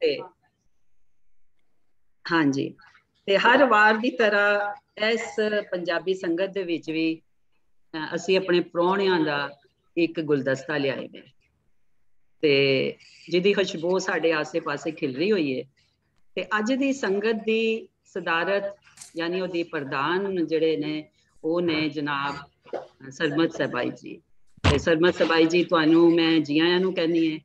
ਤੇ ਹਾਂਜੀ, ਤੇ ਹਰ ਵਾਰ ਦੀ ਤਰ੍ਹਾਂ ਇਸ ਪੰਜਾਬੀ ਸੰਗਤ ਦੇ ਵਿੱਚ ਵੀ ਅਸੀਂ ਆਪਣੇ ਪ੍ਰਾਹੁਣਿਆਂ ਦਾ ਇੱਕ ਗੁਲਦਸਤਾ ਲਿਆਏ ਨੇ ਤੇ ਜਿਹਦੀ ਖੁਸ਼ਬੂ ਸਾਡੇ ਆਸੇ-ਪਾਸੇ ਖਿਲ ਰਹੀ ਹੋਈ ਹੈ ਤੇ ਅੱਜ ਦੀ ਸੰਗਤ ਦੀ ਸਦਾਰਤ, ਯਾਨੀ ਉਹਦੀ ਪ੍ਰਧਾਨ ਜਿਹੜੇ ਨੇ, ਉਹ ਨੇ ਜਨਾਬ ਸਰਮਤ ਸਬਾਈ ਜੀ। ਤੇ ਸਰਮਤ ਸਬਾਈ ਜੀ, ਤੁਹਾਨੂੰ ਮੈਂ ਜੀ ਆਇਆਂ ਨੂੰ ਕਹਿੰਦੀ ਹੈ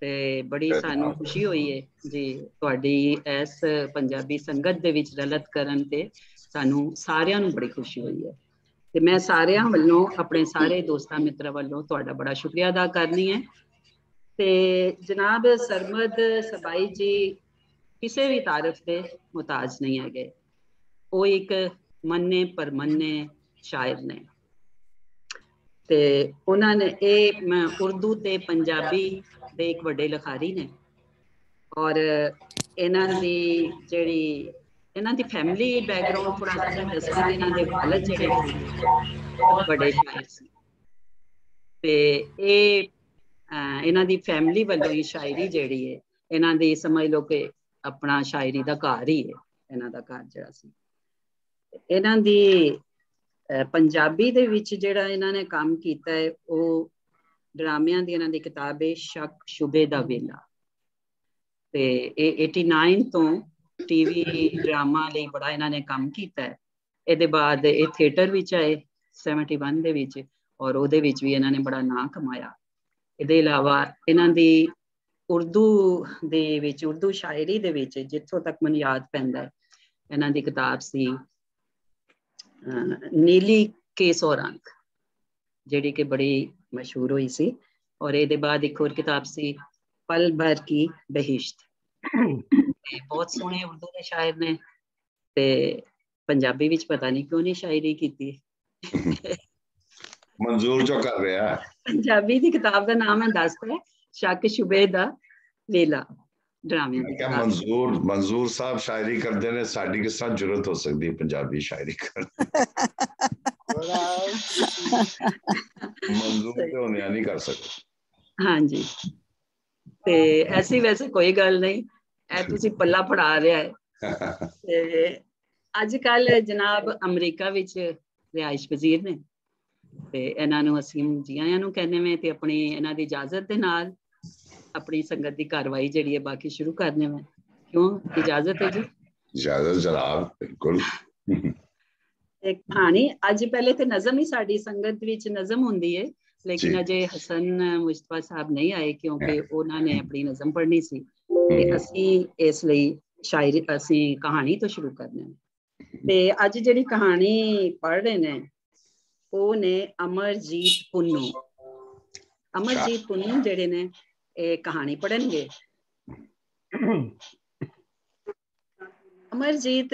ਤੇ ਬੜੀ ਸਾਨੂੰ ਖੁਸ਼ੀ ਹੋਈ ਹੈ ਜੀ ਤੁਹਾਡੀ ਇਸ ਪੰਜਾਬੀ ਸੰਗਤ ਦੇ ਵਿੱਚ ਰਲਤ ਕਰਨ ਤੇ ਸਾਨੂੰ ਸਾਰਿਆਂ ਨੂੰ ਬੜੀ ਖੁਸ਼ੀ ਹੋਈ ਹੈ ਤੇ ਮੈਂ ਸਾਰਿਆਂ ਵੱਲੋਂ ਆਪਣੇ ਸਾਰੇ ਦੋਸਤਾਂ ਮਿੱਤਰਾਂ ਵੱਲੋਂ ਤੁਹਾਡਾ ਬੜਾ ਸ਼ੁਕਰੀਆ ਅਦਾ ਕਰਨੀ ਹੈ ਤੇ ਜਨਾਬ ਸਰਮਦ ਸਬਾਈ ਜੀ ਕਿਸੇ ਵੀ ਤਾਰਫ ਦੇ ਮੁਤਾਜ ਨਹੀਂ ਹੈਗੇ। ਉਹ ਇੱਕ ਮੰਨੇ ਪਰਮੰਨੇ ਸ਼ਾਇਰ ਨੇ। ਤੇ ਉਹਨਾਂ ਨੇ ਇਹ ਉਰਦੂ ਤੇ ਪੰਜਾਬੀ ਦੇ ਇੱਕ ਵੱਡੇ ਲਖਾਰੀ ਨੇ। ਔਰ ਇਹਨਾਂ ਦੀ ਜਿਹੜੀ, ਇਹਨਾਂ ਦੀ ਫੈਮਿਲੀ ਬੈਕਗ੍ਰਾਉਂਡ ਥੋੜਾ ਜਿਹਾ ਦੱਸਾਂ ਇਹਨਾਂ ਦੇ ਵਾਲਦ ਜਿਹੜੇ ਵੱਡੇ ਸ਼ਾਇਰ ਸੀ। ਤੇ ਇਹ ਇਹਨਾਂ ਦੀ ਫੈਮਿਲੀ ਵੱਲੋਂ ਹੀ ਸ਼ਾਇਰੀ ਜਿਹੜੀ ਹੈ ਇਹਨਾਂ ਦੀ ਸਮਝ ਲਓ ਕਿ ਆਪਣਾ ਸ਼ਾਇਰੀ ਦਾ ਘਰ ਹੀ ਹੈ ਇਹਨਾਂ ਦਾ ਘਰ ਜਿਹੜਾ ਸੀ। ਇਹਨਾਂ ਦੀ ਪੰਜਾਬੀ ਦੇ ਵਿੱਚ ਜਿਹੜਾ ਇਹਨਾਂ ਨੇ ਕੰਮ ਕੀਤਾ ਹੈ, ਉਹ ਡਰਾਮਿਆਂ ਦੀ ਇਹਨਾਂ ਦੀ ਕਿਤਾਬ ਹੈ, ਸ਼ੱਕ ਸ਼ੁਬੇ ਦਾ ਵੇਲਾ। ਤੇ ਇਹ 89 ਤੋਂ ਟੀਵੀ ਡਰਾਮਾ ਲਈ ਬੜਾ ਇਹਨਾਂ ਨੇ ਕੰਮ ਕੀਤਾ ਹੈ। ਇਹਦੇ ਬਾਅਦ ਇਹ ਥੀਏਟਰ ਵਿੱਚ ਆਏ 71 ਦੇ ਵਿੱਚ, ਔਰ ਉਹਦੇ ਵਿੱਚ ਵੀ ਇਹਨਾਂ ਨੇ ਬੜਾ ਨਾਂ ਕਮਾਇਆ। ਇਹਦੇ ਇਲਾਵਾ ਇਹਨਾਂ ਦੀ ਉਰਦੂ ਦੇ ਵਿੱਚ, ਉਰਦੂ ਸ਼ਾਇਰੀ ਦੇ ਵਿੱਚ, ਜਿੱਥੋਂ ਤੱਕ ਮੈਨੂੰ ਯਾਦ ਪੈਂਦਾ ਹੈ, ਇਹਨਾਂ ਦੀ ਕਿਤਾਬ ਸੀ ਨੀਲੀ ਕੇਸੋ ਰੰਗ ਜਿਹੜੀ ਕਿ ਬੜੀ ਮਸ਼ਹੂਰ ਹੋਈ ਸੀ। ਔਰ ਇਹਦੇ ਬਾਅਦ ਇੱਕ ਹੋਰ ਕਿਤਾਬ ਸੀ ਪਲ ਭਰ ਕੀ ਬਹਿਸ਼ਤ। ਤੇ ਬਹੁਤ ਸੋਹਣੇ ਉਰਦੂ ਦੇ ਸ਼ਾਇਰ ਨੇ ਤੇ ਪੰਜਾਬੀ ਵਿੱਚ ਪਤਾ ਨਹੀਂ ਕਿਉਂ ਨਹੀਂ ਸ਼ਾਇਰੀ ਕੀਤੀ। ਮਨਜ਼ੂਰ ਜੋ ਕਰ ਰਿਹਾ। ਪੰਜਾਬੀ ਦੀ ਕਿਤਾਬ ਦਾ ਨਾਮ ਹੈ ਦੱਸਦਾ ਸ਼ੱਕ ਸ਼ੁਬੇ ਦਾ ਵੇਲਾ। ਡਰਾਮੇ ਦੀ ਕਿਹਾ ਮਨਜ਼ੂਰ ਮਨਜ਼ੂਰ ਸਾਹਿਬ ਸ਼ਾਇਰੀ ਕਰਦੇ ਨੇ ਸਾਡੀ ਕਿਸ ਤਰ੍ਹਾਂ ਜ਼ਰੂਰਤ ਹੋ ਸਕਦੀ ਪੰਜਾਬੀ ਸ਼ਾਇਰੀ ਕਰਨ ਮਨਜ਼ੂਰ ਤੇ ਹੋਣੇ ਨਹੀਂ ਕਰ ਸਕਦੇ। ਹਾਂਜੀ। ਤੇ ਐਸੀ ਵੈਸੇ ਕੋਈ ਗੱਲ ਨਹੀਂ ਐ ਤੁਸੀਂ ਪੱਲਾ ਫੜਾ ਰਿਹਾ ਹੈ। ਤੇ ਅੱਜ ਕੱਲ ਜਨਾਬ ਅਮਰੀਕਾ ਵਿੱਚ ਰਿਹਾਇਸ਼ ਵਜ਼ੀਰ ਨੇ। ਤੇ ਇਹਨਾਂ ਨੂੰ ਅਸੀਂ ਜੀ ਆਇਆਂ ਨੂੰ ਕਹਿੰਦੇ ਵੇ ਤੇ ਆਪਣੀ ਇਹਨਾਂ ਦੀ ਇਜਾਜ਼ਤ ਦੇ ਨਾਲ ਆਪਣੀ ਸੰਗਤ ਦੀ ਕਾਰਵਾਈ ਜਿਹੜੀ ਹੈ ਬਾਕੀ ਸ਼ੁਰੂ ਕਰਨੇ ਮੈਂ ਕਿਉਂ ਇਜਾਜ਼ਤ ਹੈ ਜੀ ਇਜਾਜ਼ਤ ਜਨਾਬ ਬਿਲਕੁਲ ਇੱਕ ਕਹਾਣੀ ਅੱਜ ਪਹਿਲੇ ਤੇ ਨਜ਼ਮ ਹੀ ਸਾਡੀ ਸੰਗਤ ਵਿੱਚ ਨਜ਼ਮ ਹੁੰਦੀ ਹੈ ਲੇਕਿਨ ਅਜੇ ਹਸਨ ਮੁਸਤਫਾ ਸਾਹਿਬ ਨਹੀਂ ਆਏ ਕਿਉਂਕਿ ਉਹਨਾਂ ਨੇ ਆਪਣੀ ਨਜ਼ਮ ਪੜ੍ਹਨੀ ਸੀ ਤੇ ਅਸੀਂ ਇਸ ਲਈ ਸ਼ਾਇਰੀ ਅਸੀਂ ਕਹਾਣੀ ਤੋਂ ਸ਼ੁਰੂ ਕਰਨਾ ਹੈ ਤੇ ਅੱਜ ਜਿਹੜੀ ਕਹਾਣੀ ਪੜ੍ਹ ਰਹੇ ਨੇ ਉਹ ਨੇ ਅਮਰਜੀਤ ਪੁੰਨੂ ਅਮਰਜੀਤ ਪੁੰਨੂ ਜਿਹੜੇ ਨੇ ਇਹ ਕਹਾਣੀ ਪੜਨਗੇ ਅਮਰਜੀਤ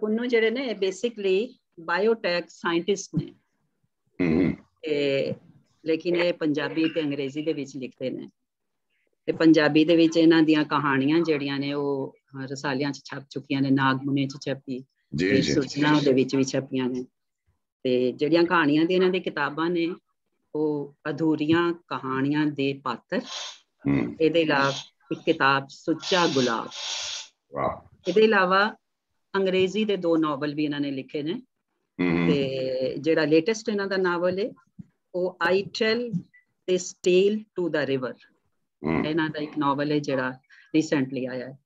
ਪੁੰਨੂ ਜਿਹੜੇ ਨੇ ਬੇਸਿਕਲੀ ਬਾਇਓਟੈਕ ਸਾਇੰਟਿਸਟ ਨੇ। ਤੇ ਲੇਕਿਨ ਇਹ ਪੰਜਾਬੀ ਤੇ ਅੰਗਰੇਜ਼ੀ ਦੇ ਵਿੱਚ ਲਿਖਦੇ ਨੇ। ਤੇ ਪੰਜਾਬੀ ਦੇ ਵਿੱਚ ਇਹਨਾਂ ਦੀਆਂ ਕਹਾਣੀਆਂ ਜਿਹੜੀਆਂ ਨੇ ਉਹ ਰਸਾਲਿਆਂ 'ਚ ਛਪ ਚੁੱਕੀਆਂ ਨੇ ਨਾਗਮੁਨੇ 'ਚ ਛਪੀ। ਜੀ ਜੀ। ਸੂਚਨਾ ਦੇ ਵਿੱਚ ਵੀ ਛਪੀਆਂ ਨੇ। ਤੇ ਜਿਹੜੀਆਂ ਕਹਾਣੀਆਂ ਦੀ ਇਹਨਾਂ ਦੀ ਕਿਤਾਬਾਂ ਨੇ ਉਹ ਅਧੂਰੀਆਂ ਕਹਾਣੀਆਂ ਦੇ ਪਾਤਰ। ਇਹਦੇ ਇਲਾਵਾ ਇੱਕ ਕਿਤਾਬ ਸੁੱਚਾ ਗੁਲਾਬ। ਵਾਹ। ਇਹਦੇ ਇਲਾਵਾ ਅੰਗਰੇਜ਼ੀ ਦੇ ਦੋ ਨਾਵਲ ਵੀ ਇਹਨਾਂ ਨੇ ਲਿਖੇ ਨੇ। ਤੇ ਜਿਹੜਾ ਲੇਟੈਸਟ ਇਹਨਾਂ ਦਾ ਨਾਵਲ ਹੈ ਉਹ I tell this tale to the river. ਇਹਨਾਂ ਦਾ ਇੱਕ ਨਾਵਲ ਹੈ ਜਿਹੜਾ ਰੀਸੈਂਟਲੀ ਆਇਆ ਹੈ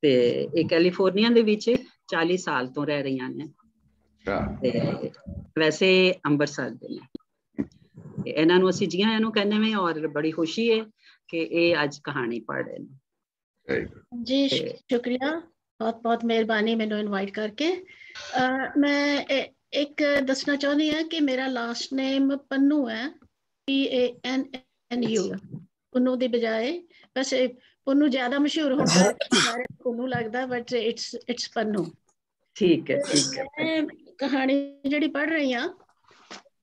ਤੇ ਇਹ ਕੈਲੀਫੋਰਨੀਆ ਦੇ ਵਿੱਚ 40 ਸਾਲ ਤੋਂ ਰਹਿ ਰਹੀਆਂ ਨੇ। ਤੇ ਵੈਸੇ ਅੰਮ੍ਰਿਤਸਰ ਦੇ ਨੇ। ਇਹਨਾਂ ਨੂੰ ਅਸੀਂ ਜੀਆਂ ਇਹਨੂੰ ਕਹਿੰਦੇ ਨੇ ਔਰ ਬੜੀ ਖੁਸ਼ੀ ਹੈ ਕਿ ਇਹ ਅੱਜ ਕਹਾਣੀ ਪੜ੍ਹ ਰਹੇ ਨੇ। ਜੀ ਸ਼ੁਕਰੀਆ। ਬਹੁਤ ਬਹੁਤ ਮਿਹਰਬਾਨੀ ਮੈਨੂੰ ਇਨਵਾਈਟ ਕਰਕੇ। ਮੈਂ ਇੱਕ ਦੱਸਣਾ ਚਾਹੁੰਦੀ ਹਾਂ ਕਿ ਮੇਰਾ ਲਾਸਟ ਨੇਮ ਪੰਨੂ ਹੈ। ਪੀ ਏ ਐਨ ਐਨ ਯੂ ਪੰਨੂ ਦੀ ਬਜਾਏ। ਵੈਸੇ ਪੰਨੂ ਜ਼ਿਆਦਾ ਮਸ਼ਹੂਰ ਹੁੰਦਾ ਹੈ ਸਾਰੇ ਪੰਨੂ ਲੱਗਦਾ ਬਟ ਇਟਸ ਇਟਸ ਪੰਨੂ। ਠੀਕ ਹੈ ਠੀਕ ਹੈ। ਕਹਾਣੀ ਜਿਹੜੀ ਪੜ ਰਹੀ ਆ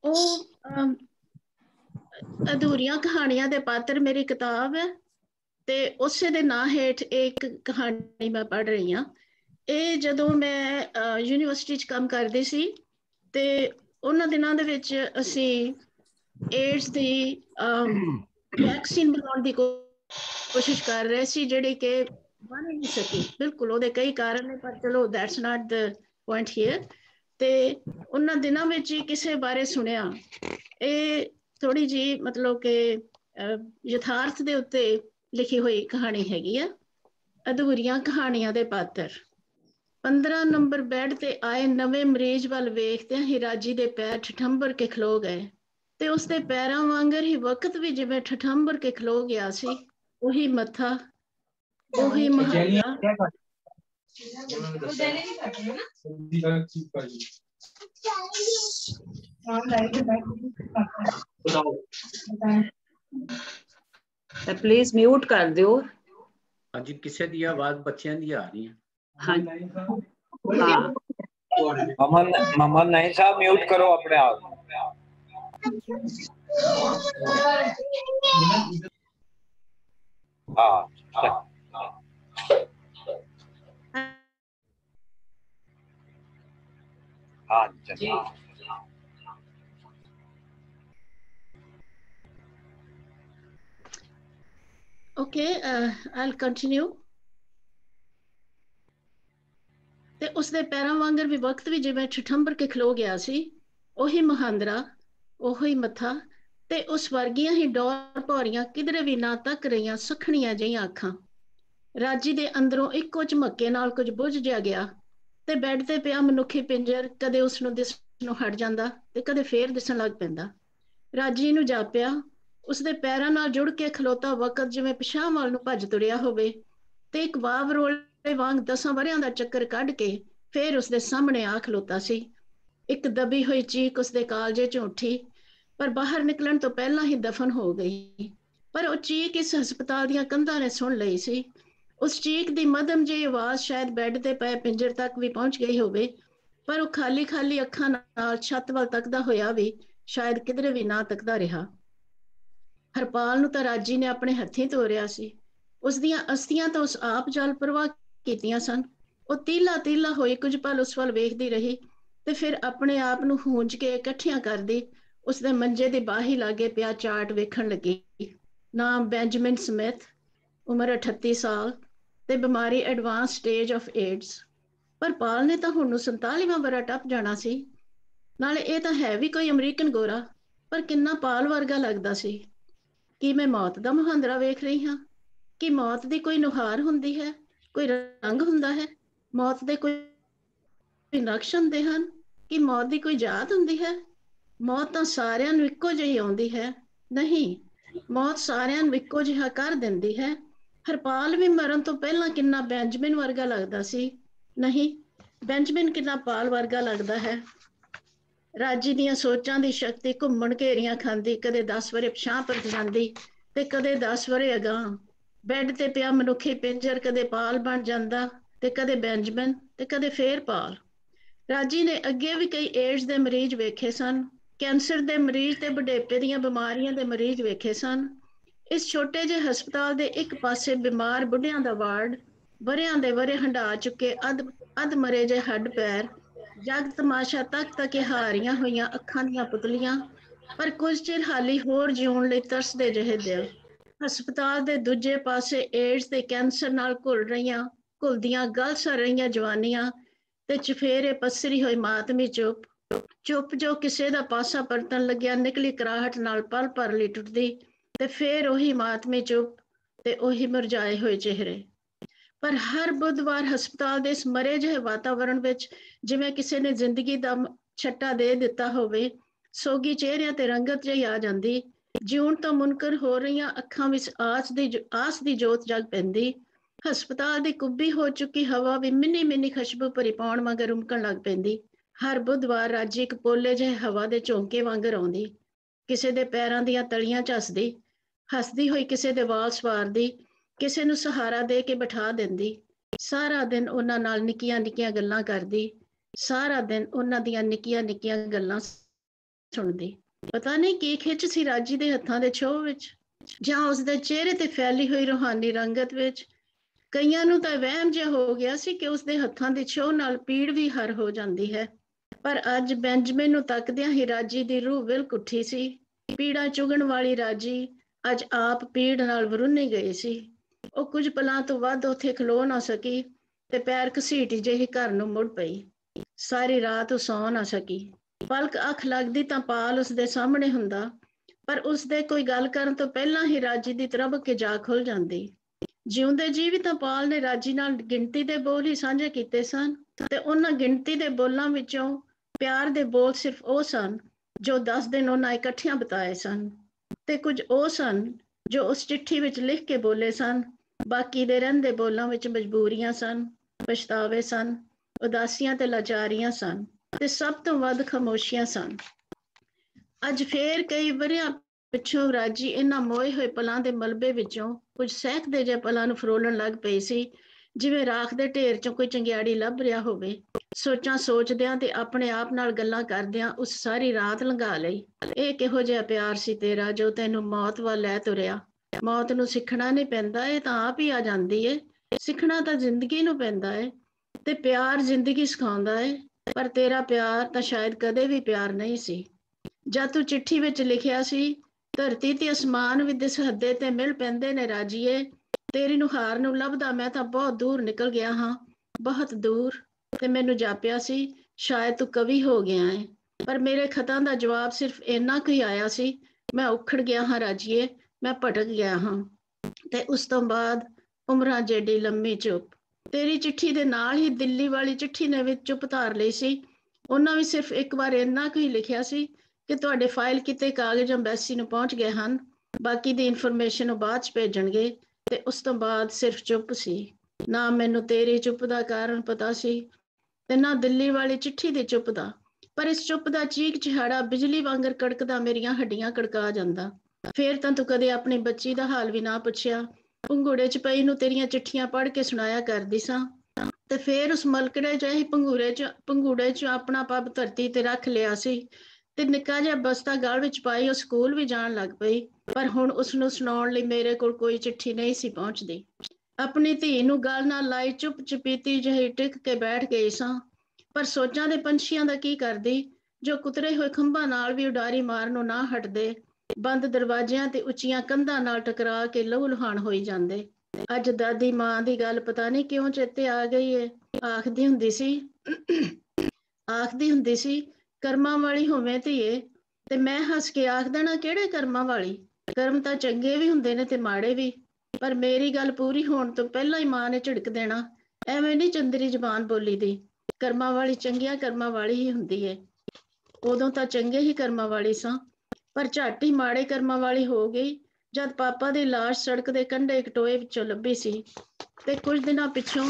ਉਹ ਅਧੂਰੀਆਂ ਕਹਾਣੀਆਂ ਦੇ ਪਾਤਰ ਮੇਰੀ ਕਿਤਾਬ ਹੈ ਤੇ ਉਸੇ ਦੇ ਨਾਂ ਹੇਠ ਇੱਕ ਕਹਾਣੀ ਮੈਂ ਪੜ ਰਹੀ ਹਾਂ। ਇਹ ਜਦੋਂ ਮੈਂ ਯੂਨੀਵਰਸਿਟੀ 'ਚ ਕੰਮ ਕਰਦੀ ਸੀ ਤੇ ਉਹਨਾਂ ਦਿਨਾਂ ਦੇ ਵਿੱਚ ਅਸੀਂ ਏਡਸ ਦੀ ਵੈਕਸੀਨ ਬਣਾਉਣ ਦੀ ਕੋਸ਼ਿਸ਼ ਕਰ ਰਹੇ ਸੀ, ਜਿਹੜੀ ਕਿ ਬਣ ਨਹੀਂ ਸਕੀ। ਬਿਲਕੁਲ ਉਹਦੇ ਕਈ ਕਾਰਨ ਨੇ, ਪਰ ਚਲੋ that's not the point here ਤੇ ਉਹਨਾਂ ਦਿਨਾਂ ਵਿੱਚ ਹੀ ਕਿਸੇ ਬਾਰੇ ਸੁਣਿਆ। ਇਹ ਥੋੜੀ ਜੀ ਮਤਲਬ ਕਿ ਯਥਾਰਥ ਦੇ ਉੱਤੇ ਲਿਖੀ ਹੋਈ ਕਹਾਣੀ ਹੈਗੀ ਆ। ਅਧੂਰੀਆਂ ਕਹਾਣੀਆਂ ਦੇ ਪਾਤਰ। 15 ਨੰਬਰ ਬੈੱਡ ਤੇ ਆਏ ਨਵੇਂ ਮਰੀਜ਼ ਵੱਲ ਵੇਖਦਿਆਂ ਹੀ ਰਾਜੀ ਦੇ ਪੈਰ ਠਠੰਬਰ ਕੇ ਖਲੋ ਗਏ। ਤੇ ਉਸ ਦੇ ਪੈਰਾਂ ਵਾਂਗਰ ਹੀ ਵਕਤ ਵੀ ਜਿਵੇਂ ਠਠੰਬਰ ਕੇ ਖਲੋ ਗਿਆ ਸੀ ਉਹੀ ਮੱਥਾ ਉਹੀ ਮਹੱਲਾ। ਤਾਂ ਪਲੀਜ਼ ਮਿਊਟ ਕਰ ਦਿਓ ਹਾਂਜੀ ਕਿਸੇ ਦੀ ਆਵਾਜ਼ ਬੱਚਿਆਂ ਦੀ ਆ ਰਹੀ ਹੈ ਹਾਂ ਹਾਂ ਮਮਨ ਮਮਨ ਨਹੀਂ ਸਾਹਿਬ ਮਿਊਟ ਕਰੋ ਆਪਣੇ ਆਪ ਹਾਂ ਹਾਂ ਜੀ Okay, uh, I'll continue. ਤੇ ਉਸ ਪੈਰਾਂ ਵਾਂਗਰ ਵੀ ਵਕਤ ਵੀ ਜਿਵੇਂ ਠਠੰਬਰ ਕੇ ਖਲੋ ਗਿਆ ਸੀ ਉਹੀ ਮਹਾਂਦਰਾ ਉਹੀ ਮੱਥਾ ਤੇ ਉਸ ਵਰਗੀਆਂ ਹੀ ਡੋਰ ਭੌਰੀਆਂ ਕਿਧਰੇ ਵੀ ਨਾ ਤੱਕ ਰਹੀਆਂ ਸਖਣੀਆਂ ਜਿਹੀਆਂ ਅੱਖਾਂ ਰਾਜੀ ਦੇ ਅੰਦਰੋਂ ਇੱਕੋ ਝਮੱਕੇ ਨਾਲ ਕੁਝ ਬੁੱਝ ਜਿਆ ਗਿਆ ਤੇ ਬੈੱਡ ਤੇ ਪਿਆ ਮਨੁੱਖੀ ਪਿੰਜਰ ਕਦੇ ਉਸ ਨੂੰ ਦਿਸ ਨੂੰ ਹਟ ਜਾਂਦਾ ਤੇ ਕਦੇ ਫੇਰ ਦਿਸਣ ਲੱਗ ਪੈਂਦਾ ਰਾਜੀ ਨੂੰ ਜਾਪਿਆ ਉਸਦੇ ਪੈਰਾਂ ਨਾਲ ਜੁੜ ਕੇ ਖਲੋਤਾ ਵਕਤ ਜਿਵੇਂ ਪਿਛਾਂ ਵੱਲ ਨੂੰ ਭੱਜ ਤੁਰਿਆ ਹੋਵੇ ਤੇ ਇੱਕ ਵਾਵ ਰੋਲੇ ਵਾਂਗ ਦਸਾਂ ਵਰਿਆਂ ਦਾ ਚੱਕਰ ਕੱਢ ਕੇ ਫੇਰ ਉਸਦੇ ਸਾਹਮਣੇ ਆ ਖਲੋਤਾ ਸੀ। ਇੱਕ ਦਬੀ ਹੋਈ ਚੀਕ ਉਸਦੇ ਕਾਲਜੇ 'ਚ ਉੱਠੀ, ਪਰ ਬਾਹਰ ਨਿਕਲਣ ਤੋਂ ਪਹਿਲਾਂ ਹੀ ਦਫਨ ਹੋ ਗਈ। ਪਰ ਉਹ ਚੀਕ ਇਸ ਹਸਪਤਾਲ ਦੀਆਂ ਕੰਧਾਂ ਨੇ ਸੁਣ ਲਈ ਸੀ। ਉਸ ਚੀਕ ਦੀ ਮਦਮ ਜਿਹੀ ਆਵਾਜ਼ ਸ਼ਾਇਦ ਬੈੱਡ ਤੇ ਪਏ ਪਿੰਜਰ ਤੱਕ ਵੀ ਪਹੁੰਚ ਗਈ ਹੋਵੇ, ਪਰ ਉਹ ਖਾਲੀ ਖਾਲੀ ਅੱਖਾਂ ਨਾਲ ਛੱਤ ਵੱਲ ਤੱਕਦਾ ਹੋਇਆ ਵੀ ਸ਼ਾਇਦ ਕਿਧਰੇ ਵੀ ਨਾ ਤੱਕਦਾ ਰਿਹਾ। ਹਰਪਾਲ ਨੂੰ ਤਾਂ ਰਾਜੀ ਨੇ ਆਪਣੇ ਹੱਥੀਂ ਤੋਰਿਆ ਸੀ। ਉਸ ਦੀਆਂ ਅਸਥੀਆਂ ਤਾਂ ਉਸ ਆਪ ਜਲ ਪ੍ਰਵਾਹ ਕੀਤੀਆਂ ਸਨ। ਉਹ ਤੀਲਾ ਤੀਲਾ ਹੋਈ ਕੁਝ ਪਲ ਉਸ ਵੱਲ ਵੇਖਦੀ ਰਹੀ ਤੇ ਫਿਰ ਆਪਣੇ ਆਪ ਨੂੰ ਹੂੰਜ ਕੇ ਇਕੱਠੀਆਂ ਕਰਦੀ ਉਸ ਦੇ ਮੰਜੇ ਦੀ ਬਾਹੀ ਲਾਗੇ ਪਿਆ ਚਾਰਟ ਵੇਖਣ ਲੱਗੀ। ਨਾਮ ਬੈਂਜਾਮਿਨ ਸਮਿਥ, ਉਮਰ 38 ਸਾਲ ਤੇ ਬਿਮਾਰੀ ਐਡਵਾਂਸ ਸਟੇਜ ਆਫ ਏਡਸ ਪਰ ਪਾਲ ਨੇ ਤਾਂ ਹੁਣ ਨੂੰ 47ਵਾਂ ਬਰਾ ਟੱਪ ਜਾਣਾ ਸੀ। ਨਾਲੇ ਇਹ ਤਾਂ ਹੈ ਵੀ ਕੋਈ ਅਮਰੀਕਨ ਗੋਰਾ, ਪਰ ਕਿੰਨਾ ਪਾਲ ਵਰਗਾ ਲੱਗਦਾ ਸੀ। ਕੀ ਮੈਂ ਮੌਤ ਦਾ ਮੁਹਾਂਦਰਾ ਵੇਖ ਰਹੀ ਹਾਂ? ਕਿ ਮੌਤ ਦੀ ਕੋਈ ਨੁਹਾਰ ਹੁੰਦੀ ਹੈ? ਕੋਈ ਰੰਗ ਹੁੰਦਾ ਹੈ? ਮੌਤ ਦੇ ਕੋਈ ਨਕਸ਼ ਹੁੰਦੇ ਹਨ? ਕਿ ਮੌਤ ਦੀ ਕੋਈ ਜਾਤ ਹੁੰਦੀ ਹੈ? ਮੌਤ ਤਾਂ ਸਾਰਿਆਂ ਨੂੰ ਇੱਕੋ ਜਿਹੀ ਆਉਂਦੀ ਹੈ। ਨਹੀਂ, ਮੌਤ ਸਾਰਿਆਂ ਨੂੰ ਇੱਕੋ ਜਿਹਾ ਕਰ ਦਿੰਦੀ ਹੈ। ਹਰਪਾਲ ਵੀ ਮਰਨ ਤੋਂ ਪਹਿਲਾਂ ਕਿੰਨਾ ਬੈਂਜਮਿਨ ਵਰਗਾ ਲੱਗਦਾ ਸੀ। ਨਹੀਂ, ਬੈਂਜਮਿਨ ਕਿੰਨਾ ਪਾਲ ਵਰਗਾ ਲੱਗਦਾ ਹੈ। ਰਾਜੀ ਦੀਆਂ ਸੋਚਾਂ ਦੀ ਸ਼ਕਤੀ ਘੁੰਮਣ ਘੇਰੀਆਂ ਖਾਂਦੀ, ਕਦੇ 10 ਵਰੇ ਪਛਾਂ ਪਰ ਜਾਂਦੀ ਤੇ ਕਦੇ 10 ਵਰੇ ਅਗਾਂ ਬੈੱਡ ਤੇ ਪਿਆ ਮਨੁੱਖੀ ਪਿੰਜਰ, ਕਦੇ ਪਾਲ ਬਣ ਜਾਂਦਾ ਤੇ ਕਦੇ ਬੈਂਜਮਨ ਤੇ ਕਦੇ ਫੇਰ ਪਾਲ। ਰਾਜੀ ਨੇ ਅੱਗੇ ਵੀ ਕਈ ਏਡਸ ਦੇ ਮਰੀਜ਼ ਵੇਖੇ ਸਨ, ਕੈਂਸਰ ਦੇ ਮਰੀਜ਼ ਤੇ ਬੁਢੇਪੇ ਦੀਆਂ ਬਿਮਾਰੀਆਂ ਦੇ ਮਰੀਜ਼ ਵੇਖੇ ਸਨ। ਇਸ ਛੋਟੇ ਜਿਹੇ ਹਸਪਤਾਲ ਦੇ ਇੱਕ ਪਾਸੇ ਬਿਮਾਰ ਬੁੱਢਿਆਂ ਦਾ ਵਾਰਡ, ਵਰਿਆਂ ਦੇ ਵਰੇ ਹੰਡਾ ਚੁੱਕੇ ਅਧ ਅਧ ਮਰੇ ਜੇ ਹੱਡ ਪੈਰ ਜਗ ਤਮਾਸ਼ਾ ਤੱਕ ਤੱਕ ਹਾਰੀਆਂ ਹੋਈਆਂ ਅੱਖਾਂ ਦੀਆਂ ਪੁਤਲੀਆਂ, ਪਰ ਕੁਝ ਚਿਰ ਹਾਲੀ ਹੋਰ ਜਿਉਣ ਲਈ ਤਰਸਦੇ ਜਿਹੇ ਦਿਲ। ਹਸਪਤਾਲ ਦੇ ਦੂਜੇ ਪਾਸੇ ਏਡਸ ਤੇ ਕੈਂਸਰ ਨਾਲ ਘੁਲ ਰਹੀਆਂ, ਘੁਲਦੀਆਂ ਗਲ ਸਰ ਰਹੀਆਂ ਜਵਾਨੀਆਂ ਤੇ ਚਫੇਰੇ ਪਸਰੀ ਹੋਈ ਮਾਤਮੀ ਚੁੱਪ। ਚੁੱਪ ਜੋ ਕਿਸੇ ਦਾ ਪਾਸਾ ਪਰਤਣ ਲੱਗਿਆ, ਨਿਕਲੀ ਕਰਾਹਟ ਨਾਲ ਪਲ ਪਰ ਲਈ ਟੁੱਟਦੀ ਤੇ ਫੇਰ ਉਹੀ ਮਾਤਮੀ ਚੁੱਪ ਤੇ ਉਹੀ ਮੁਰਝਾਏ ਹੋਏ ਚਿਹਰੇ। ਪਰ ਹਰ ਬੁੱਧਵਾਰ ਹਸਪਤਾਲ ਦੇ ਇਸ ਮਰੇ ਜਿਹੇ ਵਾਤਾਵਰਣ ਵਿੱਚ ਜਿਵੇਂ ਕਿਸੇ ਨੇ ਜ਼ਿੰਦਗੀ ਦਾ ਛੱਟਾ ਦੇ ਦਿੱਤਾ ਹੋਵੇ, ਸੋਗੀ ਚਿਹਰਿਆਂ ਤੇ ਰੰਗਤ ਜਿਹੀ ਆ ਜਾਂਦੀ, ਜਿਉਣ ਤੋਂ ਮੁਨਕਰ ਹੋ ਰਹੀਆਂ ਅੱਖਾਂ ਵਿੱਚ ਆਸ ਦੀ ਆਸ ਦੀ ਜੋਤ ਜਗ ਪੈਂਦੀ, ਹਸਪਤਾਲ ਦੀ ਕੁੱਬੀ ਹੋ ਚੁੱਕੀ ਹਵਾ ਵੀ ਮਿੰਨੀ ਮਿੰਨੀ ਖੁਸ਼ਬੂ ਭਰੀ ਪਾਉਣ ਵਾਂਗ ਰੁਮਕਣ ਲੱਗ ਪੈਂਦੀ, ਹਰ ਬੁੱਧਵਾਰ ਰਾਜੀ ਇੱਕ ਪੋਲੇ ਜਿਹੇ ਹਵਾ ਦੇ ਝੋਂਕੇ ਵਾਂਗਰ ਆਉਂਦੀ, ਕਿਸੇ ਦੇ ਪੈਰਾਂ ਦੀਆਂ ਤਲੀਆਂ ਝੱਸਦੀ, ਹੱਸਦੀ ਹੋਈ ਕਿਸੇ ਦੇ ਵਾਲ ਸਵਾਰਦੀ ਕਿਸੇ ਨੂੰ ਸਹਾਰਾ ਦੇ ਕੇ ਬਿਠਾ ਦਿੰਦੀ। ਸਾਰਾ ਦਿਨ ਉਹਨਾਂ ਨਾਲ ਨਿੱਕੀਆਂ ਨਿੱਕੀਆਂ ਗੱਲਾਂ ਕਰਦੀ। ਸਾਰਾ ਦਿਨ ਉਹਨਾਂ ਦੀਆਂ ਨਿੱਕੀਆਂ ਨਿੱਕੀਆਂ ਗੱਲਾਂ ਸੁਣਦੀ। ਪਤਾ ਨਹੀਂ ਕੀ ਖਿੱਚ ਸੀ ਰਾਜੀ ਦੇ ਹੱਥਾਂ ਦੇ ਛੋਹ ਵਿੱਚ, ਜਾਂ ਉਸ ਦੇ ਚਿਹਰੇ ਤੇ ਫੈਲੀ ਹੋਈ ਰੋਹਾਨੀ ਰੰਗਤ ਵਿੱਚ। ਕਈਆਂ ਨੂੰ ਤਾਂ ਵਹਿਮ ਜਿਹਾ ਹੋ ਗਿਆ ਸੀ ਕਿ ਉਸ ਦੇ ਹੱਥਾਂ ਦੀ ਛੋਹ ਨਾਲ ਪੀੜ ਵੀ ਹਰ ਹੋ ਜਾਂਦੀ ਹੈ। ਪਰ ਅੱਜ ਬੈਂਜਮਿਨ ਨੂੰ ਤੱਕਦਿਆਂ ਹੀ ਰਾਜੀ ਦੀ ਰੂਹ ਵਿਲਕ ਉੱਠੀ ਸੀ। ਪੀੜਾ ਚੁਗਣ ਵਾਲੀ ਰਾਜੀ ਅੱਜ ਆਪ ਪੀੜ ਨਾਲ ਵਰੁੰਨੀ ਗਏ ਸੀ। ਉਹ ਕੁਝ ਪਲਾਂ ਤੋਂ ਵੱਧ ਉੱਥੇ ਖਲੋ ਨਾ ਸਕੀ ਤੇ ਪੈਰ ਘਸੀਟ ਜਿਹੀ ਘਰ ਨੂੰ ਮੁੜ ਪਈ। ਸਾਰੀ ਰਾਤ ਉਹ ਸੌ ਨਾ ਸਕੀ। ਪਲਕ ਅੱਖ ਲੱਗਦੀ ਤਾਂ ਪਾਲ ਉਸ ਦੇ ਸਾਹਮਣੇ ਹੁੰਦਾ, ਪਰ ਉਸ ਦੇ ਕੋਈ ਗੱਲ ਕਰਨ ਤੋਂ ਪਹਿਲਾਂ ਹੀ ਰਾਜੀ ਦੀ ਤਰਬ ਕੇ ਜਾ ਖੁੱਲ ਜਾਂਦੀ। ਜਿਉਂਦੇ ਜੀ ਵੀ ਤਾਂ ਪਾਲ ਨੇ ਰਾਜੀ ਨਾਲ ਗਿਣਤੀ ਦੇ ਬੋਲ ਹੀ ਸਾਂਝੇ ਕੀਤੇ ਸਨ ਤੇ ਉਹਨਾਂ ਗਿਣਤੀ ਦੇ ਬੋਲਾਂ ਵਿੱਚੋਂ ਪਿਆਰ ਦੇ ਬੋਲ ਸਿਰਫ ਉਹ ਸਨ ਜੋ 10 ਦਿਨ ਉਹਨਾਂ ਇਕੱਠਿਆਂ ਬਿਤਾਏ ਸਨ ਤੇ ਕੁਝ ਉਹ ਸਨ ਜੋ ਉਸ ਚਿੱਠੀ ਵਿੱਚ ਲਿਖ ਕੇ ਬੋਲੇ ਸਨ ਬਾਕੀ ਦੇ ਰਹਿੰਦੇ ਬੋਲਾਂ ਵਿੱਚ ਮਜਬੂਰੀਆਂ ਸਨ, ਪਛਤਾਵੇ ਸਨ, ਉਦਾਸੀਆਂ ਤੇ ਲਾਚਾਰੀਆਂ ਸਨ ਤੇ ਸਭ ਤੋਂ ਵੱਧ ਖਾਮੋਸ਼ੀਆਂ ਸਨ। ਅੱਜ ਫੇਰ ਕਈ ਵਰਿਆਂ ਪਿੱਛੋਂ ਰਾਜੀ ਇਹਨਾਂ ਮੋਏ ਹੋਏ ਪਲਾਂ ਦੇ ਮਲਬੇ ਵਿੱਚੋਂ ਕੁਝ ਸਹਿਕਦੇ ਜਿਹੇ ਪਲਾਂ ਨੂੰ ਫਰੋਲਣ ਲੱਗ ਪਈ ਸੀ, ਜਿਵੇਂ ਰਾਖ ਦੇ ਢੇਰ ਚੋਂ ਕੋਈ ਚੰਗਿਆੜੀ ਲੱਭ ਰਿਹਾ ਹੋਵੇ। ਸੋਚਾਂ ਸੋਚਦਿਆਂ ਤੇ ਆਪਣੇ ਆਪ ਨਾਲ ਗੱਲਾਂ ਕਰਦਿਆਂ ਉਸ ਸਾਰੀ ਰਾਤ ਲੰਘਾ ਲਈ। ਇਹ ਕਿਹੋ ਜਿਹਾ ਪਿਆਰ ਸੀ ਤੇਰਾ ਜੋ ਤੈਨੂੰ ਮੌਤ ਵੱਲ ਲੈ ਤੁਰਿਆ। ਮੌਤ ਨੂੰ ਸਿੱਖਣਾ ਨਹੀਂ ਪੈਂਦਾ, ਇਹ ਤਾਂ ਆਪ ਹੀ ਆ ਜਾਂਦੀ ਏ। ਸਿੱਖਣਾ ਤਾਂ ਜ਼ਿੰਦਗੀ ਨੂੰ ਪੈਂਦਾ ਏ ਤੇ ਪਿਆਰ ਜ਼ਿੰਦਗੀ ਸਿਖਾਉਂਦਾ ਏ, ਪਰ ਤੇਰਾ ਪਿਆਰ ਤਾਂ ਸ਼ਾਇਦ ਕਦੇ ਵੀ ਪਿਆਰ ਨਹੀਂ ਸੀ। ਜਦ ਤੂੰ ਚਿੱਠੀ ਵਿੱਚ ਲਿਖਿਆ ਸੀ, ਧਰਤੀ ਤੇ ਅਸਮਾਨ ਵੀ ਦਿਸ ਹੱਦੇ ਤੇ ਮਿਲ ਪੈਂਦੇ ਨੇ ਰਾਜੀਏ, ਤੇਰੀ ਨੁਹਾਰ ਨੂੰ ਲੱਭਦਾ ਮੈਂ ਤਾਂ ਬਹੁਤ ਦੂਰ ਨਿਕਲ ਗਿਆ ਹਾਂ, ਬਹੁਤ ਦੂਰ। ਤੇ ਮੈਨੂੰ ਜਾਪਿਆ ਸੀ, ਸ਼ਾਇਦ ਤੂੰ ਕਵੀ ਹੋ ਗਿਆ ਹੈ ਪਰ ਮੇਰੇ ਖਤਾਂ ਦਾ ਜਵਾਬ ਸਿਰਫ ਇੰਨਾ ਕੁ ਹੀ ਆਇਆ ਸੀ, ਮੈਂ ਉਖੜ ਗਿਆ ਹਾਂ ਰਾਜੀਏ ਮੈਂ ਭਟਕ ਗਿਆ ਹਾਂ। ਤੇ ਉਸ ਤੋਂ ਬਾਅਦ ਉਮਰਾਂ ਜੇਡੀ ਲੰਮੀ ਚੁੱਪ। ਤੇਰੀ ਚਿੱਠੀ ਦੇ ਨਾਲ ਹੀ ਦਿੱਲੀ ਵਾਲੀ ਚਿੱਠੀ ਨੇ ਵੀ ਚੁੱਪ ਧਾਰ ਲਈ ਸੀ। ਉਹਨਾਂ ਵੀ ਸਿਰਫ ਇੱਕ ਵਾਰ ਇੰਨਾ ਕੁ ਹੀ ਲਿਖਿਆ ਸੀ ਕਿ ਤੁਹਾਡੇ ਫਾਈਲ ਕਿਤੇ ਕਾਗਜ਼ ਅੰਬੈਸੀ ਨੂੰ ਪਹੁੰਚ ਗਏ ਹਨ। ਬਾਕੀ ਦੀ ਇਨਫੋਰਮੇਸ਼ਨ ਉਹ ਬਾਅਦ ਚ ਭੇਜਣਗੇ। ਤੇ ਉਸ ਤੋਂ ਬਾਅਦ ਸਿਰਫ ਚੁੱਪ ਸੀ। ਨਾ ਮੈਨੂੰ ਤੇਰੀ ਚੁੱਪ ਦਾ ਕਾਰਨ ਪਤਾ ਸੀ ਤੇ ਨਾ ਦਿੱਲੀ ਵਾਲੀ ਚਿੱਠੀ ਦੀ ਚੁੱਪ ਦਾ। ਪਰ ਇਸ ਚੁੱਪ ਦਾ ਚੀਕ ਚਿਹਾੜਾ ਬਿਜਲੀ ਵਾਂਗਰ ਕੜਕਦਾ ਮੇਰੀਆਂ ਹੱਡੀਆਂ ਕੜਕਾ ਜਾਂਦਾ। ਫੇਰ ਤਾਂ ਤੂੰ ਕਦੇ ਆਪਣੀ ਬੱਚੀ ਦਾ ਹਾਲ ਵੀ ਨਾ ਪੁੱਛਿਆ। ਪੰਗੂੜੇ 'ਚ ਪਈ ਨੂੰ ਤੇਰੀਆਂ ਚਿੱਠੀਆਂ ਪੜ੍ਹ ਕੇ ਸੁਣਾਇਆ ਕਰਦੀ ਸਾਂ। ਤੇ ਫੇਰ ਉਸ ਮਲਕੜੇ ਜਿਹੇ ਪੰਗੂਰੇ 'ਚ ਪੰਗੂੜੇ 'ਚ ਆਪਣਾ ਪੱਬ ਧਰਤੀ ਤੇ ਰੱਖ ਲਿਆ ਸੀ। ਤੇ ਨਿੱਕਾ ਜਿਹਾ ਬਸਤਾ ਗਾਲ ਵਿੱਚ ਪਾਈ ਉਹ ਸਕੂਲ ਵੀ ਜਾਣ ਲੱਗ ਪਈ। ਪਰ ਹੁਣ ਉਸ ਨੂੰ ਸੁਣਾਉਣ ਲਈ ਮੇਰੇ ਕੋਲ ਕੋਈ ਚਿੱਠੀ ਨਹੀਂ ਸੀ ਪਹੁੰਚਦੀ। ਆਪਣੀ ਧੀ ਨੂੰ ਗੱਲ ਨਾਲ ਲਾਈ ਚੁੱਪ ਚਪੀਤੀ ਜਿਹੀ ਟਿਕ ਕੇ ਬੈਠ ਗਈ ਸਾਂ। ਪਰ ਸੋਚਾਂ ਦੇ ਪੰਛੀਆਂ ਦਾ ਕੀ ਕਰਦੀ? ਜੋ ਕੁਤਰੇ ਹੋਏ ਖੰਭਾਂ ਨਾਲ ਵੀ ਉਡਾਰੀ ਮਾਰਨ ਨੂੰ ਨਾ ਹਟਦੇ। ਬੰਦ ਦਰਵਾਜ਼ਿਆਂ ਤੇ ਉੱਚੀਆਂ ਕੰਧਾਂ ਨਾਲ ਟਕਰਾ ਕੇ ਲਹੂ ਲੁਹਾਨ ਹੋਈ ਜਾਂਦੇ। ਅੱਜ ਦਾਦੀ ਮਾਂ ਦੀ ਗੱਲ ਪਤਾ ਨਹੀਂ ਕਿਉਂ ਚੇਤੇ ਆ ਗਈ ਏ। ਆਖਦੀ ਹੁੰਦੀ ਸੀ, ਆਖਦੀ ਹੁੰਦੀ ਸੀ, ਕਰਮਾਂ ਵਾਲੀ ਹੋਵੇਂ ਧੀਏ, ਤੇ ਮੈਂ ਹੱਸ ਕੇ ਆਖ ਦੇਣਾ ਕਿਹੜੇ ਕਰਮਾਂ ਵਾਲੀ? ਕਰਮ ਤਾਂ ਚੰਗੇ ਵੀ ਹੁੰਦੇ ਨੇ ਤੇ ਮਾੜੇ ਵੀ, ਪਰ ਮੇਰੀ ਗੱਲ ਪੂਰੀ ਹੋਣ ਤੋਂ ਪਹਿਲਾਂ ਹੀ ਮਾਂ ਨੇ ਝਿੜਕ ਦੇਣਾ। ਐਵੇਂ ਨਹੀਂ ਚੰਦਰੀ ਜ਼ਬਾਨ ਬੋਲੀ ਦੀ ਕਰਮਾਂ ਵਾਲੀ ਚੰਗੀਆਂ ਕਰਮਾਂ ਵਾਲੀ ਹੀ ਹੁੰਦੀ ਏ। ਉਦੋਂ ਤਾਂ ਚੰਗੇ ਹੀ ਕਰਮਾਂ ਵਾਲੀ ਸਾਂ। ਪਰ ਝੱਟ ਹੀ ਮਾੜੇ ਕਰਮਾਂ ਵਾਲੀ ਹੋ ਗਈ, ਜਦ ਪਾਪਾ ਦੀ ਲਾਸ਼ ਸੜਕ ਦੇ ਕੰਢੇ ਇੱਕ ਟੋਏ ਵਿੱਚੋਂ ਲੱਭੀ ਸੀ ਤੇ ਕੁਝ ਦਿਨਾਂ ਪਿੱਛੋਂ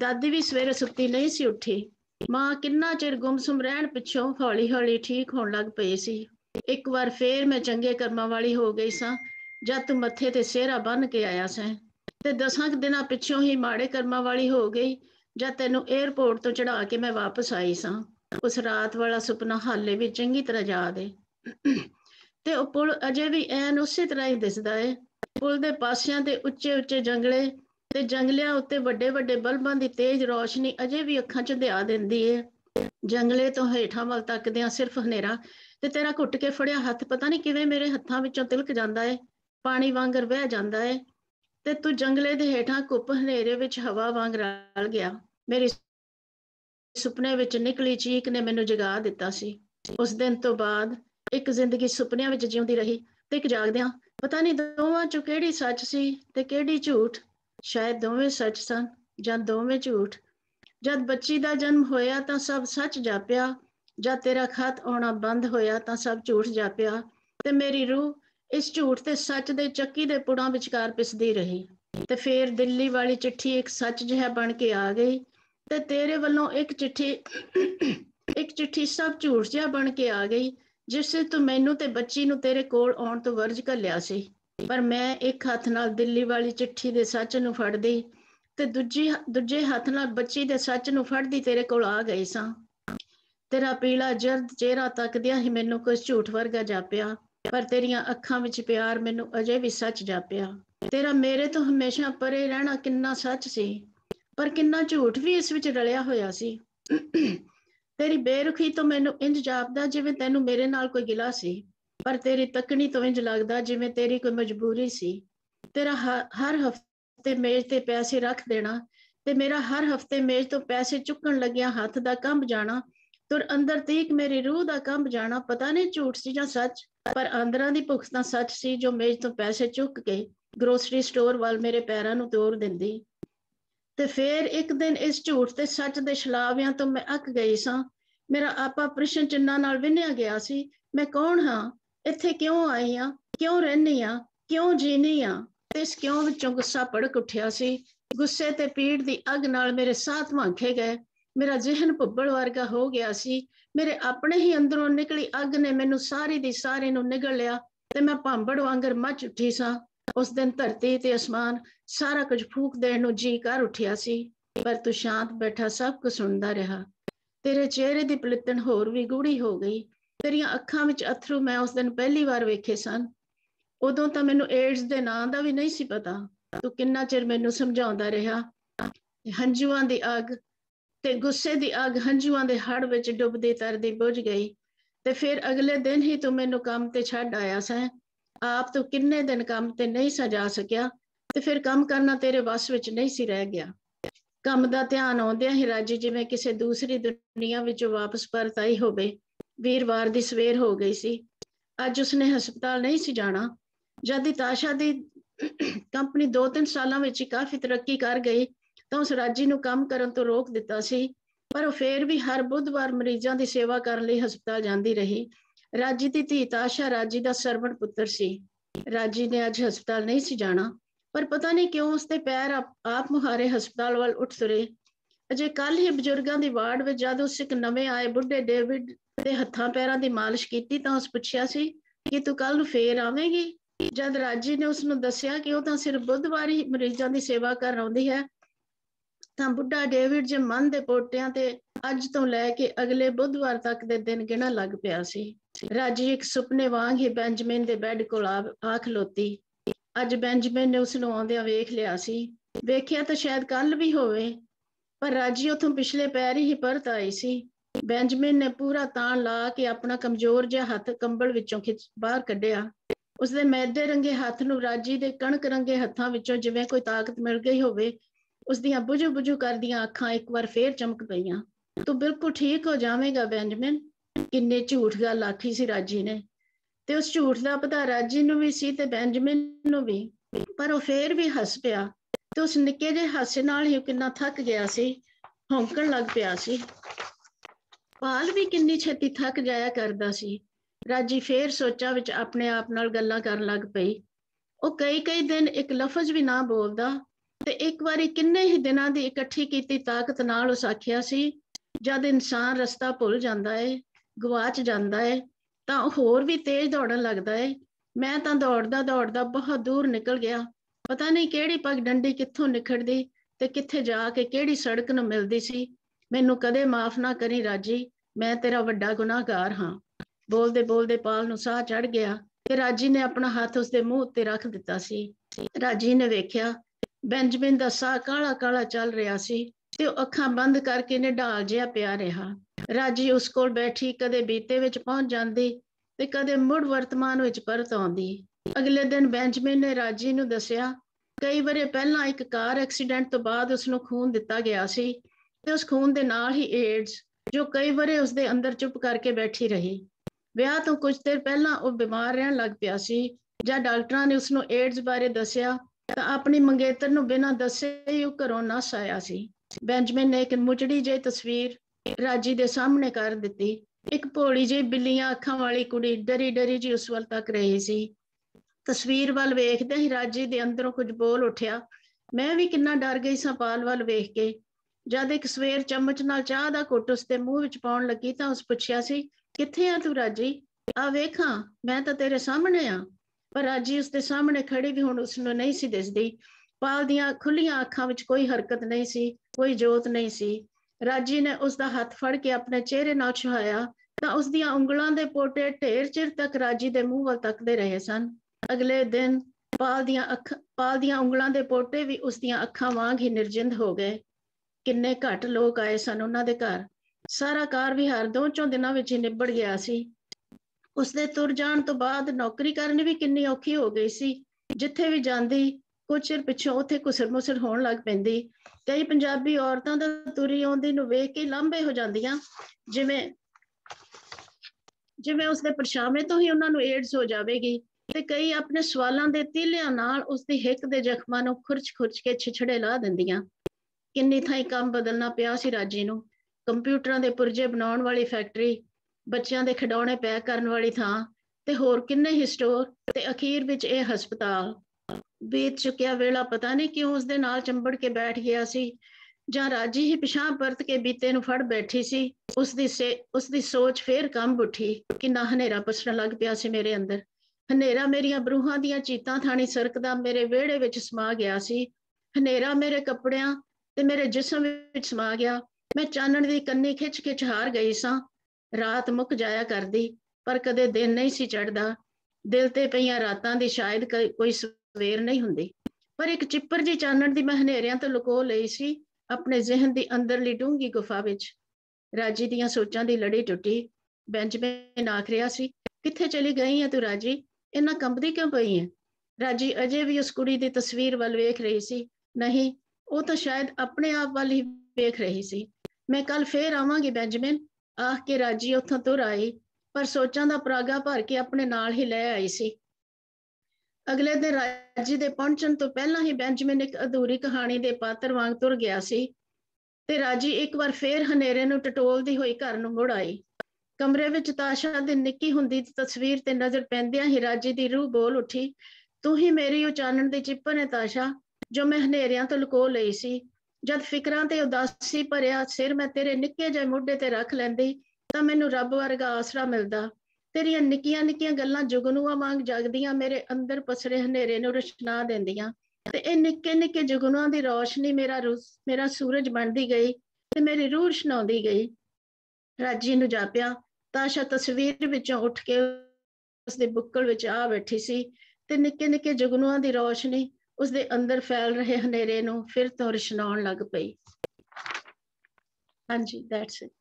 ਦਾਦੀ ਵੀ ਸਵੇਰੇ ਸੁੱਤੀ ਨਹੀਂ ਸੀ ਉੱਠੀ। ਮਾਂ ਕਿੰਨਾ ਚਿਰ ਗੁੰਮਸਮ ਰਹਿਣ ਪਿੱਛੋਂ ਹੌਲੀ-ਹੌਲੀ ਠੀਕ ਹੋਣ ਲੱਗ ਪਈ ਸੀ। ਇੱਕ ਵਾਰ ਫੇਰ ਮੈਂ ਚੰਗੇ ਕਰਮਾਂ ਵਾਲੀ ਹੋ ਗਈ ਸਾਂ, ਜਦ ਤੂੰ ਮੱਥੇ ਤੇ ਸਿਹਰਾ ਬੰਨ ਕੇ ਆਇਆ ਸੈਂ। ਤੇ ਦਸਾਂ ਦਿਨਾਂ ਪਿੱਛੋਂ ਹੀ ਮਾੜੇ ਕਰਮਾਂ ਵਾਲੀ ਹੋ ਗਈ, ਜਦ ਤੈਨੂੰ 에어ਪੋਰਟ ਤੋਂ ਚੜਾ ਕੇ ਮੈਂ ਵਾਪਸ ਆਈ ਸਾਂ। ਉਸ ਰਾਤ ਵਾਲਾ ਸੁਪਨਾ ਹਾਲੇ ਵੀ ਚੰਗੀ ਤਰ੍ਹਾਂ ਯਾਦ ਏ। ਤੇ ਉਹ ਪੁਲ ਅਜੇ ਵੀ ਐਨ ਉਸੇ ਤਰ੍ਹਾਂ ਹੀ ਦਿਸਦਾ ਹੈ ਪੁਲ ਦੇ ਪਾਸਿਆਂ ਤੇ ਉੱਚੇ ਉੱਚੇ ਜੰਗਲੇ ਤੇ ਜੰਗਲਿਆਂ ਉੱਤੇ ਵੱਡੇ ਵੱਡੇ ਬਲਬਾਂ ਦੀ ਤੇਜ਼ ਰੋਸ਼ਨੀ ਅਜੇ ਵੀ ਅੱਖਾਂ 'ਚ ਦਿਆ ਦਿੰਦੀ ਹੈ ਜੰਗਲੇ ਤੋਂ ਹੇਠਾਂ ਵੱਲ ਤੱਕਦਿਆਂ ਸਿਰਫ ਹਨੇਰਾ ਤੇ ਤੇਰਾ ਘੁੱਟ ਕੇ ਫੜਿਆ ਹੱਥ ਪਤਾ ਨਹੀਂ ਕਿਵੇਂ ਮੇਰੇ ਹੱਥਾਂ ਵਿੱਚੋਂ ਤਿਲਕ ਜਾਂਦਾ ਏ। ਪਾਣੀ ਵਾਂਗਰ ਵਹਿ ਜਾਂਦਾ ਏ ਤੇ ਤੂੰ ਜੰਗਲੇ ਦੇ ਹੇਠਾਂ ਕੁੱਪ ਹਨੇਰੇ ਵਿੱਚ ਹਵਾ ਵਾਂਗ ਰਲ ਗਿਆ। ਮੇਰੀ ਸੁਪਨੇ ਵਿੱਚ ਨਿਕਲੀ ਚੀਕ ਨੇ ਮੈਨੂੰ ਜਗਾ ਦਿੱਤਾ ਸੀ। ਉਸ ਦਿਨ ਤੋਂ ਬਾਅਦ ਇੱਕ ਜ਼ਿੰਦਗੀ ਸੁਪਨਿਆਂ ਵਿੱਚ ਜਿਉਂਦੀ ਰਹੀ ਤੇ ਇੱਕ ਜਾਗਦਿਆਂ, ਪਤਾ ਨਹੀਂ ਦੋਵਾਂ ਚੋਂ ਕਿਹੜੀ ਸੱਚ ਸੀ ਤੇ ਕਿਹੜੀ ਝੂਠ। ਸ਼ਾਇਦ ਦੋਵੇਂ ਸੱਚ ਸਨ ਜਾਂ ਦੋਵੇਂ ਝੂਠ। ਜਦ ਬੱਚੀ ਦਾ ਜਨਮ ਹੋਇਆ ਤਾਂ ਸਭ ਸੱਚ ਜਾਪਿਆ। ਜਦ ਤੇਰਾ ਖਤ ਆਉਣਾ ਬੰਦ ਹੋਇਆ ਤਾਂ ਸਭ ਝੂਠ ਜਾਪਿਆ। ਤੇ ਮੇਰੀ ਰੂਹ ਇਸ ਝੂਠ ਤੇ ਸੱਚ ਦੇ ਚੱਕੀ ਦੇ ਪੁੜਾਂ ਵਿਚਕਾਰ ਪਿਸਦੀ ਰਹੀ। ਤੇ ਫੇਰ ਦਿੱਲੀ ਵਾਲੀ ਚਿੱਠੀ ਇੱਕ ਸੱਚ ਜਿਹਾ ਬਣ ਕੇ ਆ ਗਈ। ਤੇ ਤੇਰੇ ਵੱਲੋਂ ਇੱਕ ਚਿੱਠੀ ਇੱਕ ਚਿੱਠੀ ਸਭ ਝੂਠ ਜਿਹਾ ਬਣ ਕੇ ਆ ਗਈ। ਜਿਸ ਤੇ ਤੂੰ ਮੈਨੂੰ ਤੇ ਬੱਚੀ ਨੂੰ ਤੇਰੇ ਕੋਲ ਆਉਣ ਤੋਂ ਵਰਜ ਘੱਲਿਆ ਸੀ। ਪਰ ਮੈਂ ਇੱਕ ਹੱਥ ਨਾਲ ਦਿੱਲੀ ਵਾਲੀ ਚਿੱਠੀ ਦੇ ਸੱਚ ਨੂੰ ਫੜਦੀ ਤੇ ਦੂਜੀ ਦੂਜੇ ਹੱਥ ਨਾਲ ਬੱਚੀ ਦੇ ਸੱਚ ਨੂੰ ਫੜਦੀ ਤੇਰੇ ਕੋਲ ਆ ਗਈ ਸਾਂ। ਤੇਰਾ ਪੀਲਾ ਜਰਦ ਚਿਹਰਾ ਤੱਕਦਿਆਂ ਹੀ ਮੈਨੂੰ ਕੁਝ ਝੂਠ ਵਰਗਾ ਜਾਪਿਆ, ਪਰ ਤੇਰੀਆਂ ਅੱਖਾਂ ਵਿੱਚ ਪਿਆਰ ਮੈਨੂੰ ਅਜੇ ਵੀ ਸੱਚ ਜਾਪਿਆ। ਤੇਰਾ ਮੇਰੇ ਤੋਂ ਹਮੇਸ਼ਾ ਪਰੇ ਰਹਿਣਾ ਕਿੰਨਾ ਸੱਚ ਸੀ, ਪਰ ਕਿੰਨਾ ਝੂਠ ਵੀ ਇਸ ਵਿੱਚ ਰਲਿਆ ਹੋਇਆ ਸੀ। ਤੇਰੀ ਬੇਰੁਖੀ ਤੋਂ ਮੈਨੂੰ ਇੰਜ ਜਾਪਦਾ ਜਿਵੇਂ ਤੈਨੂੰ ਮੇਰੇ ਨਾਲ ਕੋਈ ਗਿਲਾ ਸੀ। ਪਰ ਤੇਰੀ ਤੱਕਣੀ ਤੋਂ ਇੰਜ ਲੱਗਦਾ ਜਿਵੇਂ ਤੇਰੀ ਕੋਈ ਮਜਬੂਰੀ ਸੀ। ਤੇਰਾ ਹਰ ਹਫ਼ਤੇ ਮੇਜ਼ ਤੇ ਪੈਸੇ ਰੱਖ ਦੇਣਾ ਤੇ ਮੇਰਾ ਹਰ ਹਫ਼ਤੇ ਮੇਜ਼ ਤੋਂ ਪੈਸੇ ਚੁੱਕਣ ਲੱਗਿਆ ਹੱਥ ਦਾ ਕੰਬ ਜਾਣਾ। ਤੁਰ ਅੰਦਰ ਤੀਕ ਮੇਰੀ ਰੂਹ ਦਾ ਕੰਬ ਜਾਣਾ। ਪਤਾ ਨਹੀਂ ਝੂਠ ਸੀ ਜਾਂ ਸੱਚ, ਪਰ ਅੰਦਰਾਂ ਦੀ ਭੁੱਖ ਤਾਂ ਸੱਚ ਸੀ ਜੋ ਮੇਜ਼ ਤੋਂ ਪੈਸੇ ਚੁੱਕ ਕੇ ਗਰੋਸਰੀ ਸਟੋਰ ਵੱਲ ਮੇਰੇ ਪੈਰਾਂ ਨੂੰ ਤੋੜ ਦਿੰਦੀ। ਤੇ ਫੇਰ ਇੱਕ ਦਿਨ ਇਸ ਝੂਠ ਤੇ ਸੱਚ ਦੇ ਛਲਾਵਿਆਂ ਤੋਂ ਮੈਂ ਅੱਕ ਗਈ ਸਾਂ। ਮੇਰਾ ਆਪਾ ਪ੍ਰਸ਼ਨ ਚਿੰਨਾਂ ਨਾਲ ਵਿੰਨਿਆ ਗਿਆ ਸੀ, ਮੈਂ ਕੌਣ ਹਾਂ? ਇੱਥੇ ਕਿਉਂ ਆਈ ਆ? ਕਿਉਂ ਰਹਿਨੀ ਆ? ਕਿਉਂ ਜੀਨੀ ਆ? ਤੇ ਇਸ ਕਿਉਂ ਵਿੱਚੋਂ ਗੁੱਸਾ ਭੜਕ ਉੱਠਿਆ ਸੀ। ਗੁੱਸੇ ਤੇ ਪੀੜ ਦੀ ਅੱਗ ਨਾਲ ਮੇਰੇ ਸਾਥ ਧਮਾਕੇ ਗਏ। ਮੇਰਾ ਜ਼ਿਹਨ ਭੁੱਬੜ ਵਰਗਾ ਹੋ ਗਿਆ ਸੀ। ਮੇਰੇ ਆਪਣੇ ਹੀ ਅੰਦਰੋਂ ਨਿਕਲੀ ਅੱਗ ਨੇ ਮੈਨੂੰ ਸਾਰੀ ਦੀ ਸਾਰੀ ਨੂੰ ਨਿਗਲ ਲਿਆ ਤੇ ਮੈਂ ਭਾਂਬੜ ਵਾਂਗਰ ਮੱਚ ਉੱਠੀ ਸਾਂ। ਉਸ ਦਿਨ ਧਰਤੀ ਤੇ ਅਸਮਾਨ ਸਾਰਾ ਕੁਝ ਫੂਕ ਦੇਣ ਨੂੰ ਜੀ ਕਰ ਉੱਠਿਆ ਸੀ, ਪਰ ਤੂੰ ਸ਼ਾਂਤ ਬੈਠਾ, ਸਭ ਕੁਝ ਸੁਣਦਾ ਰਿਹਾ। ਤੇਰੇ ਚਿਹਰੇ ਦੀ ਪਲਿੱਤਣ ਹੋਰ ਵੀ ਗੂੜੀ ਹੋ ਗਈ। ਤੇਰੀਆਂ ਅੱਖਾਂ ਵਿੱਚ ਅਥਰੂ ਮੈਂ ਉਸ ਦਿਨ ਪਹਿਲੀ ਵਾਰ ਵੇਖੇ ਸਨ। ਉਦੋਂ ਤਾਂ ਮੈਨੂੰ ਏਡਸ ਦੇ ਨਾਂ ਦਾ ਵੀ ਨਹੀਂ ਸੀ ਪਤਾ। ਤੂੰ ਕਿੰਨਾ ਚਿਰ ਮੈਨੂੰ ਸਮਝਾਉਂਦਾ ਰਿਹਾ। ਹੰਝੂਆਂ ਦੀ ਅੱਗ ਤੇ ਗੁੱਸੇ ਦੀ ਅੱਗ ਹੰਝੂਆਂ ਦੇ ਹੜ ਵਿੱਚ ਡੁੱਬਦੀ ਤਰਦੀ ਬੁਝ ਗਈ। ਤੇ ਫਿਰ ਅਗਲੇ ਦਿਨ ਹੀ ਤੂੰ ਮੈਨੂੰ ਕੰਮ ਤੇ ਛੱਡ ਆਇਆ ਸੈਂ। ਆਪ ਤੂੰ ਕਿੰਨੇ ਦਿਨ ਕੰਮ ਤੇ ਨਹੀਂ ਸਜਾ ਸਕਿਆ ਤੇ ਫਿਰ ਕੰਮ ਕਰਨਾ ਤੇਰੇ ਵੱਸ ਵਿੱਚ ਨਹੀਂ ਸੀ ਰਹਿ ਗਿਆ। ਕੰਮ ਦਾ ਧਿਆਨ ਆਉਂਦਿਆਂ ਹੀ ਰਾਜੀ ਜਿਵੇਂ ਕਿਸੇ ਦੂਸਰੀ ਦੁਨੀਆ ਵਿੱਚੋਂ ਵਾਪਸ ਪਰਤ ਆਈ ਹੋਵੇ, ਵੀਰਵਾਰ ਦੀ ਸਵੇਰ ਹੋ ਗਈ ਸੀ। ਅੱਜ ਉਸਨੇ ਹਸਪਤਾਲ ਨਹੀਂ ਸੀ ਜਾਣਾ। ਜਦ ਦੀ ਤਾਸ਼ਾ ਦੀ ਕੰਪਨੀ 2-3 ਸਾਲਾਂ ਵਿੱਚ ਹੀ ਕਾਫੀ ਤਰੱਕੀ ਕਰ ਗਈ, ਤਾਂ ਉਸ ਰਾਜੀ ਨੂੰ ਕੰਮ ਕਰਨ ਤੋਂ ਰੋਕ ਦਿੱਤਾ ਸੀ। ਪਰ ਉਹ ਫੇਰ ਵੀ ਹਰ ਬੁੱਧਵਾਰ ਮਰੀਜ਼ਾਂ ਦੀ ਸੇਵਾ ਕਰਨ ਲਈ ਹਸਪਤਾਲ ਜਾਂਦੀ ਰਹੀ। ਰਾਜੀ ਦੀ ਧੀ ਤਾਸ਼ਾ ਰਾਜੀ ਦਾ ਸਰਵਣ ਪੁੱਤਰ ਸੀ। ਰਾਜੀ ਨੇ ਅੱਜ ਹਸਪਤਾਲ ਨਹੀਂ ਸੀ ਜਾਣਾ, ਪਰ ਪਤਾ ਨਹੀਂ ਕਿਉਂ ਉਸਦੇ ਪੈਰ ਆਪ ਮੁਹਾਰੇ ਹਸਪਤਾਲ ਵੱਲ ਉੱਠ ਤੁਰੇ। ਅਜੇ ਕੱਲ ਹੀ ਬਜ਼ੁਰਗਾਂ ਦੀ ਵਾਰਡ ਵਿੱਚ ਜਦ ਉਸ ਇੱਕ ਨਵੇਂ ਆਏ ਬੁੱਢੇ ਡੇਵਿਡ ਦੇ ਹੱਥਾਂ ਪੈਰਾਂ ਦੀ ਮਾਲਿਸ਼ ਕੀਤੀ ਤਾਂ ਉਸ ਪੁੱਛਿਆ ਸੀ, ਕਿ ਤੂੰ ਕੱਲ ਨੂੰ ਫੇਰ ਆਵੇਂਗੀ? ਜਦ ਰਾਜੀ ਨੇ ਉਸ ਨੂੰ ਦੱਸਿਆ ਕਿ ਉਹ ਤਾਂ ਸਿਰਫ ਬੁੱਧਵਾਰ ਹੀ ਮਰੀਜ਼ਾਂ ਦੀ ਸੇਵਾ ਕਰ ਆਉਂਦੀ ਹੈ ਤਾਂ ਬੁੱਢਾ ਡੇਵਿਡ ਜੇ ਮਨ ਦੇ ਪੋਟਿਆਂ ਤੇ ਅੱਜ ਤੋਂ ਲੈ ਕੇ ਅਗਲੇ ਬੁੱਧਵਾਰ ਤੱਕ ਦੇ ਦਿਨ ਗਿਣਾ ਲੱਗ ਪਿਆ ਸੀ। ਰਾਜੀ ਇੱਕ ਸੁਪਨੇ ਵਾਂਗ ਹੀ ਬੈਂਜਮਿਨ ਦੇ ਬੈੱਡ ਕੋਲ ਆ ਖਲੋਤੀ ਅੱਜ ਬੈਂਜਮਿਨ ਨੇ ਉਸ ਨੂੰ ਆਉਂਦਿਆਂ ਵੇਖ ਲਿਆ ਸੀ। ਵੇਖਿਆ ਤਾਂ ਸ਼ਾਇਦ ਕੱਲ ਵੀ ਹੋਵੇ, ਪਰ ਰਾਜੀ ਉਥੋਂ ਪਿਛਲੇ ਪੈਰ ਹੀ ਪਰਤ ਆਈ ਸੀ। ਬੈਂਜਮਿਨ ਨੇ ਪੂਰਾ ਤਾਣ ਲਾ ਕੇ ਆਪਣਾ ਕਮਜ਼ੋਰ ਜਿਹਾ ਹੱਥ ਕੰਬਲ ਵਿੱਚੋਂ ਖਿੱਚ, ਬਾਹਰ ਕੱਢਿਆ। ਉਸਦੇ ਮੈਦੇ ਰੰਗੇ ਹੱਥ ਨੂੰ ਰਾਜੀ ਦੇ ਕਣਕ ਰੰਗੇ ਹੱਥਾਂ ਵਿੱਚੋਂ ਜਿਵੇਂ ਕੋਈ ਤਾਕਤ ਮਿਲ ਗਈ ਹੋਵੇ ਉਸ ਦੀਆਂ ਬੁਝੂ ਬੁਝੂ ਕਰਦੀਆਂ ਅੱਖਾਂ ਇੱਕ ਵਾਰ ਫੇਰ ਚਮਕ ਪਈਆਂ। ਤੂੰ ਬਿਲਕੁਲ ਠੀਕ ਹੋ ਜਾਵੇਂਗਾ ਬੈਂਜਮਿਨ। ਕਿੰਨੇ ਝੂਠ ਗੱਲ ਆਖੀ ਸੀ ਰਾਜੀ ਨੇ। ਤੇ ਉਸ ਝੂਠ ਦਾ ਪਤਾ ਰਾਜੀ ਨੂੰ ਵੀ ਸੀ ਤੇ ਬੈਂਜਮਿਨ ਨੂੰ ਵੀ। ਪਰ ਉਹ ਫੇਰ ਵੀ ਹੱਸ ਪਿਆ ਤੇ ਉਸ ਨਿੱਕੇ ਜਿਹੇ ਹਾਸੇ ਨਾਲ ਹੀ ਕਿੰਨਾ ਥੱਕ ਗਿਆ ਸੀ, ਹੌਂਕਣ ਲੱਗ ਪਿਆ ਸੀ। ਪਾਲ ਵੀ ਕਿੰਨੀ ਛੇਤੀ ਥੱਕ ਜਾਇਆ ਕਰਦਾ ਸੀ। ਰਾਜੀ ਫੇਰ ਸੋਚਾਂ ਵਿੱਚ ਆਪਣੇ ਆਪ ਨਾਲ ਗੱਲਾਂ ਕਰਨ ਲੱਗ ਪਈ। ਉਹ ਕਈ ਕਈ ਦਿਨ ਇੱਕ ਲਫ਼ਜ਼ ਵੀ ਨਾ ਬੋਲਦਾ। ਤੇ ਇੱਕ ਵਾਰੀ ਕਿੰਨੇ ਹੀ ਦਿਨਾਂ ਦੀ ਇਕੱਠੀ ਕੀਤੀ ਤਾਕਤ ਨਾਲ ਉਸ ਆਖਿਆ ਸੀ, ਜਦ ਇਨਸਾਨ ਰਸਤਾ ਭੁੱਲ ਜਾਂਦਾ ਏ ਗਵਾਚ ਜਾਂਦਾ ਏ, ਤਾਂ ਉਹ ਹੋਰ ਵੀ ਤੇਜ਼ ਦੌੜਨ ਲੱਗਦਾ ਏ। ਮੈਂ ਤਾਂ ਦੌੜਦਾ ਦੌੜਦਾ ਬਹੁਤ ਦੂਰ ਨਿਕਲ ਗਿਆ। ਪਤਾ ਨਹੀਂ ਕਿਹੜੀ ਪਗ ਡੰਡੀ ਕਿੱਥੋਂ ਨਿਖੜਦੀ ਤੇ ਕਿੱਥੇ ਜਾ ਕੇ ਕਿਹੜੀ ਸੜਕ ਨੂੰ ਮਿਲਦੀ ਸੀ। ਮੈਨੂੰ ਕਦੇ ਮਾਫ ਨਾ ਕਰੀ ਰਾਜੀ, ਮੈਂ ਤੇਰਾ ਵੱਡਾ ਗੁਨਾਹਗਾਰ ਹਾਂ। ਬੋਲਦੇ ਬੋਲਦੇ ਪਾਲ ਨੂੰ ਸਾਹ ਚੜ ਗਿਆ ਤੇ ਰਾਜੀ ਨੇ ਆਪਣਾ ਹੱਥ ਉਸਦੇ ਮੂੰਹ ਉੱਤੇ ਰੱਖ ਦਿੱਤਾ ਸੀ। ਰਾਜੀ ਨੇ ਵੇਖਿਆ ਬੈਂਜਮਿਨ ਦਾ ਸਾਹ ਕਾਲਾ ਕਾਲਾ ਚੱਲ ਰਿਹਾ ਸੀ ਤੇ ਉਹ ਅੱਖਾਂ ਬੰਦ ਕਰਕੇ ਨਿਢਾਲ ਜਿਹਾ ਪਿਆ ਰਿਹਾ। ਰਾਜੀ ਉਸ ਕੋਲ ਬੈਠੀ ਕਦੇ ਬੀਤੇ ਵਿੱਚ ਪਹੁੰਚ ਜਾਂਦੀ ਤੇ ਕਦੇ ਮੁੜ ਵਰਤਮਾਨ ਵਿੱਚ ਪਰਤ ਆਉਂਦੀ। ਅਗਲੇ ਦਿਨ ਬੈਂਜਮਿਨ ਨੇ ਰਾਜੀ ਨੂੰ ਦੱਸਿਆ, ਕਈ ਵਰੇ ਪਹਿਲਾਂ ਇੱਕ ਕਾਰ ਐਕਸੀਡੈਂਟ ਤੋਂ ਬਾਅਦ ਉਸ ਨੂੰ ਖੂਨ ਦਿੱਤਾ ਗਿਆ ਸੀ ਤੇ ਉਸ ਖੂਨ ਦੇ ਨਾਲ ਹੀ ਏਡਸ ਜੋ ਕਈ ਵਰੇ ਉਸ ਦੇ ਅੰਦਰ ਚੁੱਪ ਕਰਕੇ ਬੈਠੀ ਰਹੀ। ਵਿਆਹ ਤੋਂ ਕੁਝ ਦਿਨ ਪਹਿਲਾਂ ਉਹ ਬਿਮਾਰ ਰਹਿਣ ਲੱਗ ਪਿਆ ਸੀ ਜਦ ਡਾਕਟਰਾਂ ਨੇ ਉਸ ਨੂੰ ਏਡਸ ਬਾਰੇ ਦੱਸਿਆ ਆਪਣੀ ਮੰਗੇਤਰ ਨੂੰ ਬਿਨਾਂ ਦੱਸੇ ਹੀ ਉਹ ਘਰੋਂ ਨਸ ਆਇਆ ਸੀ। ਬੈਂਜਮਿਨ ਨੇ ਇੱਕ ਮੁਚੜੀ ਜਿਹੀ ਤਸਵੀਰ ਰਾਜੀ ਦੇ ਸਾਹਮਣੇ ਕਰ ਦਿੱਤੀ। ਇੱਕ ਭੋਲੀ ਜਿਹੀ ਬਿੱਲੀਆਂ ਅੱਖਾਂ ਵਾਲੀ ਕੁੜੀ ਡਰੀ ਡਰੀ ਜੀ ਉਸ ਵੱਲ ਤੱਕ ਰਹੀ ਸੀ। ਤਸਵੀਰ ਵੱਲ ਵੇਖਦੇ ਹੀ ਰਾਜੀ ਦੇ ਅੰਦਰੋਂ ਕੁਝ ਬੋਲ ਉੱਠਿਆ, ਮੈਂ ਵੀ ਕਿੰਨਾ ਡਰ ਗਈ ਸਾਂ ਪਾਲ ਵੱਲ ਵੇਖ ਕੇ। ਜਦ ਇੱਕ ਸਵੇਰ ਚਮਚ ਨਾਲ ਚਾਹ ਦਾ ਘੁੱਟ ਉਸਦੇ ਮੂੰਹ ਵਿੱਚ ਪਾਉਣ ਲੱਗੀ ਤਾਂ ਉਸ ਪੁੱਛਿਆ ਸੀ, ਕਿੱਥੇ ਆ ਤੂੰ ਰਾਜੀ? ਆ ਵੇਖਾਂ ਮੈਂ ਤਾਂ ਤੇਰੇ ਸਾਹਮਣੇ ਆ। ਪਰ ਰਾਜੀ ਉਸਦੇ ਸਾਹਮਣੇ ਖੜੀ ਵੀ ਹੁਣ ਉਸ ਨੂੰ ਨਹੀਂ ਸੀ ਦਿਸਦੀ। ਪਾਲ ਦੀਆਂ ਖੁੱਲੀਆਂ ਅੱਖਾਂ ਵਿੱਚ ਕੋਈ ਹਰਕਤ ਨਹੀਂ ਸੀ, ਕੋਈ ਜੋਤ ਨਹੀਂ ਸੀ। ਰਾਜੀ ਨੇ ਉਸ ਦਾ ਹੱਥ ਫੜ ਕੇ ਆਪਣੇ ਚਿਹਰੇ ਨਾਲ ਛੁਹਾਇਆ ਤਾਂ ਉਸ ਦੀਆਂ ਉਂਗਲਾਂ ਦੇ ਪੋਟੇ ਢੇਰ ਚਿਰ ਤੱਕ ਰਾਜੀ ਦੇ ਮੂੰਹ ਵੱਲ ਤੱਕਦੇ ਰਹੇ ਸਨ। ਅਗਲੇ ਦਿਨ ਪਾਲ ਦੀਆਂ ਅੱਖ, ਪਾਲ ਦੀਆਂ ਉਂਗਲਾਂ ਦੇ ਪੋਟੇ ਵੀ ਉਸ ਦੀਆਂ ਅੱਖਾਂ ਵਾਂਗ ਹੀ ਨਿਰਜਿੰਦ ਹੋ ਗਏ। ਕਿੰਨੇ ਘੱਟ ਲੋਕ ਆਏ ਸਨ ਉਹਨਾਂ ਦੇ ਘਰ। ਸਾਰਾ ਕਾਰ ਵਿਹਾਰ ਦੋ ਚੋਂ ਦਿਨਾਂ ਵਿੱਚ ਹੀ ਨਿਬੜ ਗਿਆ ਸੀ। ਉਸਦੇ ਤੁਰ ਜਾਣ ਤੋਂ ਬਾਅਦ ਨੌਕਰੀ ਕਰਨੀ ਵੀ ਕਿੰਨੀ ਔਖੀ ਹੋ ਗਈ ਸੀ। ਜਿੱਥੇ ਵੀ ਜਾਂਦੀ, ਕੁਝ ਚਿਰ ਪਿੱਛੋਂ ਉੱਥੇ ਕੁਸਰ ਮੁਸਰ ਹੋਣ ਲੱਗ ਪੈਂਦੀ। ਕਈ ਪੰਜਾਬੀ ਔਰਤਾਂ ਦਾ ਤੁਰੀ ਆਉਂਦੀ ਨੂੰ ਵੇਖ ਕੇ ਲਾਂਭੇ ਹੋ ਜਾਂਦੀਆਂ। ਜਿਵੇਂ ਜਿਵੇਂ ਉਸਦੇ ਪਰਛਾਵੇਂ ਤੋਂ ਹੀ ਉਹਨਾਂ ਨੂੰ ਏਡਸ ਹੋ ਜਾਵੇਗੀ ਤੇ ਕਈ ਆਪਣੇ ਸਵਾਲਾਂ ਦੇ ਤੀਲਿਆਂ ਨਾਲ ਉਸਦੀ ਹਿੱਕ ਦੇ ਜ਼ਖਮਾਂ ਨੂੰ ਖੁਰਚ-ਖੁਰਚ ਕੇ ਛਿਛੜੇ ਲਾ ਦਿੰਦੀਆਂ। ਕਿੰਨੀ ਥਾਈਂ ਕੰਮ ਬਦਲਣਾ ਪਿਆ ਸੀ ਰਾਜੀ ਨੂੰ। ਕੰਪਿਊਟਰਾਂ ਦੇ ਪੁਰਜੇ ਬਣਾਉਣ ਵਾਲੀ ਫੈਕਟਰੀ ਬੱਚਿਆਂ ਦੇ ਖਿਡੌਣੇ ਪੈਕ ਕਰਨ ਵਾਲੀ ਥਾਂ ਤੇ ਹੋਰ ਕਿੰਨੇ ਹੀ ਸਟੋਰ ਤੇ ਅਖੀਰ ਵਿੱਚ ਇਹ ਹਸਪਤਾਲ ਬੀਤ ਚੁੱਕਿਆ ਵੇਲਾ ਪਤਾ ਨਹੀਂ ਕਿਉਂ ਉਸਦੇ ਨਾਲ ਚੰਬੜ ਕੇ ਬੈਠ ਗਿਆ ਸੀ ਜਾਂ ਰਾਜੀ ਹੀ ਪਿਛਾਂ ਪਰਤ ਕੇ ਬੀਤੇ ਨੂੰ ਫੜ ਬੈਠੀ ਸੀ, ਉਸਦੀ ਉਸਦੀ ਸੋਚ ਫੇਰ ਕੰਬ ਉੱਠੀ ਕਿੰਨਾ ਹਨੇਰਾ ਪਸਣ ਲੱਗ ਪਿਆ ਸੀ ਮੇਰੇ ਅੰਦਰ। ਹਨੇਰਾ ਮੇਰੀਆਂ ਬਰੂਹਾਂ ਦੀਆਂ ਚੀਤਾਂ ਥਾਣੀ ਸਰਕਦਾ ਮੇਰੇ ਵਿਹੜੇ ਵਿੱਚ ਸਮਾ ਗਿਆ ਸੀ। ਹਨੇਰਾ ਮੇਰੇ ਕੱਪੜਿਆਂ ਤੇ ਮੇਰੇ ਜਿਸਮ ਵਿੱਚ ਸਮਾ ਗਿਆ। ਮੈਂ ਚਾਨਣ ਦੀ ਕੰਨੀ ਖਿੱਚ ਖਿੱਚ ਹਾਰ ਗਈ ਸਾਂ। ਰਾਤ ਮੁੱਕ ਜਾਇਆ ਕਰਦੀ, ਪਰ ਕਦੇ ਦਿਨ ਨਹੀਂ ਸੀ ਚੜਦਾ ਦਿਲ ਤੇ ਪਈਆਂ ਰਾਤਾਂ ਦੀ ਸ਼ਾਇਦ ਕੋਈ ਸਵੇਰ ਨਹੀਂ ਹੁੰਦੀ। ਪਰ ਇੱਕ ਚਿੱਪਰ ਜੀ ਚਾਨਣ ਦੀ ਮੈਂ ਹਨੇਰਿਆਂ ਤੋਂ ਲੁਕੋ ਲਈ ਸੀ, ਆਪਣੇ ਜ਼ਿਹਨ ਦੀ ਅੰਦਰਲੀ ਡੂੰਗੀ ਗੁਫਾ ਵਿੱਚ। ਰਾਜੀ ਦੀਆਂ ਸੋਚਾਂ ਦੀ ਲੜੀ ਟੁੱਟੀ। ਬੈਂਜਮਿਨ ਆਖ ਰਿਹਾ ਸੀ, ਕਿੱਥੇ ਚਲੀ ਗਈ ਹੈ ਤੂੰ ਰਾਜੀ? ਇੰਨਾ ਕੰਬਦੀ ਕਿਉਂ ਪਈ ਹੈ ਰਾਜੀ ਅਜੇ ਵੀ ਉਸ ਕੁੜੀ ਦੀ ਤਸਵੀਰ ਵੱਲ ਵੇਖ ਰਹੀ ਸੀ। ਨਹੀਂ, ਉਹ ਤਾਂ ਸ਼ਾਇਦ ਆਪਣੇ ਆਪ ਵੱਲ ਹੀ ਵੇਖ ਰਹੀ ਸੀ। ਮੈਂ ਕੱਲ ਫੇਰ ਆਵਾਂਗੀ ਬੈਂਜਮਿਨ। ਆਖ ਕੇ ਰਾਜੀ ਉੱਥੋਂ ਤੁਰ ਆਈ ਪਰ ਸੋਚਾਂ ਦਾ ਪਰਾਗਾ ਭਰ ਕੇ ਆਪਣੇ ਨਾਲ ਹੀ ਲੈ ਆਈ ਸੀ। ਅਗਲੇ ਦਿਨ ਰਾਜੀ ਦੇ ਪਹੁੰਚਣ ਤੋਂ ਪਹਿਲਾਂ ਹੀ ਬੈਂਜਮਿਨ ਇੱਕ ਅਧੂਰੀ ਕਹਾਣੀ ਦੇ ਪਾਤਰ ਵਾਂਗ ਤੁਰ ਗਿਆ ਸੀ ਤੇ ਰਾਜੀ ਇੱਕ ਵਾਰ ਫੇਰ ਹਨੇਰੇ ਨੂੰ ਟਟੋਲਦੀ ਹੋਈ ਘਰ ਨੂੰ ਮੁੜ ਆਈ ਕਮਰੇ ਵਿੱਚ ਤਾਸ਼ਾ ਦੀ ਨਿੱਕੀ ਹੁੰਦੀ ਤਸਵੀਰ ਤੇ ਨਜ਼ਰ ਪੈਂਦਿਆਂ ਹੀ ਰਾਜੀ ਦੀ ਰੂਹ ਬੋਲ ਉੱਠੀ, ਤੂੰ ਹੀ ਮੇਰੀ ਉਹ ਚਾਨਣ ਦੀ ਚਿੱਪਨ ਹੈ ਤਾਸ਼ਾ, ਜੋ ਮੈਂ ਹਨੇਰਿਆਂ ਤੋਂ ਲੁਕੋ ਲਈ ਸੀ। ਜਦ ਫਿਕਰਾਂ ਤੇ ਉਦਾਸੀ ਭਰਿਆ ਸਿਰ ਮੈਂ ਤੇਰੇ ਨਿੱਕੇ ਜਿਹੇ ਮੋਢੇ ਤੇ ਰੱਖ ਲੈਂਦੀ, ਤਾਂ ਮੈਨੂੰ ਰੱਬ ਵਰਗਾ ਆਸਰਾ ਮਿਲਦਾ। ਤੇਰੀਆਂ ਨਿੱਕੀਆਂ ਨਿੱਕੀਆਂ ਗੱਲਾਂ ਜੁਗਨੂਆਂ ਵਾਂਗ ਜਗਦੀਆਂ, ਮੇਰੇ ਅੰਦਰ ਪਸਰੇ ਹਨੇਰੇ ਨੂੰ ਰੁਸ਼ਨਾ ਦਿੰਦੀਆਂ। ਤੇ ਇਹ ਨਿੱਕੇ ਨਿੱਕੇ ਜੁਗਨੂਆਂ ਦੀ ਰੋਸ਼ਨੀ ਮੇਰਾ ਮੇਰਾ ਸੂਰਜ ਬਣਦੀ ਗਈ ਤੇ ਮੇਰੀ ਰੂਹ ਰਸ਼ਨਾਉਂਦੀ ਗਈ। ਰਾਜੀ ਨੂੰ ਜਾਪਿਆ ਤਾਸ਼ਾ ਤਸਵੀਰ ਵਿੱਚੋਂ ਉੱਠ ਕੇ ਉਸਦੇ ਬੁੱਕਲ ਵਿੱਚ ਆ ਬੈਠੀ ਸੀ ਤੇ ਨਿੱਕੇ ਨਿੱਕੇ ਜੁਗਨੂਆਂ ਦੀ ਰੋਸ਼ਨੀ ਉਸਦੇ ਅੰਦਰ ਫੈਲ ਰਹੇ ਹਨੇਰੇ ਨੂੰ ਫਿਰ ਤੋਂ ਰਸ਼ਨਾਉਣ ਲੱਗ ਪਈ। ਹਾਂਜੀ ਦੈਟਸ ਇਟ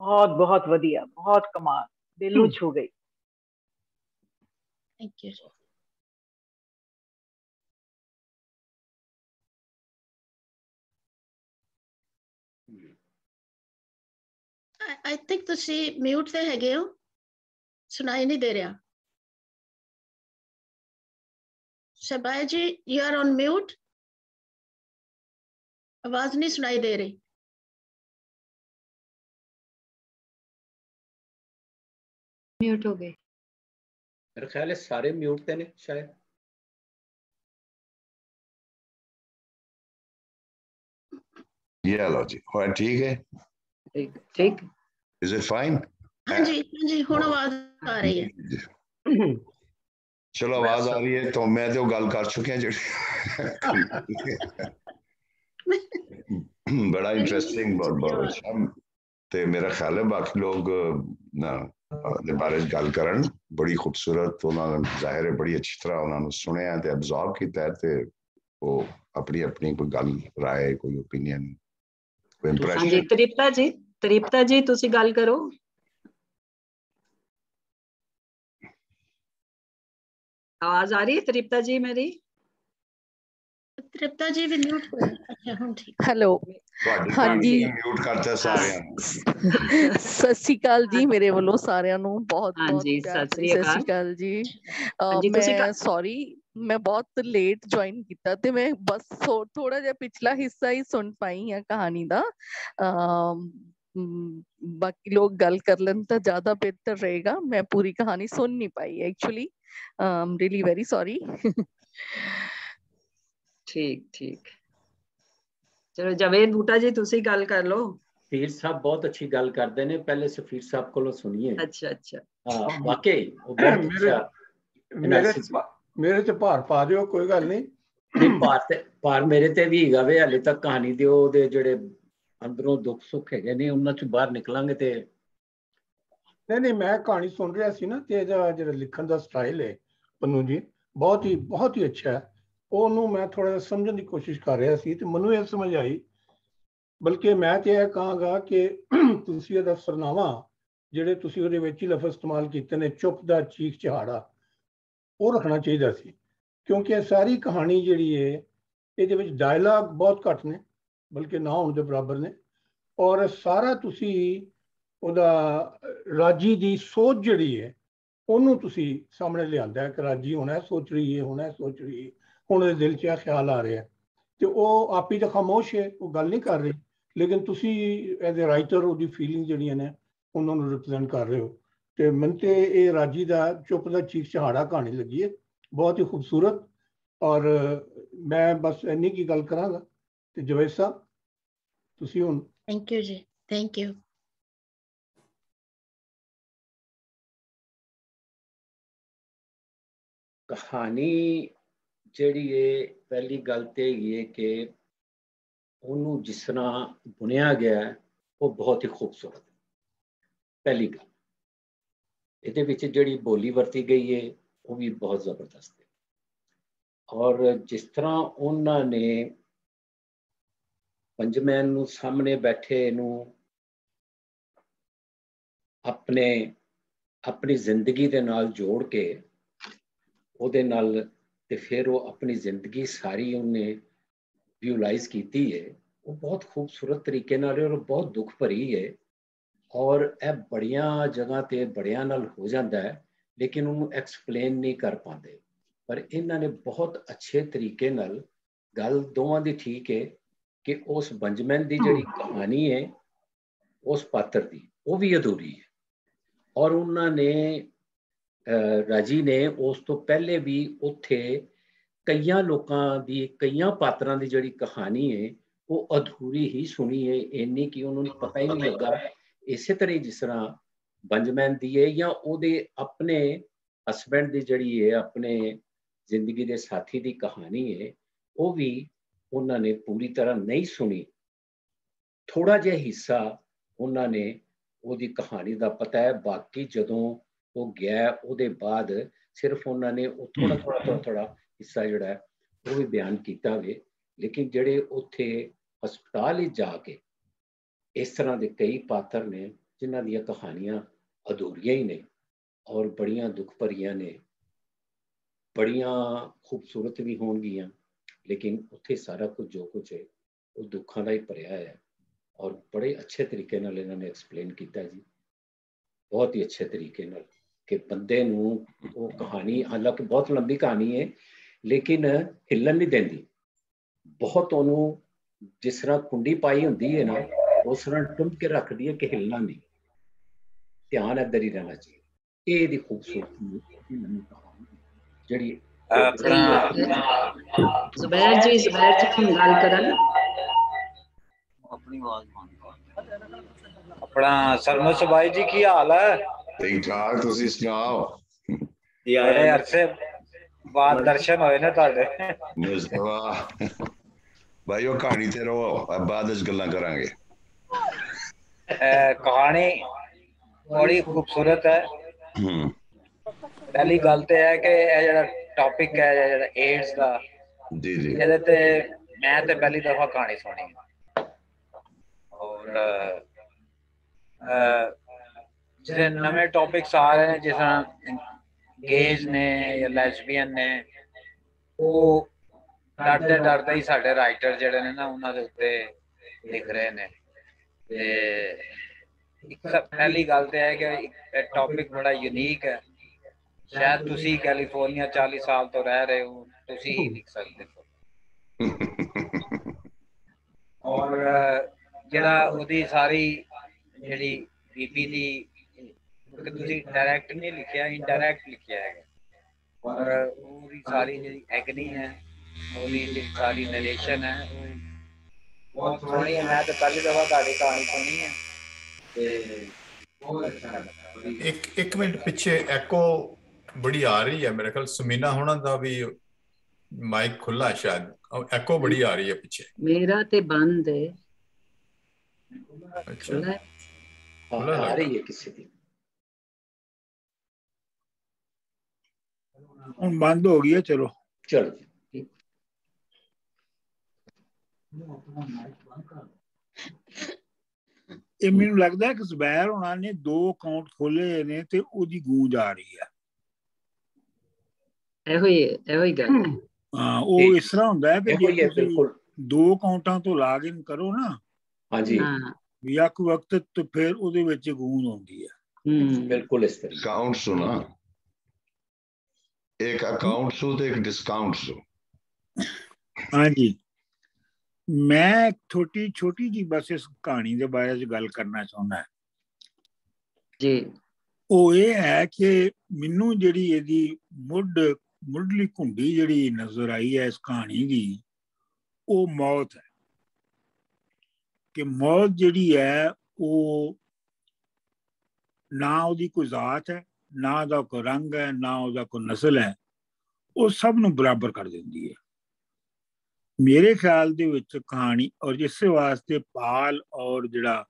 ਬਹੁਤ ਬਹੁਤ ਵਧੀਆ ਬਹੁਤ ਕਮਾਲ। ਦਿਲ ਨੂੰ ਛੂ ਗਈ। ਥੈਂਕ ਯੂ ਆਈ ਥਿੰਕ ਤੁਸੀਂ ਮਿਊਟ ਤੇ ਹੈਗੇ ਹੋ ਸੁਣਾਈ ਨਹੀਂ ਦੇ ਰਿਹਾ ਸ਼ਬਾਇ ਜੀ ਯੂ ਆਰ ਔਨ ਮਿਊਟ ਆਵਾਜ਼ ਨਹੀਂ ਸੁਣਾਈ ਦੇ ਰਹੀ ਮਿਊਟ ਹੋ ਗਏ ਮੇਰੇ ਖਿਆਲ ਹੈ ਸਾਰੇ ਮਿਊਟ ਤੇ ਨੇ ਸ਼ਾਇਦ ये लो जी और ठीक है ਠੀਕ ਠੀਕ ਇਜ਼ ਇਟ ਫਾਈਨ ਹਾਂਜੀ ਹਾਂਜੀ ਹੁਣ ਆਵਾਜ਼ ਆ ਰਹੀ ਹੈ। ਚਲੋ ਆਵਾਜ਼ ਆ ਰਹੀ ਹੈ ਤਾਂ ਮੈਂ ਤੇ ਉਹ ਗੱਲ ਕਰ ਚੁੱਕਿਆ ਜਿਹੜੀ। ਬੜਾ ਇੰਟਰਸਟਿੰਗ ਬਹੁਤ ਬਹੁਤ ਤੇ ਮੇਰਾ ਖਿਆਲ ਹੈ ਬਾਕੀ ਲੋਕ ਨਾ ਦੇ ਬਾਰੇ ਗੱਲ ਕਰਨ। ਬੜੀ ਖੂਬਸੂਰਤ ਉਹਨਾਂ ਨੇ ਜ਼ਾਹਿਰ ਹੈ ਬੜੀ ਅੱਛੀ ਤਰ੍ਹਾਂ ਉਹਨਾਂ ਨੂੰ ਸੁਣਿਆ ਤੇ ਅਬਜ਼ਰਵ ਕੀਤਾ ਤੇ ਉਹ ਆਪਣੀ ਆਪਣੀ ਕੋਈ ਗੱਲ ਰਾਏ ਕੋਈ ਓਪੀਨੀਅਨ ਕੋਈ ਇੰਪ੍ਰੈਸ਼ਨ ਹਾਂਜੀ ਤ੍ਰਿਪਤਾ ਜੀ। ਤ੍ਰਿਪਤਾ ਜੀ ਤੁਸੀਂ ਗੱਲ ਕਰੋ। ਆਵਾਜ਼ ਆ ਰਹੀ ਹੈ ਤ੍ਰਿਪਤਾ ਜੀ ਮੇਰੀ? ਤ੍ਰਿਪਤਾ ਜੀ ਵੀ ਮਿਊਟ ਕਰੋ ਅੱਛਾ ਹੁਣ ਠੀਕ। ਹੈਲੋ। ਹਾਂਜੀ। ਮਿਊਟ ਕਰਤਾ ਸਾਰਿਆਂ ਨੂੰ। ਸਤਿ ਸ਼੍ਰੀ ਅਕਾਲ ਜੀ ਮੇਰੇ ਵੱਲੋਂ ਸਾਰਿਆਂ ਨੂੰ। ਬਹੁਤ ਬਹੁਤ ਹਾਂਜੀ, ਪਿਆਰ ਸਤਿ ਸ਼੍ਰੀ ਅਕਾਲ ਜੀ। ਮੈਂ ਸੌਰੀ ਮੈਂ ਬਹੁਤ ਲੇਟ ਜੁਆਇਨ ਕੀਤਾ ਤੇ ਮੈਂ ਬਸ ਥੋੜਾ ਜਿਹਾ ਪਿਛਲਾ ਹਿੱਸਾ ਹੀ ਸੁਣ ਪਾਈ ਆ ਕਹਾਣੀ ਦਾ। ਅਮ, ਮ, ਬਾਕੀ ਲੋਕ ਗੱਲ ਕਰ ਲੈਣ ਤਾਂ ਜ਼ਿਆਦਾ ਬਿਹਤਰ ਰਹੇਗਾ ਮੈਂ ਪੂਰੀ ਕਹਾਣੀ ਸੁਣ ਨਹੀਂ ਪਾਈ actually I'm really very sorry ਠੀਕ ਠੀਕ ਚਲੋ ਜਵੇਦ ਬੂਟਾ ਜੀ ਤੁਸੀਂ ਗੱਲ ਕਰ ਲਓ ਫੀਰ ਸਾਹਿਬ ਬਹੁਤ ਅੱਛੀ ਗੱਲ ਕਰਦੇ ਨੇ ਪਹਿਲੇ ਸਫੀਰ ਸਾਹਿਬ ਕੋਲੋਂ ਸੁਣੀਏ ਅੱਛਾ ਅੱਛਾ ਹਾਂ ਵਾਕਈ ਉਹ ਬਹੁਤ ਮੇਰੇ ਅੱਛਾ ਮੇਰੇ analysis- ਚ- ਮੇਰੇ ਚ ਭਾਰ ਪਾ ਦਿਓ ਕੋਈ ਗੱਲ ਨਹੀਂ ਨਹੀਂ ਭਾਰ ਤੇ ਭਾਰ ਮੇਰੇ ਤੇ ਵੀ ਹੈਗਾ ਵੇ ਹਲੇ ਤੱਕ ਕਹਾਣੀ ਦੇ ਉਹਦੇ ਜਿਹੜੇ ਅੰਦਰੋਂ ਦੁੱਖ ਸੁੱਖ ਹੈਗੇ ਨੇ, ਉਹਨਾਂ ਚ ਬਾਹਰ ਨਿਕਲਾਂਗੇ ਤੇ ਨਹੀਂ ਨਹੀਂ, ਮੈਂ ਕਹਾਣੀ ਸੁਣ ਰਿਹਾ ਸੀ ਨਾ, ਤੇ ਇਹਦਾ ਜਿਹੜਾ ਲਿਖਣ ਦਾ ਸਟਾਈਲ ਹੈ ਪੰਨੂ ਜੀ, ਬਹੁਤ ਹੀ ਬਹੁਤ ਹੀ ਅੱਛਾ ਹੈ। ਉਹਨੂੰ ਮੈਂ ਥੋੜਾ ਜਿਹਾ ਸਮਝਣ ਦੀ ਕੋਸ਼ਿਸ਼ ਕਰ ਰਿਹਾ ਸੀ ਤੇ ਮੈਨੂੰ ਇਹ ਸਮਝ ਆਈ, ਬਲਕਿ ਮੈਂ ਤੇ ਇਹ ਕਹਾਂਗਾ ਕਿ ਤੁਸੀਂ ਇਹਦਾ ਸਰਨਾਮਾ, ਜਿਹੜੇ ਤੁਸੀਂ ਉਹਦੇ ਵਿੱਚ ਹੀ ਲਫ਼ਜ਼ ਇਸਤੇਮਾਲ ਕੀਤੇ ਨੇ, ਚੁੱਪ ਦਾ ਚੀਖ ਚਹਾੜਾ, ਉਹ ਰੱਖਣਾ ਚਾਹੀਦਾ ਸੀ। ਕਿਉਂਕਿ ਇਹ ਸਾਰੀ ਕਹਾਣੀ ਜਿਹੜੀ ਹੈ, ਇਹਦੇ ਵਿੱਚ ਡਾਇਲਾਗ ਬਹੁਤ ਘੱਟ ਨੇ। ਬਲਕਿ ਨਾ ਹੋਣ ਦੇ ਬਰਾਬਰ ਨੇ ਔਰ ਸਾਰਾ ਤੁਸੀਂ ਉਹਦਾ ਰਾਜੀ ਦੀ ਸੋਚ ਜਿਹੜੀ ਹੈ ਉਹਨੂੰ ਤੁਸੀਂ ਸਾਹਮਣੇ ਲਿਆਂਦਾ ਹੈ ਕਿ ਰਾਜੀ ਹੋਣਾ ਸੋਚ ਰਹੀ ਹੈ ਹੋਣਾ ਸੋਚ ਰਹੀ ਹੈ ਹੁਣ ਉਹਦੇ ਦਿਲ 'ਚ ਇਹ ਖਿਆਲ ਆ ਰਿਹਾ ਤੇ ਉਹ ਆਪੀ ਤਾਂ ਖਾਮੋਸ਼ ਹੈ ਉਹ ਗੱਲ ਨਹੀਂ ਕਰ ਰਹੀ ਲੇਕਿਨ ਤੁਸੀਂ ਐਜ਼ ਅ ਰਾਈਟਰ ਉਹਦੀ ਫੀਲਿੰਗ ਜਿਹੜੀਆਂ ਨੇ ਉਹਨਾਂ ਨੂੰ ਰਿਪਰੈਜ਼ੈਂਟ ਕਰ ਰਹੇ ਹੋ ਤੇ ਮਨ ਤੇ ਇਹ ਰਾਜੀ ਦਾ ਚੁੱਪ ਦਾ ਚੀਖ ਚਹਾੜਾ ਕਹਾਣੀ ਲੱਗੀ ਹੈ ਬਹੁਤ ਹੀ ਖੂਬਸੂਰਤ ਔਰ ਮੈਂ ਬਸ ਇੰਨੀ ਕੀ ਗੱਲ ਕਰਾਂਗਾ ਤੇ ਜਵੇਦ ਸਾਹਿਬ ਤੁਸੀਂ ਹੁਣ thank you ji thank you ਕਹਾਣੀ ਜਿਹੜੀ ਹੈ ਪਹਿਲੀ ਗੱਲ ਤੇ ਇਹ ਹੈ ਕਿ ਉਹਨੂੰ ਜਿਸ ਤਰ੍ਹਾਂ ਬੁਣਿਆ ਗਿਆ ਹੈ, ਉਹ ਬਹੁਤ ਹੀ ਖੂਬਸੂਰਤ ਹੈ। ਪਹਿਲੀ ਗੱਲ ਇਹਦੇ ਵਿੱਚ ਜਿਹੜੀ ਬੋਲੀ ਵਰਤੀ ਗਈ ਹੈ ਉਹ ਵੀ ਬਹੁਤ ਜ਼ਬਰਦਸਤ ਹੈ। ਔਰ ਜਿਸ ਤਰ੍ਹਾਂ ਉਹਨਾਂ ਨੇ ਪੰਜਮੈਨ ਨੂੰ ਸਾਹਮਣੇ ਬੈਠੇ ਨੂੰ ਆਪਣੇ, ਆਪਣੀ ਜ਼ਿੰਦਗੀ ਦੇ ਨਾਲ ਜੋੜ ਕੇ ਉਹਦੇ ਨਾਲ ਤੇ ਫਿਰ ਉਹ ਆਪਣੀ ਜ਼ਿੰਦਗੀ ਸਾਰੀ ਉਹਨੇ ਵਿਊਲਾਈਜ਼ ਕੀਤੀ ਹੈ ਉਹ ਬਹੁਤ ਖੂਬਸੂਰਤ ਤਰੀਕੇ ਨਾਲ ਔਰ ਬਹੁਤ ਦੁੱਖ ਭਰੀ ਹੈ ਔਰ ਇਹ ਬੜੀਆਂ ਜਗ੍ਹਾ ਤੇ ਬੜਿਆਂ ਨਾਲ ਹੋ ਜਾਂਦਾ ਹੈ, ਲੇਕਿਨ ਉਹਨੂੰ ਐਕਸਪਲੇਨ ਨਹੀਂ ਕਰ ਪਾਉਂਦੇ। ਪਰ ਇਹਨਾਂ ਨੇ ਬਹੁਤ ਅੱਛੇ ਤਰੀਕੇ ਨਾਲ ਗੱਲ ਦੋਵਾਂ ਦੀ ਠੀਕ ਹੈ ਕਿ ਉਸ ਬੰਜਮੈਨ ਦੀ ਜਿਹੜੀ ਕਹਾਣੀ ਹੈ ਉਸ ਪਾਤਰ ਦੀ ਉਹ ਵੀ ਅਧੂਰੀ ਹੈ। ਔਰ ਉਹਨਾਂ ਨੇ ਰਾਜੀ ਨੇ ਉਸ ਤੋਂ ਪਹਿਲੇ ਵੀ ਉੱਥੇ ਕਈਆਂ ਲੋਕਾਂ ਦੀ ਕਈਆਂ ਪਾਤਰਾਂ ਦੀ ਜਿਹੜੀ ਕਹਾਣੀ ਹੈ ਉਹ ਅਧੂਰੀ ਹੀ ਸੁਣੀ ਹੈ। ਇੰਨੀ ਕਿ ਉਹਨਾਂ ਨੂੰ ਪਤਾ ਹੀ ਨਹੀਂ ਲੱਗਾ ਇਸੇ ਤਰ੍ਹਾਂ ਜਿਸ ਤਰ੍ਹਾਂ ਬੰਜਮੈਨ ਦੀ ਹੈ ਜਾਂ ਉਹਦੇ ਆਪਣੇ ਹਸਬੰਡ ਦੀ ਜਿਹੜੀ ਹੈ ਆਪਣੇ ਜ਼ਿੰਦਗੀ ਦੇ ਸਾਥੀ ਦੀ ਕਹਾਣੀ ਹੈ ਉਹ ਵੀ ਉਹਨਾਂ ਨੇ ਪੂਰੀ ਤਰ੍ਹਾਂ ਨਹੀਂ ਸੁਣੀ। ਥੋੜਾ ਜਿਹਾ ਹਿੱਸਾ ਉਹਨਾਂ ਨੇ ਉਹਦੀ ਕਹਾਣੀ ਦਾ ਪਤਾ ਹੈ। ਬਾਕੀ ਜਦੋਂ ਉਹ ਗਿਆ ਉਹਦੇ ਬਾਅਦ ਸਿਰਫ ਉਹਨਾਂ ਨੇ ਉਹ ਥੋੜਾ ਥੋੜਾ ਥੋੜਾ ਥੋੜਾ ਹਿੱਸਾ ਜਿਹੜਾ ਹੈ ਉਹ ਵੀ ਬਿਆਨ ਕੀਤਾ ਵੇ। ਲੇਕਿਨ ਜਿਹੜੇ ਉੱਥੇ ਹਸਪਤਾਲ ਵਿੱਚ ਜਾ ਕੇ ਇਸ ਤਰ੍ਹਾਂ ਦੇ ਕਈ ਪਾਤਰ ਨੇ ਜਿਨ੍ਹਾਂ ਦੀਆਂ ਕਹਾਣੀਆਂ ਅਧੂਰੀਆਂ ਹੀ ਨੇ ਔਰ ਬੜੀਆਂ ਦੁੱਖ ਭਰੀਆਂ ਨੇ ਬੜੀਆਂ ਖੂਬਸੂਰਤ ਵੀ ਹੋਣਗੀਆਂ। ਲੇਕਿਨ ਉੱਥੇ ਸਾਰਾ ਕੁਝ ਜੋ ਕੁਝ ਹੈ, ਉਹ ਦੁੱਖਾਂ ਦਾ ਹੀ ਭਰਿਆ ਹੈ। ਔਰ ਬੜੇ ਅੱਛੇ ਤਰੀਕੇ ਨਾਲ ਇਹਨਾਂ ਨੇ ਐਕਸਪਲੇਨ ਕੀਤਾ ਜੀ। ਬਹੁਤ ਹੀ ਅੱਛੇ ਤਰੀਕੇ ਨਾਲ ਕਿ ਬੰਦੇ ਨੂੰ ਉਹ ਕਹਾਣੀ, ਹਾਲਾਂਕਿ ਬਹੁਤ ਲੰਬੀ ਕਹਾਣੀ ਹੈ, ਲੇਕਿਨ ਹਿੱਲਣ ਨਹੀਂ ਦਿੰਦੀ। ਬਹੁਤ ਉਹਨੂੰ ਜਿਸ ਤਰ੍ਹਾਂ ਕੁੰਡੀ ਪਾਈ ਹੁੰਦੀ ਹੈ ਨਾ, ਉਸ ਤਰ੍ਹਾਂ ਟੁੰਬ ਕੇ ਰੱਖਦੀ ਹੈ ਕਿ ਹਿੱਲਣਾ ਨਹੀਂ। ਧਿਆਨ ਇੱਧਰ ਹੀ ਰਹਿਣਾ ਚਾਹੀਦਾ। ਇਹ ਇਹਦੀ ਖੂਬਸੂਰਤੀ ਜਿਹੜੀ ਜ਼ੁਬੈਰ ਜੀ ਜ਼ੁਬੈਰ ਜੀ ਕੀ ਗੱਲ ਕਰਨ ਆਪਣੀ ਆਵਾਜ਼ ਬੰਦ ਆਪਣਾ ਸਰਮੋ ਸਬਾਈ ਜੀ ਕੀ ਹਾਲ ਹੈ ਠੀਕ ਠਾਕ ਤੁਸੀਂ ਸੁਣਾਓ ਬੜੇ ਅਰਸੇ ਬਾਅਦ ਦਰਸ਼ਨ ਹੋਏ ਨੇ ਤੁਹਾਡੇ ਮੁਸਤਫਾ ਭਾਈ ਉਹ ਕਹਾਣੀ ਤੇ ਰੋ ਬਾਅਦ ਵਿੱਚ ਗੱਲਾਂ ਕਰਾਂਗੇ ਕਹਾਣੀ ਬੜੀ ਖੂਬਸੂਰਤ ਹੈ ਹੂੰ ਪਹਿਲੀ ਗੱਲ ਤੇ ਹੈ ਕਿ ਇਹ ਜਿਹੜਾ ਟੌਪਿਕ ਹੈ ਜਿਹੜਾ ਏਡਸ ਦਾ ਜੀ ਜੀ ਇਹਦੇ ਤੇ ਮੈਂ ਤੇ ਪਹਿਲੀ ਦਫਾ ਕਹਾਣੀ ਸੁਣੀ ਔਰ ਜਿਹੜੇ ਨਵੇਂ ਟੌਪਿਕਸ ਆ ਰਹੇ ਨੇ ਜਿਸ ਤਰ੍ਹਾਂ ਗੇਜ ਨੇ ਜਾਂ ਲੈਸਬੀਅਨ ਨੇ ਉਹ ਡਰਦੇ ਡਰਦੇ ਹੀ ਸਾਡੇ ਰਾਈਟਰ ਜਿਹੜੇ ਨੇ ਨਾ ਉਹਨਾਂ ਦੇ ਉੱਤੇ ਲਿਖ ਰਹੇ ਨੇ ਤੇ ਇੱਕ ਪਹਿਲੀ ਗੱਲ ਤੇ ਹੈ ਕਿ ਇਹ ਟੌਪਿਕ ਬੜਾ ਯੂਨੀਕ ਹੈ ਸ਼ਾਇਦ ਤੁਸੀਂ ਕੈਲੀਫੋਰਨੀਆ 40 ਸਾਲ ਤੋਂ ਰਹਿ ਰਹੇ ਹੋ, ਤੁਸੀਂ ਹੀ ਲਿਖ ਸਕਦੇ ਹੋ। ਔਰ, ਜਿਹੜਾ ਉਹਦੀ ਸਾਰੀ ਜਿਹੜੀ ਬੀਬੀ ਦੀ ਕਿ ਤੁਸੀਂ ਡਾਇਰੈਕਟ ਨਹੀਂ ਲਿਖਿਆ ਇਨਡਾਇਰੈਕਟ ਲਿਖਿਆ ਹੈ ਔਰ, ਉਹਦੀ ਸਾਰੀ ਜਿਹੜੀ ਐਗਨੀ ਹੈ, ਉਹਦੀ ਜਿਹੜੀ ਸਾਰੀ ਨਰੇਸ਼ਨ ਹੈ ਬਹੁਤ ਸੋਹਣੀ ਹੈ। ਮੈਂ ਤਾਂ ਪਹਿਲੀ ਦਫਾ ਤੁਹਾਡੀ ਕਹਾਣੀ ਸੁਣੀ ਹੈ। ਤੇ ਬਹੁਤ ਅੱਛਾ ਲੱਗਾ। ਇੱਕ ਇੱਕ ਮਿੰਟ ਪਿੱਛੇ ਐਕੋ ਬੜੀ ਆ ਰਹੀ ਹੈ ਮੇਰੇ ਖਿਆਲ ਸੁਮੀਨਾ ਹੋਣਾ ਦਾ ਵੀ ਮਾਈਕ ਖੁੱਲਾ ਸ਼ਾਇਦ। ਐਕੋ ਬੜੀ ਆ ਰਹੀ ਹੈ ਪਿੱਛੇ। ਮੇਰਾ ਤੇ ਬੰਦ ਹੈ। ਅੱਛਾ। ਹਾਂ? ਆ ਰਹੀ ਹੈ ਕਿਸੇ ਦੀ। ਹੁਣ ਬੰਦ ਹੋ ਗਈ ਹੈ ਚਲੋ। ਚਲੋ ਇਹ ਮੈਨੂੰ ਲੱਗਦਾ ਕਿ ਜ਼ਬੈਰ ਹੋਣਾ ਨੇ ਦੋ ਅਕਾਊਂਟ ਖੋਲੇ ਨੇ ਤੇ ਉਹਦੀ ਗੂੰਜ ਆ ਰਹੀ ਆ ਇਹੋ ਹੀ ਇਹੋ ਹੀ ਗੱਲ ਹਾਂ। ਉਹ ਇਸ ਤਰ੍ਹਾਂ ਹੁੰਦਾ ਹੈ ਵੀ ਜੇ ਬਿਲਕੁਲ। ਦੋ ਕਾਉਂਟਾਂ ਤੋਂ ਲਾਗਇਨ ਕਰੋ ਨਾ ਹਾਂਜੀ। ਵੀ ਇੱਕ ਵਕਤ ਤੇ ਫਿਰ ਉਹਦੇ ਵਿੱਚ ਗੂੰਦ ਆਉਂਦੀ ਹੈ। ਹੂੰ। ਬਿਲਕੁਲ ਇਸ ਤਰ੍ਹਾਂ। ਕਾਉਂਟ ਸੁਣਾ ਇੱਕ ਅਕਾਊਂਟ ਸੋ ਤੇ ਇੱਕ ਡਿਸਕਾਊਂਟ ਸੋ ਹਾਂਜੀ। ਮੈਂ ਛੋਟੀ ਛੋਟੀ ਜੀ ਬਸ ਇਸ ਕਹਾਣੀ ਦੇ ਬਾਰੇ ਚ ਗੱਲ ਕਰਨਾ ਚਾਹੁੰਦਾ। ਜੀ। ਉਹ ਇਹ ਹੈ ਕਿ ਮੈਨੂੰ ਜਿਹੜੀ ਇਹਦੀ ਮੁੱਢ ਮੁੱਢਲੀ ਕੁੰਡੀ ਜਿਹੜੀ ਨਜ਼ਰ ਆਈ ਹੈ ਇਸ ਕਹਾਣੀ ਦੀ ਉਹ ਮੌਤ ਹੈ। ਕਿ ਮੌਤ ਜਿਹੜੀ ਹੈ ਉਹ ਨਾ ਉਹਦੀ ਕੋਈ ਜ਼ਾਤ ਹੈ ਨਾ ਉਹਦਾ ਕੋਈ ਰੰਗ ਹੈ ਨਾ ਉਹਦਾ ਕੋਈ ਨਸਲ ਹੈ ਉਹ ਸਭ ਨੂੰ ਬਰਾਬਰ ਕਰ ਦਿੰਦੀ ਹੈ। ਮੇਰੇ ਖਿਆਲ ਦੇ ਵਿੱਚ ਕਹਾਣੀ ਔਰ ਇਸੇ ਵਾਸਤੇ ਪਾਲ ਔਰ ਜਿਹੜਾ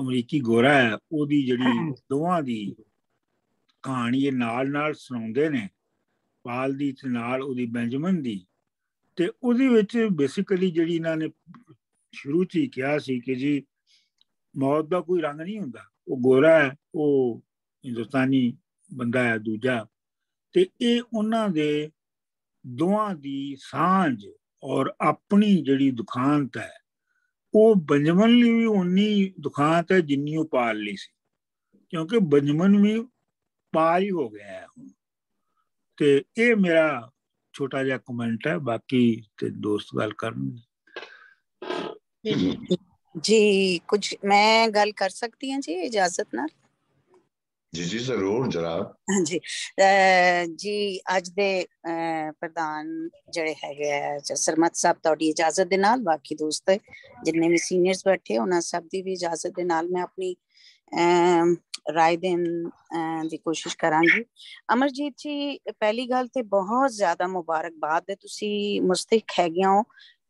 ਅਮਰੀਕੀ ਗੋਰਾ ਹੈ ਉਹਦੀ ਜਿਹੜੀ ਦੋਵਾਂ ਦੀ ਕਹਾਣੀ ਇਹ ਨਾਲ ਨਾਲ ਸੁਣਾਉਂਦੇ ਨੇ। ਪਾਲ ਦੀ ਤੇ ਨਾਲ ਉਹਦੀ ਬੈਂਜਮਨ ਦੀ। ਤੇ ਉਹਦੇ ਵਿੱਚ ਬੇਸਿਕਲੀ ਜਿਹੜੀ ਇਹਨਾਂ ਨੇ ਸ਼ੁਰੂ ਚ ਹੀ ਕਿਹਾ ਸੀ ਕਿ ਜੀ, ਮੌਤ ਦਾ ਕੋਈ ਰੰਗ ਨਹੀਂ ਹੁੰਦਾ। ਉਹ ਗੋਰਾ ਹੈ, ਉਹ ਹਿੰਦੁਸਤਾਨੀ ਬੰਦਾ ਹੈ ਦੂਜਾ। ਤੇ ਇਹ ਉਹਨਾਂ ਦੇ ਦੋਵਾਂ ਦੀ ਸਾਂਝ ਔਰ ਆਪਣੀ ਜਿਹੜੀ ਦੁਖਾਂਤ ਹੈ, ਉਹ ਬੰਜਮਨ ਲਈ ਵੀ ਉਨੀ ਦੁਖਾਂਤ ਹੈ ਜਿੰਨੀ ਉਹ ਪਾਲ ਲਈ ਸੀ। ਕਿਉਂਕਿ ਬੰਜਮਨ ਵੀ ਪਾਲ ਹੀ ਹੋ ਗਿਆ ਹੈ ਹੁਣ। ਤੇ ਇਹ ਮੇਰਾ ਛੋਟਾ ਜਿਹਾ ਕਮੈਂਟ ਹੈ ਬਾਕੀ ਤੇ ਦੋਸਤ ਗੱਲ ਕਰਨਗੇ। ਜੀ ਕੁਝ ਮੈਂ ਗੱਲ ਕਰ ਸਕਦੀ ਹਾਂ ਜੀ ਇਜਾਜ਼ਤ ਨਾਲ? ਜੀ ਜੀ ਜ਼ਰੂਰ ਜਨਾਬ ਹਾਂਜੀ। ਜੀ ਅੱਜ ਦੇ ਪ੍ਰਧਾਨ ਜਿਹੜੇ ਹੈਗੇ ਸਰਮਤ ਸਾਹਿਬ ਤੁਹਾਡੀ ਇਜਾਜ਼ਤ ਦੇ ਨਾਲ ਬਾਕੀ ਦੋਸਤ ਜਿੰਨੇ ਵੀ ਸੀਨੀਅਰਸ ਬੈਠੇ ਉਹਨਾਂ ਸਭ ਦੀ ਵੀ ਇਜਾਜ਼ਤ ਦੇ ਨਾਲ ਮੈਂ ਆਪਣੀ ਅਮ, ਰਾਏ ਦੇਣ ਅਹ, ਦੀ ਕੋਸ਼ਿਸ਼ ਕਰਾਂਗੀ। ਅਮਰਜੀਤ ਜੀ ਪਹਿਲੀ ਗੱਲ ਤੇ ਬਹੁਤ ਜ਼ਿਆਦਾ ਮੁਬਾਰਕਬਾਦ ਹੈ ਤੁਸੀਂ ਮੁਸਤਕ ਹੈਗੀਆਂ ਹੋ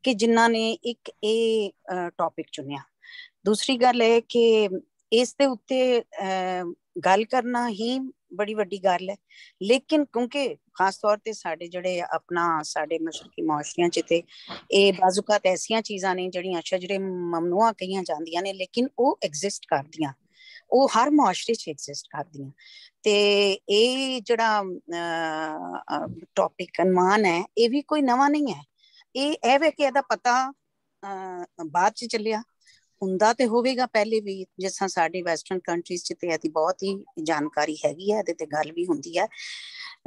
ਕਿ ਜਿਨ੍ਹਾਂ ਨੇ ਇੱਕ ਇਹ ਟੌਪਿਕ ਚੁਣਿਆ। ਦੂਸਰੀ ਗੱਲ ਹੈ ਕਿ ਇਸ ਦੇ ਉੱਤੇ ਗੱਲ ਕਰਨਾ ਹੀ ਬੜੀ ਵੱਡੀ ਗੱਲ ਹੈ। ਲੇਕਿਨ ਕਿਉਂਕਿ ਖਾਸ ਤੌਰ ਤੇ ਸਾਡੇ ਜਿਹੜੇ ਆਪਣਾ ਸਾਡੇ ਮਸ਼ਰਕੀ ਮਾਸ਼ਰਿਆਂ ਚ ਤੇ ਇਹ ਬਾਜ਼ੂਕਾਤ ਐਸੀਆਂ ਚੀਜ਼ਾਂ ਨੇ ਜਿਹੜੀਆਂ ਸ਼ਜਰੇ ਮਮਨੂਆ ਕਹੀਆਂ ਜਾਂਦੀਆਂ ਨੇ ਲੇਕਿਨ ਉਹ ਐਗਜ਼ਿਸਟ ਕਰਦੀਆਂ। ਉਹ ਹਰ ਮਾਸ਼ਰੇ ਚ ਐਗਜ਼ਿਸਟ ਕਰਦੀਆਂ। ਤੇ ਇਹ ਜਿਹੜਾ ਟੌਪਿਕ ਅਨਮਾਨ ਹੈ, ਇਹ ਵੀ ਕੋਈ ਨਵਾਂ ਨਹੀਂ ਹੈ। ਇਹ ਇਹ ਵੇ ਕਿ ਇਹਦਾ ਪਤਾ ਬਾਅਦ ਚ ਚੱਲਿਆ। ਹੁੰਦਾ ਤੇ ਹੋਵੇਗਾ ਪਹਿਲੇ ਵੀ, ਜਿਸ ਤਰ੍ਹਾਂ ਸਾਡੀ ਵੈਸਟਰਨ ਕੰਟਰੀਜ਼ ਚ ਤੇ ਇਹਦੀ ਬਹੁਤ ਹੀ ਜਾਣਕਾਰੀ ਹੈਗੀ ਹੈ, ਇਹਦੇ ਤੇ ਗੱਲ ਵੀ ਹੁੰਦੀ ਹੈ।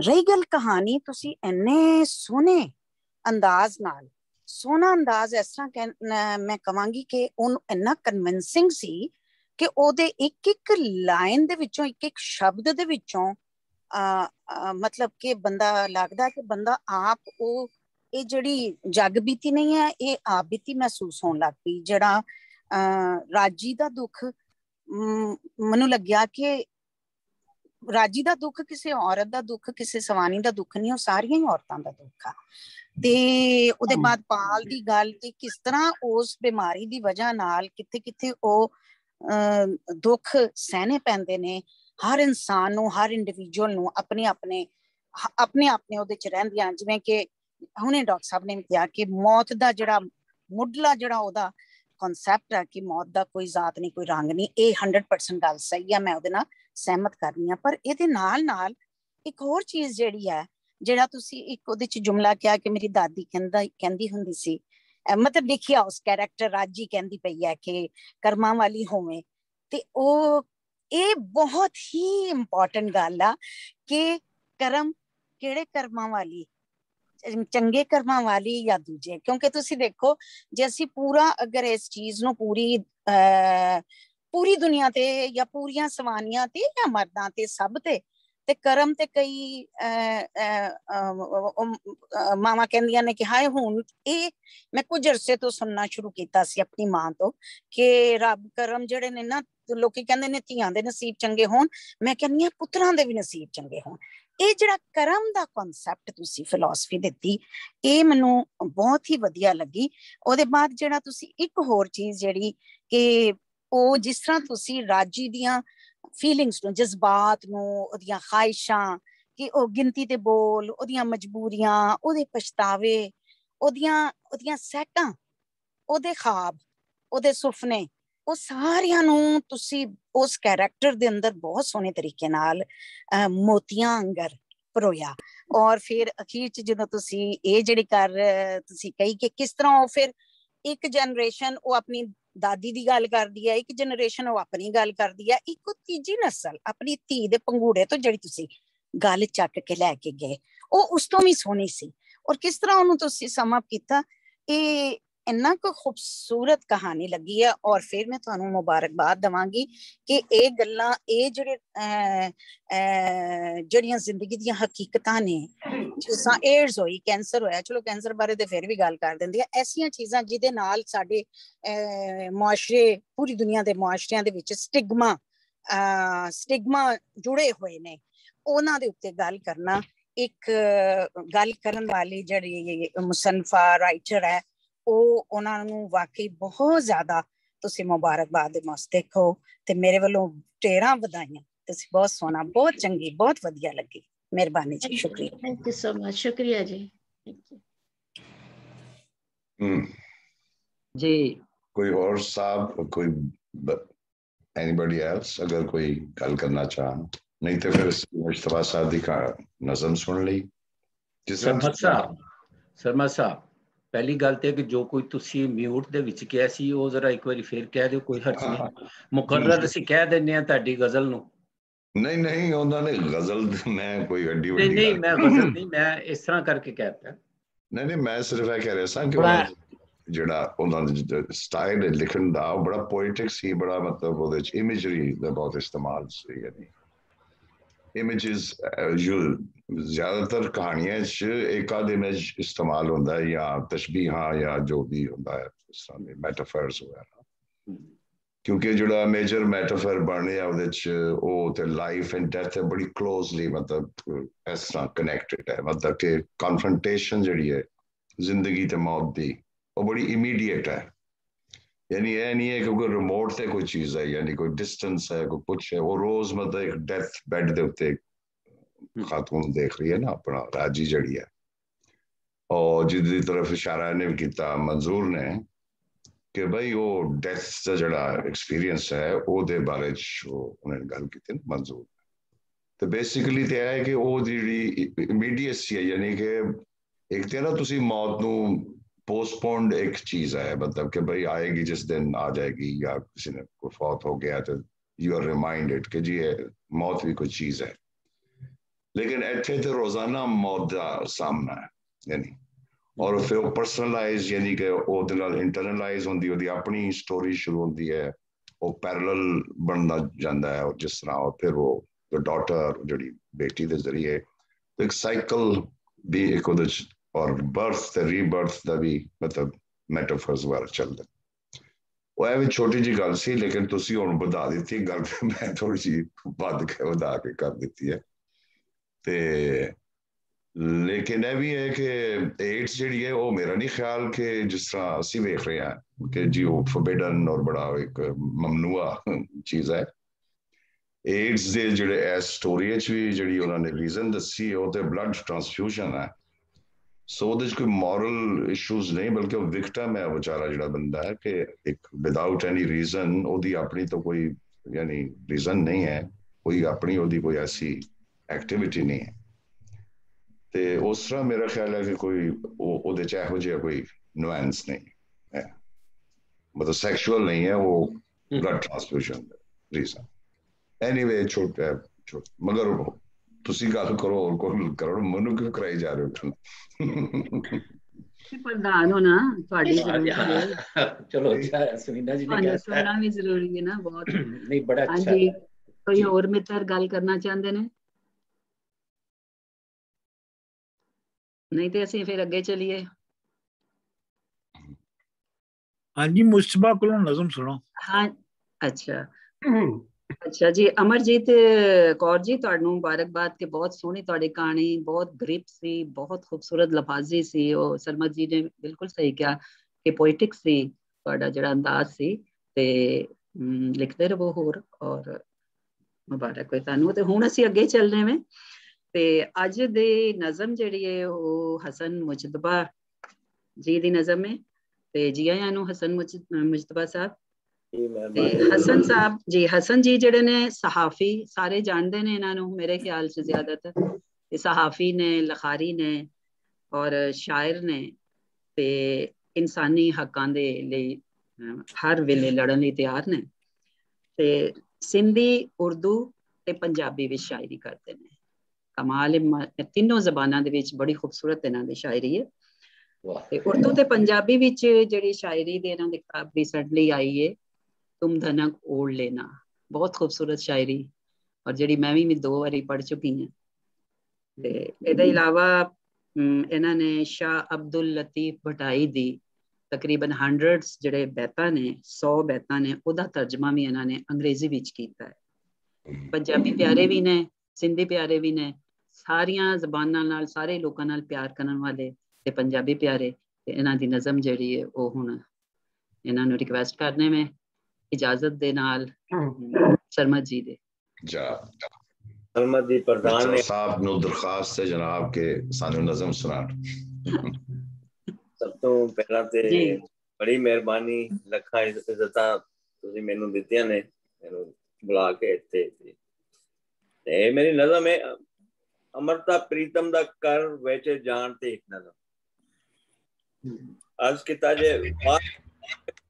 ਰਹੀ ਗੱਲ ਕਹਾਣੀ, ਤੁਸੀਂ ਇੰਨੇ ਸੋਹਣੇ ਅੰਦਾਜ਼ ਨਾਲ, ਸੋਹਣਾ ਅੰਦਾਜ਼ ਇਸ ਤਰ੍ਹਾਂ ਕਹਿ- ਮੈਂ ਕਵਾਂਗੀ ਕਿ ਉਹ ਇੰਨਾ ਕਨਵਿੰਸਿੰਗ ਸੀ ਕਿ ਉਹਦੇ ਇੱਕ ਇੱਕ ਲਾਈਨ ਦੇ ਵਿੱਚੋਂ ਇੱਕ ਇੱਕ ਸ਼ਬਦ ਦੇ ਵਿੱਚੋਂ ਆ ਮਤਲਬ ਕਿ ਬੰਦਾ ਲੱਗਦਾ ਕਿ ਬੰਦਾ ਆਪ ਉਹ ਇਹ ਜਿਹੜੀ ਜਗ ਬੀਤੀ ਨਹੀਂ ਹੈ ਇਹ ਆਪ ਬੀਤੀ ਮਹਿਸੂਸ ਹੋਣ ਲੱਗ ਪਈ। ਜਿਹੜਾ ਰਾਜੀ ਦਾ ਦੁੱਖ ਮੈਨੂੰ ਲੱਗਿਆ ਕਿ ਰਾਜੀ ਦਾ ਦੁੱਖ ਕਿਸੇ ਔਰਤ ਦਾ ਦੁੱਖ ਕਿਸੇ ਸਵਾਨੀ ਦਾ ਦੁੱਖ ਨਹੀਂ ਉਹ ਸਾਰੀਆਂ ਹੀ ਔਰਤਾਂ ਦਾ ਦੁੱਖ ਆ। ਤੇ ਉਹਦੇ ਬਾਅਦ ਪਾਲ ਦੀ ਗੱਲ ਤੇ ਕਿਸ ਤਰ੍ਹਾਂ ਉਸ ਬਿਮਾਰੀ ਦੀ ਵਜ੍ਹਾ ਨਾਲ ਕਿੱਥੇ ਕਿੱਥੇ ਉਹ ਦੁੱਖ ਸਹਿਣੇ ਪੈਂਦੇ ਨੇ। ਹਰ ਇਨਸਾਨ ਨੂੰ, ਹਰ ਇੰਡੀਵਿਜੂਅਲ ਨੂੰ ਆਪਣੇ ਆਪਣੇ ਆਪਣੇ ਆਪਣੇ ਉਹਦੇ ਚ ਰਹਿੰਦੀਆਂ। ਜਿਵੇਂ ਕਿ ਹੁਣੇ ਡਾਕਟਰ ਸਾਹਿਬ ਨੇ ਵੀ ਕਿਹਾ ਕਿ ਮੌਤ ਦਾ ਜਿਹੜਾ ਮੁੱਢਲਾ ਜਿਹੜਾ ਉਹਦਾ ਕਨਸੈਪਟ ਹੈ ਕਿ ਮੌਤ ਦਾ ਕੋਈ ਜ਼ਾਤ ਨਹੀਂ, ਕੋਈ ਰੰਗ ਨਹੀਂ, ਇਹ 100% ਗੱਲ ਸਹੀ ਹੈ ਮੈਂ ਉਹਦੇ ਨਾਲ ਸਹਿਮਤ ਕਰਨੀ ਆ ਪਰ ਇਹਦੇ ਨਾਲ ਨਾਲ ਇੱਕ ਹੋਰ ਚੀਜ਼ ਜਿਹੜੀ ਹੈ, ਜਿਹੜਾ ਤੁਸੀਂ ਇੱਕ ਉਹਦੇ ਚ ਜੁਮਲਾ ਕਿਹਾ ਕਿ ਮੇਰੀ ਦਾਦੀ ਕਹਿੰਦਾ, ਕਹਿੰਦੀ ਹੁੰਦੀ ਸੀ ਮਤਲਬ ਲਿਖਿਆ ਉਸ ਕੈਰੈਕਟਰ ਰਾਜੀ ਕਹਿੰਦੀ ਪਈ ਹੈ ਕਿ ਕਰਮਾਂ ਵਾਲੀ ਹੋਵੇ। ਤੇ ਉਹ, ਇਹ ਬਹੁਤ ਹੀ ਇੰਪੋਰਟੈਂਟ ਗੱਲ ਆ ਕਿ ਕਰਮ ਕਿਹੜੇ ਕਰਮਾਂ ਵਾਲੀ? ਚੰਗੇ ਕਰਮਾਂ ਵਾਲੀ ਜਾਂ ਦੂਜੇ? ਕਿਉਂਕਿ ਤੁਸੀਂ ਦੇਖੋ, ਜੇ ਅਸੀਂ ਪੂਰਾ ਅਗਰ ਇਸ ਚੀਜ਼ ਨੂੰ ਪੂਰੀ, ਅਹ ਪੂਰੀ ਦੁਨੀਆ ਤੇ ਜਾਂ ਪੂਰੀਆਂ ਸਵਾਨੀਆਂ ਤੇ ਜਾਂ ਮਰਦਾਂ ਤੇ ਸਭ ਤੇ ਤੇ ਕਰਮ ਤੇ ਕਈ ਅਹ, ਕਹਿੰਦੀਆਂ ਨੇ ਕਿ ਹਾਏ ਹੁਣ ਇਹ ਮੈਂ ਕੁਝ ਅਰਸੇ ਤੋਂ ਸੁਣਨਾ ਸ਼ੁਰੂ ਕੀਤਾ ਸੀ ਆਪਣੀ ਮਾਂ ਤੋਂ ਕਿ ਰੱਬ ਕਰਮ ਜਿਹੜੇ ਨੇ ਨਾ ਲੋਕੀ ਕਹਿੰਦੇ ਨੇ ਧੀਆਂ ਦੇ ਨਸੀਬ ਚੰਗੇ ਹੋਣ। ਮੈਂ ਕਹਿੰਦੀ ਹਾਂ ਪੁੱਤਰਾਂ ਦੇ ਵੀ ਨਸੀਬ ਚੰਗੇ ਹੋਣ। ਇਹ ਜਿਹੜਾ ਕਰਮ ਦਾ ਕਨਸੈਪਟ ਤੁਸੀਂ ਫਿਲਾਸਫੀ ਦਿੱਤੀ ਇਹ ਮੈਨੂੰ ਬਹੁਤ ਹੀ ਵਧੀਆ ਲੱਗੀ। ਉਹਦੇ ਬਾਅਦ ਜਿਹੜਾ ਤੁਸੀਂ ਇੱਕ ਹੋਰ ਚੀਜ਼ ਜਿਹੜੀ ਕਿ ਉਹ ਜਿਸ ਤਰ੍ਹਾਂ ਤੁਸੀਂ ਰਾਜੀ ਦੀਆਂ ਫੀਲਿੰਗਸ ਨੂੰ, ਜਜ਼ਬਾਤ ਨੂੰ, ਉਹਦੀਆਂ ਖਾਹਿਸ਼ਾਂ ਕਿ ਉਹ ਗਿਣਤੀ ਤੇ ਬੋਲ, ਉਹਦੀਆਂ ਮਜਬੂਰੀਆਂ, ਉਹਦੇ ਪਛਤਾਵੇ, ਉਹਦੀਆਂ ਉਹਦੀਆਂ ਸਹਿਕਾਂ ਉਹਦੇ ਖਾਬ, ਉਹਦੇ ਸੁਪਨੇ ਉਹ ਸਾਰਿਆਂ ਨੂੰ ਤੁਸੀਂ ਉਸ ਕੈਰੈਕਟਰ ਦੇ ਅੰਦਰ ਬਹੁਤ ਸੋਹਣੇ ਤਰੀਕੇ ਨਾਲ ਮੋਤੀਆਂ ਅੰਗਰ ਪਰੋਇਆ ਔਰ ਫਿਰ ਅਖੀਰ ਚ ਜਦੋਂ ਤੁਸੀਂ ਇਹ ਜਿਹੜੀ ਕਰ ਤੁਸੀਂ ਕਹੀ ਕਿ ਕਿਸ ਤਰ੍ਹਾਂ ਉਹ ਫਿਰ ਇੱਕ ਜਨਰੇਸ਼ਨ ਉਹ ਆਪਣੀ ਦਾਦੀ ਦੀ ਗੱਲ ਕਰਦੀ ਹੈ ਇੱਕ ਜਨਰੇਸ਼ਨ ਉਹ ਆਪਣੀ ਗੱਲ ਕਰਦੀ ਹੈ ਇੱਕ ਤੀਜੀ ਨਸਲ, ਆਪਣੀ ਧੀ ਦੇ ਪੰਗੂੜੇ ਤੋਂ ਜਿਹੜੀ ਤੁਸੀਂ ਗੱਲ ਚੱਕ ਕੇ ਲੈ ਕੇ ਗਏ, ਉਹ ਉਸ ਤੋਂ ਵੀ ਸੋਹਣੀ ਸੀ। ਔਰ ਕਿਸ ਤਰ੍ਹਾਂ ਉਹਨੂੰ ਤੁਸੀਂ ਸਮਾਪ ਕੀਤਾ? ਇਹ ਇੰਨਾ ਕੁ ਖੂਬਸੂਰਤ ਕਹਾਣੀ ਲੱਗੀ ਹੈ ਔਰ ਫਿਰ ਮੈਂ ਤੁਹਾਨੂੰ ਮੁਬਾਰਕਬਾਦ ਦਵਾਂਗੀ ਕਿ ਇਹ ਗੱਲਾਂ, ਇਹ ਜਿਹੜੇ ਜਿਹੜੀਆਂ ਜ਼ਿੰਦਗੀ ਦੀਆਂ ਹਕੀਕਤਾਂ ਨੇ ਜਿਸ ਤਰ੍ਹਾਂ ਹੋਈ ਕੈਂਸਰ ਹੋਇਆ, ਚਲੋ ਕੈਂਸਰ ਬਾਰੇ ਤੇ ਫਿਰ ਵੀ ਗੱਲ ਕਰ ਦਿੰਦੇ ਹੈ ਐਸੀਆਂ ਚੀਜ਼ਾਂ ਜਿਹਦੇ ਨਾਲ ਸਾਡੇ ਮੁਆਸ਼ਰੇ, ਪੂਰੀ ਦੁਨੀਆ ਦੇ ਮੁਆਸ਼ਰਿਆਂ ਦੇ ਵਿੱਚ ਸਟਿਗਮਾ ਸਟਿਗਮਾ ਜੁੜੇ ਹੋਏ ਨੇ, ਉਹਨਾਂ ਦੇ ਉੱਤੇ ਗੱਲ ਕਰਨਾ, ਇੱਕ ਗੱਲ ਕਰਨ ਵਾਲੀ ਜਿਹੜੀ ਮੁਸਨਫਾ ਰਾਈਟਰ ਹੈ ਉਹ ਉਹਨਾਂ ਨੂੰ ਵਾਕਈ ਬਹੁਤ ਜ਼ਿਆਦਾ ਤੁਸੀਂ ਮੁਬਾਰਕਬਾਦ ਦੇ ਮਸਤਕ ਹੋ ਤੇ ਮੇਰੇ ਵੱਲੋਂ ਢੇਰਾਂ ਵਧਾਈਆਂ। ਤੁਸੀਂ ਬਹੁਤ ਸੋਹਣਾ ਬਹੁਤ ਚੰਗੀ ਬਹੁਤ ਵਧੀਆ ਲੱਗੀ। ਮਿਹਰਬਾਨੀ ਜੀ ਸ਼ੁਕਰੀਆ। ਥੈਂਕ ਯੂ ਸੋ ਮਚ ਸ਼ੁਕਰੀਆ ਜੀ। ਜੀ। ਕੋਈ ਹੋਰ ਸਾਹਿਬ ਕੋਈ ਐਨੀਬਾਡੀ ਐਲਸ ਅਗਰ ਕੋਈ ਗੱਲ ਕਰਨਾ ਚਾਹਨ ਨਹੀਂ ਤੇ ਫਿਰ ਮੁਸ਼ਤਫਾ ਸਾਹਿਬ ਦੀ ਨਜ਼ਮ ਸੁਣ ਲਈ। ਜਿਸ ਸਾਹਿਬ ਸਰਮਤ ਸਾਹਿਬ। ਪਹਿਲੀ ਗੱਲ ਤੇ ਕਿ ਜੋ ਕੋਈ ਤੁਸੀਂ ਮਿਊਟ ਦੇ ਵਿੱਚ ਕਿਹਾ ਸੀ ਉਹ ਜ਼ਰਾ ਇੱਕ ਵਾਰੀ ਫੇਰ ਕਹਿ ਦਿਓ ਕੋਈ ਹਰਜ ਨਹੀਂ। ਮੁਕਰਰ ਅਸੀਂ ਕਹਿ ਦਿੰਨੇ ਆ ਤੁਹਾਡੀ ਗਜ਼ਲ ਨੂੰ। ਨਹੀਂ ਨਹੀਂ ਉਹਨਾਂ ਨੇ ਗਜ਼ਲ ਮੈਂ ਕੋਈ ਅੱਡੀ ਵੱਡੀ ਨਹੀਂ ਨਹੀਂ ਮੈਂ ਗਜ਼ਲ ਨਹੀਂ ਮੈਂ ਇਸ ਤਰ੍ਹਾਂ ਕਰਕੇ ਕਹਿਤਾ ਨਹੀਂ ਨਹੀਂ ਮੈਂ ਸਿਰਫ ਇਹ ਕਹਿ ਰਿਹਾ ਸਾਂ ਕਿ ਜਿਹੜਾ ਉਹਨਾਂ ਦਾ ਸਟਾਈਲ ਲਿਖਣ ਦਾ ਬੜਾ ਪੋਇਟਿਕ ਸੀ ਬੜਾ ਮਤਲਬ ਉਹਦੇ ਚ ਇਮੇਜਰੀ ਦਾ ਬਹੁਤ ਇਸਤੇਮਾਲ ਸੀ ਯਾਨੀ। ਇਮੇजेस ਜੋ ਜ਼ਿਆਦਾਤਰ ਕਹਾਣੀਆਂ 'ਚ ਇੱਕ ਆਦ ਇਮੇਜ ਇਸਤੇਮਾਲ ਹੁੰਦਾ ਹੈ ਜਾਂ ਤਸ਼ਬੀਹਾਂ ਜਾਂ ਜੋ ਵੀ ਹੁੰਦਾ ਹੈ ਇਸ ਤਰ੍ਹਾਂ ਦੇ ਮੈਟਾਫਰਸ ਵਗੈਰਾ ਕਿਉਂਕਿ ਜਿਹੜਾ ਮੇਜਰ ਮੈਟਾਫਰ ਬਣਿਆ ਉਹਦੇ 'ਚ ਉਹ ਤੇ ਲਾਈਫ ਐਂਡ ਡੈਥ ਹੈ ਬੜੀ ਕਲੋਜ਼ਲੀ ਮਤਲਬ ਇਸ ਤਰ੍ਹਾਂ ਕਨੈਕਟਡ ਹੈ ਮਤਲਬ ਕਿ ਕਨਫਰੰਟੇਸ਼ਨ ਜਿਹੜੀ ਹੈ ਜ਼ਿੰਦਗੀ ਤੇ ਮੌਤ ਦੀ ਉਹ ਬੜੀ ਇਮੀਡੀਏਟ ਹੈ यानी ये नहीं है कि कोई रिमोट से कोई चीज है यानी कोई डिस्टेंस है कोई कुछ है वो रोज मतलब एक डेथ बेड ਦੇ ਉੱਤੇ ਖਾਤੂਨ ਦੇਖ ਰਹੀ ਹੈ ਨਾ ਆਪਣਾ ਰਾਜੀ ਜੜੀ ਹੈ ਔਰ ਜਿਹਦੀ ਤਰਫ ਇਸ਼ਾਰਾ ਇਹਨੇ ਵੀ ਕੀਤਾ ਮਨਜ਼ੂਰ ਨੇ ਕਿ ਭਾਈ ਉਹ ਡੈਥ ਦਾ ਜਿਹੜਾ ਐਕਸਪੀਰੀਅੰਸ ਹੈ ਉਹਦੇ ਬਾਰੇ ਚ ਉਹਨੇ ਗੱਲ ਕੀਤੀ ਨਾ ਮਨਜ਼ੂਰ ਤੇ ਬੇਸਿਕਲੀ ਤੇ ਹੈ ਕਿ ਉਹ ਜਿਹੜੀ ਇਮੀਡੀਏਸੀ ਹੈ ਯਾਨੀ ਕਿ ਇੱਕ ਤੇ ਨਾ ਤੁਸੀਂ ਮੌਤ ਨੂੰ पोस्टपोन्ड एक चीज़ है मतलब कि भाई आएगी जिस दिन आ जाएगी या किसी ने कोई फौत हो गया तो यू आर रिमाइंडेड कि जी मौत भी कोई चीज़ है। लेकिन ऐसे तो रोज़ाना मौत का सामना है यानी। और हम्म। फिर वो पर्सनलाइज यानी कि इंटरनलाइज होंगी वो अपनी स्टोरी शुरू होती है वो पैरल बनना जाता है और जिस तरह और फिर वो डॉटर जी बेटी के ज़रिए तो एक साइकिल भी एक ਉਹਦੇ ਔਰ ਬਰਥ ਤੇ ਰੀਬਰਥ ਦਾ ਵੀ ਮਤਲਬ ਮੈਟਾਫਰਸ ਵਾਰ ਚੱਲਦਾ ਉਹ ਐਵੇਂ ਛੋਟੀ ਜੀ ਗੱਲ ਸੀ ਲੇਕਿਨ ਤੁਸੀਂ ਹੁਣ ਵਧਾ ਦਿੱਤੀ ਗੱਲ ਮੈਂ ਥੋੜੀ ਜੀ ਵੱਧ ਕੇ ਵਧਾ ਕੇ ਕਰ ਦਿੱਤੀ ਹੈ ਤੇ ਲੇਕਿਨ ਇਹ ਵੀ ਹੈ ਕਿ ਏਡਸ ਜਿਹੜੀ ਹੈ ਉਹ ਮੇਰਾ ਨਹੀਂ ਖਿਆਲ ਕਿ ਜਿਸ ਤਰ੍ਹਾਂ ਅਸੀਂ ਵੇਖ ਰਹੇ ਹਾਂ ਕਿ ਜੀ ਉਹ ਫੋਰਬਿਡਨ ਔਰ ਬੜਾ ਇੱਕ ਮਮਨੂਆ ਚੀਜ਼ ਹੈ ਏਡਸ ਦੇ ਜਿਹੜੇ ਐਸ ਸਟੋਰੀ ਚ ਵੀ ਜਿਹੜੀ ਉਹਨਾਂ ਨੇ ਰੀਜ਼ਨ ਦੱਸੀ ਉਹ ਤੇ ਬਲੱਡ ਟ੍ਰਾਂਸਫਿਊਜ਼ਨ ਹੈ ਸੋ ਉਹਦੇ ਚ ਕੋਈ ਮੋਰਲ ਇਸ਼ੂਜ਼ ਨਹੀਂ ਬਲਕਿ ਉਹ ਵਿਕਟਮ ਹੈ ਵਿਚਾਰਾ ਜਿਹੜਾ ਬੰਦਾ ਹੈ ਕਿ ਇੱਕ ਵਿਦਆਊਟ ਐਨੀ ਰੀਜ਼ਨ ਉਹਦੀ ਆਪਣੀ ਤਾਂ ਕੋਈ ਯਾਨੀ ਰੀਜ਼ਨ ਨਹੀਂ ਹੈ ਕੋਈ ਆਪਣੀ ਉਹਦੀ ਕੋਈ ਐਸੀ ਐਕਟੀਵਿਟੀ ਨਹੀਂ ਹੈ ਤੇ ਉਸ ਤਰ੍ਹਾਂ ਮੇਰਾ ਖਿਆਲ ਹੈ ਕਿ ਕੋਈ ਉਹ ਉਹਦੇ ਚ ਇਹੋ ਜਿਹਾ ਕੋਈ ਨੁਆਂਸ ਨਹੀਂ ਹੈ ਮਤਲਬ ਸੈਕਸ਼ੂਅਲ ਨਹੀਂ ਹੈ ਉਹ ਬਲੱਡ ਟ੍ਰਾਂਸਫਿਊਜ਼ਨ ਰੀਜ਼ਨ ਐਨੀਵੇ ਛੋਟਾ ਮਗਰ ਤੁਸੀਂ ਗੱਲ ਕਰੋ ਹੋਰ ਕੋਈ ਕਰੋ ਮੈਨੂੰ ਕਿਉਂ ਕਰਾਈ ਜਾ ਰਹੇ ਹੋ ਪ੍ਰਧਾਨ ਹੋ ਨਾ ਤੁਹਾਡੀ ਚਲੋ ਅੱਛਾ ਸੁਨੀਤਾ ਜੀ ਨੇ ਕਿਹਾ ਸੁਣਨਾ ਵੀ ਜ਼ਰੂਰੀ ਹੈ ਨਾ ਬਹੁਤ। ਨਹੀਂ ਬੜਾ ਅੱਛਾ ਹਾਂਜੀ ਕੋਈ ਹੋਰ ਮਿੱਤਰ ਗੱਲ ਕਰਨਾ ਚਾਹੁੰਦੇ ਨੇ? ਨਹੀਂ ਤੇ ਅਸੀਂ ਫਿਰ ਅੱਗੇ ਚਲੀਏ। ਹਾਂਜੀ ਮੁਸਤਫਾ ਕੋਲੋਂ ਨਜ਼ਮ ਸੁਣੋ। ਹਾਂ ਅੱਛਾ। ਅੱਛਾ ਜੀ, ਅਮਰਜੀਤ ਕੌਰ ਜੀ, ਤੁਹਾਨੂੰ ਮੁਬਾਰਕਬਾਦ ਕਿ ਬਹੁਤ ਸੋਹਣੀ ਤੁਹਾਡੀ ਕਹਾਣੀ, ਬਹੁਤ ਗ੍ਰਿਪ ਸੀ, ਬਹੁਤ ਖੂਬਸੂਰਤ ਲਫ਼ਾਜ਼ੀ ਸੀ, ਉਹ ਸਰਮਤ ਜੀ ਨੇ ਬਿਲਕੁਲ ਸਹੀ ਕਿਹਾ ਕਿ ਪੋਇਟਿਕ ਸੀ, ਤੁਹਾਡਾ ਜਿਹੜਾ ਅੰਦਾਜ਼ ਸੀ ਤੇ ਲਿਖਦੇ ਰਹੋ ਹੋਰ ਔਰ ਮੁਬਾਰਕ ਹੋਏ ਤੁਹਾਨੂੰ ਤੇ ਹੁਣ ਅਸੀਂ ਅੱਗੇ ਚੱਲਨੇ ਵੇਂ ਤੇ ਅੱਜ ਦੇ ਨਜ਼ਮ ਜਿਹੜੀ ਹੈ ਉਹ ਹਸਨ ਮੁਜਤਬਾ ਜੀ ਦੀ ਨਜ਼ਮ ਹੈ ਤੇ ਜੀ ਆਇਆਂ ਨੂੰ ਹਸਨ ਮੁਜਤਬਾ ਸਾਹਿਬ। ਤੇ ਹਸਨ ਸਾਹਿਬ ਜੀ ਹਸਨ ਜੀ ਜਿਹੜੇ ਨੇ ਸਹਾਫੀ ਸਾਰੇ ਜਾਣਦੇ ਨੇ ਇਹਨਾਂ ਨੂੰ ਮੇਰੇ ਖਿਆਲ 'ਚ ਜ਼ਿਆਦਾਤਰ। ਇਹ ਸਹਾਫੀ ਨੇ ਲਖਾਰੀ ਨੇ ਔਰ ਸ਼ਾਇਰ ਨੇ ਤੇ ਇਨਸਾਨੀ ਹੱਕਾਂ ਦੇ ਲਈ ਹਰ ਵੇਲੇ ਲੜਨ ਲਈ ਤਿਆਰ ਨੇ। ਤੇ ਸਿੰਧੀ ਉਰਦੂ ਤੇ ਪੰਜਾਬੀ ਵਿੱਚ ਸ਼ਾਇਰੀ ਕਰਦੇ ਨੇ। ਕਮਾਲ ਤਿੰਨੋਂ ਜ਼ਬਾਨਾਂ ਦੇ ਵਿੱਚ ਬੜੀ ਖੂਬਸੂਰਤ ਇਹਨਾਂ ਦੀ ਸ਼ਾਇਰੀ ਹੈ। ਤੇ ਉਰਦੂ ਤੇ ਪੰਜਾਬੀ ਵਿੱਚ ਜਿਹੜੀ ਸ਼ਾਇਰੀ ਦੇ ਇਹਨਾਂ ਦੀ ਕਿਤਾਬ ਰੀਸੈਂਟਲੀ ਆਈ ਹੈ ਤੁਮ ਧਨਕ ਓੜ ਲੈਣਾ ਬਹੁਤ ਖੂਬਸੂਰਤ ਸ਼ਾਇਰੀ ਔਰ ਜਿਹੜੀ ਮੈਂ ਵੀ ਦੋ ਵਾਰੀ ਪੜ ਚੁੱਕੀ ਹਾਂ ਤੇ ਇਹਦੇ ਇਲਾਵਾ ਇਹਨਾਂ ਨੇ ਸ਼ਾਹ ਅਬਦੁਲ ਲਤੀਫ ਭਟਾਈ ਦੀ ਤਕਰੀਬਨ 100 ਜਿਹੜੇ ਬੈਤਾਂ ਨੇ 100 ਬੈਤਾਂ ਨੇ ਉਹਦਾ ਤਰਜਮਾ ਵੀ ਇਹਨਾਂ ਨੇ ਅੰਗਰੇਜ਼ੀ ਵਿੱਚ ਕੀਤਾ ਹੈ ਪੰਜਾਬੀ ਪਿਆਰੇ ਵੀ ਨੇ ਸਿੰਧੀ ਪਿਆਰੇ ਵੀ ਨੇ ਸਾਰੀਆਂ ਜ਼ਬਾਨਾਂ ਨਾਲ ਸਾਰੇ ਲੋਕਾਂ ਨਾਲ ਪਿਆਰ ਕਰਨ ਵਾਲੇ ਤੇ ਪੰਜਾਬੀ ਪਿਆਰੇ ਤੇ ਇਹਨਾਂ ਦੀ ਨਜ਼ਮ ਜਿਹੜੀ ਹੈ ਉਹ ਹੁਣ ਇਹਨਾਂ ਨੂੰ ਰਿਕਵੈਸਟ ਕਰਨੇ ਮੈਂ ਇਜਾਜ਼ਤ ਦੇ ਨਾਲ ਸ਼ਰਮਾ ਜੀ ਦੇ ਜਾ ਸਰਮਦ ਦੀ ਪ੍ਰਧਾਨ ਨੇ ਸਾਹਿਬ ਨੂੰ ਦਰਖਾਸਤ ਹੈ ਜਨਾਬ ਕਿ ਸਾਨੂੰ ਨਜ਼ਮ ਸੁਣਾਣ ਸਭ ਤੋਂ ਪਹਿਲਾਂ ਤੇ ਬੜੀ ਮਿਹਰਬਾਨੀ ਲੱਖਾਂ ਇੱਜ਼ਤਾਂ ਤੁਸੀਂ ਮੈਨੂੰ ਦਿੱਤੀਆਂ ਨੇ ਮੈਨੂੰ ਬੁਲਾ ਕੇ ਇੱਥੇ ਤੇ ਮੇਰੀ ਨਜ਼ਮ ਹੈ ਅਮਰਤਾ ਪ੍ਰੀਤਮ ਦਾ ਕਰ ਵਿੱਚ ਜਾਣ ਤੇ ਇੱਕ ਨਜ਼ਮ ਅਰਜ਼ ਕੀਤਾ ਜੇ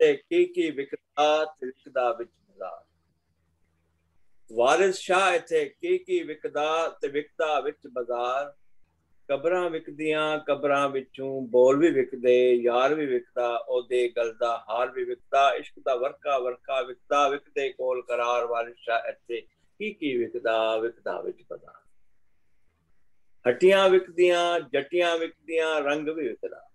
ਤੇ ਕੀ ਕੀ ਵਿਕਦਾ ਤੇ ਵਿੱਚ ਬਾਜ਼ਾਰ ਵਾਰਿਸ ਸ਼ਾਹ ਇੱਥੇ ਕੀ ਕੀ ਵਿਕਦਾ ਤੇ ਵਿਕਦਾ ਵਿੱਚ ਬਾਜ਼ਾਰ। ਕਬਰਾਂ ਵਿਕਦੀਆਂ, ਕਬਰਾਂ ਵਿੱਚੋਂ ਬੋਲ ਵੀ ਵਿਕਦੇ, ਯਾਰ ਵੀ ਵਿਕਦਾ, ਉਹਦੇ ਗਲ ਦਾ ਹਾਰ ਵੀ ਵਿਕਦਾ, ਇਸ਼ਕ ਦਾ ਵਰਕਾ ਵਰਕਾ ਵਿਕਦਾ, ਵਿਕਦੇ ਕੋਲ ਕਰਾਰ ਵਾਰਿਸ ਸ਼ਾਹ ਇੱਥੇ ਕੀ ਕੀ ਵਿਕਦਾ ਵਿਕਦਾ ਵਿੱਚ ਬਾਜ਼ਾਰ। ਹਟੀਆਂ ਵਿਕਦੀਆਂ, ਜਟੀਆਂ ਵਿਕਦੀਆਂ, ਰੰਗ ਵੀ ਵਿਕਦਾ।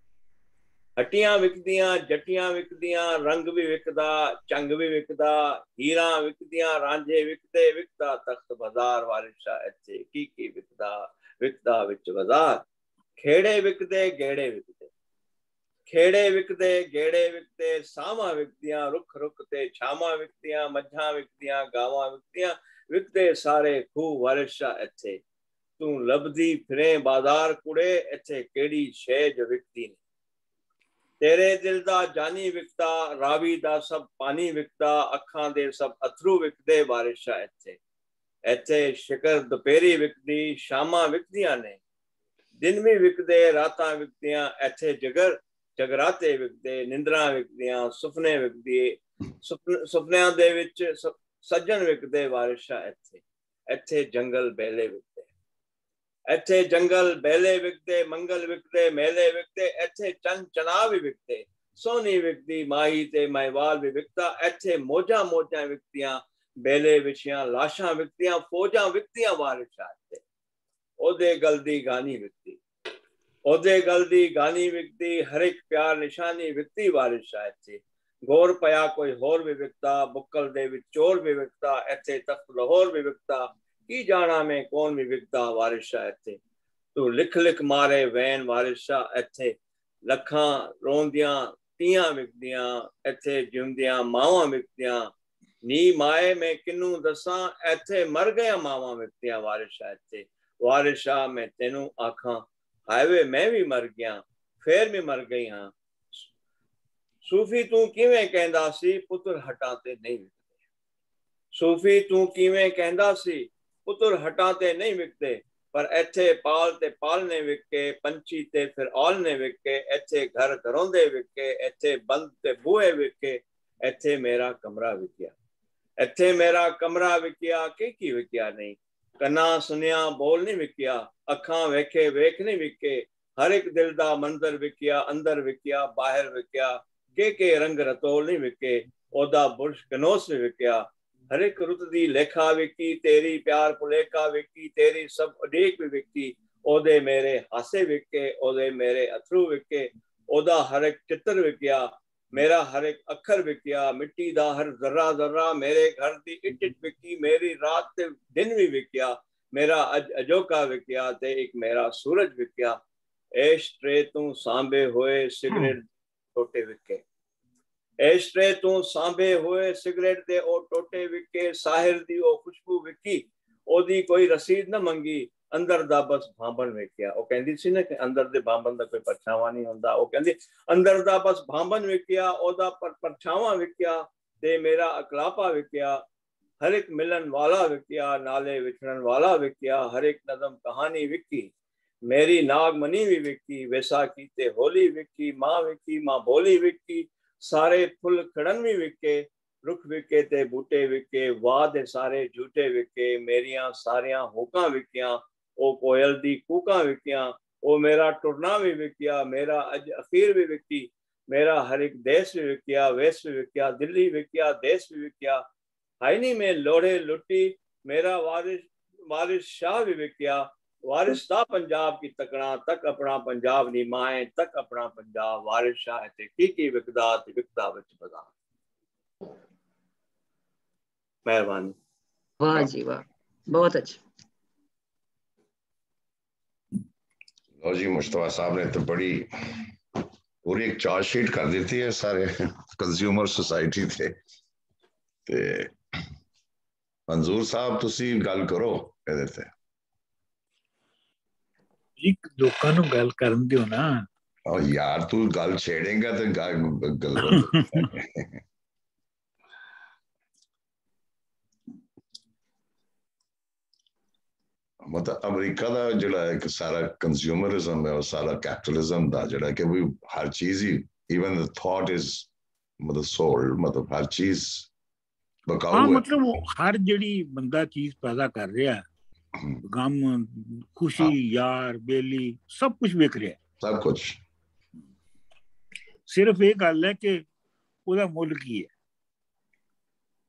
ਹਟੀਆਂ ਵਿਕਦੀਆਂ, ਜੱਟੀਆਂ ਵਿਕਦੀਆਂ, ਰੰਗ ਵੀ ਵਿਕਦਾ ਚੰਗ ਵੀ ਵਿਕਦਾ, ਹੀਰਾ ਵਿਕਦੀਆਂ, ਰਾਂਝੇ ਵਿਕਦੇ, ਵਿਕਦਾ ਤਖਤ ਬਾਜ਼ਾਰ, ਵਾਰਿਸ਼ਾ ਇੱਥੇ ਕੀ ਕੀ ਵਿਕਦਾ ਵਿਕਦਾ ਵਿੱਚ ਬਾਜ਼ਾਰ। ਖੇੜੇ ਵਿਕਦੇ, ਗੇੜੇ ਵਿਕਦੇ। ਖੇੜੇ ਵਿਕਦੇ, ਗੇੜੇ ਵਿਕਦੇ, ਸਾਵਾਂ ਵਿਕਦੀਆਂ, ਰੁੱਖ ਰੁੱਖ ਤੇ ਛਾਵਾਂ ਵਿਕਦੀਆਂ, ਮੱਝਾਂ ਵਿਕਦੀਆਂ, ਗਾਵਾਂ ਵਿਕਦੀਆਂ, ਵਿਕਦੇ ਸਾਰੇ ਖੂ ਵਾਰਿਸ਼ਾ ਇੱਥੇ ਤੂੰ ਲੱਭਦੀ ਫਿਰੇ ਬਾਜ਼ਾਰ ਕੁੜੇ ਇੱਥੇ ਕਿਹੜੀ ਸ਼ੈ ਜੋ ਵਿਕਦੀ ਨਹੀਂ ਤੇਰੇ ਦਿਲ ਦਾ ਜਾਨੀ ਵਿਕਦਾ ਰਾਵੀ ਦਾ ਸਭ ਪਾਣੀ ਵਿਕਦਾ ਅੱਖਾਂ ਦੇ ਸਭ ਅਥਰੂ ਵਿਕਦੇ ਬਾਰਿਸ਼ਾ ਇੱਥੇ। ਇੱਥੇ ਸ਼ਿਕਰ ਦੁਪਹਿਰੀ ਵਿਕਦੀ, ਸ਼ਾਮਾਂ ਵਿਕਦੀਆਂ ਨੇ। ਦਿਨ ਵੀ ਵਿਕਦੇ, ਰਾਤਾਂ ਵਿਕਦੀਆਂ, ਇੱਥੇ ਜਗਰ, ਜਗਰਾਤੇ ਵਿਕਦੇ, ਨਿੰਦਰਾਂ ਵਿਕਦੀਆਂ, ਸੁਪਨੇ ਵਿਕਦੀ ਸੁਪਨਿਆਂ ਦੇ ਵਿੱਚ ਸੱਜਣ ਵਿਕਦੇ ਬਾਰਿਸ਼ਾ ਇੱਥੇ। ਇੱਥੇ ਜੰਗਲ ਬੇਲੇ ਵਿਕ ਇੱਥੇ ਜੰਗਲ ਬੇਲੇ ਵਿਕਦੇ, ਮੰਗਲ ਵਿਕਦੇ, ਮੇਲੇ ਵਿਕਦੇ, ਇੱਥੇ ਚੰਨ ਚਨਾ ਵੀ ਵਿਕਦੇ, ਸੋਨੀ ਵਿਕਦੀ ਮਾਈ ਤੇ ਮਹਿਵਾਲ ਵੀ ਵਿਕਦਾ, ਇੱਥੇ ਮੋਜਾਂ ਮੋਜਾਂ ਵਿਕਦੀਆਂ, ਬੇਲੇ ਵਿਛੀਆਂ, ਲਾਸ਼ਾਂ ਵਿਕਦੀਆਂ, ਫੌਜਾਂ ਵਿਕਦੀਆਂ ਵਾਰਿਸ਼ਾਂ ਤੇ ਉਹਦੇ ਗਲ ਦੀ ਗਾਨੀ ਵਿਕਦੀ, ਉਹਦੇ ਗਲ ਦੀ ਗਾਨੀ ਵਿਕਦੀ ਹਰ ਇੱਕ ਪਿਆਰ ਨਿਸ਼ਾਨੀ ਵਿਕਦੀ ਵਾਰਿਸ਼ਾਂ ਤੇ ਗੌਰ ਪਿਆ ਕੋਈ ਹੋਰ ਵੀ ਵਿਕਦਾ, ਬੁੱਕਲ ਦੇ ਵਿੱਚ ਚੋਰ ਵੀ ਵਿਕਦਾ, ਇੱਥੇ ਤਖਤ ਲਾਹੌਰ ਵੀ ਵਿਕਦਾ ਕੀ ਜਾਣਾ ਮੈਂ ਕੌਣ ਵੀ ਵਿਕਦਾ ਵਾਰਿਸ਼ਾ ਇੱਥੇ ਤੂੰ ਲਿਖ ਲਿਖ ਮਾਰੇ ਵੈਨ ਵਾਰਿਸ਼ਾ ਇੱਥੇ ਲੱਖਾਂ ਰੋਂਦੀਆਂ ਤੀਆਂ ਵਿਕਦੀਆਂ ਇੱਥੇ ਜਿਉਂਦੀਆਂ ਮਾਵਾਂ ਵਿਕਦੀਆਂ ਨੀ ਮਾਏ ਮੈਂ ਕਿਨੂੰ ਦੱਸਾਂ ਇੱਥੇ ਮਰ ਗਿਆ ਮਾਵਾਂ ਵਿਕਦੀਆਂ ਵਾਰਿਸ਼ਾ ਇੱਥੇ ਵਾਰਿਸ਼ਾ ਮੈਂ ਤੈਨੂੰ ਆਖਾਂ ਹਾਈਵੇ ਮੈਂ ਵੀ ਮਰ ਗਿਆ ਫੇਰ ਵੀ ਮਰ ਗਈ ਹਾਂ ਸੂਫੀ ਤੂੰ ਕਿਵੇਂ ਕਹਿੰਦਾ ਸੀ ਪੁੱਤਰ ਹਟਾਂ ਤੇ ਨਹੀਂ ਵਿਕਦੇ ਸੂਫੀ ਤੂੰ ਕਿਵੇਂ ਕਹਿੰਦਾ ਸੀ ਪੁੱਤਰ ਹਟਾਂ ਤੇ ਨਹੀਂ ਵਿਕਦੇ, ਪਰ ਇੱਥੇ ਪਾਲ ਤੇ ਪਾਲ ਨੇ ਵਿਕੇ, ਪੰਛੀ ਤੇ ਫਿਰ ਆਲ ਨੇ ਵਿਕੇ, ਇੱਥੇ ਘਰ ਘਰੋਂਦੇ ਵਿਕੇ, ਇੱਥੇ ਬੰਦ ਤੇ ਬੂਹੇ ਵਿਕੇ, ਇੱਥੇ ਮੇਰਾ ਕਮਰਾ ਵਿਕਿਆ। ਇੱਥੇ ਮੇਰਾ ਕਮਰਾ ਵਿਕਿਆ, ਕਿ ਕੀ ਵਿਕਿਆ ਨਹੀਂ? ਕੰਨਾ ਸੁਨਿਆ ਬੋਲ ਨਹੀਂ ਵਿਕਿਆ, ਅੱਖਾਂ ਵੇਖੇ ਵੇਖ ਨਹੀਂ ਵਿਕੇ, ਹਰ ਇੱਕ ਦਿਲ ਦਾ ਮੰਦਰ ਵਿਕਿਆ, ਅੰਦਰ ਵਿਕਿਆ, ਬਾਹਰ ਵਿਕਿਆ, ਕੇ ਕੇ ਰੰਗ ਰਤੋਲ ਨਹੀਂ ਵਿਕੇ, ਉਹਦਾ ਬੁਰਸ਼ ਕਨੋਸ ਵਿਕਿਆ ਹਰ ਇੱਕ ਰੁੱਤ ਦੀ ਲੇਖਾ ਵਿਕੀ ਤੇਰੀ ਪਿਆਰ ਭੁਲੇਖਾ ਵਿਕੀ ਤੇਰੀ ਸਭ ਉਡੀਕ ਵੀ ਵਿਕੀ ਉਹਦੇ ਮੇਰੇ ਹਾਸੇ ਵਿਕੇ ਉਹਦੇ ਮੇਰੇ ਅਥਰੂ ਵਿਕੇ ਉਹਦਾ ਹਰ ਇੱਕ ਚਿੱਤਰ ਵਿਕਿਆ ਮੇਰਾ ਹਰ ਇੱਕ ਅੱਖਰ ਵਿਕਿਆ ਮਿੱਟੀ ਦਾ ਹਰ ਜ਼ਰਾ ਜ਼ਰਾ ਮੇਰੇ ਘਰ ਦੀ ਇੱਟ ਇੱਟ ਵਿਕੀ ਮੇਰੀ ਰਾਤ ਤੇ ਦਿਨ ਵੀ ਵਿਕਿਆ ਮੇਰਾ ਅਜ ਅਜੋਕਾ ਵਿਕਿਆ ਤੇ ਇੱਕ ਮੇਰਾ ਸੂਰਜ ਵਿਕਿਆ ਐਸ਼ ਟਰੇ ਤੂੰ ਸਾਂਭੇ ਹੋਏ ਸਿਗਰਟ ਟੋਟੇ ਵਿਕੇ ਐਸ਼ਟਰੇ ਤੋਂ ਸਾਂਭੇ ਹੋਏ ਸਿਗਰਟ ਦੇ ਉਹ ਟੋਟੇ ਵਿਕੇ ਸਾਹਿਰ ਦੀ ਉਹ ਖੁਸ਼ਬੂ ਵਿਕੀ, ਉਹਦੀ ਕੋਈ ਰਸੀਦ ਨਾ ਮੰਗੀ, ਅੰਦਰ ਦਾ ਬਸ ਭਾਂਬਣ ਵੇਖਿਆ। ਉਹ ਕਹਿੰਦੀ ਸੀ ਨਾ ਕਿ ਅੰਦਰ ਦੇ ਭਾਂਬਣ ਦਾ ਕੋਈ ਪਰਛਾਵਾਂ ਨਹੀਂ ਹੁੰਦਾ। ਉਹ ਕਹਿੰਦੀ, ਅੰਦਰ ਦਾ ਬਸ ਭਾਂਬਣ ਵੇਖਿਆ, ਉਹਦਾ ਪਰਛਾਵਾਂ ਵੇਖਿਆ ਤੇ ਮੇਰਾ ਅਕਲਾਪਾ ਵਿਕਿਆ ਹਰ ਇੱਕ ਮਿਲਣ ਵਾਲਾ ਵਿਕਿਆ ਨਾਲੇ ਵਿਛੜਨ ਵਾਲਾ ਵਿਕਿਆ ਹਰ ਇੱਕ ਨਜ਼ਮ ਕਹਾਣੀ ਵਿਕੀ, ਮੇਰੀ ਨਾਗਮਨੀ ਵੀ ਵਿਕੀ, ਵੈਸਾ ਕੀਤੇ ਹੋਲੀ ਵਿਕੀ, ਮਾਂ ਵਿਕੀ, ਮਾਂ ਬੋਲੀ ਵਿਕੀ ਸਾਰੇ ਫੁੱਲ ਖੜਨ ਵੀ ਵਿਕੇ, ਰੁੱਖ ਵਿਕੇ ਤੇ ਬੂਟੇ ਵਿਕੇ, ਵਾਹ ਦੇ ਸਾਰੇ ਝੂਟੇ ਵਿਕੇ, ਮੇਰੀਆਂ ਸਾਰੀਆਂ ਹੋਕਾਂ ਵਿਕੀਆਂ, ਉਹ ਕੋਇਲ ਦੀ ਕੂਕਾਂ ਵਿਕੀਆਂ, ਉਹ ਮੇਰਾ ਟੁਰਨਾ ਵੀ ਵਿਕਿਆ, ਮੇਰਾ ਅੱਜ ਅਖੀਰ ਵੀ ਵਿਕੀ, ਮੇਰਾ ਹਰ ਇੱਕ ਦੇਸ਼ ਵੀ ਵਿਕਿਆ, ਵੇਸ ਵੀ ਵਿਕਿਆ, ਦਿੱਲੀ ਵਿਕਿਆ, ਦੇਸ਼ ਵੀ ਵਿਕਿਆ ਹਾਈ ਨਹੀਂ ਮੈਂ ਲੋੜੇ ਲੁੱਟੀ, ਮੇਰਾ ਵਾਰਿਸ ਵਾਰਿਸ ਸ਼ਾਹ ਵੀ ਵਿਕਿਆ ਵਾਰਿਸ ਦਾ ਪੰਜਾਬ ਕੀ ਤਕਣਾ ਤੱਕ ਆਪਣਾ ਪੰਜਾਬ ਦੀ ਮਾਏ ਤੱਕ ਆਪਣਾ ਪੰਜਾਬ ਵਾਰਿਸ ਸ਼ਾਹ ਤੇ ਕੀ ਕੀ ਵਿਕਦਾ ਤੇ ਵਿਕਦਾ ਵਿੱਚ ਬਦਾ ਮਿਹਰਬਾਨੀ ਵਾਹ ਜੀ ਵਾਹ ਬਹੁਤ ਅੱਛਾ लो जी मुश्तबा साहब ने तो बड़ी पूरी एक चार्ज शीट कर दी थी सारे कंज्यूमर सोसाइटी थे ਤੇ ਮਨਜ਼ੂਰ ਸਾਹਿਬ ਤੁਸੀਂ ਗੱਲ ਕਰੋ ਇਹਦੇ ਤੇ ਇੱਕ ਲੋਕਾਂ ਨੂੰ ਗੱਲ ਕਰਨ ਦਿਓ ਨਾ। ਉਹ ਯਾਰ ਤੂੰ ਗੱਲ ਛੇੜੇਗਾ ਤੇ ਗੱਲ ਗੱਲ ਮਤਲਬ ਅਮਰੀਕਾ ਦਾ ਜਿਹੜਾ ਇੱਕ ਸਾਰਾ ਕੰਜ਼ਿਊਮਰਿਜ਼ਮ ਹੈ ਉਹ ਸਾਰਾ ਕੈਪੀਟਲਿਜ਼ਮ ਦਾ ਜਿਹੜਾ ਕਿ ਵੀ ਹਰ ਚੀਜ਼ ਹੀ ਇਵਨ ਦ ਥਾਟ ਇਜ਼ ਮਤਲਬ ਸੋਲਡ ਮਤਲਬ ਹਰ ਚੀਜ਼ ਬਕਾਊ ਹਾਂ ਹੈ। ਮਤਲਬ ਉਹ ਹਰ ਜਿਹੜੀ ਬੰਦਾ ਚੀਜ਼ ਪੈਦਾ ਕਰ ਰਿਹਾ ਗਮ ਖੁਸ਼ੀ ਯਾਰ ਬੇਲੀ ਸਭ ਕੁਝ ਵਿਕ ਰਿਹਾ ਸਭ ਕੁਝ ਸਿਰਫ ਇਹ ਗੱਲ ਹੈ ਕਿ ਉਹਦਾ ਮੁੱਲ ਕੀ ਹੈ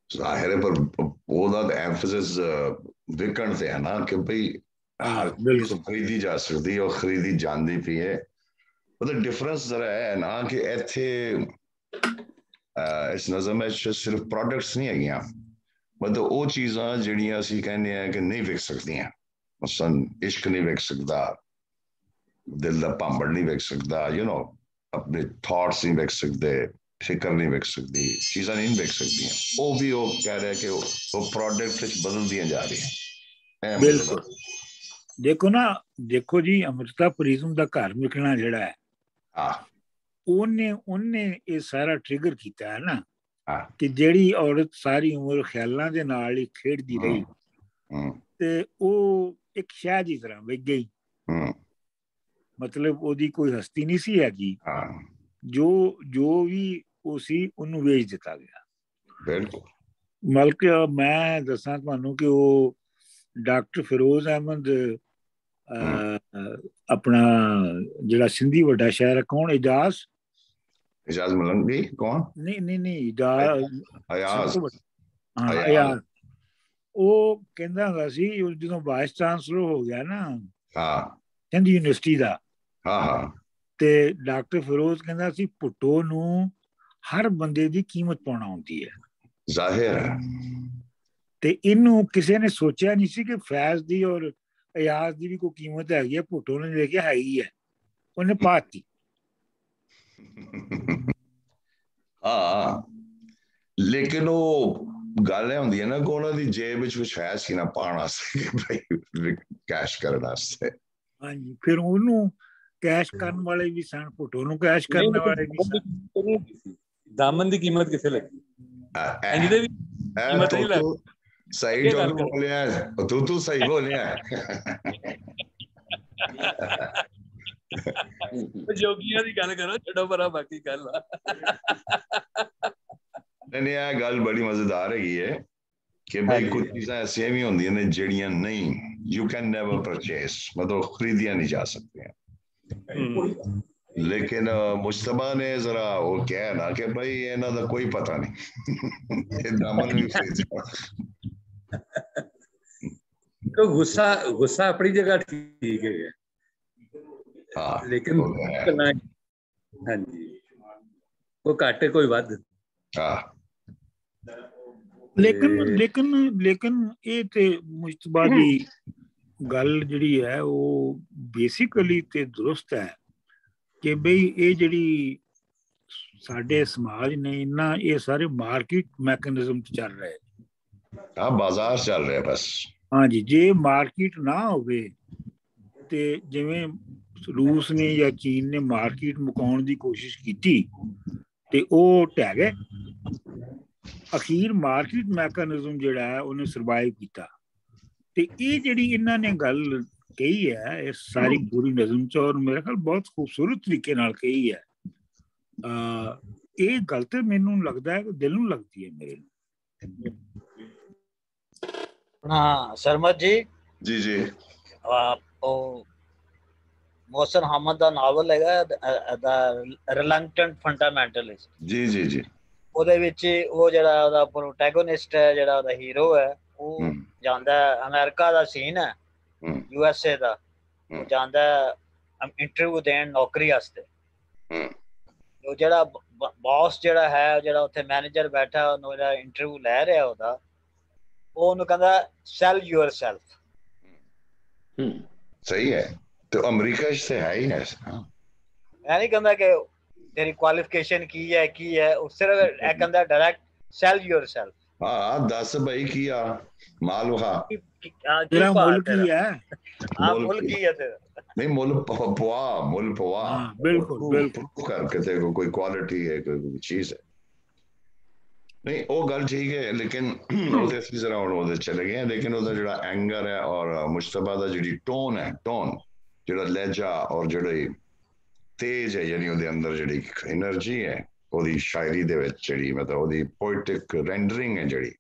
ਜ਼ਾਹਿਰ ਹੈ ਪਰ ਉਹਦਾ ਐਮਫੈਸਿਸ ਵਿਕਣ ਤੇ ਹੈ ਨਾ ਕਿ ਭਈ ਹਰ ਚੀਜ਼ ਖਰੀਦੀ ਜਾ ਸਕਦੀ ਹੈ ਉਹ ਖਰੀਦੀ ਜਾਂਦੀ ਪਈ ਹੈ ਮਤਲਬ ਡਿਫਰੈਂਸ ਜ਼ਰਾ ਹੈ ਨਾ ਕਿ ਇੱਥੇ ਅਹ, ਇਸ ਨਜ਼ਮ ਵਿੱਚ ਸਿਰਫ ਪ੍ਰੋਡਕਟਸ ਨਹੀਂ ਹੈਗੀਆਂ ਮਤਲਬ ਉਹ ਚੀਜ਼ਾਂ ਜਿਹੜੀਆਂ ਅਸੀਂ ਕਹਿੰਦੇ ਆ ਕਿ ਨਹੀਂ ਵਿਕ ਸਕਦੀਆਂ। ਮਸਲਨ ਇਸ਼ਕ ਨਹੀਂ ਵਿਕ ਸਕਦਾ। ਦਿਲ ਦਾ ਭਾਂਬੜ ਨਹੀਂ ਵਿਕ ਸਕਦਾ। ਯੂ نو ਆਪਣੇ ਥਾਟਸ ਨਹੀਂ ਵਿਕ ਸਕਦੇ। ਫਿਕਰ ਨਹੀਂ ਵਿਕ ਸਕਦੀ। ਚੀਜ਼ਾਂ ਨਹੀਂ ਵਿਕ ਸਕਦੀਆਂ। ਉਹ ਵੀ ਉਹ ਕਹਿ ਰਿਹਾ ਕਿ ਉਹ ਪ੍ਰੋਡਕਟ ਵਿੱਚ ਬਦਲਦੀਆਂ ਜਾ ਰਹੀਆਂ। ਬਿਲਕੁਲ। ਦੇਖੋ ਨਾ ਦੇਖੋ ਜੀ ਅਮ੍ਰਿਤਾ ਪ੍ਰੀਤਮ ਦਾ ਘਰ ਵਿਕਣਾ ਜਿਹੜਾ ਹੈ। ਹਾਂ। ਉਹਨੇ ਉਹਨੇ ਇਹ ਸਾਰਾ ਟ੍ਰਿਗਰ ਕੀਤਾ ਹੈ ਨਾ। ਕਿ ਜਿਹੜੀ ਔਰਤ ਸਾਰੀ ਉਮਰ ਖਿਆਲਾਂ ਦੇ ਨਾਲ ਹੀ ਖੇਡਦੀ ਰਹੀ ਤੇ ਉਹ ਇੱਕ ਸ਼ਹਿ ਦੀ ਤਰ੍ਹਾਂ ਵਿਕ ਗਈ। ਮਤਲਬ ਉਹਦੀ ਕੋਈ ਹਸਤੀ ਨਹੀਂ ਸੀ ਹੈਗੀ। ਹਾਂ। ਜੋ ਜੋ ਵੀ ਉਹ ਸੀ ਉਹਨੂੰ ਵੇਚ ਦਿੱਤਾ ਗਿਆ। ਬਿਲਕੁਲ। ਮਲਕ ਮੈਂ ਦੱਸਾਂ ਤੁਹਾਨੂੰ ਕਿ ਉਹ ਡਾਕਟਰ ਫਿਰੋਜ਼ ਅਹਿਮਦ ਅਹ, ਆਪਣਾ ਜਿਹੜਾ ਸਿੰਧੀ ਵੱਡਾ ਸ਼ਹਿਰ ਕੌਣ? ਇਜਾਜ਼? ਇਜਾਜ਼ ਮਲੰਗੀ ਕੌਣ ਨਹੀਂ ਨਹੀਂ ਨਹੀਂ ਇਜਾਜ਼ ਅਯਾਜ਼ ਸਭ ਤੋਂ ਵੱਡਾ- ਹਾਂ ਅਯਾਜ਼। ਅਯਾਜ਼ ਉਹ ਕਹਿੰਦਾ ਹੁੰਦਾ ਸੀ ਜਦੋਂ ਵਾਈਸ ਚਾਂਸਲਰ ਹੋ ਗਿਆ ਨਾ ਹਾਂ ਸਿੰਧ ਯੂਨੀਵਰਸਿਟੀ ਦਾ ਹਾਂ ਹਾਂ ਤੇ ਡਾਕਟਰ ਫਿਰੋਜ਼ ਕਹਿੰਦਾ ਸੀ ਭੁੱਟੋ ਨੂੰ ਹਰ ਬੰਦੇ ਦੀ ਕੀਮਤ ਪਾਉਣਾ ਆਉਂਦੀ ਹੈ ਜ਼ਾਹਿਰ ਹੈ ਤੇ ਇਹਨੂੰ ਕਿਸੇ ਨੇ ਸੋਚਿਆ ਨਹੀਂ ਸੀ ਕਿ ਫੈਜ਼ ਦੀ ਔਰ ਅਯਾਜ਼ ਦੀ ਵੀ ਕੋਈ ਕੀਮਤ ਹੈਗੀ ਹੈ ਭੁੱਟੋ ਨੇ ਦੇਖਿਆ ਹੈ ਹੀ ਹੈ ਉਹਨੇ ਪਾਤੀ ਹਾਂ। ਲੇਕਿਨ ਉਹ ਗੱਲ ਇਹ ਹੁੰਦੀ ਹੈ ਨਾ ਕਿ ਉਹਨਾਂ ਦੀ ਜੇਬ ਵਿੱਚ ਕੁਛ ਹੈ ਸੀ ਨਾ ਪਾਉਣ ਵਾਸਤੇ ਭਾਈ ਕੈਸ਼ ਕਰਨ ਵਾਸਤੇ। ਹਾਂਜੀ ਫਿਰ ਉਹਨੂੰ ਕੈਸ਼ ਕਰਨ ਵਾਲੇ ਵੀ ਸਨ ਭੁੱਟੋ ਨੂੰ ਕੈਸ਼ ਕਰਨ ਵਾਲੇ ਵੀ ਸਨ ਦਾਮਨ ਦੀ ਕੀਮਤ ਕਿੱਥੇ ਲੱਗੀ? ਐ- ਇੰਜ ਦੇ ਵੀ ਕੀਮਤ ਨਹੀਂ ਤੂੰ- ਲੱਗ। ਤੂੰ ਸਹੀ ਜੋ। ਬੋਲਿਆ ਤੂੰ ਤੂੰ ਸਹੀ ਬੋਲਿਆ। ਜੋਗੀਆਂ ਦੀ ਗੱਲ ਕਰੋ ਛੱਡੋ ਪਰਾਂ ਬਾਕੀ ਗੱਲ ਆ ਨਹੀਂ ਨਹੀਂ ਇਹ ਗੱਲ ਬੜੀ ਮਜ਼ੇਦਾਰ ਹੈਗੀ ਹੈ ਕਿ ਬਈ ਹਾਂਜੀ। ਕੁਝ ਚੀਜ਼ਾਂ ਐਸੀਆਂ ਵੀ ਹੁੰਦੀਆਂ ਨੇ ਜਿਹੜੀਆਂ ਨਹੀਂ ਯੂ ਕੈਨ ਨੈਵਰ ਪਰਚੇਸ ਮਤਲਬ ਖਰੀਦੀਆਂ ਨਹੀਂ ਜਾ ਸਕਦੀਆਂ ਲੇਕਿਨ ਅ, ਮੁਸ਼ਤਬਾ ਨੇ ਜ਼ਰਾ ਉਹ ਕਿਹਾ ਨਾ ਕਿ ਭਾਈ ਇਹਨਾਂ ਦਾ ਕੋਈ ਪਤਾ ਨਹੀਂ ਇਹ ਦਾਮਨ ਵੀ ਖਰੀਦ ਕੋ ਗੁੱਸਾ ਗੁੱਸਾ ਆਪਣੀ ਜਗ੍ਹਾ ਠੀਕ ਹੈ ਲੇਕਿਨ ਹਾਂਜੀ। ਕੋਈ ਘੱਟ ਕੋਈ ਵੱਧ। ਹਾਂ। ਲੇਕਿਨ ਲੇਕਿਨ ਲੇਕਿਨ ਇਹ ਤੇ ਮੁਸ਼ਤਬਾ ਦੀ ਗੱਲ ਜਿਹੜੀ ਹੈ ਉਹ ਬੇਸਿਕਲੀ ਤੇ ਦਰੁਸਤ ਹੈ ਕਿ ਬਈ ਇਹ ਜਿਹੜੀ ਸਾਡੇ ਸਮਾਜ ਨੇ ਇੰਨਾ ਇਹ ਸਾਰੇ ਮਾਰਕੀਟ ਮੈਕੈਨਿਜ਼ਮ ਚ ਚੱਲ ਰਹੇ ਹਾਂ ਬਾਜ਼ਾਰ ਚੱਲ ਰਿਹਾ ਬਸ। ਹਾਂਜੀ ਜੇ ਮਾਰਕੀਟ ਨਾ ਹੋਵੇ ਤੇ ਜਿਵੇਂ ਰੂਸ ਨੇ ਜਾਂ ਚੀਨ ਨੇ ਮਾਰਕੀਟ ਮੁਕਾਉਣ ਦੀ ਕੋਸ਼ਿਸ਼ ਕੀਤੀ ਤੇ ਉਹ ਢਹਿ ਗਏ। ਅਖੀਰ ਮਾਰਕੀਟ ਮੈਕੈਨਿਜ਼ਮ ਜਿਹੜਾ ਹੈ ਉਹਨੇ ਸਰਵਾਈਵ ਕੀਤਾ। ਤੇ ਇਹ ਜਿਹੜੀ ਇਹਨਾਂ ਨੇ ਗੱਲ ਕਹੀ ਹੈ ਇਹ ਸਾਰੀ ਪੂਰੀ ਨਜ਼ਮ ਚ ਔਰ ਮੇਰੇ ਖਿਆਲ ਬਹੁਤ ਖੂਬਸੂਰਤ ਤਰੀਕੇ ਨਾਲ ਕਹੀ ਹੈ। ਆ ਇਹ ਗੱਲ ਤੇ ਮੈਨੂੰ ਲੱਗਦਾ ਹੈ ਕਿ ਦਿਲ ਨੂੰ ਲੱਗਦੀ ਹੈ ਮੇਰੇ ਹਾਂ ਸਰਮਤ ਜੀ। ਜੀ ਜੀ। ਆ, ਉਹ ਮੋਹਸਨ ਹਮਦ ਦਾ ਨਾਵਲ ਹੈਗਾ ਦਾ ਰਿਲੈਂਟੈਂਟ ਫੰਡਾਮੈਂਟਲਿਸਟ ਜੀ ਜੀ ਜੀ। ਉਹਦੇ ਵਿੱਚ ਉਹ ਜਿਹੜਾ ਉਹਦਾ ਪ੍ਰੋਟੈਗੋਨਿਸਟ ਹੈ ਜਿਹੜਾ ਉਹਦਾ ਹੀਰੋ ਹੈ ਉਹ ਜਾਂਦਾ ਅਮਰੀਕਾ ਦਾ ਸੀਨ ਹੈ ਹਮ, ਯੂ ਐਸ ਏ ਦਾ। ਉਹ ਜਾਂਦਾ ਇੰਟਰਵਿਊ ਦੇਣ ਨੌਕਰੀ ਵਾਸਤੇ। ਹਮ, ਉਹ ਜਿਹੜਾ ਬੌਸ ਜਿਹੜਾ ਹੈ ਜਿਹੜਾ ਉੱਥੇ ਮੈਨੇਜਰ ਬੈਠਾ ਉਹਨੂੰ ਜਿਹੜਾ ਇੰਟਰਵਿਊ ਲੈ ਰਿਹਾ ਉਹਦਾ ਉਹ ਉਹਨੂੰ ਕਹਿੰਦਾ ਸੈਲ ਯੂਅਰਸੈਲਫ ਸਹੀ ਹੈ। ਤੇ ਹੈ। ਹੀ ਹੈ ਹਾਂ। ਇਹ ਨਹੀਂ ਕਹਿੰਦਾ ਕਿ ਤੇਰੀ ਕੁਆਲੀਫਿਕੇਸ਼ਨ ਕੀ ਹੈ ਕੀ ਹੈ ਉਹ ਸਿਰਫ ਇਹ ਕਹਿੰਦਾ ਡਾਇਰੈਕਟ ਸੈਲ ਯੂਅਰਸੈਲਫ ਹਾਂ ਦੱਸ ਭਾਈ ਕੀ ਆ ਮਾਲ ਵਹਾ ਤੇਰਾ ਮੁੱਲ ਕੀ ਹੈ ਹਾਂ ਮੁੱਲ ਮੁੱਲ ਕੀ? ਕੀ ਹੈ ਤੇਰਾ ਨਹੀਂ ਮੁੱਲ ਪ- ਪਵਾ ਮੁੱਲ ਪਵਾ ਹਾਂ, ਬਿਲਕੁਲ, prove- ਬਿਲਕੁਲ। prove ਕਰਕੇ ਤੇ ਕੋਈ ਕੁਆਲਿਟੀ ਹੈ ਕੋਈ ਕੋਈ ਚੀਜ਼ ਹੈ ਨਹੀਂ ਉਹ ਗੱਲ ਠੀਕ ਹੈ ਲੇਕਿਨ ਉਹਦੇ ਅਸੀਂ ਜ਼ਰਾ ਹੁਣ ਉਹਦੇ ਚਲੇ ਗਏ ਹਾਂ, ਲੇਕਿਨ ਉਹਦਾ ਜਿਹੜਾ ਐਂਗਰ ਹੈ ਔਰ ਮੁਸ਼ਤਬਾ ਦਾ ਜਿਹੜੀ ਟੋਨ ਹੈ ਟੋਨ ਜਿਹੜਾ ਲਹਿਜਾ ਔਰ ਜਿਹੜੇ ਤੇਜ ਹੈ, ਯਾਨੀ ਉਹਦੇ ਅੰਦਰ ਜਿਹੜੀ એનર્ਜੀ ਹੈ, ਉਹਦੀ ਸ਼ਾਇਰੀ ਦੇ ਵਿੱਚ ਜਿਹੜੀ ਮਤਲਬ ਉਹਦੀ ਪੋਇਟਿਕ ਰੈਂਡਰਿੰਗ ਹੈ ਜਿਹੜੀ,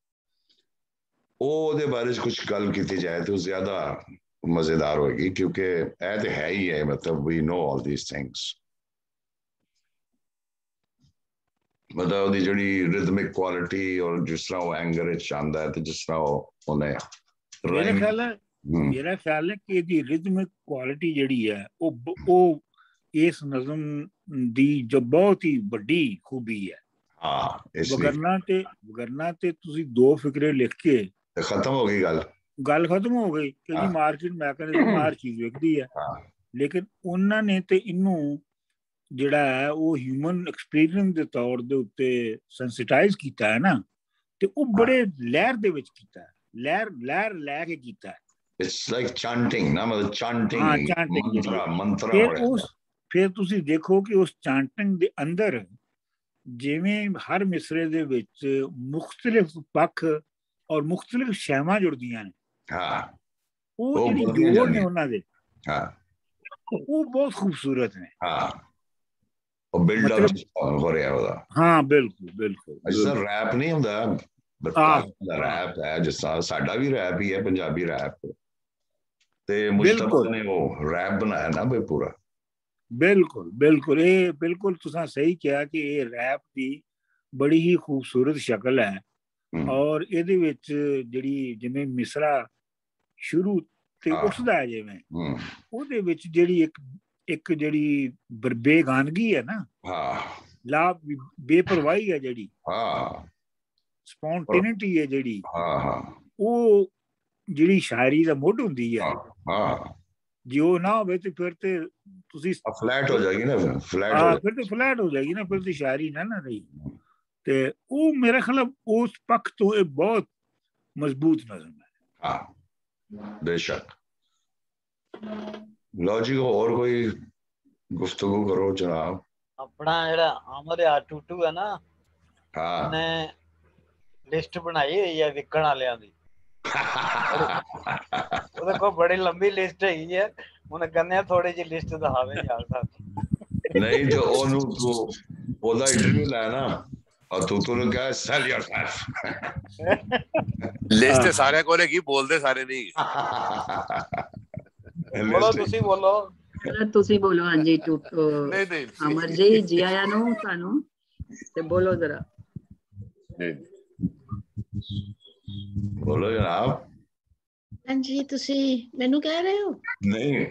ਉਹ ਉਹਦੇ ਬਾਰੇ ਕੁਝ ਗੱਲ ਕੀਤੀ ਜਾਏ ਤਾਂ ਜ਼ਿਆਦਾ ਮਜ਼ੇਦਾਰ ਹੋਏਗੀ, ਕਿਉਂਕਿ ਇਹ ਤੇ ਹੈ ਹੀ ਹੈ, ਮਤਲਬ ਵੀ ਨੋ ਆਲ ਥੀਸ ਥਿੰਗਸ ਮਤਲਬ ਉਹਦੀ ਜਿਹੜੀ ਰਿਦਮਿਕ ਕੁਆਲਿਟੀ ਔਰ ਜਿਸ ਤਰ੍ਹਾਂ ਉਹ ਐਂਗਰ ਵਿੱਚ ਆਂਦਾ ਹੈ ਤੇ ਜਿਸ ਤਰ੍ਹਾਂ ਉਹ ਉਹਨੇ ਮੇਰੇ ਖਿਆਲ ਹੈ ਮੇਰਾ ਖਿਆਲ ਹੈ ਕਿ ਇਹਦੀ ਰਿਦਮਿਕ ਕੁਆਲਿਟੀ ਜਿਹੜੀ ਹੈ ਉਹ ਉਹ ਇਸ ਨਜ਼ਮ ਦੀ ਜੋ ਬਹੁਤ ਹੀ ਵੱਡੀ ਖੂਬੀ ਹੈ। ਹਾਂ ਇਸ ਲਈ। ਵਗਰਨਾ ਤੇ ਵਗਰਨਾ ਤੇ ਤੁਸੀਂ ਦੋ ਫਿਕਰੇ ਲਿਖ ਕੇ ਖਤਮ ਹੋ ਗਈ ਗੱਲ। ਗੱਲ ਖਤਮ ਹੋ ਗਈ ਕਿ ਜੀ ਹਾਂ। ਮਾਰਕੀਟ ਮੈਕੈਨਿਜ਼ਮ ਹਰ ਚੀਜ਼ ਵਿਕਦੀ ਹੈ। ਹਾਂ। ਲੇਕਿਨ ਉਹਨਾਂ ਨੇ ਤੇ ਇਹਨੂੰ ਜਿਹੜਾ ਹੈ ਉਹ ਹਿਊਮਨ ਐਕਸਪੀਰੀਅੰਸ ਦੇ ਤੌਰ ਦੇ ਉੱਤੇ ਸੈਂਸਿਟਾਈਜ਼ ਕੀਤਾ ਹੈ ਨਾ ਤੇ ਉਹ ਬੜੇ ਲਹਿਰ ਦੇ ਵਿੱਚ ਕੀਤਾ ਹੈ। ਲਹਿਰ ਲਹਿਰ ਲੈ ਕੇ ਕੀਤਾ ਹੈ। ਇਟਸ ਲਾਈਕ ਚਾਂਟਿੰਗ ਨਾ ਮਤਲਬ ਚਾਂਟਿੰਗ ਹਾਂ, ਜਿਹੜੀ ਮੰਤਰਾ। ਮੰਤਰਾ ਫਿਰ ਉਸ ਫਿਰ ਤੁਸੀਂ ਦੇਖੋ ਕਿ ਉਸ ਚਾਂਟਿੰਗ ਦੇ ਅੰਦਰ ਜਿਵੇਂ ਹਰ ਮਿਸਰੇ ਦੇ ਵਿੱਚ ਮੁxtਲਿਫ ਪੱਖ ਔਰ ਮੁxtਲਿਫ ਸ਼ੈਵਾਂ ਜੁੜਦੀਆਂ ਨੇ। ਹਾਂ। ਉਹ ਜਿਹੜੀ ਜੋੜ ਨੇ। ਉਹਨਾਂ ਦੇ ਹਾਂ। ਉਹ ਬਹੁਤ ਖੂਬਸੂਰਤ ਨੇ। ਹਾਂ। ਉਹ ਬਿਲਡ ਅਪ ਹੋ ਰਿਹਾ ਉਹਦਾ। ਹਾਂ ਬਿਲਕੁਲ ਬਿਲਕੁਲ ਬਿਲਕੁਲ। ਰੈਪ ਨਹੀਂ ਹੁੰਦਾ। ਬਰਤਾਨ ਰੈਪ ਹੈ ਜਿਸ ਸਾਡਾ ਵੀ ਰੈਪ ਹੀ ਹੈ ਪੰਜਾਬੀ ਰੈਪ ਤੇ ਮੁਸ਼ਤਬਾ। ਨੇ ਉਹ ਰੈਪ ਬਣਾਇਆ ਨਾ ਬਈ ਪੂਰਾ। ਬਿਲਕੁਲ ਬਿਲਕੁਲ। ਇਹ ਬਿਲਕੁਲ ਤੁਸੀਂ ਸਹੀ ਕਿਹਾ ਕਿ ਇਹ ਰੈਪ ਦੀ ਬੜੀ ਹੀ ਖੂਬਸੂਰਤ ਸ਼ਕਲ ਹੈ ਔਰ ਇਹਦੇ ਵਿੱਚ ਜਿਹੜੀ ਜਿਵੇਂ ਮਿਸਰਾ ਸ਼ੁਰੂ ਤੇ। ਉੱਠਦਾ ਜਿਵੇਂ ਉਹਦੇ ਵਿੱਚ ਜਿਹੜੀ ਇੱਕ ਇੱਕ ਜਿਹੜੀ ਬੇਗਾਨਗੀ ਹੈ ਨਾ ਹਾਂ। ਲਾ ਬੇਪਰਵਾਹੀ ਹੈ ਜਿਹੜੀ। ਹਾਂ। ਸਪੌਂਟੇਨਿਟੀ ਹੈ ਜਿਹੜੀ। ਹਾਂ ਹਾਂ। ਉਹ ਜਿਹੜੀ ਸ਼ਾਇਰੀ ਦਾ ਮੁੱਢ ਹੁੰਦੀ ਹੈ। ਹਾਂ। ਜੇ ਉਹ ਨਾ ਹੋਵੇ ਤੇ ਫਿਰ ਤੇ ਤੁਸੀਂ ਫਲੈਟ ਹੋ ਜਾਏਗੀ ਨਾ ਫਲੈਟ ਹੋ ਫਿਰ ਤੇ ਫਲੈਟ ਹੋ ਜਾਏਗੀ ਨਾ ਫਿਰ ਤੇ ਸ਼ਾਇਰੀ ਨਾ ਨਾ ਰਹੀ। ਤੇ ਉਹ ਮੇਰੇ ਖਿਆਲ ਉਸ ਪੱਖ ਤੋਂ ਇਹ ਬਹੁਤ ਮਜ਼ਬੂਤ ਨਜ਼ਮ ਹੈ। ਹਾਂ ਬੇਸ਼ੱਕ। ਜੀ ਹੋਰ ਕੋਈ ਗੁਫ਼ਤਗੂ ਕਰੋ ਜਨਾਬ। ਆਪਣਾ ਜਿਹੜਾ ਅਮਰ ਆ ਟੂਟੂ ਹੈ ਨਾ ਹਾਂ। ਉਹਨੇ ਲਿਸਟ ਬਣਾਈ ਹੋਈ ਹੈ ਵਿਕਣ ਵਾਲਿਆਂ ਦੀ। ਉਹਦੇ ਕੋਲ ਬੜੀ ਲੰਬੀ ਲਿਸਟ ਹੈ ਉਹਨੇ ਕਹਿੰਦੇ ਥੋੜੀ ਜਿਹੀ ਲਿਸਟ ਦਿਖਾਵੇ ਯਾਰ ਸਾਨੂੰ ਨਹੀਂ ਤੇ ਉਹਨੂੰ ਤੂੰ ਉਹਦਾ ਇੰਟਰਵਿਊ ਲੈ ਨਾ ਔਰ ਤੂੰ ਤੂੰ ਕਹੇ ਸੈਲ ਯੋਰਸੈਲਫ ਲਿਸਟ ਤੇ ਸਾਰਿਆਂ ਕੋਲ ਹੈਗੀ ਬੋਲਦੇ ਸਾਰੇ ਨਹੀਂ ਬੋਲੋ ਤੁਸੀਂ ਬੋਲੋ। ਤੁਸੀਂ ਬੋਲੋ ਹਾਂਜੀ ਟੂਟੋ ਨਹੀਂ ਨਹੀਂ ਅਮਰ ਜੀ ਜੀ ਆਇਆਂ ਨੂੰ ਤੁਹਾਨੂੰ। ਤੇ ਬੋਲੋ ਜ਼ਰਾ। ਬੋਲੋ ਜਨਾਬ ਹਾਂਜੀ ਤੁਸੀਂ ਮੈਨੂੰ ਕਹਿ ਰਹੇ ਹੋ ਨਹੀਂ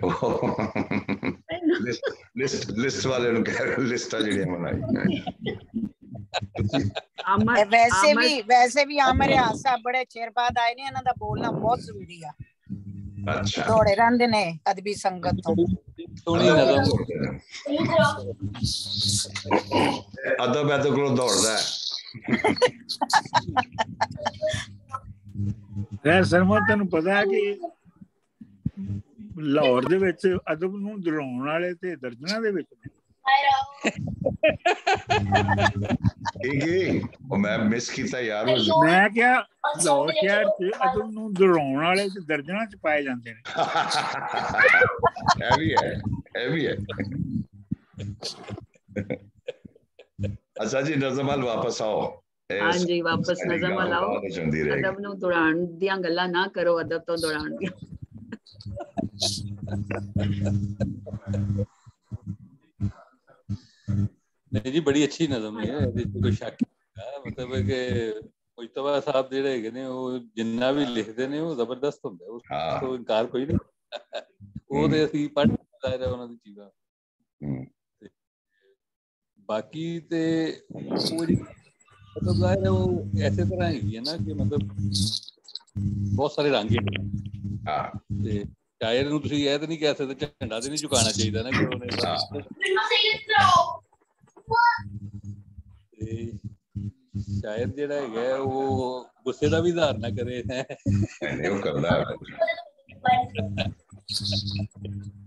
ਲਿਸਟ ਲਿਸਟ ਲਿਸਟ ਵਾਲੇ ਨੂੰ ਕਹਿ ਰਹੇ ਲਿਸਟਾਂ ਜਿਹੜੀਆਂ ਬਣਾਈ ਅਮਰ ਇਹ ਵੈਸੇ ਅਮਰ- ਵੀ ਵੈਸੇ ਵੀ ਆਮਰ ਹਾਸਾ ਬੜੇ ਚਿਰ ਬਾਅਦ ਆਏ ਨੇ ਇਹਨਾਂ ਦਾ ਬੋਲਣਾ ਬਹੁਤ ਜ਼ਰੂਰੀ ਆ ਅੱਛਾ ਦੌੜੇ ਰਹਿੰਦੇ ਨੇ ਅਦਬੀ ਸੰਗਤ ਤੋਂ ਅਦਬ ਹੈ ਤਾਂ ਕੋਲ ਦੌੜਦਾ ਹੈ ਖੈਰ ਸਰਮਾ ਤੈਨੂੰ ਪਤਾ ਹੈ ਕਿ ਲਾਹੌਰ ਦੇ ਵਿੱਚ ਅਦਬ ਨੂੰ ਦਲਾਉਣ ਵਾਲੇ ਤੇ ਦਰਜਨਾਂ ਦੇ ਵਿੱਚ ਕੀ ਕੀ? ਉਹ ਮੈਂ ਮਿਸ ਕੀਤਾ ਯਾਰ ਮੈਂ ਕਿਹਾ ਲਾਹੌਰ ਸ਼ਹਿਰ ਚ ਅਦਬ ਨੂੰ ਦੜਾਉਣ ਵਾਲੇ ਤੇ ਦਰਜਨਾਂ ਚ ਪਾਏ ਜਾਂਦੇ ਨੇ। ਇਹ ਵੀ ਹੈ ਇਹ ਵੀ ਹੈ। ਅੱਛਾ ਜੀ ਨਜ਼ਮਲ ਵਾਪਸ ਆਓ। ਇਹ ਹਾਂਜੀ ਵਾਪਸ ਨਜ਼ਮ ਗੱਲ ਲਾਓ ਬਾਅਦ ਚ ਹੁੰਦੀ ਰਹੇਗੀ। ਅਦਬ ਨੂੰ ਦੌੜਾਉਣ ਦੀਆਂ ਗੱਲਾਂ ਨਾ ਕਰੋ ਅਦਬ ਤੋਂ ਦੌੜਾਉਣ ਦੀਆਂ। ਨਹੀਂ ਜੀ ਬੜੀ ਅੱਛੀ ਨਜ਼ਮ ਹੈ। ਇਹਦੇ ਚ ਕੋਈ ਸ਼ੱਕ ਨਹੀਂ ਹੈ ਮਤਲਬ ਕਿ ਮੁਜਤਬਾ ਸਾਹਿਬ ਜਿਹੜੇ ਹੈਗੇ ਨੇ ਉਹ ਜਿੰਨਾ ਵੀ ਲਿਖਦੇ ਨੇ ਉਹ ਜ਼ਬਰਦਸਤ ਹੁੰਦਾ ਹੈ, ਉਸ ਤੋਂ ਇਨਕਾਰ ਕੋਈ ਨਹੀਂ ਉਹ ਤੇ ਅਸੀਂ ਪੜ੍ਹ ਜ਼ਾਹਿਰ ਹੈ ਉਹਨਾਂ ਦੀ ਚੀਜ਼ਾਂ। ਤੇ ਬਾਕੀ ਤੇ ਉਹ ਜਿਹੜੀ ਮਤਲਬ ਜ਼ਾਹਿਰ ਹੈ ਉਹ ਐਸੇ ਤਰ੍ਹਾਂ ਹੈਗੀ ਹੈ ਨਾ ਕਿ ਮਤਲਬ ਬਹੁਤ ਸਾਰੇ ਰੰਗ ਹੈ ਹਾਂ ਤੇ ਸ਼ਾਇਰ ਨੂੰ ਤੁਸੀਂ ਇਹ ਤਾਂ ਨਹੀਂ ਕਹਿ ਸਕਦੇ ਝੰਡਾ ਤੇ ਨਹੀਂ ਝੁਕਾਉਣਾ ਚਾਹੀਦਾ ਨਾ ਕਿ ਉਹਨੇ ਤੇ ਸ਼ਾਇਦ ਜਿਹੜਾ ਹੈਗਾ ਹੈ, ਉਹ ਗੁੱਸੇ ਦਾ ਵੀ ਇਜ਼ਹਾਰ ਨਾ ਕਰੇ ਨਹੀਂ ਉਹ ਕਰਦਾ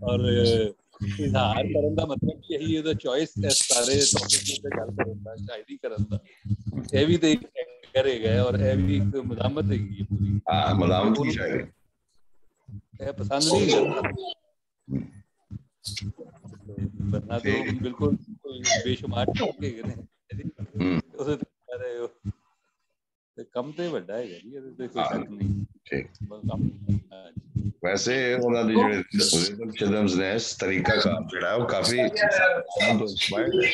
ਔਰ ਇਜ਼ਹਾਰ ਕਰਨ ਦਾ ਮਤਲਬ ਇਹੀ ਹੈ ਦਾ ਚੋਇਸ ਹੈ ਸਾਰੇ ਟੌਪਿਕ ਦੇ ਉੱਤੇ ਗੱਲ ਕਰਨ ਦਾ ਸ਼ਾਇਰੀ ਕਰਨ ਦਾ ਇਹ ਵੀ ਤੇ ਕਰੇਗਾ ਔਰ ਇਹ ਵੀ ਇੱਕ ਮਜ਼ਾਮਤ ਹੈਗੀ ਪੂਰੀ ਹਾਂ ਮਜ਼ਾਮਤ ਦੀ ਸ਼ਾਇਰੀ ਇਹ ਪਸੰਦ ਨਹੀਂ ਕਰਦਾ ਬਰਨਾ ਤੋਂ ਬਿਲਕੁਲ ਬੇਸ਼ੁਮਾਰ ਟੋਕੇ ਗਏ ਨੇ ਉਸੇ ਤਰ੍ਹਾਂ ਰਹੇ ਹੋ ਤੇ ਕੰਮ ਤੇ ਵੱਡਾ ਹੈਗਾ ਜੀ ਇਹਦੇ ਤੇ ਕੋਈ ਸ਼ੱਕ ਨਹੀਂ ਠੀਕ ਬਸ ਕੰਮ ਹਾਂਜੀ ਵੈਸੇ ਉਹਨਾਂ ਦੇ ਜਿਹੜੇ ਰਿਦਮ ਚਿਦਮਸ ਨੇ ਇਸ ਤਰੀਕਾ ਕਾਰ ਜਿਹੜਾ ਹੈ ਉਹ ਕਾਫੀ ਇੰਸਪਾਇਰਡ ਹੈ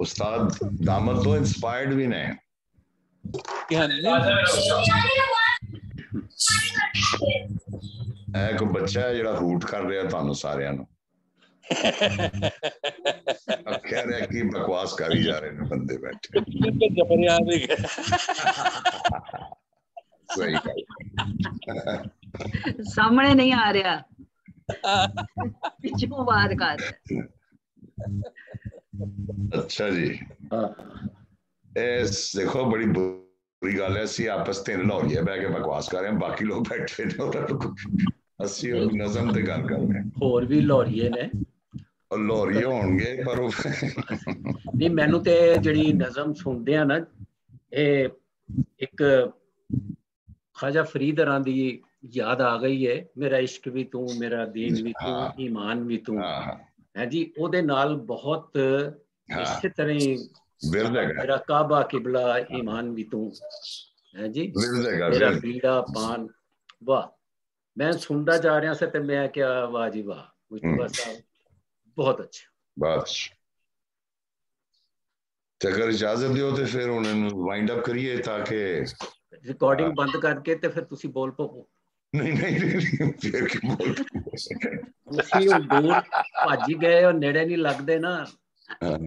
ਉਸਤਾਦ ਦਾਮਦ ਤੋਂ ਇੰਸਪਾਇਰਡ ਵੀ ਨੇ ਇਹ ਕੋ ਬੱਚਾ ਹੈ ਜਿਹੜਾ ਹੂਟ ਕਰ ਰਿਹਾ ਤੁਹਾਨੂੰ ਸਾਰਿਆਂ ਨੂੰ अब कह रहे हैं कि बकवास कर ही जा रहे हैं बंदे बैठे ਜਬਰਿਆ ਦੇ सही गल ਸਾਹਮਣੇ ਨਹੀਂ ਆ ਰਿਹਾ। ਪਿੱਛੋਂ ਵਾਰ ਕਰ। ਅੱਛਾ ਜੀ। ਇਸ ਦੇਖੋ ਬੜੀ ਬੁਰੀ ਗੱਲ ਹੈ। ਅਸੀਂ ਆਪਸ ਤਿੰਨ ਲਾਹੌਰੀਏ ਬਹਿ ਕੇ ਬਕਵਾਸ ਕਰ ਰਹੇ ਹਾਂ। ਬਾਕੀ ਲੋਕ ਬੈਠੇ ਨੇ ਉਹਨਾਂ ਨੂੰ ਅਸੀਂ ਉਹ ਨਜ਼ਮ ਤੇ ਗੱਲ ਕਰ ਰਹੇ ਹਾਂ। ਹੋਰ ਵੀ ਲਾਹੌਰੀਏ ਨੇ। ਉਹ ਲਾਹੌਰੀਏ ਹੋਣਗੇ ਪਰ ਉਹ ਨਹੀਂ ਮੈਨੂੰ ਤੇ ਜਿਹੜੀ ਨਜ਼ਮ ਸੁਣਦੇ ਆ ਨਾ ਇਹ ਇੱਕ ਖਾਜਾ ਫਰੀਦ ਰਾਂ ਦੀ ਯਾਦ ਆ ਗਈ ਹੈ ਮੇਰਾ ਇਸ਼ਕ ਵੀ ਤੂੰ ਮੇਰਾ ਦੀਨ ਵੀ ਤੂੰ ਈਮਾਨ ਵੀ ਤੂੰ ਹੈ ਜੀ ਉਹਦੇ ਨਾਲ ਬਹੁਤ ਇਸੇ ਤਰ੍ਹਾਂ ਹੀ ਬਿਰਦ ਹੈਗਾ ਮੇਰਾ ਕਾਬਾ ਕਿਬਲਾ ਈਮਾਨ ਵੀ ਤੂੰ ਹੈ ਜੀ ਬਿਰਦ ਹੈਗਾ ਮੇਰਾ ਬਿਰਦ। ਬੀੜਾ ਪਾਨ ਵਾਹ ਮੈਂ ਸੁਣਦਾ ਜਾ ਰਿਹਾ ਸੀ ਤੇ ਮੈਂ ਕਿਹਾ ਵਾਹ ਜੀ ਵਾਹ ਮੁਸਤਫਾ ਸਾਹਿਬ ਬਹੁਤ ਅੱਛਾ ਬਸ ਤੇ ਅਗਰ ਇਜਾਜ਼ਤ ਦਿਓ ਤੇ ਫਿਰ ਉਹਨਾਂ ਨੂੰ ਵਾਈਂਡ ਅਪ ਕਰੀਏ ਤਾਂ ਕਿ ਰਿਕਾਰਡਿੰਗ ਬੰਦ ਕਰਕੇ ਤੇ ਫਿਰ ਤੁਸੀਂ ਬੋਲ ਪਵੋ। ਨਹੀਂ ਨਹੀਂ ਨਹੀਂ, ਫਿਰ ਕੀ ਬੋਲ ਤੁਸੀਂ ਉਹ ਦੂਰ ਭੱਜ ਗਏ ਉਹ ਨੇੜੇ ਨਹੀਂ ਲੱਗਦੇ ਨਾ।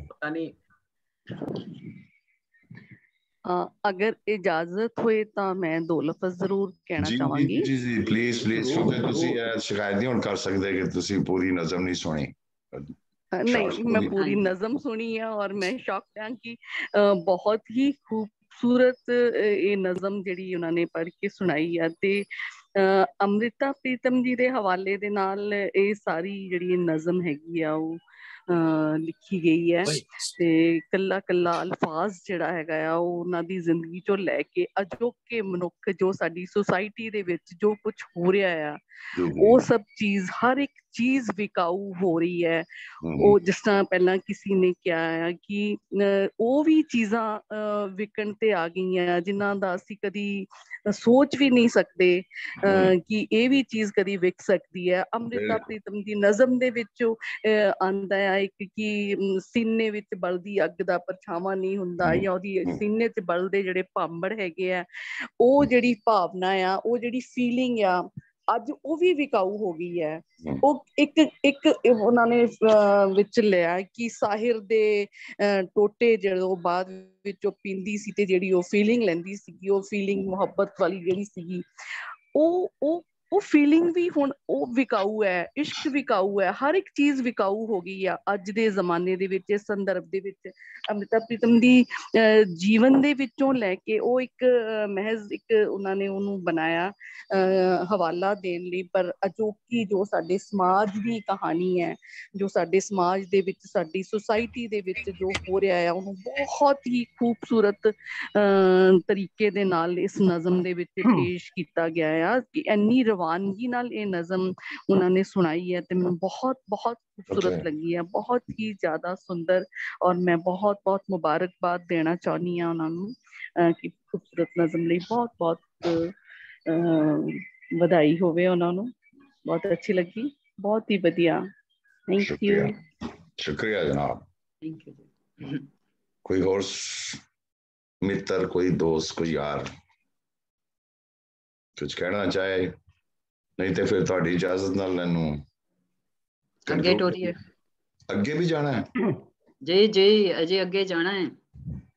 ਪਤਾ ਨਹੀਂ। ਅ, ਅਗਰ ਇਜਾਜ਼ਤ ਹੋਏ ਤਾਂ ਮੈਂ ਦੋ ਲਫ਼ਜ਼ ਜ਼ਰੂਰ ਕਹਿਣਾ ਚਾਹਾਂਗੀ। ਜੀ ਜੀ ਪਲੀਜ਼ ਪਲੀਜ਼ ਕਿਉਂਕਿ ਤੁਸੀਂ ਸ਼ਿਕਾਇਤ ਨਹੀਂ ਹੁਣ ਕਰ ਸਕਦੇ ਕਿ ਤੁਸੀਂ ਪੂਰੀ ਨਜ਼ਮ ਨਹੀਂ ਸੁਣੀ। ਨਹੀਂ ਮੈਂ ਪੂਰੀ ਨਜ਼ਮ ਸੁਣੀ ਹੈ ਔਰ ਮੈਂ ਸ਼ੌਕਡ ਹਾਂ ਕਿ ਅ, ਬਹੁਤ ਹੀ ਖੂਬਸੂਰਤ ਇਹ ਨਜ਼ਮ ਜਿਹੜੀ ਉਹਨਾਂ ਨੇ ਪੜ੍ਹ ਕੇ ਸੁਣਾਈ ਹੈ ਤੇ ਅੰਮ੍ਰਿਤਾ ਪ੍ਰੀਤਮ ਜੀ ਦੇ ਹਵਾਲੇ ਦੇ ਨਾਲ ਇਹ ਸਾਰੀ ਜਿਹੜੀ ਨਜ਼ਮ ਹੈਗੀ ਆ ਉਹ ਲਿਖੀ ਗਈ ਹੈ ਤੇ ਕੱਲਾ ਕੱਲਾ ਅਲਫਾਜ਼ ਜਿਹੜਾ ਹੈਗਾ ਆ ਉਹ ਉਹਨਾਂ ਦੀ ਜ਼ਿੰਦਗੀ ਚੋਂ ਲੈ ਕੇ ਅਜੋਕੇ ਮਨੁੱਖ ਜੋ ਸਾਡੀ ਸੁਸਾਇਟੀ ਦੇ ਵਿੱਚ ਜੋ ਕੁਝ ਹੋ ਰਿਹਾ ਆ ਉਹ ਸਭ ਚੀਜ਼ ਹਰ ਇੱਕ ਚੀਜ਼ ਵਿਕਾਊ ਹੋ ਰਹੀ ਹੈ। ਉਹ ਜਿਸ ਤਰ੍ਹਾਂ ਪਹਿਲਾਂ ਕਿਸੇ ਨੇ ਕਿਹਾ ਆ ਕਿ ਉਹ ਵੀ ਚੀਜ਼ਾਂ ਵਿਕਣ ਤੇ ਆ ਗਈਆਂ ਜਿਨ੍ਹਾਂ ਦਾ ਅਸੀਂ ਕਦੀ ਸੋਚ ਵੀ ਨਹੀਂ ਸਕਦੇ ਕਿ ਇਹ ਵੀ ਚੀਜ਼ ਕਦੀ ਵਿਕ ਸਕਦੀ ਹੈ। ਅੰਮ੍ਰਿਤਾ। ਪ੍ਰੀਤਮ ਦੀ ਨਜ਼ਮ ਦੇ ਵਿੱਚ ਆਂਦਾ ਆ ਇੱਕ ਕਿ ਸੀਨੇ ਵਿੱਚ ਬਲਦੀ ਅੱਗ ਦਾ ਪਰਛਾਵਾਂ ਨਹੀਂ ਹੁੰਦਾ ਜਾਂ ਉਹਦੀ ਸੀਨੇ 'ਚ ਬਲਦੇ ਜਿਹੜੇ ਭਾਂਬੜ ਹੈਗੇ ਆ ਉਹ ਜਿਹੜੀ ਭਾਵਨਾ ਆ ਉਹ ਜਿਹੜੀ ਫੀਲਿੰਗ ਆ ਅੱਜ ਉਹ ਵੀ ਵਿਕਾਊ ਹੋ ਗਈ ਹੈ। ਉਹ ਇੱਕ ਇੱਕ ਉਹਨਾਂ ਨੇ ਵਿੱਚ ਲਿਆ ਕਿ ਸਾਹਿਰ ਦੇ ਟੋਟੇ ਜਦੋਂ ਬਾਅਦ ਵਿੱਚ ਉਹ ਪੀਂਦੀ ਸੀ ਤੇ ਜਿਹੜੀ ਉਹ ਫੀਲਿੰਗ ਲੈਂਦੀ ਸੀਗੀ ਉਹ ਫੀਲਿੰਗ ਮੁਹੱਬਤ ਵਾਲੀ ਜਿਹੜੀ ਸੀਗੀ ਉਹ ਉਹ ਉਹ ਫੀਲਿੰਗ ਵੀ ਹੁਣ ਉਹ ਵਿਕਾਊ ਹੈ ਇਸ਼ਕ ਵਿਕਾਊ ਹੈ ਹਰ ਇੱਕ ਚੀਜ਼ ਵਿਕਾਊ ਹੋ ਗਈ ਆ ਅੱਜ ਦੇ ਜ਼ਮਾਨੇ ਦੇ ਵਿੱਚ ਇਸ ਸੰਦਰਭ ਦੇ ਵਿੱਚ। ਅਮ੍ਰਿਤਾ ਪ੍ਰੀਤਮ ਦੀ ਜੀਵਨ ਦੇ ਵਿੱਚੋਂ ਲੈ ਕੇ ਉਹ ਇੱਕ ਮਹਿਜ਼ ਇੱਕ ਉਹਨਾਂ ਨੇ ਉਹਨੂੰ ਬਣਾਇਆ ਹਵਾਲਾ ਦੇਣ ਲਈ। ਪਰ ਅਜੋਕੀ ਜੋ ਸਾਡੇ ਸਮਾਜ ਦੀ ਕਹਾਣੀ ਹੈ ਜੋ ਸਾਡੇ ਸਮਾਜ ਦੇ ਵਿੱਚ ਸਾਡੀ ਸੁਸਾਇਟੀ ਦੇ ਵਿੱਚ ਜੋ ਹੋ ਰਿਹਾ ਹੈ ਉਹਨੂੰ ਬਹੁਤ ਹੀ ਖੂਬਸੂਰਤ ਤਰੀਕੇ ਦੇ ਨਾਲ ਇਸ ਨਜ਼ਮ ਦੇ ਵਿੱਚ ਪੇਸ਼ ਕੀਤਾ ਗਿਆ ਆ ਕਿ ਇੰਨੀ ਰਵਾਨਗੀ ਨਾਲ ਇਹ ਨਜ਼ਮ ਉਹਨਾਂ ਨੇ ਸੁਣਾਈ ਹੈ ਤੇ ਮੈਨੂੰ ਬਹੁਤ ਬਹੁਤ ਖੂਬਸੂਰਤ ਲੱਗੀ ਹੈ ਬਹੁਤ ਹੀ ਜ਼ਿਆਦਾ ਸੁੰਦਰ ਔਰ ਮੈਂ ਬਹੁਤ ਬਹੁਤ ਮੁਬਾਰਕਬਾਦ ਦੇਣਾ ਚਾਹਨੀ ਆ ਉਹਨਾਂ ਨੂੰ ਕਿ ਖੂਬਸੂਰਤ ਨਜ਼ਮ ਲਈ ਬਹੁਤ ਬਹੁਤ ਵਧਾਈ ਹੋਵੇ ਉਹਨਾਂ ਨੂੰ ਬਹੁਤ ਅੱਛੀ ਲੱਗੀ ਬਹੁਤ ਹੀ ਵਧੀਆ ਥੈਂਕ ਯੂ ਸ਼ੁਕਰੀਆ ਜਨਾਬ ਥੈਂਕ ਯੂ ਕੋਈ ਹੋਰ ਮਿੱਤਰ ਕੋਈ ਦੋਸਤ ਕੋਈ ਯਾਰ ਕੁਝ ਕਹਿਣਾ ਚਾਹੇ ਨਹੀਂ ਤੇ ਫਿਰ ਤੁਹਾਡੀ ਇਜਾਜ਼ਤ ਨਾਲ ਮੈਨੂੰ ਅੱਗੇ ਟੋਰੀਏ ਅੱਗੇ ਵੀ ਜਾਣਾ ਹੈ? ਜੀ ਜੀ ਅਜੇ ਅੱਗੇ ਜਾਣਾ ਹੈ।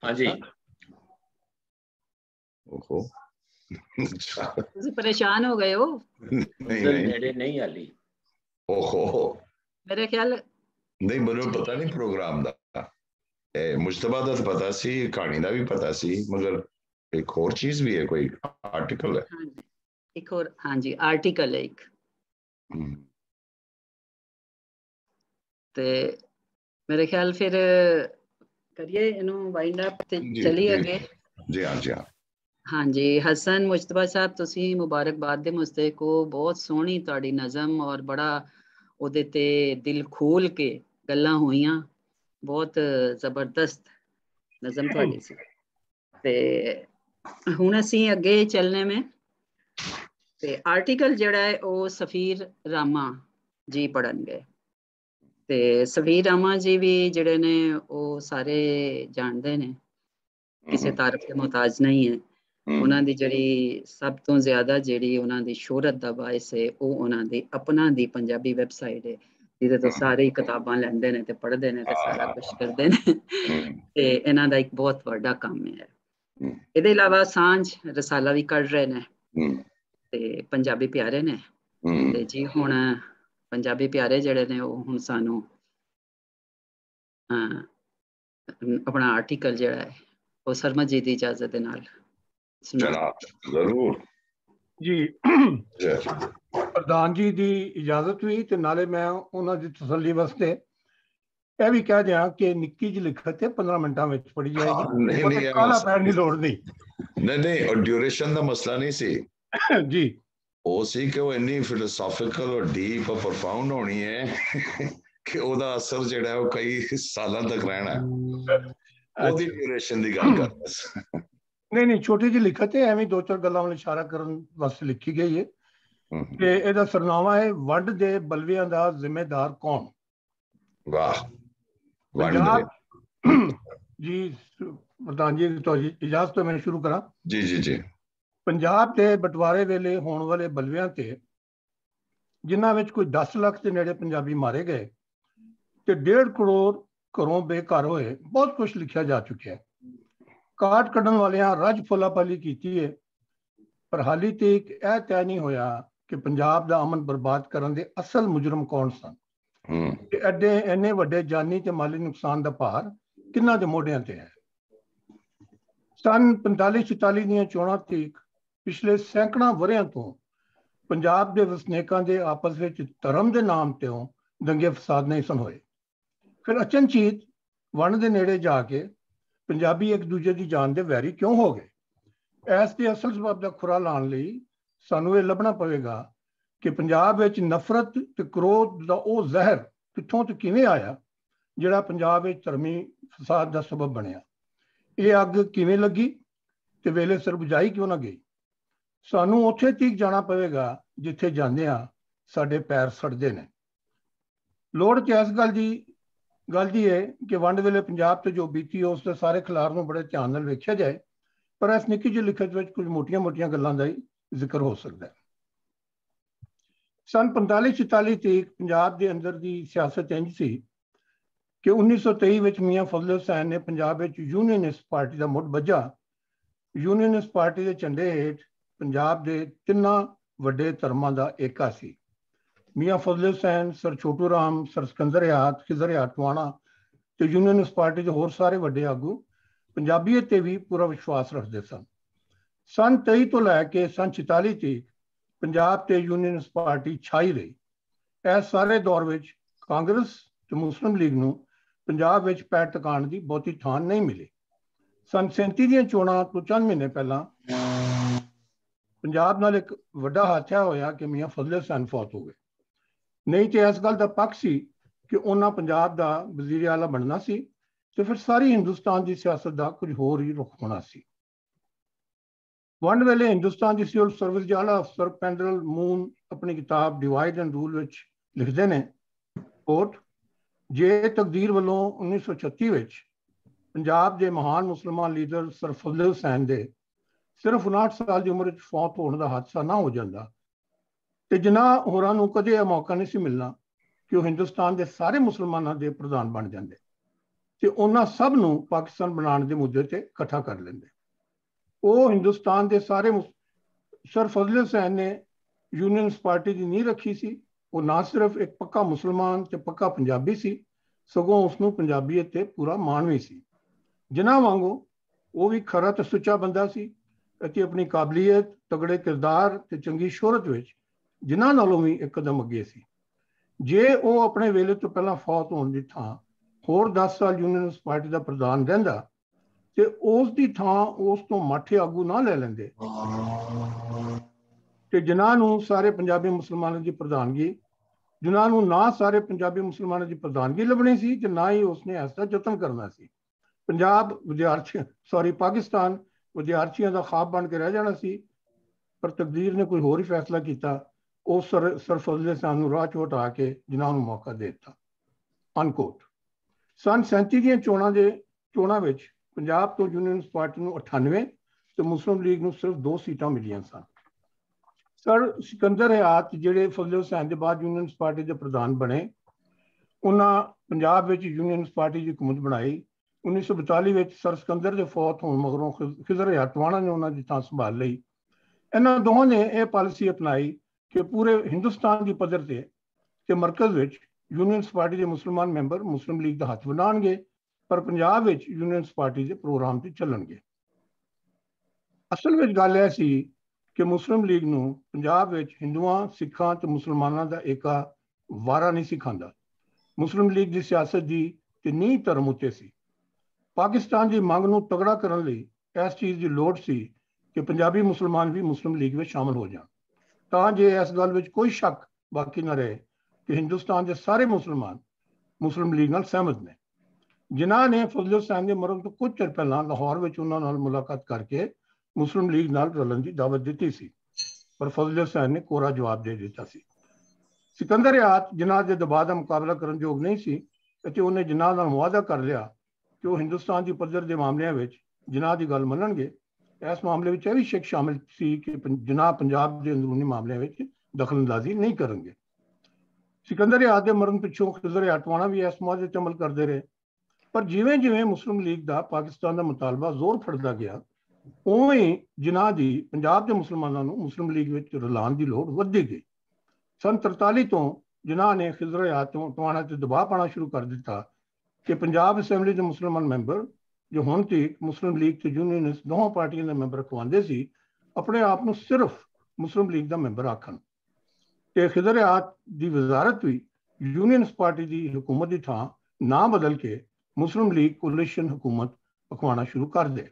ਹਾਂਜੀ। ਓਹੋ। ਤੁਸੀਂ ਪਰੇਸ਼ਾਨ ਹੋ ਗਏ ਹੋ। ਨਹੀਂ ਨਹੀਂ। ਨੇੜੇ ਨਹੀਂ ਆਲੀ ਓਹੋ। ਮੇਰੇ ਖਿਆਲ ਨਹੀਂ ਮੈਨੂੰ ਪਤਾ ਨਹੀਂ ਪ੍ਰੋਗਰਾਮ ਦਾ। ਇਹ ਮੁਸ਼ਤਬਾ ਦਾ ਪਤਾ ਸੀ ਕਹਾਣੀ ਦਾ ਵੀ ਪਤਾ ਸੀ ਮਗਰ ਇੱਕ ਹੋਰ ਚੀਜ਼ ਵੀ ਹੈ ਕੋਈ ਆਰਟੀਕਲ ਹੈ। ਹਾਂਜੀ। ਇੱਕ ਹੋਰ ਹਾਂਜੀ ਆਰਟੀਕਲ ਹੈ ਇੱਕ। ਤੇ ਮੇਰੇ ਖਿਆਲ ਫਿਰ ਕਰੀਏ ਇਹਨੂੰ ਵਾਈਂਡ ਅਪ ਤੇ ਚਲੀ ਅੱਗੇ। ਜੀ ਹਾਂ ਜੀ ਹਾਂ। ਹਾਂਜੀ ਹਸਨ ਮੁਸ਼ਤਬਾ ਸਾਹਿਬ ਤੁਸੀਂ ਮੁਬਾਰਕਬਾਦ ਦੇ ਮੁਸਤਕ ਹੋ। ਬਹੁਤ ਸੋਹਣੀ ਤੁਹਾਡੀ ਨਜ਼ਮ ਔਰ ਬੜਾ ਉਹਦੇ ਤੇ ਦਿਲ ਖੋਲ ਕੇ ਗੱਲਾਂ ਹੋਈਆਂ। ਬਹੁਤ ਜ਼ਬਰਦਸਤ ਨਜ਼ਮ ਤੁਹਾਡੀ ਸੀ। ਤੇ ਹੁਣ ਅਸੀਂ ਅੱਗੇ ਚੱਲਨੇ में ਤੇ ਆਰਟੀਕਲ ਜਿਹੜਾ ਹੈ ਉਹ ਸਫੀਰ ਰਾਮਾ ਜੀ ਪੜਨਗੇ ਤੇ ਸਫੀਰ ਰਾਮਾ ਜੀ ਵੀ ਜਿਹੜੇ ਨੇ ਉਹ ਸਾਰੇ ਜਾਣਦੇ ਨੇ। ਕਿਸੇ ਤਾਰਫ ਦੇ ਮੁਹਤਾਜ ਨਹੀਂ ਹੈ। ਉਹਨਾਂ ਦੀ ਜਿਹੜੀ ਸਭ ਤੋਂ ਜ਼ਿਆਦਾ ਜਿਹੜੀ ਉਹਨਾਂ ਦੀ ਸ਼ੋਹਰਤ ਦਾ ਬਾਇਸ ਹੈ ਉਹ ਉਹਨਾਂ ਦੀ ਆਪਣਾ ਦੀ ਪੰਜਾਬੀ ਵੈਬਸਾਈਟ ਹੈ ਜਿਹਦੇ ਤੋਂ ਸਾਰੇ ਹੀ ਕਿਤਾਬਾਂ ਲੈਂਦੇ ਨੇ ਤੇ ਪੜ੍ਹਦੇ ਨੇ ਤੇ ਸਾਰਾ ਕੁਝ ਕਰਦੇ ਨੇ। ਤੇ ਇਹਨਾਂ ਦਾ ਇੱਕ ਬਹੁਤ ਵੱਡਾ ਕੰਮ ਹੈ। ਇਹਦੇ ਇਲਾਵਾ ਸਾਂਝ ਰਸਾਲਾ ਵੀ ਕੱਢ ਰਹੇ ਨੇ। ਤੇ ਪੰਜਾਬੀ ਪਿਆਰੇ ਨੇ। ਤੇ ਜੀ ਹੁਣ ਪੰਜਾਬੀ ਪਿਆਰੇ ਜਿਹੜੇ ਨੇ ਉਹ ਹੁਣ ਸਾਨੂੰ ਆਪਣਾ ਆਰਟੀਕਲ ਜਿਹੜਾ ਹੈ ਉਹ ਸਰਮਾ ਜੀ ਦੀ ਇਜਾਜ਼ਤ ਦੇ ਨਾਲ ਜਨਾਬ ਜ਼ਰੂਰ। ਜੀ ਪ੍ਰਧਾਨ ਜੀ ਦੀ ਇਜਾਜ਼ਤ ਵੀ ਤੇ ਨਾਲੇ ਮੈਂ ਉਹਨਾਂ ਦੀ ਤਸੱਲੀ ਵਾਸਤੇ ਇਹ ਵੀ ਕਹਿ ਦਿਆਂ ਕਿ ਨਿੱਕੀ ਜਿਹੀ ਲਿਖਤ ਹੈ 15 ਮਿੰਟਾਂ ਵਿੱਚ ਪੜੀ ਜਾਏਗੀ। ਨਹੀਂ ਨਹੀਂ ਕਾਲਾ ਪੈਣ ਦੀ ਲੋੜ ਨਹੀਂ। ਨਹੀਂ ਨਹੀਂ ਔਰ ਡਿਊਰੇਸ਼ਨ ਦਾ ਮਸਲਾ ਨਹੀਂ ਸੀ। ਜੀ। ਉਹ ਸੀ ਕਿ ਉਹ ਇੰਨੀ ਫਿਲਾਸਫੀਕਲ ਔਰ ਡੀਪ ਔਰ ਪ੍ਰੋਫਾਉਂਡ ਹੋਣੀ ਹੈ ਕਿ ਉਹਦਾ ਅਸਰ ਜਿਹੜਾ ਉਹ ਕਈ ਸਾਲਾਂ ਤੱਕ ਰਹਿਣਾ। ਹੈ ਉਹਦੀ ਡਿਊਰੇਸ਼ਨ ਦੀ ਗੱਲ ਕਰਦਾ ਨਹੀਂ ਨਹੀਂ ਛੋਟੀ ਜਿਹੀ ਲਿਖਤ ਹੈ ਐਵੇਂ ਦੋ ਚਾਰ ਗੱਲਾਂ ਵੱਲ ਇਸ਼ਾਰਾ ਕਰਨ ਵਾਸਤੇ ਲਿਖੀ ਗਈ ਹੈ। ਤੇ ਇਹਦਾ ਸਰਨਾਮਾ ਹੈ ਵੰਡ ਦੇ ਬਲਵਿਆਂ ਦਾ ਜ਼ਿੰਮੇਦਾਰ ਕੌਣ? ਵਾਹ। ਪੰਜਾਬ ਜੀ ਪ੍ਰਧਾਨ ਜੀ ਤੋਂ ਇਜਾਜ਼ਤ ਤੋਂ ਮੈਂ ਸ਼ੁਰੂ ਕਰਾਂ। ਜੀ ਜੀ ਜੀ। ਪੰਜਾਬ ਦੇ ਬਟਵਾਰੇ ਵੇਲੇ ਹੋਣ ਵਾਲੇ ਬਲਵਿਆਂ ਤੇ ਜਿਨ੍ਹਾਂ ਵਿੱਚ ਕੋਈ 10 ਲੱਖ ਦੇ ਨੇੜੇ ਪੰਜਾਬੀ ਮਾਰੇ ਗਏ ਤੇ 1.5 ਕਰੋੜ ਘਰੋਂ ਬੇਘਰ ਹੋਏ ਬਹੁਤ ਕੁਝ ਲਿਖਿਆ ਜਾ ਚੁੱਕਿਆ ਹੈ। ਕਾਟ ਕੱਢਣ ਵਾਲਿਆਂ ਰੱਜ ਫੁੱਲਾਪਾਲੀ ਕੀਤੀ ਹੈ ਪਰ ਹਾਲੀ ਤੱਕ ਇਹ ਤੈਅ ਨਹੀਂ ਹੋਇਆ ਕਿ ਪੰਜਾਬ ਦਾ ਅਮਨ ਬਰਬਾਦ ਕਰਨ ਦੇ ਅਸਲ ਮੁਜਰਮ ਕੌਣ ਸਨ। ਕਿ ਐਡੇ ਇੰਨੇ ਵੱਡੇ ਜਾਨੀ ਤੇ ਮਾਲੀ ਨੁਕਸਾਨ ਦਾ ਭਾਰ ਕਿੰਨਾ ਦੇ ਮੋਢਿਆਂ ਤੇ ਹੈ? ਸਨ 45 46 ਦੀਆਂ ਚੋਣਾਂ ਤੱਕ ਪਿਛਲੇ ਸੈਂਕੜਾ ਵਰਿਆਂ ਤੋਂ ਪੰਜਾਬ ਦੇ ਵਸਨੀਕਾਂ ਦੇ ਆਪਸ ਵਿੱਚ ਧਰਮ ਦੇ ਨਾਮ ਤੇ ਦੰਗੇ ਫਸਾਦ ਨਹੀਂ ਸਨ ਹੋਏ। ਫਿਰ ਅਚਨਚੇਤ ਵਣ ਦੇ ਨੇੜੇ ਜਾ ਕੇ ਪੰਜਾਬੀ ਇੱਕ ਦੂਜੇ ਦੀ ਜਾਨ ਦੇ ਵੈਰੀ ਕਿਉਂ ਹੋ ਗਏ? ਇਸ ਦੇ ਅਸਲ ਸਬਬ ਦਾ ਖੁਰਾ ਲਾਣ ਲਈ ਸਾਨੂੰ ਇਹ ਲੱਭਣਾ ਪਵੇਗਾ ਕਿ ਪੰਜਾਬ ਵਿੱਚ ਨਫ਼ਰਤ ਤੇ ਕ੍ਰੋਧ ਦਾ ਉਹ ਜ਼ਹਿਰ ਕਿੱਥੋਂ ਤੇ ਕਿਵੇਂ ਆਇਆ, ਜਿਹੜਾ ਪੰਜਾਬ ਵਿੱਚ ਧਰਮੀ ਫਸਾਦ ਦਾ ਸਬਬ ਬਣਿਆ। ਇਹ ਅੱਗ ਕਿਵੇਂ ਲੱਗੀ ਤੇ ਵੇਲੇ ਸਿਰ ਬੁਝਾਈ ਕਿਉਂ ਨਾ ਗਈ? ਸਾਨੂੰ ਉੱਥੇ ਤੀਕ ਜਾਣਾ ਪਵੇਗਾ ਜਿੱਥੇ ਜਾਂਦੇ ਆ ਸਾਡੇ ਪੈਰ ਸੜਦੇ ਨੇ। ਲੋੜ ਤੇ ਇਸ ਗੱਲ ਦੀ, ਗੱਲ ਜੀ ਹੈ ਕਿ ਵੰਡ ਵੇਲੇ ਪੰਜਾਬ ਤੇ ਜੋ ਬੀਤੀ ਉਸ ਦੇ ਸਾਰੇ ਖਿਲਾਰ ਨੂੰ ਬੜੇ ਧਿਆਨ ਨਾਲ ਵੇਖਿਆ ਜਾਏ, ਪਰ ਇਸ ਨਿੱਕੀ ਜਿਹੀ ਲਿਖਤ ਵਿੱਚ ਕੁਝ ਮੋਟੀਆਂ-ਮੋਟੀਆਂ ਗੱਲਾਂ ਦਾ ਹੀ ਜ਼ਿਕਰ ਹੋ ਸਕਦਾ ਹੈ। ਸਨ 45-46 ਤੱਕ ਪੰਜਾਬ ਦੇ ਅੰਦਰ ਦੀ ਸਿਆਸਤ ਇੰਜ ਸੀ ਕਿ 1923 ਵਿੱਚ ਮੀਆਂ ਫਜ਼ਲ ਹੁਸੈਨ ਨੇ ਪੰਜਾਬ ਵਿੱਚ ਯੂਨੀਅਨਿਸਟ ਪਾਰਟੀ ਦਾ ਮੁੱਢ ਵੱਜਾ। ਯੂਨੀਅਨਿਸਟ ਪਾਰਟੀ ਦੇ ਝੰਡੇ ਹੇਠ ਪੰਜਾਬ ਦੇ ਤਿੰਨਾਂ ਵੱਡੇ ਧਰਮਾਂ ਦਾ ਏਕਾ ਸੀ। ਮੀਆਂ ਫਜ਼ਲ ਹੁਸੈਨ ਸਰ ਛੋਟੂ ਰਾਮ, ਸਰ ਸਿਕੰਦਰ ਯਾਦ ਖਿਜ਼ਰ ਯਾਤਵਾਣਾ ਤੇ ਯੂਨੀਅਨਿਸਟ ਪਾਰਟੀ ਦੇ ਹੋਰ ਸਾਰੇ ਵੱਡੇ ਆਗੂ ਪੰਜਾਬੀਅਤ ਤੇ ਵੀ ਪੂਰਾ ਵਿਸ਼ਵਾਸ ਰੱਖਦੇ ਸਨ। ਸਨ 23 ਤੋਂ ਲੈ ਕੇ ਸਨ 44 ਤੱਕ ਪੰਜਾਬ ਤੇ ਯੂਨੀਅਨਿਸਟ ਪਾਰਟੀ ਛਾਈ ਰਹੀ। ਇਸ ਸਾਰੇ ਦੌਰ ਵਿੱਚ ਕਾਂਗਰਸ ਤੇ ਮੁਸਲਿਮ ਲੀਗ ਨੂੰ ਪੰਜਾਬ ਵਿੱਚ ਪੈਰ ਟਿਕਾਣ ਦੀ ਬਹੁਤੀ ਥਾਂ ਨਹੀਂ ਮਿਲੀ। ਸਨ 37 ਦੀਆਂ ਚੋਣਾਂ ਤੋਂ ਚੰਦ ਮਹੀਨੇ ਪਹਿਲਾਂ ਪੰਜਾਬ ਨਾਲ ਇੱਕ ਵੱਡਾ ਹਾਦਸਾ ਹੋਇਆ ਕਿ ਮੀਆਂ ਫਜ਼ਲ ਹੁਸੈਨ ਫੌਤ ਹੋ ਗਏ ਨਹੀਂ ਤੇ ਇਸ ਗੱਲ ਦਾ ਪੱਕ ਸੀ ਕਿ ਉਹਨਾਂ ਪੰਜਾਬ ਦਾ ਵਜ਼ੀਰ ਆਲਾ ਬਣਨਾ ਸੀ ਤੇ ਫਿਰ ਸਾਰੀ ਹਿੰਦੁਸਤਾਨ ਦੀ ਸਿਆਸਤ ਦਾ ਕੁਝ ਹੋਰ ਹੀ ਰੁਖ ਹੋਣਾ ਸੀ ਵੰਡ ਵੇਲੇ ਹਿੰਦੁਸਤਾਨ ਦੀ ਸਿਵਲ ਸਰਵਿਸ ਦੇ ਆਲਾ ਅਫਸਰ ਪੈਂਡਰਲ ਮੂਨ ਆਪਣੀ ਕਿਤਾਬ ਡਿਵਾਈਡ ਐਂਡ ਰੂਲ ਵਿੱਚ ਲਿਖਦੇ ਨੇ ਕੋਟ ਜੇ ਤਕਦੀਰ ਵੱਲੋਂ 1936 ਵਿੱਚ ਪੰਜਾਬ ਦੇ ਮਹਾਨ ਮੁਸਲਮਾਨ ਲੀਡਰ ਸਰ ਫਜ਼ਲ ਹੁਸੈਨ ਦੇ ਸਿਰਫ 59 ਸਾਲ ਦੀ ਉਮਰ ਵਿੱਚ ਫੌਤ ਹੋਣ ਦਾ ਹਾਦਸਾ ਨਾ ਹੋ ਜਾਂਦਾ। ਤੇ ਜਿਨ੍ਹਾਂ ਹੋਰਾਂ ਨੂੰ ਕਦੇ ਇਹ ਮੌਕਾ ਨਹੀਂ ਸੀ ਮਿਲਣਾ ਕਿ ਉਹ ਹਿੰਦੁਸਤਾਨ ਦੇ ਸਾਰੇ ਮੁਸਲਮਾਨਾਂ ਦੇ ਪ੍ਰਧਾਨ ਬਣ ਜਾਂਦੇ ਤੇ ਉਹਨਾਂ ਸਭ ਨੂੰ ਪਾਕਿਸਤਾਨ ਬਣਾਉਣ ਦੇ ਮੁੱਦੇ ਤੇ ਇਕੱਠਾ ਕਰ ਲੈਂਦੇ। ਉਹ ਹਿੰਦੁਸਤਾਨ ਦੇ ਸਾਰੇ ਸਰ ਫਜ਼ਲ ਹੁਸੈਨ ਨੇ ਯੂਨੀਅਨਸ ਪਾਰਟੀ ਦੀ ਨੀਂਹ ਰੱਖੀ ਸੀ। ਉਹ ਨਾ ਸਿਰਫ ਇੱਕ ਪੱਕਾ ਮੁਸਲਮਾਨ ਤੇ ਪੱਕਾ ਪੰਜਾਬੀ ਸੀ, ਸਗੋਂ ਉਸ ਨੂੰ ਪੰਜਾਬੀਅਤ ਤੇ ਪੂਰਾ ਮਾਣ ਵੀ ਸੀ। ਜਿਨ੍ਹਾਂ ਵਾਂਗੂ ਉਹ ਵੀ ਖਰਾ ਤੇ ਸੁੱਚਾ ਬੰਦਾ ਸੀ। ਅਤੇ ਆਪਣੀ ਕਾਬਲੀਅਤ ਤਗੜੇ ਕਿਰਦਾਰ ਤੇ ਚੰਗੀ ਸ਼ੋਹਰਤ ਵਿੱਚ, ਜਿਨ੍ਹਾਂ ਨਾਲੋਂ ਵੀ ਇੱਕ ਕਦਮ ਅੱਗੇ ਸੀ। ਜੇ ਉਹ ਆਪਣੇ ਵੇਲੇ ਤੋਂ ਪਹਿਲਾਂ ਫੌਤ ਹੋਣ ਦੀ ਥਾਂ, ਹੋਰ 10 ਸਾਲ ਯੂਨੀਅਨਸ ਪਾਰਟੀ ਦਾ ਪ੍ਰਧਾਨ ਰਹਿੰਦਾ, ਤੇ ਉਸ ਦੀ ਥਾਂ ਉਸ ਤੋਂ ਮਾਠੇ ਆਗੂ ਨਾ ਲੈ ਲੈਂਦੇ। ਤੇ ਜਿਨ੍ਹਾਂ ਨੂੰ ਸਾਰੇ ਪੰਜਾਬੀ ਮੁਸਲਮਾਨਾਂ ਦੀ ਪ੍ਰਧਾਨਗੀ, ਜਿਨ੍ਹਾਂ ਨੂੰ ਨਾ ਸਾਰੇ ਪੰਜਾਬੀ ਮੁਸਲਮਾਨਾਂ ਦੀ ਪ੍ਰਧਾਨਗੀ ਲੱਭਣੀ ਸੀ ਤੇ ਨਾ ਹੀ ਉਸਨੇ ਐਸਾ ਯਤਨ ਕਰਨਾ ਸੀ। ਪੰਜਾਬ ਵਿਦਿਆਰਥੀ ਸੌਰੀ ਪਾਕਿਸਤਾਨ ਵਿਦਿਆਰਥੀਆਂ ਦਾ ਖਾਬ ਬਣ ਕੇ ਰਹਿ ਜਾਣਾ ਸੀ। ਪਰ ਤਕਦੀਰ ਨੇ ਕੋਈ ਹੋਰ ਹੀ ਫੈਸਲਾ ਕੀਤਾ। ਉਸ ਸਰ ਸਰਫਜ਼ਲੇ ਸਾਨੂੰ ਰਾਹ ਚੋਟ ਆ ਕੇ ਜਿਨ੍ਹਾਂ ਨੂੰ ਮੌਕਾ ਦੇ ਦਿੱਤਾ। ਅਨਕੋਟ ਸਨ 37 ਦੀਆਂ ਚੋਣਾਂ ਦੇ, ਚੋਣਾਂ ਵਿੱਚ ਪੰਜਾਬ ਤੋਂ ਯੂਨੀਅਨਸ ਪਾਰਟੀ ਨੂੰ 98 ਤੇ ਮੁਸਲਿਮ ਲੀਗ ਨੂੰ ਸਿਰਫ 2 ਸੀਟਾਂ ਮਿਲੀਆਂ ਸਨ। ਸਰ, ਸਿਕੰਦਰ ਹਯਾਤ ਜਿਹੜੇ ਫਜ਼ਲ ਹੁਸੈਨ ਦੇ ਬਾਅਦ ਯੂਨੀਅਨਸ ਪਾਰਟੀ ਦੇ ਪ੍ਰਧਾਨ ਬਣੇ, ਉਹਨਾਂ ਪੰਜਾਬ ਵਿੱਚ ਯੂਨੀਅਨਸ ਪਾਰਟੀ ਦੀ ਹਕੂਮਤ ਬਣਾਈ। 1942 ਵਿੱਚ ਸਰ ਸਿਕੰਦਰ ਦੇ ਫੌਤ ਹੋਣ ਮਗਰੋਂ ਖਿਜ਼ਰ ਹਯਾਤਵਾਣਾ ਨੇ ਉਹਨਾਂ ਦੀ ਥਾਂ ਸੰਭਾਲ ਲਈ। ਇਹਨਾਂ ਦੋਹਾਂ ਨੇ ਇਹ ਪਾਲਿਸੀ ਅਪਣਾਈ ਕਿ ਪੂਰੇ ਹਿੰਦੁਸਤਾਨ ਦੀ ਪੱਧਰ ਤੇ ਤੇ ਮਰਕਜ਼ ਵਿੱਚ ਯੂਨੀਅਨਸ ਪਾਰਟੀ ਦੇ ਮੁਸਲਮਾਨ ਮੈਂਬਰ ਮੁਸਲਿਮ ਲੀਗ ਦਾ ਹੱਥ ਬਣਾਉਣਗੇ ਪਰ ਪੰਜਾਬ ਵਿੱਚ ਯੂਨੀਅਨਸ ਪਾਰਟੀ ਦੇ ਪ੍ਰੋਗਰਾਮ ਤੇ ਚੱਲਣਗੇ। ਅਸਲ ਵਿੱਚ ਗੱਲ ਇਹ ਸੀ ਕਿ ਮੁਸਲਿਮ ਲੀਗ ਨੂੰ ਪੰਜਾਬ ਵਿੱਚ ਹਿੰਦੂਆਂ, ਸਿੱਖਾਂ ਤੇ ਮੁਸਲਮਾਨਾਂ ਦਾ ਏਕਾ ਵਾਰਾ ਨਹੀਂ ਸਿਖਾਉਂਦਾ ਮੁਸਲਿਮ ਲੀਗ ਦੀ ਸਿਆਸਤ ਦੀ ਤੇ ਨੀਂ ਧਰਮ ਉੱਤੇ ਸੀ। ਪਾਕਿਸਤਾਨ ਦੀ ਮੰਗ ਨੂੰ ਤਗੜਾ ਕਰਨ ਲਈ ਇਸ ਚੀਜ਼ ਦੀ ਲੋੜ ਸੀ ਕਿ ਪੰਜਾਬੀ ਮੁਸਲਮਾਨ ਵੀ ਮੁਸਲਿਮ ਲੀਗ ਵਿੱਚ ਸ਼ਾਮਲ ਹੋ ਜਾਣ ਤਾਂ ਜੇ ਇਸ ਗੱਲ ਵਿੱਚ ਕੋਈ ਸ਼ੱਕ ਬਾਕੀ ਨਾ ਰਹੇ ਕਿ ਹਿੰਦੁਸਤਾਨ ਦੇ ਸਾਰੇ ਮੁਸਲਮਾਨ ਮੁਸਲਿਮ ਲੀਗ ਨਾਲ ਸਹਿਮਤ ਨੇ ਜਿਨ੍ਹਾਂ ਨੇ ਫਜ਼ਲ ਹੁਸੈਨ ਦੇ ਮਰਨ ਤੋਂ ਕੁਝ ਚਿਰ ਪਹਿਲਾਂ ਲਾਹੌਰ ਵਿੱਚ ਉਹਨਾਂ ਨਾਲ ਮੁਲਾਕਾਤ ਕਰਕੇ ਮੁਸਲਿਮ ਲੀਗ ਨਾਲ ਰਲਣ ਦੀ ਦਾਵਤ ਦਿੱਤੀ ਸੀ ਪਰ ਫਜ਼ਲ ਹੁਸੈਨ ਨੇ ਕੋਰਾ ਜਵਾਬ ਦੇ ਦਿੱਤਾ ਸੀ ਸਿਕੰਦਰ ਯਾਦ ਜਿਨ੍ਹਾਂ ਦੇ ਦਬਾਅ ਦਾ ਮੁਕਾਬਲਾ ਕਰਨ ਯੋਗ ਨਹੀਂ ਸੀ ਅਤੇ ਉਹਨੇ ਜਿਨ੍ਹਾਂ ਨਾਲ ਵਾਅਦਾ ਕਰ ਲਿਆ ਕਿ ਉਹ ਹਿੰਦੁਸਤਾਨ ਦੀ ਪੱਧਰ ਦੇ ਮਾਮਲਿਆਂ ਵਿੱਚ ਜਿਨ੍ਹਾਂ ਦੀ ਗੱਲ ਮੰਨਣਗੇ, ਇਸ ਮਾਮਲੇ ਵਿੱਚ ਇਹ ਵੀ ਸ਼ੱਕ ਸ਼ਾਮਿਲ ਸੀ ਕਿ ਜਨਾਬ ਪੰਜਾਬ ਦੇ ਅੰਦਰੂਨੀ ਮਾਮਲਿਆਂ ਵਿੱਚ ਦਖਲਅੰਦਾਜ਼ੀ ਨਹੀਂ ਕਰਨਗੇ। ਸਿਕੰਦਰ ਯਾਦ ਦੇ ਮਰਨ ਪਿੱਛੋਂ ਖਿਜ਼ਰ ਯਾਤਵਾਣਾ ਵੀ ਇਸ ਮੁਆਦੇ ਤੇ ਅਮਲ ਕਰਦੇ ਰਹੇ। ਪਰ ਜਿਵੇਂ ਜਿਵੇਂ ਮੁਸਲਿਮ ਲੀਗ ਦਾ ਪਾਕਿਸਤਾਨ ਦਾ ਮੁਤਾਲਬਾ ਜ਼ੋਰ ਫੜਦਾ ਗਿਆ, ਉਵੇਂ ਜਿਨ੍ਹਾਂ ਦੀ ਪੰਜਾਬ ਦੇ ਮੁਸਲਮਾਨਾਂ ਨੂੰ ਮੁਸਲਿਮ ਲੀਗ ਵਿੱਚ ਰਲਾਉਣ ਦੀ ਲੋੜ ਵੱਧਦੀ ਗਈ। ਸਨ 43 ਤੋਂ ਜਿਨ੍ਹਾਂ ਨੇ ਖਿਜ਼ਰ ਯਾਤਵਾਣਾ ਤੇ ਦਬਾਅ ਪਾਣਾ ਸ਼ੁਰੂ ਕਰ ਦਿੱਤਾ ਕਿ ਪੰਜਾਬ ਅਸੈਂਬਲੀ ਦੇ ਮੁਸਲਮਾਨ ਮੈਂਬਰ ਜੋ ਹੁਣ ਤੱਕ ਮੁਸਲਿਮ ਲੀਗ ਤੇ ਯੂਨੀਅਨਿਸਟ ਦੋਹਾਂ ਪਾਰਟੀਆਂ ਦੇ ਮੈਂਬਰ ਖਵਾਉਂਦੇ ਸੀ ਆਪਣੇ ਆਪ ਨੂੰ ਸਿਰਫ ਮੁਸਲਿਮ ਲੀਗ ਦਾ ਮੈਂਬਰ ਆਖਣ ਤੇ ਖਿਦਰਿਆਤ ਦੀ ਵਜ਼ਾਰਤ ਵੀ ਯੂਨੀਅਨਿਸਟ ਪਾਰਟੀ ਦੀ ਹਕੂਮਤ ਦੀ ਥਾਂ ਨਾ ਬਦਲ ਕੇ ਮੁਸਲਿਮ ਲੀਗ ਕੋਲੀਸ਼ਨ ਹਕੂਮਤ ਪਖਵਾਣਾ ਸ਼ੁਰੂ ਕਰ ਦੇ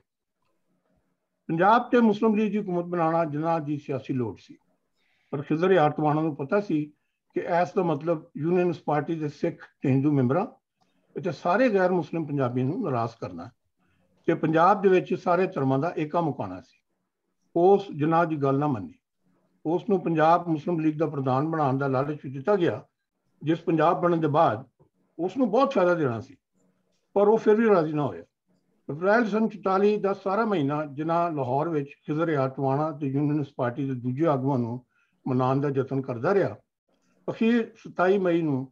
ਪੰਜਾਬ ਤੇ ਮੁਸਲਿਮ ਲੀਗ ਦੀ ਹਕੂਮਤ ਬਣਾਉਣਾ ਜਿਨ੍ਹਾਂ ਦੀ ਸਿਆਸੀ ਲੋੜ ਸੀ ਪਰ ਖਿਜ਼ਰ ਯਾਰਤਵਾਣਾ ਨੂੰ ਪਤਾ ਸੀ ਕਿ ਇਸ ਦਾ ਮਤਲਬ ਯੂਨੀਅਨਿਸਟ ਪਾਰਟੀ ਦੇ ਸਿੱਖ ਤੇ ਹਿੰਦੂ ਮੈਂਬਰਾਂ ਤੇ ਸਾਰੇ ਗੈਰ ਮੁਸਲਿਮ ਪੰਜਾਬੀਆਂ ਨੂੰ ਨਾਰਾਜ਼ ਕਰਨਾ ਕਿ ਪੰਜਾਬ ਦੇ ਵਿੱਚ ਸਾਰੇ ਧਰਮਾਂ ਦਾ ਏਕਾ ਮੁਕਾਣਾ ਸੀ। ਉਸ ਜਨਾਹ ਦੀ ਗੱਲ ਨਾ ਮੰਨੀ ਉਸ ਨੂੰ ਪੰਜਾਬ ਮੁਸਲਿਮ ਲੀਗ ਦਾ ਪ੍ਰਧਾਨ ਬਣਾਉਣ ਦਾ ਲਾਲਚ ਦਿੱਤਾ ਗਿਆ, ਜਿਸ ਪੰਜਾਬ ਬਣਨ ਦੇ ਬਾਅਦ ਉਸ ਨੂੰ ਬਹੁਤ ਫਾਇਦਾ ਦੇਣਾ ਸੀ, ਪਰ ਉਹ ਫਿਰ ਵੀ ਰਾਜ਼ੀ ਨਾ ਹੋਇਆ। ਅਪ੍ਰੈਲ ਸਨ 44 ਦਾ ਸਾਰਾ ਮਹੀਨਾ ਜਿਨ੍ਹਾਂ ਲਾਹੌਰ ਵਿੱਚ ਖਿਜ਼ਰ ਆਟਵਾਣਾ ਤੇ ਯੂਨੀਅਨਿਸਟ ਪਾਰਟੀ ਦੇ ਦੂਜੇ ਆਗੂਆਂ ਨੂੰ ਮਨਾਉਣ ਦਾ ਯਤਨ ਕਰਦਾ ਰਿਹਾ। ਅਖੀਰ 27 ਮਈ ਨੂੰ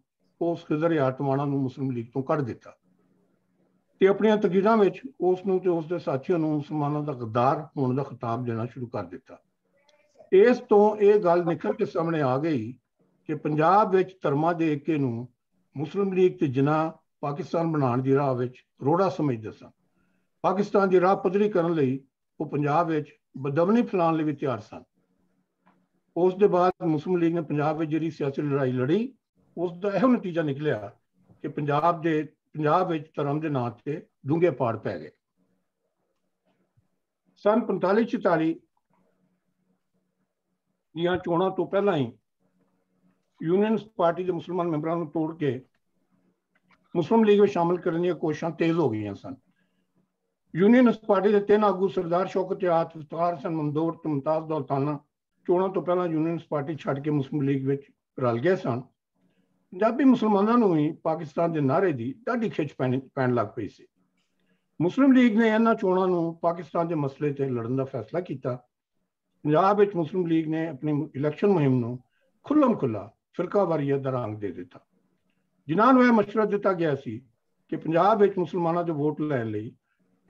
ਉਸ ਖਿਜ਼ਰ ਆਟਵਾਣਾ ਨੂੰ ਮੁਸਲਿਮ ਲੀਗ ਤੋਂ ਕੱਢ ਦਿੱਤਾ। ਤੇ ਆਪਣੀਆਂ ਤਕਰੀਰਾਂ ਵਿੱਚ ਉਸ ਨੂੰ ਤੇ ਉਸ ਦੇ ਸਾਥੀਆਂ ਨੂੰ ਮੁਸਲਮਾਨਾਂ ਦਾ ਗਦਾਰ ਹੋਣ ਦਾ ਖਿਤਾਬ ਦੇਣਾ ਸ਼ੁਰੂ ਕਰ ਦਿੱਤਾ। ਇਸ ਤੋਂ ਇਹ ਗੱਲ ਨਿਕਲ ਕੇ ਸਾਹਮਣੇ ਆ ਗਈ ਕਿ ਪੰਜਾਬ ਵਿੱਚ ਧਰਮਾਂ ਦੇ ਏਕੇ ਨੂੰ ਮੁਸਲਿਮ ਲੀਗ ਤੇ ਜਿਨਾ ਪਾਕਿਸਤਾਨ ਬਣਾਉਣ ਦੀ ਰਾਹ ਵਿੱਚ ਰੋੜਾ ਸਮਝਦੇ ਸਨ। ਪਾਕਿਸਤਾਨ ਦੀ ਰਾਹ ਪੱਧਰੀ ਕਰਨ ਲਈ ਉਹ ਪੰਜਾਬ ਵਿੱਚ ਬਦਮਨੀ ਫਲਾਣ ਲਈ ਵੀ ਤਿਆਰ ਸਨ। ਉਸ ਦੇ ਬਾਅਦ ਮੁਸਲਿਮ ਲੀਗ ਨੇ ਪੰਜਾਬ ਵਿੱਚ ਜਿਹੜੀ ਸਿਆਸੀ ਲੜਾਈ ਲੜੀ ਉਸ ਦਾ ਇਹੋ ਨਤੀਜਾ ਨਿਕਲਿਆ ਕਿ ਪੰਜਾਬ ਦੇ, ਪੰਜਾਬ ਵਿੱਚ ਧਰਮ ਦੇ ਨਾਂ ਤੇ ਡੂੰਘੇ ਪਾੜ ਪੈ ਗਏ। ਸਨ 45 46 ਦੀਆਂ ਚੋਣਾਂ ਤੋਂ ਪਹਿਲਾਂ ਹੀ ਯੂਨੀਅਨ ਪਾਰਟੀ ਦੇ ਮੁਸਲਮਾਨ ਮੈਂਬਰਾਂ ਨੂੰ ਤੋੜ ਕੇ ਮੁਸਲਿਮ ਲੀਗ ਵਿੱਚ ਸ਼ਾਮਲ ਕਰਨ ਦੀਆਂ ਕੋਸ਼ਿਸ਼ਾਂ ਤੇਜ਼ ਹੋ ਗਈਆਂ ਸਨ। ਯੂਨੀਅਨ ਪਾਰਟੀ ਦੇ ਤਿੰਨ ਆਗੂ ਸਰਦਾਰ ਸ਼ੌਕਤ ਆਤ ਵਸਤਾਰ ਸਨ ਮੰਦੋਰ ਤੇ ਮੁਮਤਾਜ਼ ਦੌਲਤਾਨਾ ਚੋਣਾਂ ਤੋਂ ਪਹਿਲਾਂ ਯੂਨੀਅਨ ਪਾਰਟੀ ਛੱਡ ਕੇ ਮੁਸਲਿਮ ਲੀਗ ਵਿੱਚ ਰਲ ਗਏ ਸਨ। ਪੰਜਾਬੀ ਮੁਸਲਮਾਨਾਂ ਨੂੰ ਵੀ ਪਾਕਿਸਤਾਨ ਦੇ ਨਾਰੇ ਦੀ ਡਾਢੀ ਖਿੱਚ ਪੈਣ ਲੱਗ ਪਈ ਸੀ ਮੁਸਲਿਮ ਲੀਗ ਨੇ ਇਹਨਾਂ ਚੋਣਾਂ ਨੂੰ ਪਾਕਿਸਤਾਨ ਦੇ ਮਸਲੇ ਤੇ ਲੜਨ ਦਾ ਫੈਸਲਾ ਕੀਤਾ ਪੰਜਾਬ ਵਿੱਚ ਮੁਸਲਿਮ ਲੀਗ ਨੇ ਆਪਣੀ ਇਲੈਕਸ਼ਨ ਮੁਹਿੰਮ ਨੂੰ ਖੁੱਲਮ ਖੁੱਲਾ ਫਿਰਕਾਵਾਰੀਅਤ ਦਾ ਰੰਗ ਦੇ ਦਿੱਤਾ ਜਿਨ੍ਹਾਂ ਨੂੰ ਇਹ ਮਸ਼ਵਰਾ ਦਿੱਤਾ ਗਿਆ ਸੀ ਕਿ ਪੰਜਾਬ ਵਿੱਚ ਮੁਸਲਮਾਨਾਂ ਦੇ ਵੋਟ ਲੈਣ ਲਈ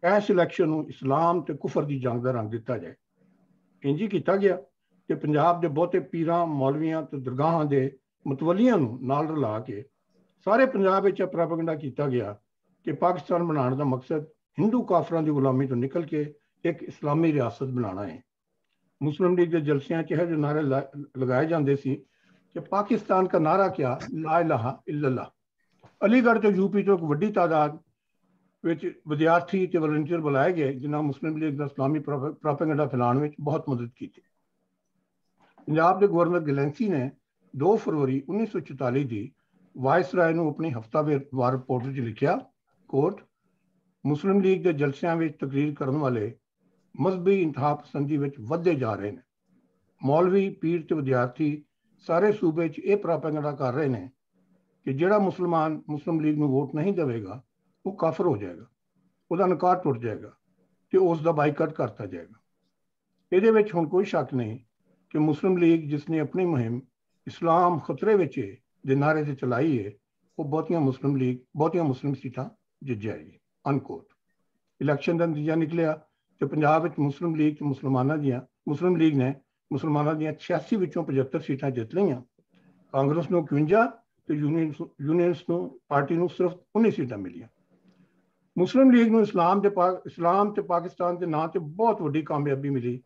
ਇਸ ਇਲੈਕਸ਼ਨ ਨੂੰ ਇਸਲਾਮ ਤੇ ਕੁਫਰ ਦੀ ਜੰਗ ਦਾ ਰੰਗ ਦਿੱਤਾ ਜਾਏ ਇੰਜ ਹੀ ਕੀਤਾ ਗਿਆ ਕਿ ਪੰਜਾਬ ਦੇ ਬਹੁਤੇ ਪੀਰਾਂ ਮੌਲਵੀਆਂ ਤੇ ਦਰਗਾਹਾਂ ਦੇ ਮਤਵਲੀਆਂ ਨੂੰ ਨਾਲ ਰਲਾ ਕੇ ਸਾਰੇ ਪੰਜਾਬ ਵਿੱਚ ਪ੍ਰੋਪਗੈਂਡਾ ਕੀਤਾ ਗਿਆ ਕਿ ਪਾਕਿਸਤਾਨ ਬਣਾਉਣ ਦਾ ਮਕਸਦ ਹਿੰਦੂ ਕਾਫਰਾਂ ਦੀ ਗੁਲਾਮੀ ਤੋਂ ਨਿਕਲ ਕੇ ਇੱਕ ਇਸਲਾਮੀ ਰਿਆਸਤ ਬਣਾਉਣਾ ਹੈ ਮੁਸਲਿਮ ਲੀਗ ਦੇ ਜਲਸਿਆਂ 'ਚ ਇਹ ਜੋ ਨਾਰੇ ਲਗਾਏ ਜਾਂਦੇ ਸੀ ਕਿ ਪਾਕਿਸਤਾਨ ਦਾ ਨਾਰਾ ਕਿਆ ਲਾ ਇਲਾਹਾ ਇਲੱਲਾ ਅਲੀਗੜ੍ਹ ਤੋਂ ਯੂਪੀ ਤੋਂ ਇੱਕ ਵੱਡੀ ਤਾਦਾਦ ਵਿੱਚ ਵਿਦਿਆਰਥੀ ਤੇ ਵਲੰਟੀਅਰ ਬੁਲਾਏ ਗਏ ਜਿਨ੍ਹਾਂ ਮੁਸਲਿਮ ਲੀਗ ਦਾ ਇਸਲਾਮੀ ਪ੍ਰੋਪਗੈਂਡਾ ਫੈਲਾਉਣ ਵਿੱਚ ਬਹੁਤ ਮਦਦ ਕੀਤੀ ਪੰਜਾਬ ਦੇ ਗਵਰਨਰ ਗਲੈਂਸੀ ਨੇ 2 ਫਰਵਰੀ 1944 ਦੀ ਵਾਇਸਰਾਏ ਨੂੰ ਆਪਣੀ ਹਫਤਾਵਾਰ ਰਿਪੋਰਟ ਵਿੱਚ ਲਿਖਿਆ ਕੋਟ ਮੁਸਲਿਮ ਲੀਗ ਦੇ ਜਲਸਿਆਂ ਵਿੱਚ ਤਕਰੀਰ ਕਰਨ ਵਾਲੇ ਮਜ਼ਬੀ ਇੰਤਹਾ ਪਸੰਦੀ ਵਿੱਚ ਵਧਦੇ ਜਾ ਰਹੇ ਨੇ ਮੌਲਵੀ ਪੀਰ ਤੇ ਵਿਦਿਆਰਥੀ ਸਾਰੇ ਸੂਬੇ 'ਚ ਇਹ ਪ੍ਰੋਪਗੈਂਡਾ ਕਰ ਰਹੇ ਨੇ ਕਿ ਜਿਹੜਾ ਮੁਸਲਮਾਨ ਮੁਸਲਿਮ ਲੀਗ ਨੂੰ ਵੋਟ ਨਹੀਂ ਦੇਵੇਗਾ ਉਹ ਕਾਫਰ ਹੋ ਜਾਏਗਾ ਉਹਦਾ ਨਕਾਰ ਟੁੱਟ ਜਾਏਗਾ ਤੇ ਉਸ ਦਾ ਬਾਈਕਾਟ ਕਰਤਾ ਜਾਏਗਾ ਇਹਦੇ ਵਿੱਚ ਹੁਣ ਕੋਈ ਸ਼ੱਕ ਨਹੀਂ ਕਿ ਮੁਸਲਿਮ ਲੀਗ ਜਿਸ ਨੇ ਆਪਣੀ ਮੁਹਿੰਮ ਇਸਲਾਮ ਖਤਰੇ ਵਿੱਚ ਹੈ ਦੇ ਨਾਰੇ ਤੇ ਚਲਾਈ ਹੈ ਉਹ ਬਹੁਤੀਆਂ ਮੁਸਲਿਮ ਲੀਗ ਬਹੁਤੀਆਂ ਮੁਸਲਿਮ ਸੀਟਾਂ ਜਿੱਤ ਜਾਏਗੀ ਅਨਕੋਟ ਇਲੈਕਸ਼ਨ ਦਾ ਨਤੀਜਾ ਨਿਕਲਿਆ ਤੇ ਪੰਜਾਬ ਵਿੱਚ ਮੁਸਲਿਮ ਲੀਗ ਤੇ ਮੁਸਲਮਾਨਾਂ ਦੀਆਂ ਮੁਸਲਿਮ ਲੀਗ ਨੇ ਮੁਸਲਮਾਨਾਂ ਦੀਆਂ 86 ਵਿੱਚੋਂ 75 ਸੀਟਾਂ ਜਿੱਤ ਲਈਆਂ ਕਾਂਗਰਸ ਨੂੰ 51 ਤੇ ਯੂਨੀਅਨ ਯੂਨੀਅਨਸ ਨੂੰ ਪਾਰਟੀ ਨੂੰ ਸਿਰਫ 19 ਸੀਟਾਂ ਮਿਲੀਆਂ ਮੁਸਲਿਮ ਲੀਗ ਨੂੰ ਇਸਲਾਮ ਦੇ ਇਸਲਾਮ ਤੇ ਪਾਕਿਸਤਾਨ ਦੇ ਨਾਂ ਤੇ ਬਹੁਤ ਵੱਡੀ ਕਾਮਯਾਬੀ ਮਿਲੀ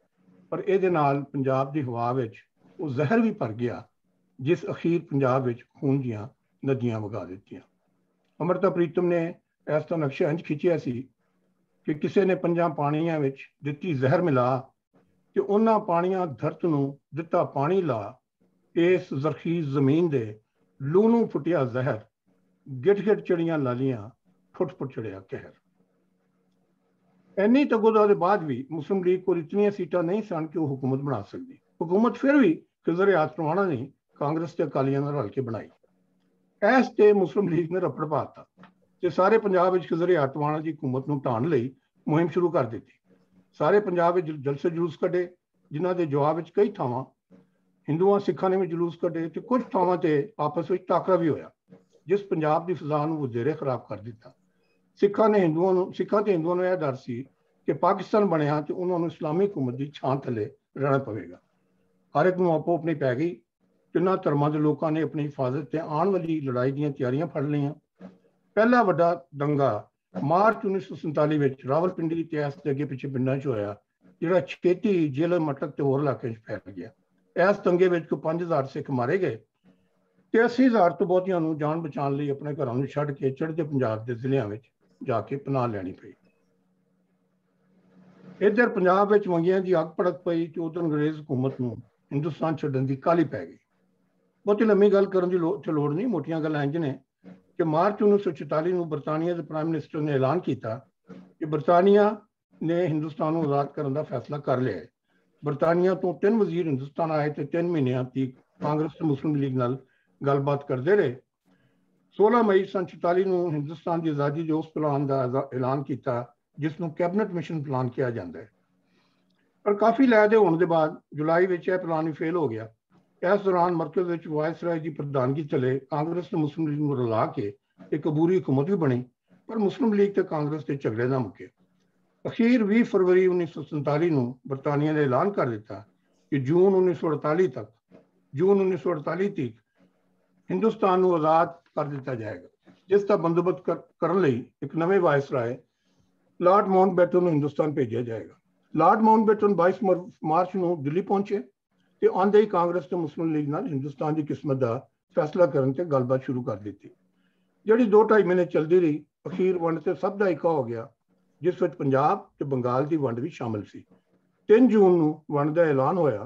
ਪਰ ਇਹਦੇ ਨਾਲ ਪੰਜਾਬ ਦੀ ਹਵਾ ਵਿੱਚ ਉਹ ਜ਼ਹਿਰ ਵੀ ਭਰ ਗਿਆ ਜਿਸ ਅਖੀਰ ਪੰਜਾਬ ਵਿੱਚ ਖੂਨ ਦੀਆਂ ਨਦੀਆਂ ਵਗਾ ਦਿੱਤੀਆਂ। ਅਮਰਤਾ ਪ੍ਰੀਤਮ ਨੇ ਇਸ ਤੋਂ ਨਕਸ਼ਾ ਇੰਜ ਖਿੱਚਿਆ ਸੀ ਕਿ ਕਿਸੇ ਨੇ ਪੰਜਾਂ ਪਾਣੀਆਂ ਵਿੱਚ ਦਿੱਤੀ ਜ਼ਹਿਰ ਮਿਲਾ ਕਿ ਉਹਨਾਂ ਪਾਣੀਆਂ ਧਰਤ ਨੂੰ ਦਿੱਤਾ ਪਾਣੀ ਲਾ, ਇਸ ਜ਼ਰਖੀਜ਼ ਜ਼ਮੀਨ ਦੇ ਲੂ ਨੂੰ ਫੁੱਟਿਆ ਜ਼ਹਿਰ ਗਿੱਟ ਗਿੱਟ ਚੜੀਆਂ ਲਾਲੀਆਂ ਫੁੱਟ ਫੁੱਟ ਚੜਿਆ ਕਹਿਰ। ਐਨੀ ਤਗੋਦਾ ਦੇ ਬਾਅਦ ਵੀ ਮੁਸਲਿਮ ਲੀਗ ਕੋਲ ਇਤਨੀਆਂ ਸੀਟਾਂ ਨਹੀਂ ਸਨ ਕਿ ਉਹ ਹਕੂਮਤ ਬਣਾ ਸਕਦੀ। ਹਕੂਮਤ ਫਿਰ ਵੀ ਖਿਜ਼ਰ ਆਤਮਾਨਾ ਨਹੀਂ ਕਾਂਗਰਸ ਤੇ ਅਕਾਲੀਆਂ ਨਾਲ ਰਲ ਕੇ ਬਣਾਈ ਐਸ ਤੇ ਮੁਸਲਿਮ ਲੀਗ ਨੇ ਰਫੜ ਪਾਤਾ ਤੇ ਸਾਰੇ ਪੰਜਾਬ ਵਿੱਚ ਖਿਜ਼ਰ ਆਤਮਾਨਾ ਦੀ ਹਕੂਮਤ ਨੂੰ ਢਾਣ ਲਈ ਮੁਹਿੰਮ ਸ਼ੁਰੂ ਕਰ ਦਿੱਤੀ ਸਾਰੇ ਪੰਜਾਬ ਵਿੱਚ ਜਲਸੇ ਜਲੂਸ ਕੱਢੇ ਜਿਨ੍ਹਾਂ ਦੇ ਜਵਾਬ ਵਿੱਚ ਕਈ ਥਾਵਾਂ ਹਿੰਦੂਆਂ ਸਿੱਖਾਂ ਨੇ ਵੀ ਜਲੂਸ ਕੱਢੇ ਤੇ ਕੁਝ ਥਾਵਾਂ ਤੇ ਆਪਸ ਵਿੱਚ ਟਾਕਰਾ ਵੀ ਹੋਇਆ ਜਿਸ ਪੰਜਾਬ ਦੀ ਫਿਜ਼ਾ ਨੂੰ ਵਧੇਰੇ ਖਰਾਬ ਕਰ ਦਿੱਤਾ ਸਿੱਖਾਂ ਨੇ ਹਿੰਦੂਆਂ ਨੂੰ ਸਿੱਖਾਂ ਤੇ ਹਿੰਦੂਆਂ ਨੂੰ ਇਹ ਡਰ ਸੀ ਕਿ ਪਾਕਿਸਤਾਨ ਬਣਿਆ ਤੇ ਉਹਨਾਂ ਨੂੰ ਇਸਲਾਮੀ ਹਕੂਮਤ ਦੀ ਛਾਂ ਥੱਲੇ ਰਹਿਣਾ ਪਵੇਗਾ ਹਰ ਇੱਕ ਨੂੰ ਆਪੋ ਆਪਣੀ ਪੈ ਗਈ ਤਿੰਨਾਂ ਧਰਮਾਂ ਦੇ ਲੋਕਾਂ ਨੇ ਆਪਣੀ ਹਿਫਾਜ਼ਤ ਤੇ ਆਉਣ ਵਾਲੀ ਲੜਾਈ ਦੀਆਂ ਤਿਆਰੀਆਂ ਫੜ ਲਈਆਂ। ਪਹਿਲਾ ਵੱਡਾ ਦੰਗਾ ਮਾਰਚ 1947 ਵਿੱਚ ਰਾਵਲਪਿੰਡੀ ਦੀ ਇਤਿਹਾਸ ਦੇ ਅੱਗੇ ਪਿੱਛੇ ਪਿੰਡਾਂ 'ਚ ਹੋਇਆ ਜਿਹੜਾ ਛੇਤੀ ਜ਼ਿਲ੍ਹਾ, ਮਟਕ ਤੇ ਹੋਰ ਇਲਾਕੇ 'ਚ ਫੈਲ ਗਿਆ। ਇਸ ਦੰਗੇ ਵਿੱਚ ਕੋ 5000 ਸਿੱਖ ਮਾਰੇ ਗਏ ਤੇ 80000 ਤੋਂ ਬਹੁਤੀਆਂ ਨੂੰ ਜਾਨ ਬਚਾਉਣ ਲਈ ਆਪਣੇ ਘਰਾਂ ਨੂੰ ਛੱਡ ਕੇ ਚੜ੍ਹਦੇ ਪੰਜਾਬ ਦੇ ਜ਼ਿਲ੍ਹਿਆਂ ਵਿੱਚ ਜਾ ਕੇ ਪਨਾਹ ਲੈਣੀ ਪਈ। ਇੱਧਰ ਪੰਜਾਬ ਵਿੱਚ ਮੰਗੀਆਂ ਦੀ ਅੱਗ ਪੜਕ ਪਈ ਤੇ ਉਧਰ ਅੰਗਰੇਜ਼ ਹਕੂਮਤ ਨੂੰ ਹਿੰਦੁਸਤਾਨ ਛੱਡਣ ਦੀ ਕਾਲੀ ਪੈ ਗਈ। ਬਹੁਤੀ ਲੰਮੀ ਗੱਲ ਕਰਨ ਦੀ ਲੋੜ ਨਹੀਂ, ਮੋਟੀਆਂ ਗੱਲਾਂ ਇੰਜ ਨੇ ਕਿ ਮਾਰਚ 1944 ਨੂੰ ਬਰਤਾਨੀਆ ਦੇ ਪ੍ਰਾਈਮ ਮਿਨਿਸਟਰ ਨੇ ਐਲਾਨ ਕੀਤਾ ਕਿ ਬਰਤਾਨੀਆ ਨੇ ਹਿੰਦੁਸਤਾਨ ਨੂੰ ਆਜ਼ਾਦ ਕਰਨ ਦਾ ਫੈਸਲਾ ਕਰ ਲਿਆ ਹੈ। ਬਰਤਾਨੀਆ ਤੋਂ ਤਿੰਨ ਵਜ਼ੀਰ ਹਿੰਦੁਸਤਾਨ ਆਏ ਤੇ ਤਿੰਨ ਮਹੀਨਿਆਂ ਤੱਕ ਕਾਂਗਰਸ ਤੇ ਮੁਸਲਿਮ ਲੀਗ ਨਾਲ ਗੱਲਬਾਤ ਕਰਦੇ ਰਹੇ। 16 ਮਈ 1944 ਨੂੰ ਹਿੰਦੁਸਤਾਨ ਦੀ ਆਜ਼ਾਦੀ ਦੇ ਉਸ ਪਲਾਨ ਦਾ ਐਲਾਨ ਕੀਤਾ, ਜਿਸ ਨੂੰ ਕੈਬਨਿਟ ਮਿਸ਼ਨ ਪਲਾਨ ਕਿਹਾ ਜਾਂਦਾ ਹੈ। ਪਰ ਕਾਫੀ ਲੈ ਦੇ ਹੋਣ ਦੇ ਬਾਅਦ ਜੁਲਾਈ ਵਿੱਚ ਇਹ ਪਲਾਨ ਹੀ ਫੇਲ ਹੋ ਗਿਆ। ਇਸ ਦੌਰਾਨ ਮਰਕਜ਼ ਵਿੱਚ ਵਾਇਸਰਾਏ ਦੀ ਪ੍ਰਧਾਨਗੀ ਥਲੇ ਕਾਂਗਰਸ ਤੇ ਮੁਸਲਿਮ ਲੀਗ ਨੂੰ ਰਲਾ ਕੇ ਇੱਕ ਅਬੂਰੀ ਹਕੂਮਤ ਵੀ ਬਣੀ ਪਰ ਮੁਸਲਿਮ ਲੀਗ ਤੇ ਕਾਂਗਰਸ ਦੇ ਝਗੜੇ ਨਾ ਮੁੱਕੇ ਅਖੀਰ 20 ਫਰਵਰੀ 1947 ਨੂੰ ਬਰਤਾਨੀਆ ਨੇ ਐਲਾਨ ਕਰ ਦਿੱਤਾ ਕਿ ਜੂਨ 1948 ਤੱਕ ਜੂਨ 1948 ਤੱਕ ਹਿੰਦੁਸਤਾਨ ਨੂੰ ਆਜ਼ਾਦ ਕਰ ਦਿੱਤਾ ਜਾਏਗਾ ਜਿਸ ਦਾ ਬੰਦੋਬਸਤ ਕਰਨ ਲਈ ਇੱਕ ਨਵੇਂ ਵਾਇਸਰਾਏ ਲਾਰਡ ਮਾਉਂਟਬੈਟਨ ਨੂੰ ਹਿੰਦੁਸਤਾਨ ਭੇਜਿਆ ਜਾਏਗਾ ਲਾਰਡ ਮਾਉਂਟਬੈਟਨ 22 ਮਾਰਚ ਨੂੰ ਦਿੱਲੀ ਪਹੁੰਚੇ ਤੇ ਆਂਦੇ ਹੀ ਕਾਂਗਰਸ ਤੇ ਮੁਸਲਿਮ ਲੀਗ ਨਾਲ ਹਿੰਦੁਸਤਾਨ ਦੀ ਕਿਸਮਤ ਦਾ ਫੈਸਲਾ ਕਰਨ ਤੇ ਗੱਲਬਾਤ ਸ਼ੁਰੂ ਕਰ ਦਿੱਤੀ ਜਿਹੜੀ 2.5 ਮਹੀਨੇ ਚੱਲਦੀ ਰਹੀ ਅਖੀਰ ਵੰਡ ਤੇ ਸਭ ਦਾ ਇਕਾ ਹੋ ਗਿਆ ਜਿਸ ਵਿੱਚ ਪੰਜਾਬ ਤੇ ਬੰਗਾਲ ਦੀ ਵੰਡ ਵੀ ਸ਼ਾਮਲ ਸੀ 3 ਜੂਨ ਨੂੰ ਵੰਡ ਦਾ ਐਲਾਨ ਹੋਇਆ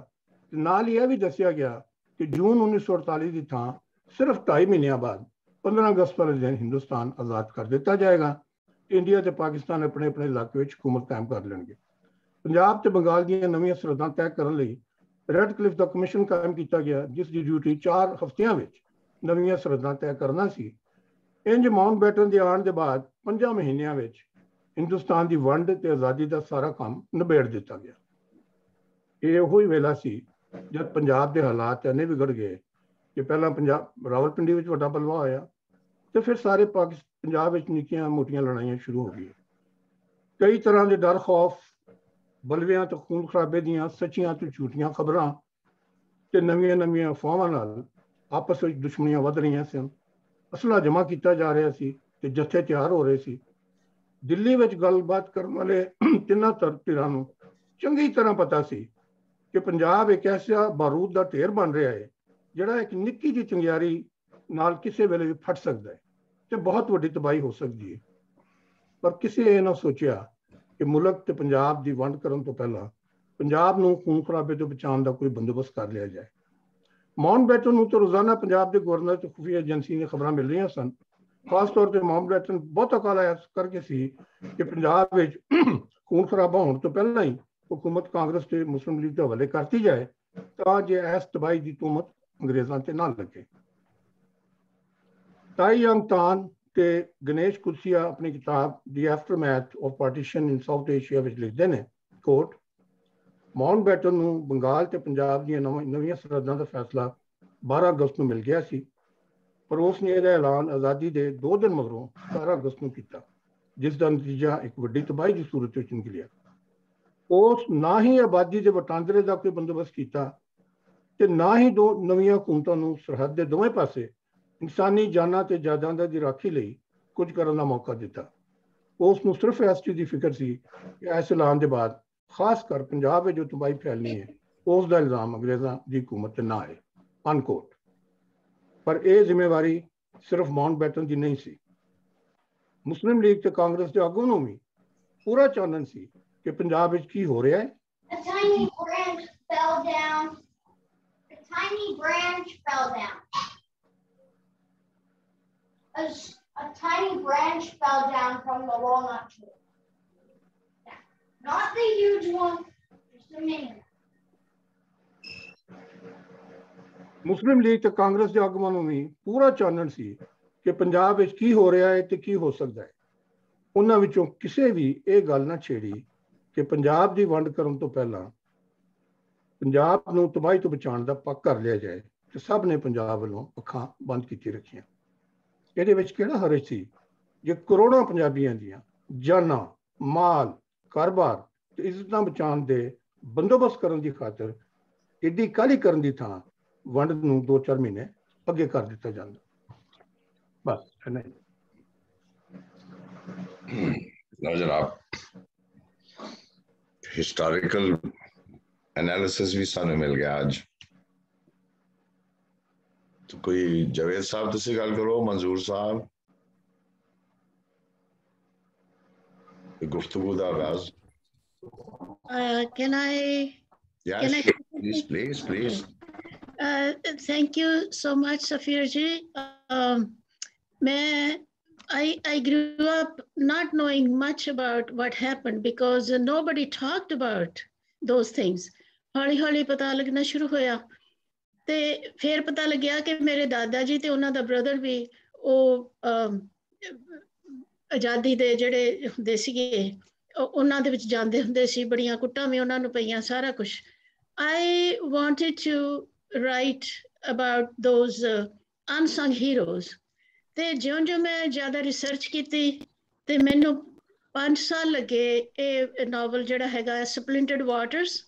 ਤੇ ਨਾਲ ਹੀ ਇਹ ਵੀ ਦੱਸਿਆ ਗਿਆ ਕਿ ਜੂਨ 1948 ਦੀ ਥਾਂ ਸਿਰਫ 2.5 ਮਹੀਨਿਆਂ ਬਾਅਦ 15 ਅਗਸਤ ਵਾਲੇ ਦਿਨ ਹਿੰਦੁਸਤਾਨ ਆਜ਼ਾਦ ਕਰ ਦਿੱਤਾ ਜਾਏਗਾ ਇੰਡੀਆ ਤੇ ਪਾਕਿਸਤਾਨ ਆਪਣੇ ਆਪਣੇ ਇਲਾਕੇ ਵਿੱਚ ਹਕੂਮਤ ਕਾਇਮ ਕਰ ਲੈਣਗੇ ਪੰਜਾਬ ਤੇ ਬੰਗਾਲ ਦੀਆਂ ਨਵੀਆਂ ਸਰਹੱਦਾਂ ਤੈਅ ਕਰਨ ਲਈ ਰੈੱਡ ਕਲਿਫ ਦਾ ਕਮਿਸ਼ਨ ਕਾਇਮ ਕੀਤਾ ਗਿਆ, ਜਿਸ ਦੀ ਡਿਊਟੀ 4 ਹਫ਼ਤਿਆਂ ਵਿੱਚ ਨਵੀਆਂ ਸਰਹੱਦਾਂ ਤੈਅ ਕਰਨਾ ਸੀ। ਇੰਜ ਮਾਉਂਟ ਬੈਟਨ ਦੇ ਆਉਣ ਦੇ ਬਾਅਦ 5 ਮਹੀਨਿਆਂ ਵਿੱਚ ਹਿੰਦੁਸਤਾਨ ਦੀ ਵੰਡ ਤੇ ਆਜ਼ਾਦੀ ਦਾ ਸਾਰਾ ਕੰਮ ਨਿਬੇੜ ਦਿੱਤਾ ਗਿਆ। ਇਹ ਉਹ ਹੀ ਵੇਲਾ ਸੀ ਜਦ ਪੰਜਾਬ ਦੇ ਹਾਲਾਤ ਇੰਨੇ ਵਿਗੜ ਗਏ ਕਿ ਪਹਿਲਾਂ ਪੰਜਾਬ ਰਾਵਲਪਿੰਡੀ ਵਿੱਚ ਵੱਡਾ ਬਲਵਾ ਹੋਇਆ ਤੇ ਫਿਰ ਸਾਰੇ ਪੰਜਾਬ ਵਿੱਚ ਨਿੱਕੀਆਂ ਮੋਟੀਆਂ ਲੜਾਈਆਂ ਸ਼ੁਰੂ ਹੋ ਗਈਆਂ। ਕਈ ਤਰ੍ਹਾਂ ਦੇ ਡਰ, ਖੌਫ ਬਲਵਿਆਂ ਤੇ ਖੂਨ ਖਰਾਬੇ ਦੀਆਂ ਸੱਚੀਆਂ ਤੇ ਝੂਠੀਆਂ ਖਬਰਾਂ ਤੇ ਨਵੀਆਂ ਨਵੀਆਂ ਅਫਵਾਹਾਂ ਨਾਲ ਆਪਸ ਵਿੱਚ ਦੁਸ਼ਮਣੀਆਂ ਵੱਧ ਰਹੀਆਂ ਸਨ। ਅਸਲਾ ਜਮ੍ਹਾਂ ਕੀਤਾ ਜਾ ਰਿਹਾ ਸੀ ਤੇ ਜੱਥੇ ਤਿਆਰ ਹੋ ਰਹੇ ਸੀ। ਦਿੱਲੀ ਵਿੱਚ ਗੱਲਬਾਤ ਕਰਨ ਵਾਲੇ ਤਿੰਨਾਂ ਧਿਰਾਂ ਨੂੰ ਚੰਗੀ ਤਰ੍ਹਾਂ ਪਤਾ ਸੀ ਕਿ ਪੰਜਾਬ ਇੱਕ ਐਸਾ ਬਾਰੂਦ ਦਾ ਢੇਰ ਬਣ ਰਿਹਾ ਹੈ, ਜਿਹੜਾ ਇੱਕ ਨਿੱਕੀ ਜਿਹੀ ਚੰਗਿਆਰੀ ਨਾਲ ਕਿਸੇ ਵੇਲੇ ਵੀ ਫਟ ਸਕਦਾ ਹੈ ਤੇ ਬਹੁਤ ਵੱਡੀ ਤਬਾਹੀ ਹੋ ਸਕਦੀ ਹੈ। ਪਰ ਕਿਸੇ ਇਹ ਨਾ ਸੋਚਿਆ ਕਿ ਮੁਲਕ ਤੇ ਪੰਜਾਬ ਦੀ ਵੰਡ ਕਰਨ ਤੋਂ ਪਹਿਲਾਂ ਪੰਜਾਬ ਨੂੰ ਖੂਨ ਖਰਾਬੇ ਤੋਂ ਬਚਾਉਣ ਦਾ ਕੋਈ ਬੰਦੋਬਸਤ ਕਰ ਲਿਆ ਜਾਏ। ਮਾਉਂਟ ਬੈਟਨ ਨੂੰ ਤਾਂ ਰੋਜ਼ਾਨਾ ਪੰਜਾਬ ਦੇ ਗਵਰਨਰ ਤੇ ਖੁਫੀਆ ਏਜੰਸੀ ਨੇ ਖਬਰਾਂ ਮਿਲ ਰਹੀਆਂ ਸਨ। ਖਾਸ ਤੌਰ ਤੇ ਮਾਉਂਟ ਬੈਟਨ ਬਹੁਤ ਅਕਾਲਾ ਕਰਕੇ ਸੀ ਕਿ ਪੰਜਾਬ ਵਿੱਚ ਖੂਨ ਖਰਾਬਾ ਹੋਣ ਤੋਂ ਪਹਿਲਾਂ ਹੀ ਹਕੂਮਤ ਕਾਂਗਰਸ ਤੇ ਮੁਸਲਿਮ ਲੀਗ ਦੇ ਹਵਾਲੇ ਕਰਤੀ ਜਾਏ ਤਾਂ ਜੇ ਇਸ ਤਬਾਈ ਦੀ ਤੁਮਤ ਅੰਗਰੇਜ਼ਾਂ ਤੇ ਨਾ ਲੱਗੇ। ਤਾਈ ਅੰਗਤਾਨ ਤੇ ਗਣੇਸ਼ ਕੁਲਸੀਆ ਆਪਣੀ ਕਿਤਾਬ the aftermath of partition in South Asia ਵਿੱਚ ਲਿਖਦੇ ਨੇ ਕੋਟ ਮਾਉਂਟ ਬੈਟਨ ਨੂੰ ਬੰਗਾਲ ਤੇ ਪੰਜਾਬ ਦੀਆਂ ਨਵੀਆਂ ਸਰਹੱਦਾਂ ਦਾ ਫੈਸਲਾ 12 ਅਗਸਤ ਨੂੰ ਮਿਲ ਗਿਆ ਸੀ, ਪਰ ਉਸ ਨੇ ਇਹਦਾ ਐਲਾਨ ਆਜ਼ਾਦੀ ਦੇ 2 ਦਿਨ ਮਗਰੋਂ 17 ਅਗਸਤ ਨੂੰ ਕੀਤਾ, ਜਿਸ ਦਾ ਨਤੀਜਾ ਇੱਕ ਵੱਡੀ ਤਬਾਹੀ ਦੀ ਸੂਰਤ ਵਿੱਚ ਨਿਕਲਿਆ। ਉਸ ਨਾ ਹੀ ਆਬਾਦੀ ਦੇ ਵਟਾਂਦਰੇ ਦਾ ਕੋਈ ਬੰਦੋਬਸਤ ਕੀਤਾ ਤੇ ਨਾ ਹੀ ਦੋ ਨਵੀਆਂ ਹਕੂਮਤਾਂ ਨੂੰ ਸਰਹੱਦ ਦੇ ਦੋਵੇਂ ਪਾਸੇ ਇਨਸਾਨੀ ਜਾਨਾਂ ਤੇ ਜਾਇਦਾਦਾਂ ਦੀ ਰਾਖੀ ਲਈ ਕੁਝ ਕਰਨ ਦਾ ਮੌਕਾ ਦਿੱਤਾ। ਉਸ ਨੂੰ ਸਿਰਫ ਇਸ ਚੀਜ਼ ਦੀ ਫਿਕਰ ਸੀ ਕਿ ਇਸ ਐਲਾਨ ਦੇ ਬਾਅਦ ਖਾਸ ਕਰ ਪੰਜਾਬ ਵਿੱਚ ਜੋ ਤਬਾਹੀ ਫੈਲਣੀ ਹੈ, ਉਸ ਦਾ ਇਲਜ਼ਾਮ ਅੰਗਰੇਜ਼ਾਂ ਦੀ ਹਕੂਮਤ ਤੇ ਨਾ ਆਏ। ਅਨਕੋਟ ਪਰ ਇਹ ਜ਼ਿੰਮੇਵਾਰੀ ਸਿਰਫ ਮਾਉਂਟ ਬੈਟਨ ਦੀ ਨਹੀਂ ਸੀ। ਮੁਸਲਿਮ ਲੀਗ ਤੇ ਕਾਂਗਰਸ ਦੇ ਆਗੂ ਨੂੰ ਵੀ ਪੂਰਾ ਚਾਨਣ ਸੀ ਕਿ ਪੰਜਾਬ ਵਿੱਚ ਕੀ ਹੋ ਰਿਹਾ ਹੈ। A tiny branch fell down. A tiny branch fell down. A, a tiny branch fell down from the walnut tree. Not the huge one, just a mini one. Muslim League ਤੇ ਕਾਂਗਰਸ ਦੇ ਆਗੂਆਂ ਨੂੰ ਵੀ ਪੂਰਾ ਚਾਨਣ ਸੀ ਕਿ ਪੰਜਾਬ ਵਿੱਚ ਕੀ ਹੋ ਰਿਹਾ ਹੈ ਤੇ ਕੀ ਹੋ ਸਕਦਾ ਹੈ ਉਹਨਾਂ ਵਿੱਚੋਂ ਕਿਸੇ ਵੀ ਇਹ ਗੱਲ ਨਾ ਛੇੜੀ ਕਿ ਪੰਜਾਬ ਦੀ ਵੰਡ ਕਰਨ ਤੋਂ ਪਹਿਲਾਂ ਪੰਜਾਬ ਨੂੰ ਤਬਾਹੀ ਤੋਂ ਬਚਾਉਣ ਦਾ ਪੱਕ ਕਰ ਲਿਆ ਜਾਏ ਤੇ ਸਭ ਨੇ ਪੰਜਾਬ ਵੱਲੋਂ ਅੱਖਾਂ ਬੰਦ ਕੀਤੀ ਰੱਖੀਆਂ ਇਹਦੇ ਵਿੱਚ ਕਿਹੜਾ ਹਰਜ ਸੀ? ਜੇ ਕਰੋੜਾਂ ਪੰਜਾਬੀਆਂ ਦੀਆਂ ਜਾਨਾਂ, ਮਾਲ, ਕਾਰੋਬਾਰ ਤੇ ਇੱਜ਼ਤਾਂ ਬਚਾਉਣ ਦੇ ਬੰਦੋਬਸਤ ਕਰਨ ਦੀ ਖਾਤਰ ਇੱਡੀ ਕਾਲੀ ਕਰਨ ਦੀ ਥਾਂ ਵੰਡ ਨੂੰ 2-4 ਮਹੀਨੇ ਅੱਗੇ ਕਰ ਦਿੱਤਾ ਜਾਂਦਾ। ਬਸ ਨਹੀਂ ਲਓ ਜਨਾਬ ਹਿਸਟੋਰੀਕਲ ਐਨਾਲਿਸਿਸ ਵੀ ਸਾਨੂੰ ਮਿਲ ਗਿਆ ਅੱਜ। ਕੋਈ ਜਵੇਦ ਸਾਹਿਬ ਤੁਸੀਂ ਗੱਲ ਕਰੋ ਮਨਜ਼ੂਰ ਸਾਹਿਬ ਗੁਫ਼ਤਗੂ ਦਾ ਆਗਾਜ਼ can I can I please please please uh, thank you so much safir ji um, may I, I grew up not knowing much about what happened because nobody talked about those things. ਹੌਲੀ ਹੌਲੀ ਪਤਾ ਲੱਗਣਾ ਸ਼ੁਰੂ ਹੋਇਆ ਤੇ ਫਿਰ ਪਤਾ ਲੱਗਿਆ ਕਿ ਮੇਰੇ ਦਾਦਾ ਜੀ ਤੇ ਉਹਨਾਂ ਦਾ ਬ੍ਰਦਰ ਵੀ ਉਹ ਆਜ਼ਾਦੀ ਦੇ ਜਿਹੜੇ ਹੁੰਦੇ ਸੀਗੇ ਉਹਨਾਂ ਦੇ ਵਿੱਚ ਜਾਂਦੇ ਹੁੰਦੇ ਸੀ, ਬੜੀਆਂ ਕੁੱਟਾਂ ਵੀ ਉਹਨਾਂ ਨੂੰ ਪਈਆਂ, ਸਾਰਾ ਕੁਝ I wanted to write about those unsung heroes ਤੇ ਜਿਉਂ-ਜਿਉਂ ਮੈਂ ਜ਼ਿਆਦਾ ਰਿਸਰਚ ਕੀਤੀ, ਤੇ ਮੈਨੂੰ 5 ਸਾਲ ਲੱਗੇ ਇਹ ਨਾਵਲ ਜਿਹੜਾ ਹੈਗਾ ਸਪਲਿੰਟਡ ਵਾਟਰਸ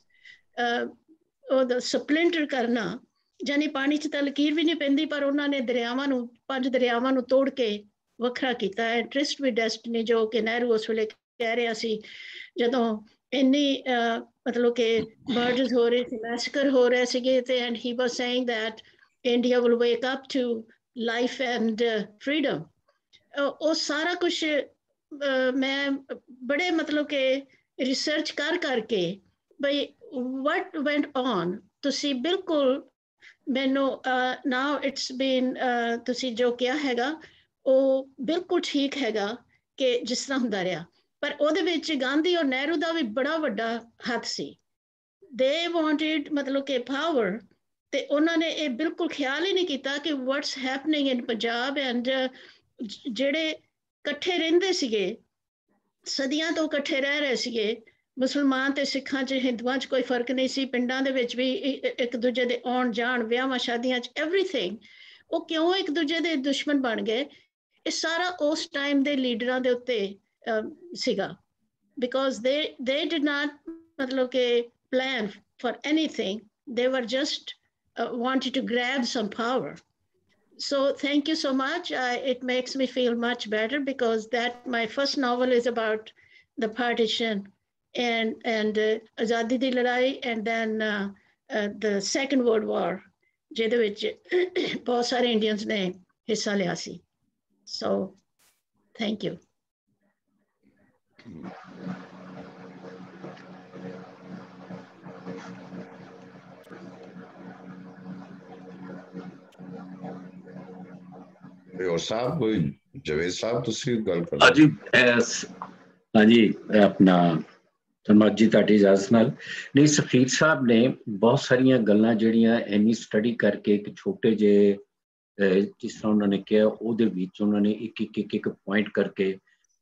ਉਹਦਾ ਸਪਲਿੰਟਰ ਕਰਨਾ। ਜਾਨੀ ਪਾਣੀ 'ਚ ਤਾਂ ਲਕੀਰ ਵੀ ਨਹੀਂ ਪੈਂਦੀ, ਪਰ ਉਹਨਾਂ ਨੇ ਦਰਿਆਵਾਂ ਨੂੰ, ਪੰਜ ਦਰਿਆਵਾਂ ਨੂੰ ਤੋੜ ਕੇ ਵੱਖਰਾ ਕੀਤਾ ਹੈ। ਟ੍ਰਿਸਟ ਵੀ ਡੈਸਟਨੀ ਜੋ ਕਿ ਨਹਿਰੂ ਉਸ ਵੇਲੇ ਕਹਿ ਰਿਹਾ ਸੀ, ਜਦੋਂ ਇੰਨੀ ਮਤਲਬ ਕਿ ਮਰਡਰਸ ਹੋ ਰਹੇ ਸੀ ਮੈਸਕਰ ਹੋ ਰਹੇ ਸੀਗੇ ਤੇ and he was saying that India will wake up to life and freedom ਉਹ ਸਾਰਾ ਕੁਝ ਮੈਂ ਬੜੇ ਮਤਲਬ ਕਿ ਰਿਸਰਚ ਕਰ ਕਰਕੇ, ਬਈ what ਵੈਂਟ ਔਨ ਤੁਸੀਂ ਬਿਲਕੁਲ ਮੈਨੂੰ ਨਾਓ ਇਟਸ ਬੀਨ ਤੁਸੀਂ ਜੋ ਕਿਹਾ ਹੈਗਾ, ਉਹ ਬਿਲਕੁਲ ਠੀਕ ਹੈਗਾ ਕਿ ਜਿਸ ਤਰ੍ਹਾਂ ਹੁੰਦਾ ਰਿਹਾ। ਪਰ ਉਹਦੇ ਵਿੱਚ ਗਾਂਧੀ ਔਰ ਨਹਿਰੂ ਦਾ ਵੀ ਬੜਾ ਵੱਡਾ ਹੱਥ ਸੀ। ਦੇ ਵਾਂਟਡ ਮਤਲਬ ਕਿ ਪਾਵਰ ਤੇ ਉਹਨਾਂ ਨੇ ਇਹ ਬਿਲਕੁਲ ਖਿਆਲ ਹੀ ਨਹੀਂ ਕੀਤਾ ਕਿ what's happening in Punjab and ਜਿਹੜੇ ਇਕੱਠੇ ਰਹਿੰਦੇ ਸੀਗੇ, ਸਦੀਆਂ ਤੋਂ ਇਕੱਠੇ ਰਹਿ ਰਹੇ ਸੀਗੇ ਮੁਸਲਮਾਨ ਤੇ ਸਿੱਖਾਂ 'ਚ ਹਿੰਦੂਆਂ 'ਚ ਕੋਈ ਫ਼ਰਕ ਨਹੀਂ ਸੀ। ਪਿੰਡਾਂ ਦੇ ਵਿੱਚ ਵੀ ਇੱਕ ਦੂਜੇ ਦੇ ਆਉਣ ਜਾਣ ਵਿਆਹਾਂ ਸ਼ਾਦੀਆਂ 'ਚ ਐਵਰੀਥਿੰਗ ਉਹ ਕਿਉਂ ਇੱਕ ਦੂਜੇ ਦੇ ਦੁਸ਼ਮਣ ਬਣ ਗਏ? ਇਹ ਸਾਰਾ ਉਸ ਟਾਈਮ ਦੇ ਲੀਡਰਾਂ ਦੇ ਉੱਤੇ ਸੀਗਾ। ਬਿਕੋਜ਼ ਦੇ ਦੇ ਡਿਡ ਨਾਟ ਮਤਲਬ ਕਿ plan for anything they were just wanted to grab some power. So thank you so much. Uh, it makes me feel much better because that my first novel is about the partition and and uh, Azadi di Ladai, and then uh, uh, the Second World War, ਜਿਹਦੇ ਵਿੱਚ ਬਹੁਤ ਸਾਰੇ Indians ਨੇ ਹਿੱਸਾ ਲਿਆ ਸੀ so thank you ਉਹ ਸਾਹਿਬ ਜਵੇਦ ਸਾਹਿਬ ਤੁਸੀਂ ਗੱਲ ਕਰ ਹਾਂਜੀ ਹਾਂਜੀ ਆਪਣਾ ਧੰਨਵਾਦ ਜੀ ਤੁਹਾਡੀ ਇਜਾਜ਼ਤ ਨਾਲ। ਨਹੀਂ ਸਫੀਰ ਸਾਹਿਬ ਨੇ ਬਹੁਤ ਸਾਰੀਆਂ ਗੱਲਾਂ ਜਿਹੜੀਆਂ ਐਨੀ ਸਟੱਡੀ ਕਰਕੇ ਇੱਕ ਛੋਟੇ ਜੇ ਜਿਸ ਤਰ੍ਹਾਂ ਉਹਨਾਂ ਨੇ ਕਿਹਾ, ਉਹਦੇ ਵਿੱਚ ਉਹਨਾਂ ਨੇ ਇੱਕ ਇੱਕ ਇੱਕ ਇੱਕ ਪੁਆਇੰਟ ਕਰਕੇ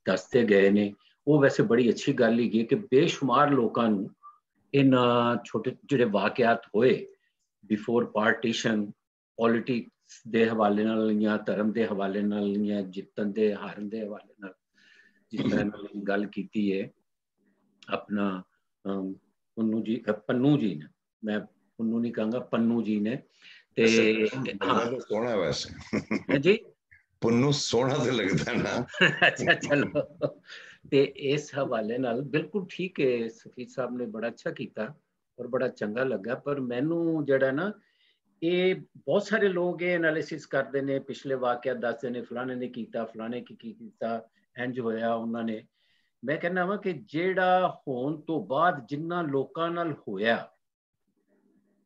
ਦੱਸਦੇ ਗਏ ਨੇ। ਉਹ ਵੈਸੇ ਬੜੀ ਅੱਛੀ ਗੱਲ ਹੀ ਹੈ ਕਿ ਬੇਸ਼ੁਮਾਰ ਲੋਕਾਂ ਨੂੰ ਇਹਨਾਂ ਛੋਟੇ ਜਿਹੜੇ ਵਾਕਿਆਤ ਹੋਏ ਬਿਫੋਰ ਪਾਰਟੀਸ਼ਨ ਪੋਲਿਟਿਕਸ ਦੇ ਹਵਾਲੇ ਨਾਲ ਜਾਂ ਧਰਮ ਦੇ ਹਵਾਲੇ ਨਾਲ ਜਾਂ ਜਿੱਤਣ ਦੇ ਹਾਰਨ ਦੇ ਹਵਾਲੇ ਨਾਲ ਜਿਸ ਤਰ੍ਹਾਂ ਨਾਲ ਗੱਲ ਕੀਤੀ ਹੈ। ਆਪਣਾ ਪੰਨੂ ਜੀ ਪੰਨੂ ਜੀ ਨੇ। ਮੈਂ ਪੰਨੂ ਨਹੀਂ ਕਹਾਂਗਾ ਪੰਨੂ ਜੀ ਨੇ। ਤੇ ਹਾਂ। ਸੋਹਣਾ ਵੈਸੇ। ਜੀ? ਪੰਨੂ ਸੋਹਣਾ ਤੇ ਲੱਗਦਾ ਨਾ। ਅੱਛਾ ਚਲੋ। ਤੇ ਇਸ ਹਵਾਲੇ ਨਾਲ ਬਿਲਕੁਲ ਠੀਕ ਹੈ ਸਫੀਦ ਸਾਹਿਬ ਨੇ ਬੜਾ ਅੱਛਾ ਕੀਤਾ ਔਰ ਬੜਾ ਚੰਗਾ ਲੱਗਾ। ਪਰ ਮੈਨੂੰ ਜਿਹੜਾ ਨਾ ਇਹ ਬਹੁਤ ਸਾਰੇ ਲੋਕ ਇਹ ਐਨਾਲਿਸਿਸ ਕਰਦੇ ਨੇ ਪਿਛਲੇ ਵਾਕਿਆ ਦੱਸਦੇ ਨੇ ਫਲਾਣੇ ਨੇ ਕੀਤਾ ਫਲਾਣੇ ਕੀ ਕੀਤਾ ਇੰਜ ਹੋਇਆ ਉਹਨਾਂ ਨੇ। ਮੈਂ ਕਹਿੰਦਾ ਵਾਂ ਕਿ ਜਿਹੜਾ ਹੋਣ ਤੋਂ ਬਾਅਦ ਜਿੰਨਾ ਲੋਕਾਂ ਨਾਲ ਹੋਇਆ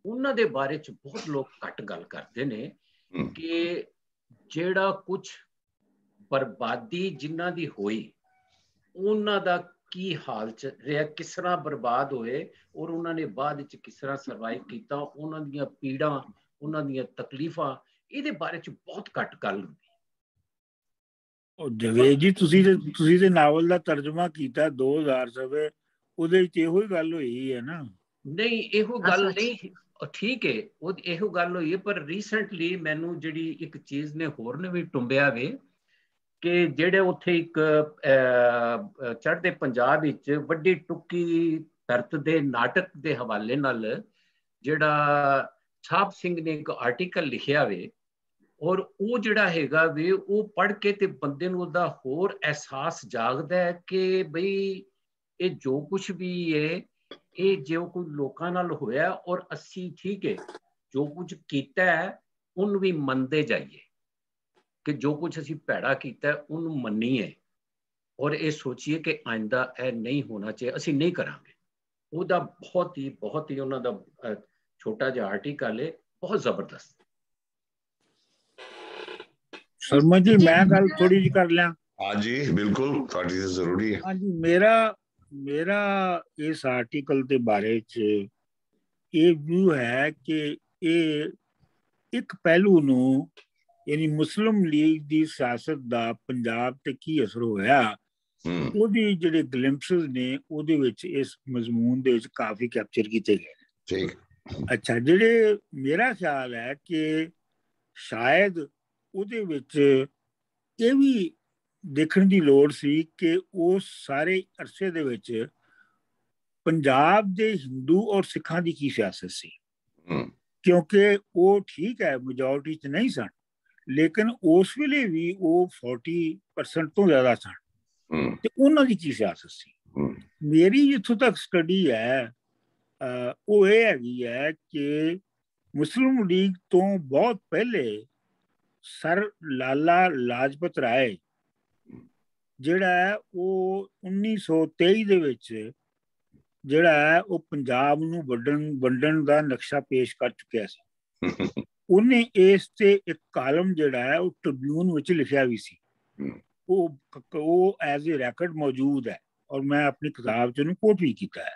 ਉਹਨਾਂ ਦੇ ਬਾਰੇ ਚ ਬਹੁਤ ਲੋਕ ਘੱਟ ਗੱਲ ਕਰਦੇ ਨੇ ਕਿ ਜਿਹੜਾ ਕੁਝ ਬਰਬਾਦੀ ਜਿਨ੍ਹਾਂ ਦੀ ਹੋਈ ਉਹਨਾਂ ਦਾ ਕੀ ਹਾਲ ਚ ਰਿਹਾ ਕਿਸ ਤਰ੍ਹਾਂ ਬਰਬਾਦ ਹੋਏ ਔਰ ਉਹਨਾਂ ਨੇ ਬਾਅਦ ਵਿੱਚ ਕਿਸ ਤਰ੍ਹਾਂ ਸਰਵਾਈਵ ਕੀਤਾ ਉਹਨਾਂ ਦੀਆਂ ਪੀੜਾਂ ਉਹਨਾਂ ਦੀਆਂ ਤਕਲੀਫਾਂ ਇਹਦੇ ਬਾਰੇ ਚ ਬਹੁਤ ਘੱਟ ਗੱਲ ਹੁੰਦੀ। ਉਹ ਜਵੇਦ ਜੀ ਤੁਸੀਂ ਤੇ ਤੁਸੀਂ ਤੇ ਨਾਵਲ ਦਾ ਤਰਜਮਾ ਕੀਤਾ 2000 ਸਵੇ ਉਹਦੇ ਵਿੱਚ ਇਹੋ ਹੀ ਗੱਲ ਹੋਈ ਹੈ ਨਾ। ਨਹੀਂ ਇਹੋ ਗੱਲ ਨਹੀਂ ਠੀਕ ਹੈ ਉਹ ਇਹੋ ਗੱਲ ਹੋਈ ਹੈ ਪਰ ਰੀਸੈਂਟਲੀ ਮੈਨੂੰ ਜਿਹੜੀ ਇੱਕ ਚੀਜ਼ ਨੇ ਹੋਰ ਨੇ ਵੀ ਟੁੰਬਿਆ ਵੇ ਕਿ ਜਿਹੜੇ ਉੱਥੇ ਇੱਕ ਚੜ੍ਹਦੇ ਪੰਜਾਬ ਵਿੱਚ ਵੱਡੀ ਟੁੱਕੀ ਧਰਤ ਦੇ ਨਾਟਕ ਦੇ ਹਵਾਲੇ ਨਾਲ ਜਿਹੜਾ ਛਾਪ ਸਿੰਘ ਨੇ ਇੱਕ ਆਰਟੀਕਲ ਲਿਖਿਆ ਵੇ ਔਰ ਉਹ ਜਿਹੜਾ ਹੈਗਾ ਵੀ, ਉਹ ਪੜ੍ਹ ਕੇ ਤੇ ਬੰਦੇ ਨੂੰ ਉਹਦਾ ਹੋਰ ਅਹਿਸਾਸ ਜਾਗਦਾ ਹੈ ਕਿ ਬਈ ਇਹ ਜੋ ਕੁਝ ਵੀ ਹੈ, ਇਹ ਜੋ ਕੋਈ ਲੋਕਾਂ ਨਾਲ ਹੋਇਆ ਔਰ ਅਸੀਂ ਠੀਕ ਹੈ, ਜੋ ਕੁਝ ਕੀਤਾ ਹੈ, ਉਹਨੂੰ ਵੀ ਮੰਨਦੇ ਜਾਈਏ ਕਿ ਜੋ ਕੁਝ ਅਸੀਂ ਭੈੜਾ ਕੀਤਾ ਉਹਨੂੰ ਮੰਨੀਏ ਔਰ ਇਹ ਸੋਚੀਏ ਕਿ ਆਇੰਦਾ ਇਹ ਨਹੀਂ ਹੋਣਾ ਚਾਹੀਏ ਅਸੀਂ ਨਹੀਂ ਕਰਾਂਗੇ। ਉਹਦਾ ਬਹੁਤ ਹੀ ਬਹੁਤ ਹੀ ਉਹਨਾਂ ਦਾ ਛੋਟਾ ਜਿਹਾ ਆਰਟੀਕਲ ਹੈ, ਬਹੁਤ ਜ਼ਬਰਦਸਤ। ਸ਼ਰਮਾ ਜੀ ਮੈਂ ਗੱਲ ਥੋੜੀ ਜਿਹੀ ਕਰ ਲਿਆ। ਹਾਂਜੀ ਬਿਲਕੁਲ ਤੁਹਾਡੀ ਤੇ ਜ਼ਰੂਰੀ ਹੈ। ਹਾਂਜੀ ਮੇਰਾ ਮੇਰਾ ਇਸ ਆਰਟੀਕਲ ਦੇ ਬਾਰੇ ਚ ਇਹ ਵਿਊ ਹੈ ਕਿ ਇਹ ਇੱਕ ਪਹਿਲੂ ਨੂੰ ਯਾਨੀ ਮੁਸਲਿਮ ਲੀਗ ਦੀ ਸਿਆਸਤ ਦਾ ਪੰਜਾਬ ਤੇ ਕੀ ਅਸਰ ਹੋਇਆ ਉਹਦੀ ਜਿਹੜੇ ਗਲਿੰਪਸਸ ਨੇ ਉਹਦੇ ਵਿੱਚ ਇਸ ਮਜ਼ਮੂਨ ਦੇ ਵਿੱਚ ਕਾਫੀ ਕੈਪਚਰ ਕੀਤੇ ਗਏ ਠੀਕ। ਅੱਛਾ ਜਿਹੜੇ ਮੇਰਾ ਖਿਆਲ ਹੈ ਕਿ ਸ਼ਾਇਦ ਉਹਦੇ ਵਿੱਚ ਇਹ ਵੀ ਦੇਖਣ ਦੀ ਲੋੜ ਸੀ ਕਿ ਉਹ ਸਾਰੇ ਅਰਸੇ ਦੇ ਵਿੱਚ ਪੰਜਾਬ ਦੇ ਹਿੰਦੂ ਔਰ ਸਿੱਖਾਂ ਦੀ ਕੀ ਸਿਆਸਤ ਸੀ। ਕਿਉਂਕਿ ਉਹ ਠੀਕ ਹੈ ਮੈਜੋਰਟੀ ਚ ਨਹੀਂ ਸਨ ਲੇਕਿਨ ਉਸ ਵੇਲੇ ਵੀ ਉਹ 40% ਤੋਂ ਜ਼ਿਆਦਾ ਸਨ। ਤੇ ਉਹਨਾਂ ਦੀ ਕੀ ਸਿਆਸਤ ਸੀ? ਮੇਰੀ ਜਿੱਥੋਂ ਤੱਕ ਸਟੱਡੀ ਹੈ ਉਹ ਇਹ ਹੈਗੀ ਹੈ ਕਿ ਮੁਸਲਿਮ ਲੀਗ ਤੋਂ ਬਹੁਤ ਪਹਿਲੇ ਸਰ ਲਾਲਾ ਲਾਜਪਤ ਰਾਏ ਜਿਹੜਾ ਉਹ 1923 ਦੇ ਵਿੱਚ ਜਿਹੜਾ ਉਹ ਪੰਜਾਬ ਨੂੰ ਵੰਡਣ ਵੰਡਣ ਦਾ ਨਕਸ਼ਾ ਪੇਸ਼ ਕਰ ਚੁੱਕਿਆ ਸੀ। ਉਹਨੇ ਇਸ ਤੇ ਇੱਕ ਕਾਲਮ ਜਿਹੜਾ ਹੈ ਉਹ ਟ੍ਰਿਬਿਊਨ ਵਿੱਚ ਲਿਖਿਆ ਵੀ ਸੀ। ਉਹ ਉਹ ਐਜ਼ ਅ ਰੈਕੋਰਡ ਮੌਜੂਦ ਹੈ ਔਰ ਮੈਂ ਆਪਣੀ ਕਿਤਾਬ 'ਚ ਉਹਨੂੰ ਕੋਟ ਵੀ ਕੀਤਾ ਹੈ।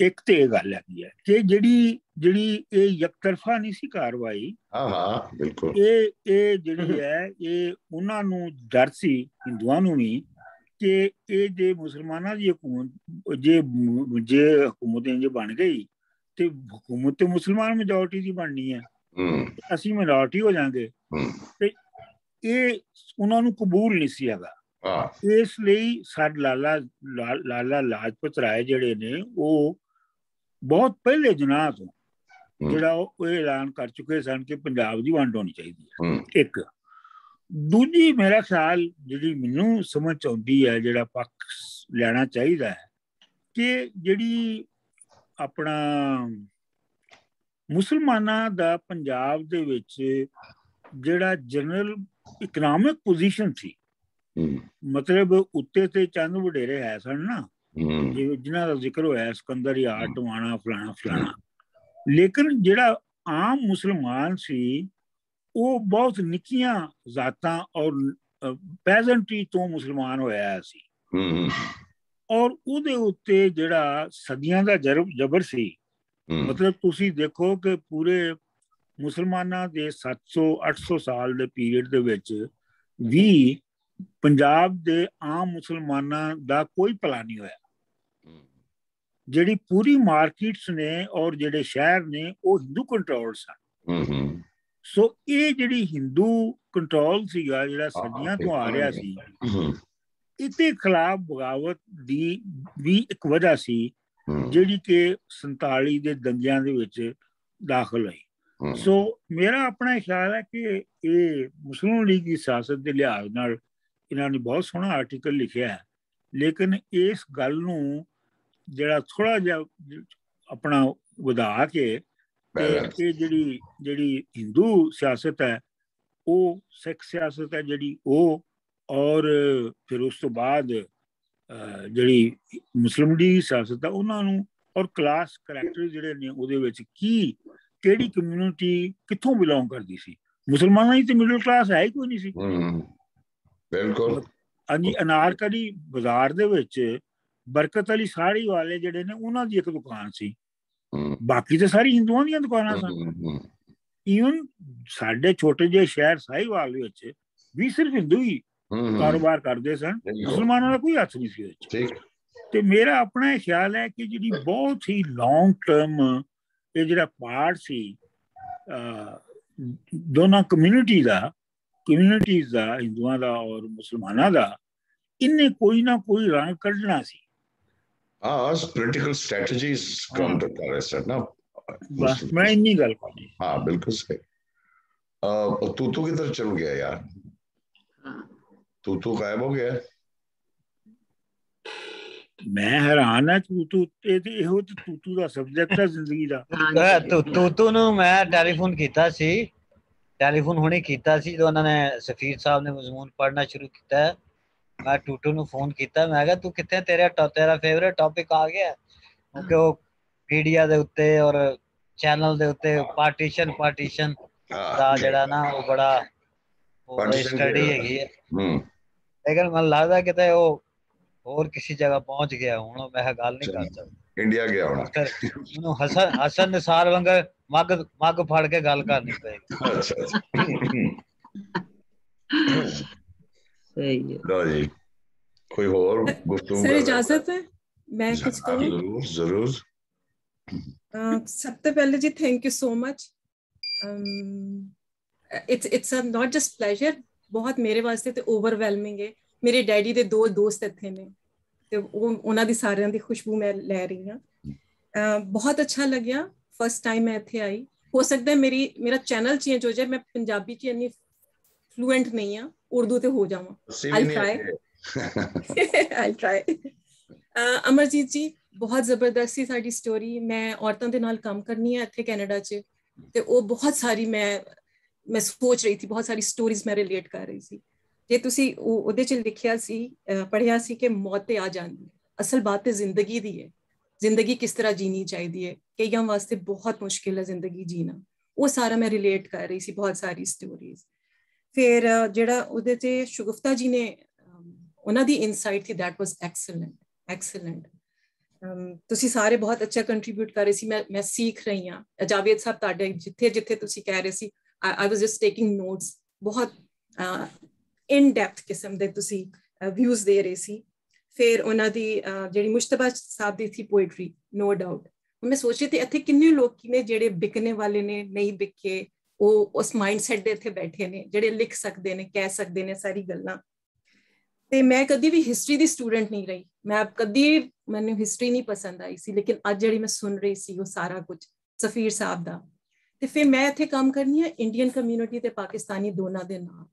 ਇੱਕ ਤੇ ਇਹ ਗੱਲ ਹੈਗੀ ਹੈ ਕਿ ਜਿਹੜੀ ਜਿਹੜੀ ਇਹ ਯਕਤਰਫਾ ਨਹੀਂ ਸੀ ਕਾਰਵਾਈ ਹਾਂ ਹਾਂ ਬਿਲਕੁਲ। ਇਹ ਇਹ ਜਿਹੜੀ ਹੈ ਇਹ ਉਹਨਾਂ ਨੂੰ ਡਰ ਸੀ ਹਿੰਦੂਆਂ ਨੂੰ ਵੀ ਕਿ ਇਹ ਜੇ ਮੁਸਲਮਾਨਾਂ ਦੀ ਹਕੂਮਤ ਜੇ ਜੇ ਹਕੂਮਤ ਜੇ ਬਣ ਗਈ ਤੇ ਹਕੂਮਤ ਤੇ ਮੁਸਲਮਾਨ ਮੈਜੋਰਟੀ ਦੀ ਬਣਨੀ ਹੈ। ਅਸੀਂ ਮੈਜੋਰਟੀ ਹੋ ਜਾਾਂਗੇ। ਤੇ ਇਹ ਉਹਨਾਂ ਨੂੰ ਕਬੂਲ ਨਹੀਂ ਸੀ ਹੈਗਾ। ਇਸ ਲਈ ਸਾਡ ਲਾਲਾ ਲਾਲਾ ਲਾਜਪਤ ਰਾਏ ਜਿਹੜੇ ਨੇ ਉਹ ਬਹੁਤ ਪਹਿਲੇ ਜਨਾਹ ਤੋਂ ਜਿਹੜਾ ਉਹ ਐਲਾਨ ਕਰ ਚੁੱਕੇ ਸਨ ਕਿ ਪੰਜਾਬ ਦੀ ਵੰਡ ਹੋਣੀ ਚਾਹੀਦੀ ਹੈ। ਇੱਕ। ਦੂਜੀ ਮੇਰਾ ਖਿਆਲ ਜਿਹੜੀ ਮੈਨੂੰ ਸਮਝ ਆਉਂਦੀ ਹੈ ਜਿਹੜਾ ਪੱਖ ਲੈਣਾ ਚਾਹੀਦਾ ਹੈ ਕਿ ਜਿਹੜੀ ਆਪਣਾ ਮੁਸਲਮਾਨਾਂ ਦਾ ਪੰਜਾਬ ਦੇ ਵਿੱਚ ਜਿਹੜਾ ਜਨਰਲ ਇਕਨੋਮਿਕ ਪੋਜੀਸ਼ਨ ਸੀ ਮਤਲਬ ਉੱਤੇ ਤੇ ਚੰਦ ਵਡੇਰੇ ਹੈ ਸਨ ਨਾ ਜਿਨ੍ਹਾਂ ਦਾ ਜ਼ਿਕਰ ਹੋਇਆ ਸਿਕੰਦਰ ਯਾਰ ਟਵਾਣਾ ਫਲਾਣਾ ਫਲਾਣਾ। ਲੇਕਿਨ ਜਿਹੜਾ ਆਮ ਮੁਸਲਮਾਨ ਸੀ ਉਹ ਬਹੁਤ ਨਿੱਕੀਆਂ ਜ਼ਾਤਾਂ ਔਰ ਪੈਜ਼ੈਂਟਰੀ ਤੋਂ ਮੁਸਲਮਾਨ ਹੋਇਆ ਸੀ। ਔਰ ਉਹਦੇ ਉੱਤੇ ਜਿਹੜਾ ਸਦੀਆਂ ਦਾ ਜਬਰ ਸੀ ਮਤਲਬ ਤੁਸੀਂ ਦੇਖੋ ਕਿ ਪੂਰੇ ਮੁਸਲਮਾਨਾਂ ਦੇ 700 800 ਸਾਲ ਦੇ ਪੀਰੀਅਡ ਦੇ ਵਿੱਚ ਵੀ ਪੰਜਾਬ ਦੇ ਆਮ ਮੁਸਲਮਾਨਾਂ ਦਾ ਕੋਈ ਭਲਾ ਨਹੀਂ ਹੋਇਆ। ਜਿਹੜੀ ਪੂਰੀ ਮਾਰਕੀਟਸ ਨੇ ਔਰ ਜਿਹੜੇ ਸ਼ਹਿਰ ਨੇ ਉਹ ਹਿੰਦੂ ਕੰਟਰੋਲ ਸਨ ਸੋ ਇਹ ਜਿਹੜੀ ਹਿੰਦੂ ਕੰਟਰੋਲ ਸੀਗਾ ਜਿਹੜਾ ਸਦੀਆਂ ਤੋਂ ਆ ਰਿਹਾ ਸੀ ਇਤੇ ਖਿਲਾਫ ਬਗਾਵਤ ਦੀ ਵੀ ਇੱਕ ਵਜ੍ਹਾ ਸੀ ਜਿਹੜੀ ਕਿ 47 ਦੇ ਦੰਗਿਆਂ ਦੇ ਵਿੱਚ ਦਾਖਲ ਹੋਈ। ਸੋ ਮੇਰਾ ਆਪਣਾ ਖਿਆਲ ਹੈ ਕਿ ਇਹ ਮੁਸਲਿਮ ਲੀਗ ਦੀ ਸਿਆਸਤ ਦੇ ਲਿਹਾਜ਼ ਨਾਲ ਇਹਨਾਂ ਨੇ ਬਹੁਤ ਸੋਹਣਾ ਆਰਟੀਕਲ ਲਿਖਿਆ ਹੈ। ਲੇਕਿਨ ਇਸ ਗੱਲ ਨੂੰ ਜਿਹੜਾ ਥੋੜਾ ਜਿਹਾ ਆਪਣਾ ਵਧਾ ਕੇ ਇਹ ਜਿਹੜੀ ਜਿਹੜੀ ਹਿੰਦੂ ਸਿਆਸਤ ਹੈ ਉਹ ਸਿੱਖ ਸਿਆਸਤ ਹੈ ਜਿਹੜੀ ਉਹ ਔਰ ਫਿਰ ਉਸ ਤੋਂ ਬਾਅਦ ਜਿਹੜੀ ਮੁਸਲਿਮ ਦੀ ਸਿਆਸਤ ਹੈ ਉਹਨਾਂ ਨੂੰ ਔਰ ਕਲਾਸ ਕੈਰੈਕਟਰ ਜਿਹੜੇ ਨੇ ਉਹਦੇ ਵਿੱਚ ਕੀ ਕਿਹੜੀ ਕਮਿਊਨਿਟੀ ਕਿੱਥੋਂ ਬਿਲੋਂਗ ਕਰਦੀ ਸੀ? ਮੁਸਲਮਾਨਾਂ ਦੀ ਤੇ ਮਿਡਲ ਕਲਾਸ ਹੈ ਹੀ ਕੋਈ ਨਹੀਂ ਸੀ। ਬਿਲਕੁਲ। ਹਾਂਜੀ ਅਨਾਰਕਲੀ ਬਾਜ਼ਾਰ ਦੇ ਵਿੱਚ ਬਰਕਤ ਅਲੀ ਸਾੜੀ ਵਾਲੇ ਜਿਹੜੇ ਨੇ ਉਹਨਾਂ ਦੀ ਇੱਕ ਦੁਕਾਨ ਸੀ। ਬਾਕੀ ਤੇ ਸਾਰੀ ਹਿੰਦੂਆਂ ਦੀਆਂ ਦੁਕਾਨਾਂ ਸਨ। ਈਵਨ ਸਾਡੇ ਛੋਟੇ ਜਿਹੇ ਸ਼ਹਿਰ ਸਾਹੀਵਾਲ ਵਿੱਚ ਵੀ ਸਿਰਫ ਹਿੰਦੂ ਹੀ ਕਾਰੋਬਾਰ ਕਰਦੇ ਸਨ। ਮੁਸਲਮਾਨਾਂ ਦਾ ਕੋਈ ਹੱਥ ਨਹੀਂ ਸੀ ਵਿੱਚ। ਤੇ ਮੇਰਾ ਆਪਣਾ ਖਿਆਲ ਹੈ ਕਿ ਜਿਹੜੀ ਬਹੁਤ ਹੀ ਲੌਂਗ ਟਰਮ ਇਹ ਜਿਹੜਾ ਪਾਰਟ ਸੀ ਦੋਨਾਂ ਕਮਿਊਨਿਟੀ ਦਾ ਕਮਿਊਨਿਟੀਜ਼ ਦਾ ਹਿੰਦੂਆਂ ਦਾ ਔਰ ਮੁਸਲਮਾਨਾਂ ਦਾ ਇੰਨੇ ਕੋਈ ਨਾ ਕੋਈ ਰੰਗ ਕੱਢਣਾ ਸੀ। ਹਾਂ ਪੋਲਿਟੀਕਲ ਸਟ੍ਰੈਟਜੀਜ਼ ਕੰਮ ਕਰ ਰਹੇ ਸਨ ਨਾ ਬਸ ਮੈਂ ਇੰਨੀ ਗੱਲ ਕਰਨੀ ਹਾਂ ਬਿਲਕੁਲ ਸਹੀ ਅ ਤੂੰ ਤੂੰ ਕਿਧਰ ਚਲ ਗਿਆ ਯਾਰ ਤੂੰ ਤੂੰ ਗਾਇਬ ਹੋ ਗਿਆ ਮੈਂ ਹੈਰਾਨ ਆ ਤੂੰ ਤੂੰ ਇਹ ਇਹੋ ਤੂੰ ਤੂੰ ਦਾ ਸਬਜੈਕਟ ਹੈ ਜ਼ਿੰਦਗੀ ਦਾ ਤੂੰ ਤੂੰ ਨੂੰ ਮੈਂ ਟੈਲੀਫੋਨ ਕੀਤਾ ਸੀ ਟੈਲੀਫੋਨ ਹੁਣੇ ਕੀਤਾ ਸੀ ਜਦੋਂ ਉਹਨਾਂ ਨੇ ਸਫੀਰ ਸਾਹਿਬ ਨੇ ਮਜ਼ਮੂਨ ਪੜ੍ਹਨਾ ਸ਼ੁਰੂ ਕੀਤਾ ਮੈਂ ਟੂਟੂ ਨੂੰ ਫੋਨ ਕੀਤਾ ਮੈਂ ਕਿਹਾ ਤੂੰ ਕਿੱਥੇ ਤੇਰਾ ਤੇਰਾ ਫੇਵਰੇਟ ਟੌਪਿਕ ਆ ਗਿਆ? ਕਿਉਂਕਿ ਉਹ ਮੀਡੀਆ ਦੇ ਉੱਤੇ ਔਰ ਚੈਨਲ ਦੇ ਉੱਤੇ ਪਾਰਟੀਸ਼ਨ ਪਾਰਟੀਸ਼ਨ ਦਾ ਜਿਹੜਾ ਨਾ ਉਹ ਬੜਾ ਉਹ ਸਟੱਡੀ ਹੈਗੀ ਹੈ। ਲੇਕਿਨ ਮੈਨੂੰ ਲੱਗਦਾ ਕਿ ਤੇ ਉਹ ਹੋਰ ਕਿਸੇ ਜਗ੍ਹਾ ਪਹੁੰਚ ਗਿਆ ਹੁਣ ਮੈਂ ਗੱਲ ਨਹੀਂ ਕਰ ਸਕਦਾ। ਇੰਡੀਆ ਗਿਆ ਹੁਣ। ਉਹਨੂੰ ਹਸਨ ਹਸਨ ਨਿਸਾਰ ਵਾਂਗ ਮੱਗ ਮੱਗ ਫੜ ਕੇ ਗੱਲ ਕਰਨੀ ਪਏਗੀ। ਅੱਛਾ। ਸਹੀ ਹੈ। ਲੋ ਜੀ ਕੋਈ ਹੋਰ ਗੁਫ਼ਤਗੂ ਸਰ ਇਜਾਜ਼ਤ ਹੈ? ਮੈਂ ਕੁਝ ਕਹੂੰ? ਜ਼ਰੂਰ ਜ਼ਰੂਰ। ਸਭ ਤੋਂ ਪਹਿਲੇ ਜੀ thank you so much it's it's a not just pleasure ਬਹੁਤ ਮੇਰੇ ਵਾਸਤੇ ਤੇ ਓਵਰਵੈਲਮਿੰਗ ਹੈ। ਮੇਰੇ ਡੈਡੀ ਦੇ ਦੋ ਦੋਸਤ ਇੱਥੇ ਨੇ ਤੇ ਉਹ ਉਹਨਾਂ ਦੀ ਸਾਰਿਆਂ ਦੀ ਖੁਸ਼ਬੂ ਮੈਂ ਲੈ ਰਹੀ ਹਾਂ। ਬਹੁਤ ਅੱਛਾ ਲੱਗਿਆ ਫਸਟ ਟਾਈਮ ਮੈਂ ਇੱਥੇ ਆਈ। ਹੋ ਸਕਦਾ ਮੇਰੀ ਮੇਰਾ ਚੈਨਲ ਚੇਂਜ ਹੋ ਜਾਏ ਮੈਂ ਪੰਜਾਬੀ ਚ ਇੰਨੀ ਫਲੂਐਂਟ ਨਹੀਂ ਆ ਉਰਦੂ ਤੇ ਹੋ ਜਾਵਾਂ। I try I try Amarjeet ji ਬਹੁਤ ਜ਼ਬਰਦਸਤ ਸੀ ਸਾਡੀ ਸਟੋਰੀ ਮੈਂ ਔਰਤਾਂ ਦੇ ਨਾਲ ਕੰਮ ਕਰਨੀ ਹੈ ਇੱਥੇ ਕੈਨੇਡਾ 'ਚ ਤੇ ਉਹ ਬਹੁਤ ਸਾਰੀ ਮੈਂ ਮੈਂ ਸੋਚ ਰਹੀ ਸੀ ਬਹੁਤ ਸਾਰੀ ਸਟੋਰੀਜ਼ ਮੈਂ ਰਿਲੇਟ ਕਰ ਰਹੀ ਸੀ। ਜੇ ਤੁਸੀਂ ਉਹ- ਉਹਦੇ 'ਚ ਲਿਖਿਆ ਸੀ ਅਹ, ਪੜ੍ਹਿਆ ਸੀ ਕਿ ਮੌਤ ਤੇ ਆ ਜਾਂਦੀ ਹੈ ਅਸਲ ਬਾਤ ਤੇ ਜ਼ਿੰਦਗੀ ਦੀ ਹੈ। ਜ਼ਿੰਦਗੀ ਕਿਸ ਤਰ੍ਹਾਂ ਜੀਣੀ ਚਾਹੀਦੀ ਹੈ? ਕਈਆਂ ਵਾਸਤੇ ਬਹੁਤ ਮੁਸ਼ਕਿਲ ਹੈ ਜ਼ਿੰਦਗੀ ਜੀਣਾ। ਉਹ ਸਾਰਾ ਮੈਂ ਰਿਲੇਟ ਕਰ ਰਹੀ ਸੀ ਬਹੁਤ ਸਾਰੀ ਸਟੋਰੀਜ਼ ਫਿਰ ਜਿਹੜਾ ਉਹਦੇ 'ਚ ਸ਼ੁਗਫਤਾ ਜੀ ਨੇ, ਉਹਨਾਂ ਦੀ ਇਨਸਾਈਟ ਸੀ, that was ਐਕਸਲੈਂਟ ਐਕਸਲੈਂਟ ਤੁਸੀਂ ਸਾਰੇ ਬਹੁਤ ਅੱਛਾ ਕੰਟਰੀਬਿਊਟ ਕਰ ਰਹੇ ਸੀ, ਮੈਂ ਮੈਂ ਸਿੱਖ ਰਹੀ ਹਾਂ। ਜਾਵੇਦ ਸਾਹਿਬ ਤੁਹਾਡੇ ਜਿੱਥੇ ਜਿੱਥੇ ਤੁਸੀਂ ਕਹਿ ਰਹੇ ਸੀ I was just taking notes ਬਹੁਤ ਇਨ ਡੈਪਥ ਕਿਸਮ ਦੇ ਤੁਸੀਂ ਵਿਊਜ਼ ਦੇ ਰਹੇ ਸੀ। ਫਿਰ ਉਹਨਾਂ ਦੀ ਜਿਹੜੀ ਮੁਸ਼ਤਬਾ ਸਾਹਿਬ ਦੀ ਸੀ ਪੋਇਟਰੀ ਨੋ ਡਾਊਟ ਮੈਂ ਸੋਚ ਤੇ ਇੱਥੇ ਕਿੰਨੇ ਲੋਕ ਨੇ ਜਿਹੜੇ ਵਿਕਣੇ ਵਾਲੇ ਨੇ, ਨਹੀਂ ਵਿਕੇ ਉਹ ਉਸ ਮਾਈਂਡਸੈਟ ਦੇ ਇੱਥੇ ਬੈਠੇ ਨੇ ਜਿਹੜੇ ਲਿਖ ਸਕਦੇ ਨੇ ਕਹਿ ਸਕਦੇ ਨੇ ਸਾਰੀ ਗੱਲਾਂ। ਤੇ ਮੈਂ ਕਦੀ ਵੀ ਹਿਸਟਰੀ ਦੀ ਸਟੂਡੈਂਟ ਨਹੀਂ ਰਹੀ। ਮੈਂ ਕਦੀ ਮੈਨੂੰ ਹਿਸਟਰੀ ਨਹੀਂ ਪਸੰਦ ਆਈ ਸੀ ਲੇਕਿਨ ਅੱਜ ਜਿਹੜੀ ਮੈਂ ਸੁਣ ਰਹੀ ਸੀ ਉਹ ਸਾਰਾ ਕੁਝ ਸਫੀਰ ਸਾਹਿਬ ਦਾ। ਤੇ ਫਿਰ ਮੈਂ ਇੱਥੇ ਕੰਮ ਕਰਨੀ ਹੈ ਇੰਡੀਅਨ ਕਮਿਊਨਿਟੀ ਤੇ ਪਾਕਿਸਤਾਨੀ ਦੋਨਾਂ ਦੇ ਨਾਲ।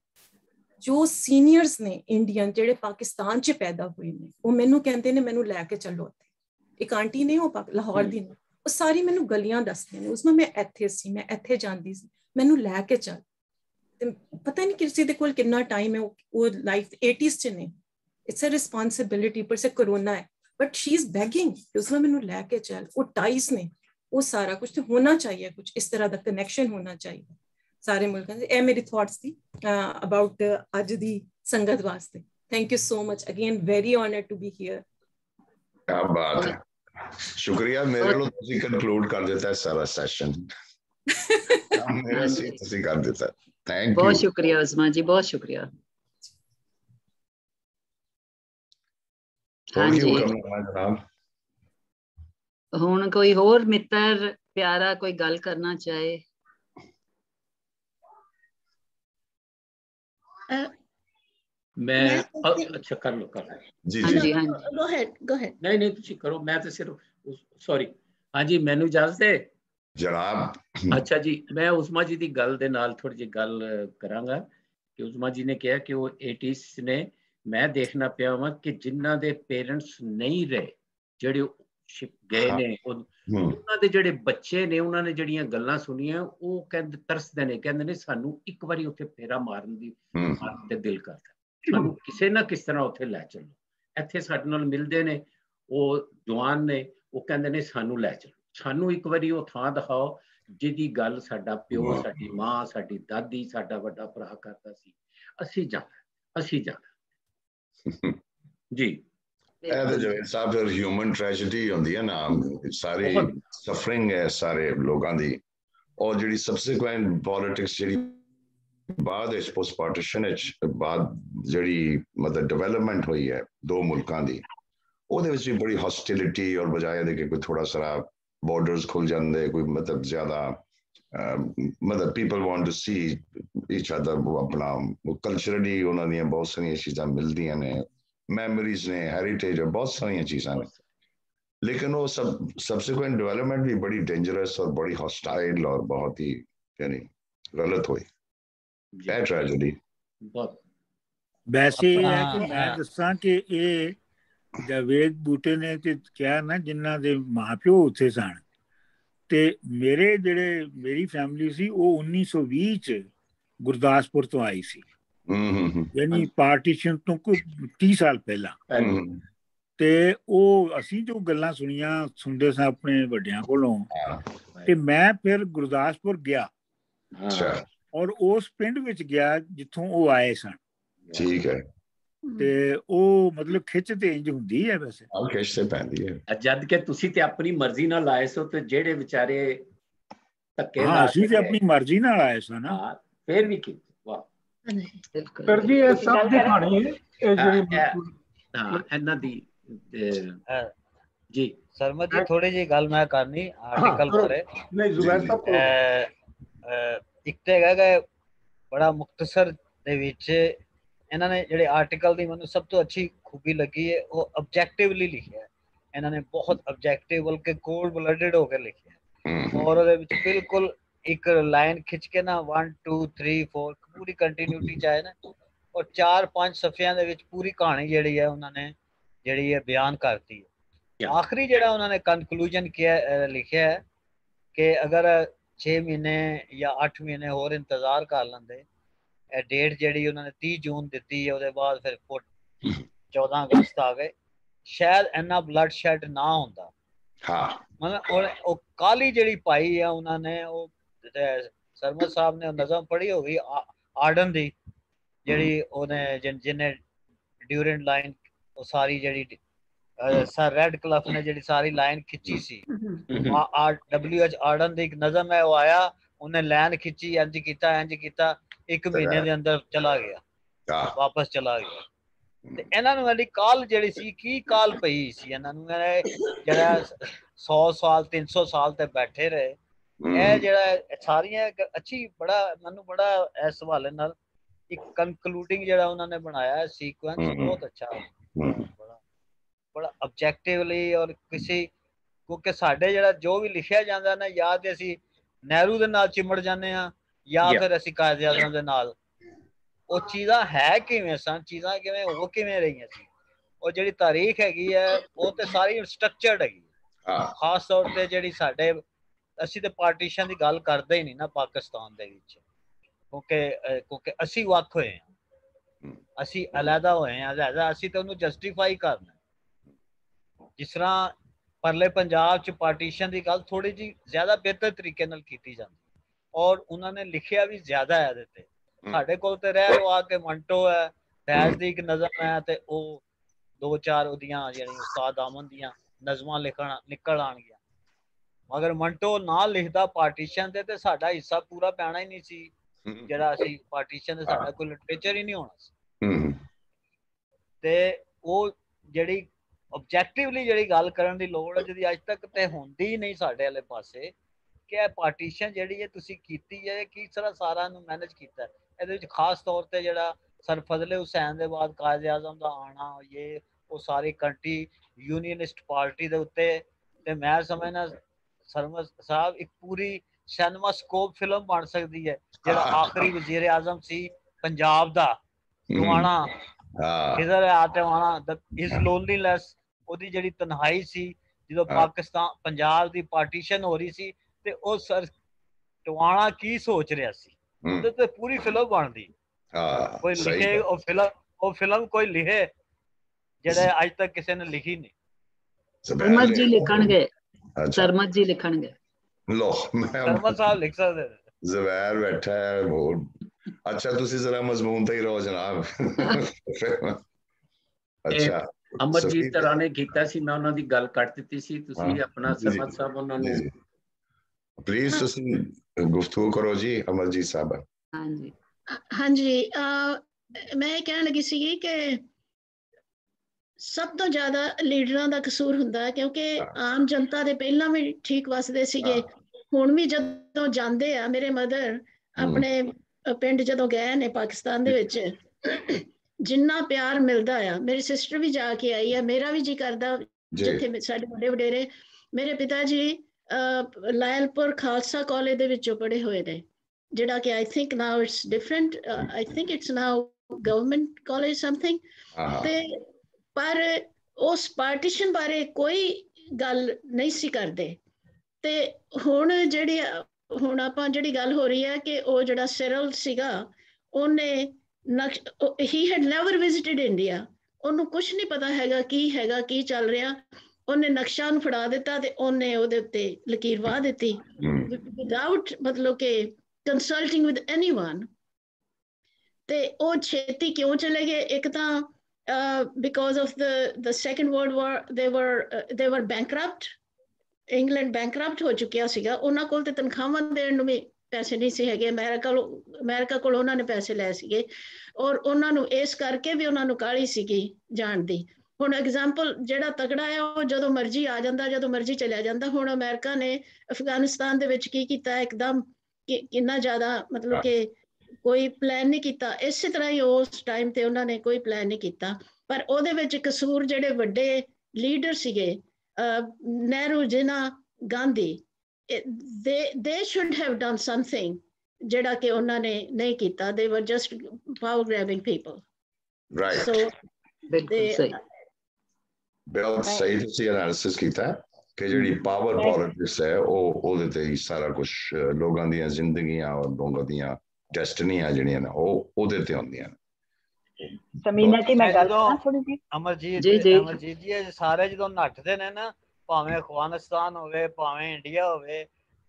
ਜੋ ਸੀਨੀਅਰਸ ਨੇ ਇੰਡੀਅਨ ਜਿਹੜੇ ਪਾਕਿਸਤਾਨ 'ਚ ਪੈਦਾ ਹੋਏ ਨੇ ਉਹ ਮੈਨੂੰ ਕਹਿੰਦੇ ਨੇ ਮੈਨੂੰ ਲੈ ਕੇ ਚੱਲੋ ਉੱਥੇ ਇੱਕ ਆਂਟੀ ਨੇ ਉਹ ਲਾਹੌਰ ਦੀ ਨੇ। ਉਹ ਸਾਰੀ ਮੈਨੂੰ ਗਲੀਆਂ ਦੱਸਦੇ ਨੇ। ਉਸਮਾ ਮੈਂ ਇੱਥੇ ਸੀ ਮੈਂ ਇੱਥੇ ਜਾਂਦੀ ਸੀ। ਮੈਨੂੰ ਲੈ ਕੇ ਚੱਲ। ਤੇ ਪਤਾ ਨਹੀਂ ਕਿਸੇ ਦੇ ਕੋਲ ਕਿੰਨਾ ਟਾਈਮ ਹੈ, ਉਹ ਲਾਈਫ 80s ਚ ਨੇ। It's a responsibility per se corona ਹੈ। ਬਟ ਸ਼ੀ ਇਜ਼ ਬੈਗਿੰਗ ਕਿ ਉਸਨੇ ਮੈਨੂੰ ਲੈ ਕੇ ਚੱਲ। ਉਹ ਟਾਈਸ ਨੇ। ਉਹ ਸਾਰਾ ਕੁਝ ਤੇ ਹੋਣਾ ਚਾਹੀਏ ਕੁਝ ਇਸ ਤਰ੍ਹਾਂ ਦਾ ਕਨੈਕਸ਼ਨ ਹੋਣਾ ਚਾਹੀਦਾ। ਸਾਰੇ ਮੁਲਕਾਂ ਦੇ ਇਹ ਮੇਰੀ ਥਾਟਸ ਸੀ ਅਬਾਊਟ ਅੱਜ ਦੀ ਸੰਗਤ ਵਾਸਤੇ। Thank you so much again very honoured to be here ਕੀ ਬਾਤ ਹੈ। ਸ਼ੁਕਰੀਆ। ਮੇਰੇ ਵੱਲੋਂ ਤੁਸੀਂ ਕਨਕਲੂਡ ਕਰ ਦਿੱਤਾ ਸਾਰਾ ਸੈਸ਼ਨ ਮੇਰਾ ਸੀ ਤੁਸੀਂ ਕਰ ਦਿੱਤਾ ਥੈਂਕ ਬਹੁਤ ਯੂ ਸ਼ੁਕਰੀਆ ਉਸਮਾ ਜੀ ਬਹੁਤ ਸ਼ੁਕਰੀਆ ਹੋਰ ਕੀ ਹਾਂਜੀ। ਹੁਕਮ ਕਰਨਾ ਜਨਾਬ ਹੁਣ ਕੋਈ ਹੋਰ ਮਿੱਤਰ ਪਿਆਰਾ ਕੋਈ ਗੱਲ ਕਰਨਾ ਚਾਹੇ ਮੈਂ ਮੈਂ ਅ- ਅੱਛਾ ਕਰ ਲਓ ਕਰ ਲਓ ਜੀ ਹਾਂਜੀ ਹਾਂਜੀ ਗੋ ਹੈਡ ਗੋ ਹੈਡ ਨਹੀਂ ਨਹੀਂ ਤੁਸੀਂ ਕਰੋ ਮੈਂ ਤਾਂ ਸਿਰਫ ਸੌਰੀ ਹਾਂਜੀ ਮੈਨੂੰ ਇਜਾਜ਼ਤ ਹੈ ਜਨਾਬ। ਅੱਛਾ ਜੀ ਮੈਂ ਉਸਮਾ ਜੀ ਦੀ ਗੱਲ ਦੇ ਨਾਲ ਥੋੜੀ ਜਿਹੀ ਗੱਲ ਕਰਾਂਗਾ ਕਿ ਉਸਮਾ ਜੀ ਨੇ ਕਿਹਾ ਕਿ ਉਹ 80s ਨੇ ਮੈਂ ਦੇਖਣਾ ਪਿਆ ਵਾਂ ਕਿ ਜਿਨ੍ਹਾਂ ਦੇ ਪੇਰੈਂਟਸ ਨਹੀਂ ਰਹੇ ਜਿਹੜੇ ਸ਼ਿਪ ਗਏ ਹਾਂ। ਨੇ ਉਹ ਹੂੰ। ਉਹਨਾਂ ਦੇ ਜਿਹੜੇ ਬੱਚੇ ਨੇ ਉਹਨਾਂ ਨੇ ਜਿਹੜੀਆਂ ਗੱਲਾਂ ਸੁਣੀਆਂ ਉਹ ਕਹਿੰਦੇ ਤਰਸਦੇ ਨੇ ਕਹਿੰਦੇ ਨੇ ਸਾਨੂੰ ਇੱਕ ਵਾਰੀ ਉੱਥੇ ਫੇਰਾ ਮਾਰਨ ਦੀ ਹੂੰ। ਤੇ ਦਿਲ ਕਰਦਾ। ਸਾਨੂੰ ਕਿਸੇ ਨਾ ਕਿਸ ਤਰ੍ਹਾਂ ਉੱਥੇ ਲੈ ਚੱਲੋ। ਇੱਥੇ ਸਾਡੇ ਨਾਲ ਮਿਲਦੇ ਨੇ ਉਹ ਜਵਾਨ ਨੇ ਉਹ ਕਹਿੰਦੇ ਨੇ ਸਾਨੂੰ ਲੈ ਚੱਲੋ। ਸਾਨੂੰ ਇੱਕ ਵਾਰੀ ਉਹ ਥਾਂ ਦਿਖਾਓ ਜਿਹਦੀ ਗੱਲ ਸਾਡਾ ਪਿਓ। ਸਾਡੀ ਮਾਂ ਸਾਡੀ ਦਾਦੀ ਸਾਡਾ ਵੱਡਾ ਭਰਾ ਕਰਦਾ ਸੀ ਅਸੀਂ ਜਾਣਾ ਅਸੀਂ ਜਾਣਾ ਜੀ ਇਹ ਤਾਂ ਜਿਵੇਂ ਸਾਹਿਬ ਫਿਰ ਹਿਊਮਨ ਟ੍ਰੈਜੇਡੀ ਹੁੰਦੀ ਹੈ ਨਾ ਸਾਰੀ। ਸਫਰਿੰਗ ਹੈ ਸਾਰੇ ਲੋਕਾਂ ਦੀ ਔਰ ਜਿਹੜੀ ਸਬਸੀਕੁਐਂਟ ਪੋਲਿਟਿਕਸ ਜਿਹੜੀ ਬਾਅਦ ਇਸ ਪੋਸਟ ਪਾਰਟੀਸ਼ਨ ਵਿੱਚ ਬਾਅਦ ਜਿਹੜੀ ਮਤਲਬ ਡਿਵੈਲਪਮੈਂਟ ਹੋਈ ਹੈ ਦੋ ਮੁਲਕਾਂ ਦੀ ਉਹਦੇ ਵਿੱਚ ਵੀ ਬੜੀ ਹੌਸਟਿਲਿਟੀ ਔਰ ਬਜਾਏ ਦੇ ਕਿ ਕੋਈ ਥੋੜਾ ਸਰਾ ਬਾਰਡਰਸ ਖੁੱਲ ਜਾਂਦੇ ਕੋਈ ਮਤਲਬ ਜ਼ਿਆਦਾ ਅਮ, ਮਤਲਬ people want to see each other ਆਪਣਾ ਕਲਚਰਲੀ ਉਹਨਾਂ ਦੀਆਂ ਬਹੁਤ ਸਾਰੀਆਂ ਚੀਜ਼ਾਂ ਮਿਲਦੀਆਂ ਨੇ ਮੈਮਰੀਜ਼ ਨੇ ਹੈਰੀਟੇਜ ਬਹੁਤ ਸਾਰੀਆਂ ਚੀਜ਼ਾਂ ਨੇ लेकिन वो सब सब्सिक्वेंट डेवलपमेंट भी बड़ी डेंजरस और बड़ी हॉस्टाइल और बहुत ही यानी गलत हुई ਜੀ है ट्रेजेडी ਬਹੁਤ ਵੈਸੇ ਇਹ ਹੈ ਜਵੇਦ ਬੂਟੇ ਨੇ ਕਿ ਕਿਹਾ ਨਾ ਜਿਨ੍ਹਾਂ ਦੇ ਮਾਪਿਓ ਉੱਥੇ ਸਨ। ਤੇ ਮੇਰੇ ਜਿਹੜੇ ਮੇਰੀ ਫੈਮਿਲੀ ਸੀ ਉਹ 1920 ਚ ਗੁਰਦਾਸਪੁਰ ਤੋਂ ਆਈ ਸੀ। ਯਾਨੀ ਪਾਰਟੀਸ਼ਨ ਤੋਂ ਕੁਝ 30 ਸਾਲ ਪਹਿਲਾਂ। ਤੇ ਉਹ ਅਸੀਂ ਜੋ ਗੱਲਾਂ ਸੁਣੀਆਂ ਸੁਣਦੇ ਸਾਂ ਆਪਣੇ ਵੱਡਿਆਂ ਕੋਲੋਂ ਤੇ ਮੈਂ ਫਿਰ ਗੁਰਦਾਸਪੁਰ ਗਿਆ। ਅੱਛਾ। ਔਰ ਉਸ ਪਿੰਡ ਵਿੱਚ ਗਿਆ ਜਿੱਥੋਂ ਉਹ ਆਏ ਸਨ। ਠੀਕ ਹੈ। ਤੇ ਉਹ ਮਤਲਬ ਖਿੱਚ ਤੇ ਇੰਜ ਹੁੰਦੀ ਹੈ ਵੈਸੇ। ਹਾਂ ਖਿੱਚ ਤੇ ਪੈਂਦੀ ਹੈ। ਜਦ ਕਿ ਤੁਸੀਂ ਤੇ ਆਪਣੀ ਮਰਜ਼ੀ ਨਾਲ ਆਏ ਸੋ ਤੇ ਜਿਹੜੇ ਵਿਚਾਰੇ ਧੱਕੇ ਨਾਲ ਅਸੀਂ ਤੇ ਆਪਣੀ ਮਰਜ਼ੀ ਨਾਲ ਆਏ ਸੋ ਨਾ। ਫੇਰ ਵੀ ਕੀ ਪਰ ਜੀ ਇਹ ਸਭ ਦੀ ਕਹਾਣੀ ਹੈ? ਇਹ ਜਿਹੜੀ ਹਾਂ ਇਹਨਾਂ ਦੀ ਜੀ। ਸਰਮਤ ਜੀ ਥੋੜੀ ਜੀ ਗੱਲ ਮੈਂ ਕਰਨੀ ਆਰਟੀਕਲ ਬਾਰੇ ਨਹੀਂ ਜ਼ੁਬੈਰ ਸਾਹਿਬ ਇੱਕ ਤੇ ਹੈਗਾ ਬੜਾ ਮੁਖਤਸਰ ਦੇ ਵਿੱਚ ਇਹਨਾਂ ਨੇ ਜਿਹੜੇ ਆਰਟੀਕਲ ਦੀ ਮੈਨੂੰ ਸਭ ਤੋਂ ਅੱਛੀ ਖੂਬੀ ਲੱਗੀ ਹੈ ਉਹ ਆਬਜੈਕਟਿਵਲੀ ਲਿਖਿਆ ਹੈ। ਇਹਨਾਂ ਨੇ ਬਹੁਤ ਆਬਜੈਕਟਿਵ ਬਲਕਿ ਕੋਲਡ ਬਲੱਡਡ ਹੋ ਕੇ ਲਿਖਿਆ ਹੈ। ਔਰ ਉਹਦੇ ਵਿੱਚ ਬਿਲਕੁਲ ਇੱਕ ਲਾਈਨ ਖਿੱਚ ਕੇ ਨਾ 1 2 3 4 ਪੂਰੀ ਕੰਟੀਨਿਊਟੀ ਚ ਆਏ ਨਾ। ਔਰ 4-5 ਸਫ਼ਿਆਂ ਦੇ ਵਿੱਚ ਪੂਰੀ ਕਹਾਣੀ ਜਿਹੜੀ ਹੈ ਉਹਨਾਂ ਨੇ ਜਿਹੜੀ ਹੈ ਬਿਆਨ ਕਰਤੀ ਹੈ। ਆਖਰੀ ਜਿਹੜਾ ਉਹਨਾਂ ਨੇ ਕਨਕਲੂਜਨ ਕਿਹਾ ਲਿਖਿਆ ਹੈ ਕਿ ਅਗਰ 6 ਮਹੀਨੇ ਜਾਂ 8 ਮਹੀਨੇ ਹੋਰ ਇੰਤਜ਼ਾਰ ਕਰ ਲੈਂਦੇ ਡੇਟ ਜਿਹੜੀ ਉਹਨਾਂ ਨੇ 30 ਜੂਨ ਦਿੱਤੀ ਹੈ ਉਹਦੇ ਬਾਅਦ ਫਿਰ 14 ਅਗਸਤ ਆ ਗਏ। ਸ਼ਾਇਦ ਇੰਨਾ ਬਲੱਡ ਸ਼ੈਡ ਨਾ ਹੁੰਦਾ। ਹਾਂ। ਮਤਲਬ ਉਹ ਕਾਲੀ ਜਿਹੜੀ ਪਾਈ ਆ ਉਹਨਾਂ ਨੇ ਉਹ ਸਰਮਦ ਸਾਹਿਬ ਨੇ ਨਜ਼ਮ ਪੜ੍ਹੀ ਹੋਗੀ ਆਰਡਨ ਦੀ ਜਿਹੜੀ ਉਹਨੇ ਜਿਹਨੇ ਡਿਊਰੈਂਟ ਲਾਈਨ ਉਹ ਸਾਰੀ ਜਿਹੜੀ ਸਰ ਰੈਡ ਕਲਫ ਨੇ ਜਿਹੜੀ ਸਾਰੀ ਲਾਈਨ ਖਿੱਚੀ ਸੀ। ਆ ਡਬਲਯੂ ਐਚ ਆਰਡਨ ਦੀ ਇੱਕ ਨਜ਼ਮ ਹੈ ਉਹ ਆਇਆ ਉਹਨੇ ਲਾਈਨ ਖਿੱਚੀ ਇੰਜ ਕੀਤਾ ਇੰਜ ਕੀਤਾ। ਇੱਕ ਮਹੀਨੇ ਦੇ ਅੰਦਰ ਚਲਾ ਗਿਆ। ਵਾਪਸ ਚਲਾ ਗਿਆ। ਤੇ ਇਹਨਾਂ ਨੂੰ ਵਾਲੀ ਕਾਲ ਜਿਹੜੀ ਸੀ ਕੀ ਕਾਲ ਪਈ ਸੀ? ਇਹਨਾਂ ਨੂੰ ਜਿਹੜਾ 100 ਸਾਲ 300 ਸਾਲ ਤੇ ਬੈਠੇ ਰਹੇ। ਇਹ ਜਿਹੜਾ ਸਾਰੀਆਂ ਅੱਛੀ ਬੜਾ ਮੈਨੂੰ ਬੜਾ ਇਸ ਹਵਾਲੇ ਨਾਲ ਇੱਕ ਕਨਕਲੂਡਿੰਗ ਜਿਹੜਾ ਉਹਨਾਂ ਨੇ ਬਣਾਇਆ ਸੀਕੁਐਂਸ ਬਹੁਤ ਅੱਛਾ। ਬੜਾ ਬੜਾ ਆਬਜੈਕਟਿਵਲੀ ਔਰ ਕਿਸੇ ਕਿਉਂਕਿ ਸਾਡੇ ਜਿਹੜਾ ਜੋ ਵੀ ਲਿਖਿਆ ਜਾਂਦਾ ਨਾ ਤੇ ਅਸੀਂ ਨਹਿਰੂ ਦੇ ਨਾਲ ਚਿਮੜ ਜਾਂਦੇ ਆ ਜਾਂ ਫਿਰ ਅਸੀਂ ਕਾਇਦ ਆਜ਼ਮ ਦੇ ਨਾਲ। ਉਹ ਚੀਜ਼ਾਂ ਹੈ ਕਿਵੇਂ ਸਨ? ਚੀਜ਼ਾਂ ਕਿਵੇਂ ਉਹ ਕਿਵੇਂ ਰਹੀਆਂ ਸੀ? ਉਹ ਜਿਹੜੀ ਤਾਰੀਖ ਹੈਗੀ ਹੈ ਉਹ ਤੇ ਸਾਰੀ ਸਟਰਕਚਰਡ ਹੈਗੀ ਖਾਸ ਤੌਰ ਤੇ ਜਿਹੜੀ ਸਾਡੇ ਅਸੀਂ ਤੇ ਪਾਰਟੀਸ਼ਨ ਦੀ ਗੱਲ ਕਰਦੇ ਹੀ ਨਹੀਂ ਨਾ ਪਾਕਿਸਤਾਨ ਦੇ ਵਿੱਚ। ਕਿਉਂਕਿ ਕਿਉਂਕਿ ਅਸੀਂ ਵੱਖ ਹੋਏ ਹਾਂ। ਅਸੀਂ ਅਲੱਗਾ ਹੋਏ ਹਾਂ ਅਲੱਗਾ ਅਸੀਂ ਤਾਂ ਉਹਨੂੰ ਜਸਟੀਫਾਈ ਕਰਨਾ ਜਿਸ ਤਰ੍ਹਾਂ ਪਰਲੇ ਪੰਜਾਬ ਚ ਪਾਰਟੀਸ਼ਨ ਦੀ ਗੱਲ ਥੋੜੀ ਜੀ ਜ਼ਿਆਦਾ ਬਿਹਤਰ ਤਰੀਕੇ ਨਾਲ ਕੀਤੀ ਜਾਂਦੀ ਔਰ ਉਹਨਾਂ ਨੇ ਲਿਖਿਆ ਵੀ ਜ਼ਿਆਦਾ ਹੈ ਇਹਦੇ ਤੇ। ਸਾਡੇ ਕੋਲ ਤੇ ਰਹਿ ਲੋ ਆ ਕੇ ਮੰਟੋ ਹੈ ਫੈਜ਼ ਦੀ ਇੱਕ ਨਜ਼ਮ ਹੈ ਤੇ ਉਹ ਦੋ ਚਾਰ ਉਹਦੀਆਂ ਜਿਹੜੀਆਂ ਉਸਤਾਦ ਆਮਨ ਦੀਆਂ ਨਜ਼ਮਾਂ ਲਿਖਣ ਨਿਕਲ ਆਣਗੀਆਂ ਮਗਰ ਮੰਟੋ ਨਾ ਲਿਖਦਾ ਪਾਰਟੀਸ਼ਨ ਤੇ ਤੇ ਸਾਡਾ ਹਿੱਸਾ ਪੂਰਾ ਪੈਣਾ ਹੀ ਨਹੀਂ ਸੀ। ਜਿਹੜਾ ਅਸੀਂ ਪਾਰਟੀਸ਼ਨ ਦੇ ਸਾਡਾ ਕੋਈ ਲਿਟਰੇਚਰ ਹੀ ਨਹੀਂ ਹੋਣਾ ਸੀ। ਤੇ ਉਹ ਜਿਹੜੀ ਆਬਜੈਕਟਿਵਲੀ ਜਿਹੜੀ ਗੱਲ ਕਰਨ ਦੀ ਲੋੜ ਹੈ ਜਿਹਦੀ ਅੱਜ ਤੱਕ ਤੇ ਹੁੰਦੀ ਹੀ ਨਹੀਂ ਸਾਡੇ ਵਾਲੇ ਪਾਸੇ ਕਿ ਇਹ ਪਾਰਟੀਸ਼ਨ ਜਿਹੜੀ ਹੈ ਤੁਸੀਂ ਕੀਤੀ ਹੈ ਕਿਸ ਤਰ੍ਹਾਂ ਸਾਰਾ ਨੂੰ ਮੈਨੇਜ ਕੀਤਾ ਇਹਦੇ ਵਿੱਚ ਖਾਸ ਤੌਰ ਤੇ ਜਿਹੜਾ ਸਰ ਫਜ਼ਲੇ ਹੁਸੈਨ ਦੇ ਬਾਅਦ ਕਾਇਦ ਆਜ਼ਮ ਦਾ ਆਣਾ ਇਹ ਉਹ ਸਾਰੀ ਕੰਟਰੀ ਯੂਨੀਅਨਿਸਟ ਪਾਰਟੀ ਦੇ ਉੱਤੇ ਤੇ ਮੈਂ ਸਮਝਣਾ ਸਰਮਦ ਸਾਹਿਬ ਇੱਕ ਪੂਰੀ ਸਿਨੇਮਾ ਸਕੋਪ ਫਿਲਮ ਬਣ ਸਕਦੀ ਹੈ ਜਿਹੜਾ ਆਖਰੀ ਵਜ਼ੀਰ ਆਜ਼ਮ ਸੀ ਪੰਜਾਬ ਦਾ। ਟਵਾਣਾ ਇਧਰ ਆਟਵਾਣਾ ਇਸ ਲੋਨਲੀਨੈਸ ਉਹਦੀ ਜਿਹੜੀ ਤਨਹਾਈ ਸੀ ਜਦੋਂ ਪਾਕਿਸਤਾਨ ਪੰਜਾਬ ਦੀ ਪਾਰਟੀਸ਼ਨ ਹੋ ਰਹੀ ਸੀ ਤੇ ਉਹ ਸਰ ਟਵਾਣਾ ਕੀ ਸੋਚ ਰਿਹਾ ਸੀ? ਉਹਦੇ ਤੇ ਪੂਰੀ ਫਿਲਮ ਬਣਦੀ। ਹਾਂ ਕੋਈ ਲਿਖੇ ਉਹ ਫਿਲਮ ਉਹ ਫਿਲਮ ਕੋਈ ਲਿਖੇ ਜਿਹੜਾ ਅੱਜ ਤੱਕ ਕਿਸੇ ਨੇ ਲਿਖੀ ਨਹੀਂ। ਸਰਮਤ ਜੀ ਲਿਖਣਗੇ। ਸਰਮਤ ਜੀ ਲਿਖਣਗੇ। ਲੋ ਮੈਂ ਸਰਮਤ ਸਾਹਿਬ ਲਿਖ ਸਕਦੇ ਜ਼ਵੈਰ ਬੈਠਾ ਹੈ ਹੋਰ। ਅੱਛਾ ਤੁਸੀਂ ਜ਼ਰਾ ਮਜ਼ਮੂਨ ਤੇ ਹੀ ਰਹੋ ਜਨਾਬ। ਅੱਛਾ। ਅਮਰਜੀਤ ਤਰਾ ਨੇ ਕੀਤਾ ਸੀ ਮੈਂ ਉਹਨਾਂ ਦੀ ਗੱਲ ਕੱਟ ਦਿੱਤੀ ਸੀ। ਤੁਸੀਂ ਆਪਣਾ ਸਰਮਤ ਸਾਹਿਬ ਉਹਨਾਂ ਨੂੰ ਪਲੀਜ਼ ਤੁਸੀਂ ਗੁਫ਼ਤਗੂ ਕਰੋ ਜੀ ਅਮਰਜੀਤ ਸਾਹਿਬ। ਹਾਂਜੀ। ਹਾਂਜੀ ਮੈਂ ਕਹਿਣ ਲੱਗੀ ਸੀ ਕਿ ਸਭ ਤੋਂ ਜ਼ਿਆਦਾ ਲੀਡਰਾਂ ਦਾ ਕਸੂਰ ਹੁੰਦਾ ਹੈ ਕਿਉਂਕਿ ਆਮ ਜਨਤਾ ਦੇ ਪਹਿਲਾਂ ਵੀ ਠੀਕ ਵਸਦੇ ਸੀਗੇ ਹੁਣ ਵੀ ਜਦੋਂ ਜਾਂਦੇ ਆ ਮੇਰੇ ਮਦਰ ਆਪਣੇ ਪਿੰਡ ਜਦੋਂ ਗਏ ਨੇ ਪਾਕਿਸਤਾਨ ਦੇ ਵਿੱਚ ਜਿੰਨਾ ਪਿਆਰ ਮਿਲਦਾ ਆ ਮੇਰੀ ਸਿਸਟਰ ਵੀ ਜਾ ਕੇ ਆਈ ਆ ਮੇਰਾ ਵੀ ਜੀ ਕਰਦਾ ਜਿੱਥੇ ਸਾਡੇ ਵੱਡੇ ਵਡੇਰੇ ਮੇਰੇ ਪਿਤਾ ਜੀ ਲਾਇਲਪੁਰ ਖਾਲਸਾ ਕਾਲਜ ਦੇ ਵਿੱਚੋਂ ਪੜ੍ਹੇ ਹੋਏ ਨੇ ਜਿਹੜਾ ਕਿ I think now it's different I think it's now government college something ਤੇ ਪਰ ਉਸ ਪਾਰਟੀਸ਼ਨ ਬਾਰੇ ਕੋਈ ਗੱਲ ਨਹੀਂ ਸੀ ਕਰਦੇ। ਤੇ ਹੁਣ ਜਿਹੜੀ ਹੁਣ ਆਪਾਂ ਜਿਹੜੀ ਗੱਲ ਹੋ ਰਹੀ ਹੈ ਕਿ ਉਹ ਜਿਹੜਾ ਸਿਰਲ ਸੀਗਾ ਉਹਨੇ he had never visited India ਉਹਨੂੰ ਕੁਝ ਨਹੀਂ ਪਤਾ ਹੈਗਾ ਕੀ ਹੈਗਾ ਕੀ ਚੱਲ ਰਿਹਾ। ਉਹਨੇ ਨਕਸ਼ਾ ਨੂੰ ਫੜਾ ਦਿੱਤਾ ਤੇ ਉਹਨੇ ਉਹਦੇ ਉੱਤੇ ਲਕੀਰ ਵਾ ਦਿੱਤੀ। ਵਿਦਆਊਟ ਮਤਲਬ ਕਿ ਕੰਸਲਟਿੰਗ ਵਿਦ ਐਨੀਵਨ ਤੇ ਉਹ ਛੇਤੀ ਕਿਉਂ ਚਲੇ ਗਏ? ਇੱਕ ਤਾਂ because of the the second world war they were ਦੇ ਵਰ ਬੈਂਕਰਪਟ ਇੰਗਲੈਂਡ ਬੈਂਕਰਪਟ ਹੋ ਚੁੱਕਿਆ ਸੀਗਾ। ਉਹਨਾਂ ਕੋਲ ਤੇ ਤਨਖਾਹਾਂ ਦੇਣ ਨੂੰ ਵੀ ਪੈਸੇ ਨਹੀਂ ਸੀ ਹੈਗੇ। ਅਮਰੀਕਾ ਅਮਰੀਕਾ ਕੋਲ ਉਹਨਾਂ ਨੇ ਪੈਸੇ ਲਏ ਸੀਗੇ। ਔਰ ਉਹਨਾਂ ਨੂੰ ਇਸ ਕਰਕੇ ਵੀ ਉਹਨਾਂ ਨੂੰ ਕਾਲੀ ਸੀਗੀ ਜਾਣ ਦੀ। ਹੁਣ ਐਗਜ਼ਾਮਪਲ ਜਿਹੜਾ ਤਕੜਾ ਹੈ ਉਹ ਜਦੋਂ ਮਰਜ਼ੀ ਆ ਜਾਂਦਾ ਜਦੋਂ ਮਰਜ਼ੀ ਚਲਿਆ ਜਾਂਦਾ। ਹੁਣ ਅਮਰੀਕਾ ਨੇ ਅਫਗਾਨਿਸਤਾਨ ਦੇ ਵਿੱਚ ਕੀ ਕੀਤਾ? ਇੱਕਦਮ ਕਿੰਨਾ ਜ਼ਿਆਦਾ ਮਤਲਬ ਕਿ ਕੋਈ ਪਲਾਨ ਨਹੀਂ ਕੀਤਾ। ਇਸੇ ਤਰ੍ਹਾਂ ਹੀ ਉਸ ਟਾਈਮ ਤੇ ਉਹਨਾਂ ਨੇ ਕੋਈ ਪਲਾਨ ਨਹੀਂ ਕੀਤਾ। ਪਰ ਉਹਦੇ ਵਿੱਚ ਕਸੂਰ ਜਿਹੜੇ ਵੱਡੇ ਲੀਡਰ ਸੀਗੇ ਨਹਿਰੂ ਜਿਨਾ Gandhi they they should have done something ਜਿਹੜਾ ਕਿ ਉਹਨਾਂ ਨੇ ਨਹੀਂ ਕੀਤਾ। They were just power grabbing people. Right. So ਬਿਲਕੁਲ ਸਹੀ। ਬਿਲਕੁਲ ਸਹੀ ਤੁਸੀਂ ਐਨਾਲਿਸਿਸ ਕੀਤਾ ਕਿ ਜਿਹੜੀ ਪਾਵਰ ਪੋਲਿਟਿਕਸ ਹੈ ਉਹ ਉਹਦੇ ਤੇ ਹੀ ਸਾਰਾ ਕੁਝ ਲੋਕਾਂ ਦੀਆਂ ਜ਼ਿੰਦਗੀਆਂ ਔਰ ਲੋਕਾਂ ਦੀਆਂ ਡੈਸਟੀਨੀਆਂ ਜਿਹੜੀਆਂ ਨੇ ਉਹ ਉਹਦੇ ਤੇ ਹੁੰਦੀਆਂ ਨੇ ਸਮੀਨਾ ਜੀ ਮੈਂ ਗੱਲ ਕਰਾਂ ਥੋੜੀ ਜੀ ਅਮਰਜੀਤ ਜੀ, ਜੀ। ਅਮਰਜੀਤ ਜੀ ਸਾਰੇ ਜਦੋਂ ਨੱਠਦੇ ਨੇ ਨਾ ਭਾਵੇਂ ਅਫਗਾਨਿਸਤਾਨ ਹੋਵੇ ਭਾਵੇਂ ਇੰਡੀਆ ਹੋਵੇ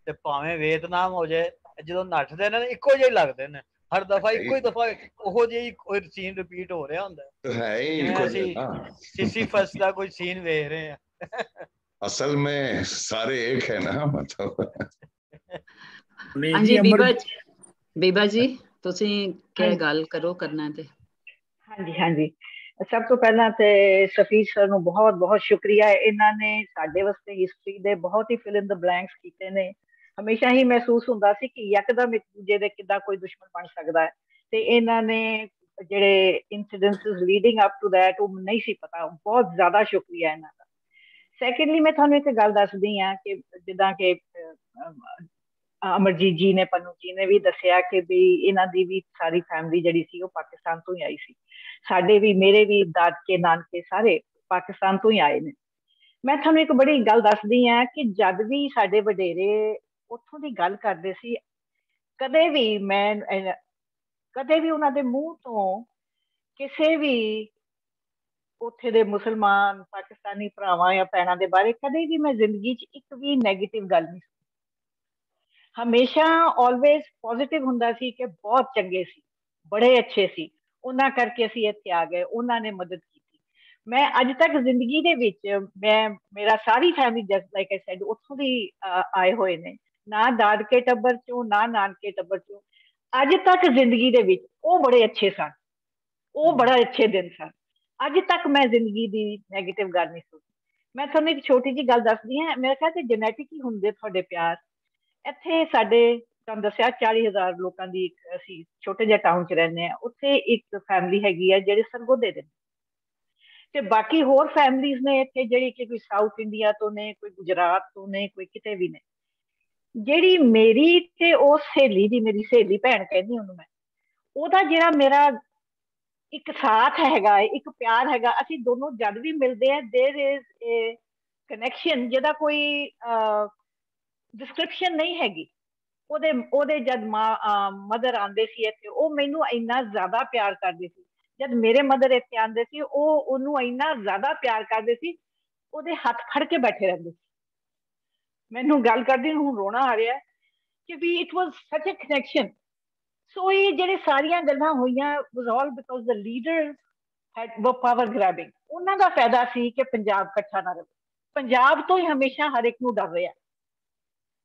ਤੇ ਭਾਵੇਂ ਵੀਅਤਨਾਮ ਹੋ ਜਾਏ ਜਦੋਂ ਨੱਠਦੇ ਨੇ ਨਾ ਇੱਕੋ ਜਿਹੇ ਹੀ ਲੱਗਦੇ ਨੇ। ਹਰ ਦਫਾ ਇੱਕੋ ਹੀ ਦਫਾ ਉਹੋ ਜਿਹੀ ਕੋਈ ਸੀਨ ਰਿਪੀਟ ਹੋ ਰਿਹਾ ਹੁੰਦਾ। ਹੈ ਹੀ ਕੋਈ ਸਿਸੀ ਫਸ ਦਾ ਕੋਈ ਸੀਨ ਵੇਖ ਰਹੇ ਆ ਅਸਲ ਮੇਂ ਸਾਰੇ ਇੱਕ ਹੈ ਨਾ ਮਤਲਬ। ਹਾਂਜੀ ਬੀਬਾ ਬੀਬਾ ਜੀ ਤੁਸੀਂ ਕੀ ਗੱਲ ਕਰੋ ਕਰਨਾ ਤੇ? ਹਾਂਜੀ ਹਾਂਜੀ। ਸਭ ਤੋਂ ਪਹਿਲਾਂ ਤੇ ਸਫੀਰ ਸਰ ਨੂੰ ਬਹੁਤ ਬਹੁਤ ਸ਼ੁਕਰੀਆ। ਇਹਨਾਂ ਨੇ ਸਾਡੇ ਵਾਸਤੇ ਹਿਸਟਰੀ ਦੇ ਬਹੁਤ ਹੀ ਫਿਲ ਇਨ ਦ ਬਲੈਂਕਸ ਕੀਤੇ ਨੇ। ਹਮੇਸ਼ਾ ਹੀ ਮਹਿਸੂਸ ਹੁੰਦਾ ਸੀ ਕਿ ਯਕਦਮ ਇੱਕ ਦੂਜੇ ਦੇ ਕਿੱਦਾਂ ਕੋਈ ਦੁਸ਼ਮਣ ਬਣ ਸਕਦਾ ਹੈ। ਤੇ ਇਹਨਾਂ ਨੇ ਜਿਹੜੇ incidents leading up to that ਉਹ ਨਹੀਂ ਸੀ ਪਤਾ। ਬਹੁਤ ਜ਼ਿਆਦਾ ਸ਼ੁਕਰੀਆ ਇਹਨਾਂ ਦਾ। ਸੈਕੰਡਲੀ ਮੈਂ ਤੁਹਾਨੂੰ ਇੱਕ ਗੱਲ ਦੱਸਦੀ ਆ ਕਿ ਜਿੱਦਾਂ ਕਿ ਅਮਰਜੀਤ ਜੀ ਨੇ, ਪਨੂ ਜੀ ਨੇ ਵੀ ਦੱਸਿਆ ਕਿ ਵੀ ਇਹਨਾਂ ਦੀ ਵੀ ਸਾਰੀ ਫੈਮਿਲੀ ਜਿਹੜੀ ਸੀ ਉਹ ਪਾਕਿਸਤਾਨ ਤੋਂ ਹੀ ਆਈ ਸੀ। ਸਾਡੇ ਵੀ, ਮੇਰੇ ਵੀ ਦਾਦਕੇ, ਨਾਨਕੇ ਸਾਰੇ ਪਾਕਿਸਤਾਨ ਤੋਂ ਹੀ ਆਏ ਨੇ। ਮੈਂ ਤੁਹਾਨੂੰ ਇੱਕ ਬੜੀ ਗੱਲ ਦੱਸਦੀ ਆ ਕਿ ਜਦ ਵੀ ਸਾਡੇ ਵਡੇਰੇ ਉੱਥੋਂ ਦੀ ਗੱਲ ਕਰਦੇ ਸੀ, ਕਦੇ ਵੀ ਮੈਂ ਕਦੇ ਵੀ ਉਹਨਾਂ ਦੇ ਮੂੰਹ ਤੋਂ ਕਿਸੇ ਵੀ ਉੱਥੇ ਦੇ ਮੁਸਲਮਾਨ, ਪਾਕਿਸਤਾਨੀ ਭਰਾਵਾਂ ਜਾਂ ਭੈਣਾਂ ਦੇ ਬਾਰੇ ਕਦੇ ਵੀ ਮੈਂ ਜ਼ਿੰਦਗੀ 'ਚ ਇੱਕ ਵੀ 네ਗੇਟਿਵ ਗੱਲ ਨਹੀਂ ਹਮੇਸ਼ਾ ਆਲਵੇਸ ਪੋਜ਼ਿਟਿਵ ਹੁੰਦਾ ਸੀ ਕਿ ਬਹੁਤ ਚੰਗੇ ਸੀ, ਬੜੇ ਅੱਛੇ ਸੀ। ਉਹਨਾਂ ਕਰਕੇ ਅਸੀਂ ਇੱਥੇ ਆ ਗਏ, ਉਹਨਾਂ ਨੇ ਮਦਦ ਕੀਤੀ। ਮੈਂ ਅੱਜ ਤੱਕ ਜ਼ਿੰਦਗੀ ਦੇ ਵਿੱਚ, ਮੈਂ, ਮੇਰਾ ਸਾਰੀ family just like I said ਉੱਥੋਂ ਦੀ ਆਏ ਹੋਏ ਨੇ। ਨਾ ਦਾਦਕੇ ਟੱਬਰ ਚੋਂ, ਨਾ ਨਾਨਕੇ ਟੱਬਰ ਚੋਂ। ਅੱਜ ਤੱਕ ਜ਼ਿੰਦਗੀ ਦੇ ਵਿੱਚ ਉਹ ਬੜੇ ਅੱਛੇ ਸਨ। ਉਹ ਬੜਾ ਅੱਛੇ ਦਿਨ ਸਨ। ਅੱਜ ਤੱਕ ਮੈਂ ਜ਼ਿੰਦਗੀ ਦੀ 네ਗੇਟਿਵ ਗੱਲ ਨਹੀਂ ਸੁਣੀ ਮੈਂ ਤੁਹਾਨੂੰ ਇੱਕ ਛੋਟੀ ਜੀ ਗੱਲ ਦੱਸਦੀ ਹਾਂ। ਮੇਰੇ ਖਿਆਲ ਤੇ ਜੈਨੇਟਿਕ ਹੀ ਹੁੰਦੇ ਤੁਹਾਡੇ ਪਿਆਰ। ਇੱਥੇ ਸਾਡੇ, ਤੁਹਾਨੂੰ ਦੱਸਿਆ 40000 ਲੋਕਾਂ ਦੀ ਇੱਕ ਅਸੀਂ ਛੋਟੇ ਜਿਹੇ ਟਾਊਨ 'ਚ ਰਹਿੰਦੇ ਆ ਉੱਥੇ ਇੱਕ ਫੈਮਿਲੀ ਹੈਗੀ ਆ ਜਿਹੜੇ ਸਰਗੋਦੇ ਦੇ ਤੇ ਬਾਕੀ ਹੋਰ ਫੈਮਲੀਆਂ ਨੇ ਇੱਥੇ ਜਿਹੜੀ ਕਿ ਕੋਈ ਸਾਊਥ ਇੰਡੀਆ ਤੋਂ ਨੇ, ਕੋਈ ਗੁਜਰਾਤ ਤੋਂ ਨੇ, ਕੋਈ ਕਿਤੇ ਵੀ ਨੇ। ਜਿਹੜੀ ਮੇਰੀ ਤੇ ਉਹ ਸਹੇਲੀ ਦੀ ਮੇਰੀ ਸਹੇਲੀ ਭੈਣ ਕਹਿੰਦੀ ਉਹਨੂੰ ਮੈਂ ਉਹਦਾ ਜਿਹੜਾ ਮੇਰਾ ਇੱਕ ਸਾਥ ਹੈਗਾ ਇੱਕ ਪਿਆਰ ਹੈਗਾ ਅਸੀਂ ਦੋਨੋਂ ਜਦ ਵੀ ਮਿਲਦੇ ਆ देयर इज ਏ ਕਨੈਕਸ਼ਨ ਜਿਹਦਾ ਕੋਈ ਡਿਸਕ੍ਰਿਪਸ਼ਨ ਨਹੀਂ ਹੈਗੀ ਉਹਦੇ ਉਹਦੇ ਜਦ ਮਦਰ ਆਂਦੇ ਸੀ ਇੱਥੇ ਉਹ ਮੈਨੂੰ ਇੰਨਾ ਜ਼ਿਆਦਾ ਪਿਆਰ ਕਰਦੇ ਸੀ ਜਦ ਮੇਰੇ ਮਦਰ ਇੱਥੇ ਆਂਦੇ ਸੀ ਉਹ ਉਹਨੂੰ ਇੰਨਾ ਜ਼ਿਆਦਾ ਪਿਆਰ ਕਰਦੇ ਸੀ ਉਹਦੇ ਹੱਥ ਫੜ ਕੇ ਬੈਠੇ ਰਹਿੰਦੇ ਸੀ ਮੈਨੂੰ ਗੱਲ ਕਰਦੀ ਨੂੰ ਰੋਣਾ ਆ ਰਿਹਾ ਕਿ ਵੀ ਇਟ ਵਾਸ ਸੱਚ ਅ ਕਨੈਕਸ਼ਨ ਸੋ ਇਹ ਜਿਹੜੇ ਸਾਰੀਆਂ ਗੱਲਾਂ ਹੋਈਆਂ was all because the leaders had were power grabbing ਉਹਨਾਂ ਦਾ ਫਾਇਦਾ ਸੀ ਕਿ ਪੰਜਾਬ ਇਕੱਠਾ ਨਾ ਰਹੇ ਪੰਜਾਬ ਤੋਂ ਹੀ ਹਮੇਸ਼ਾ ਹਰ ਇੱਕ ਨੂੰ ਡਰ ਰਿਹਾ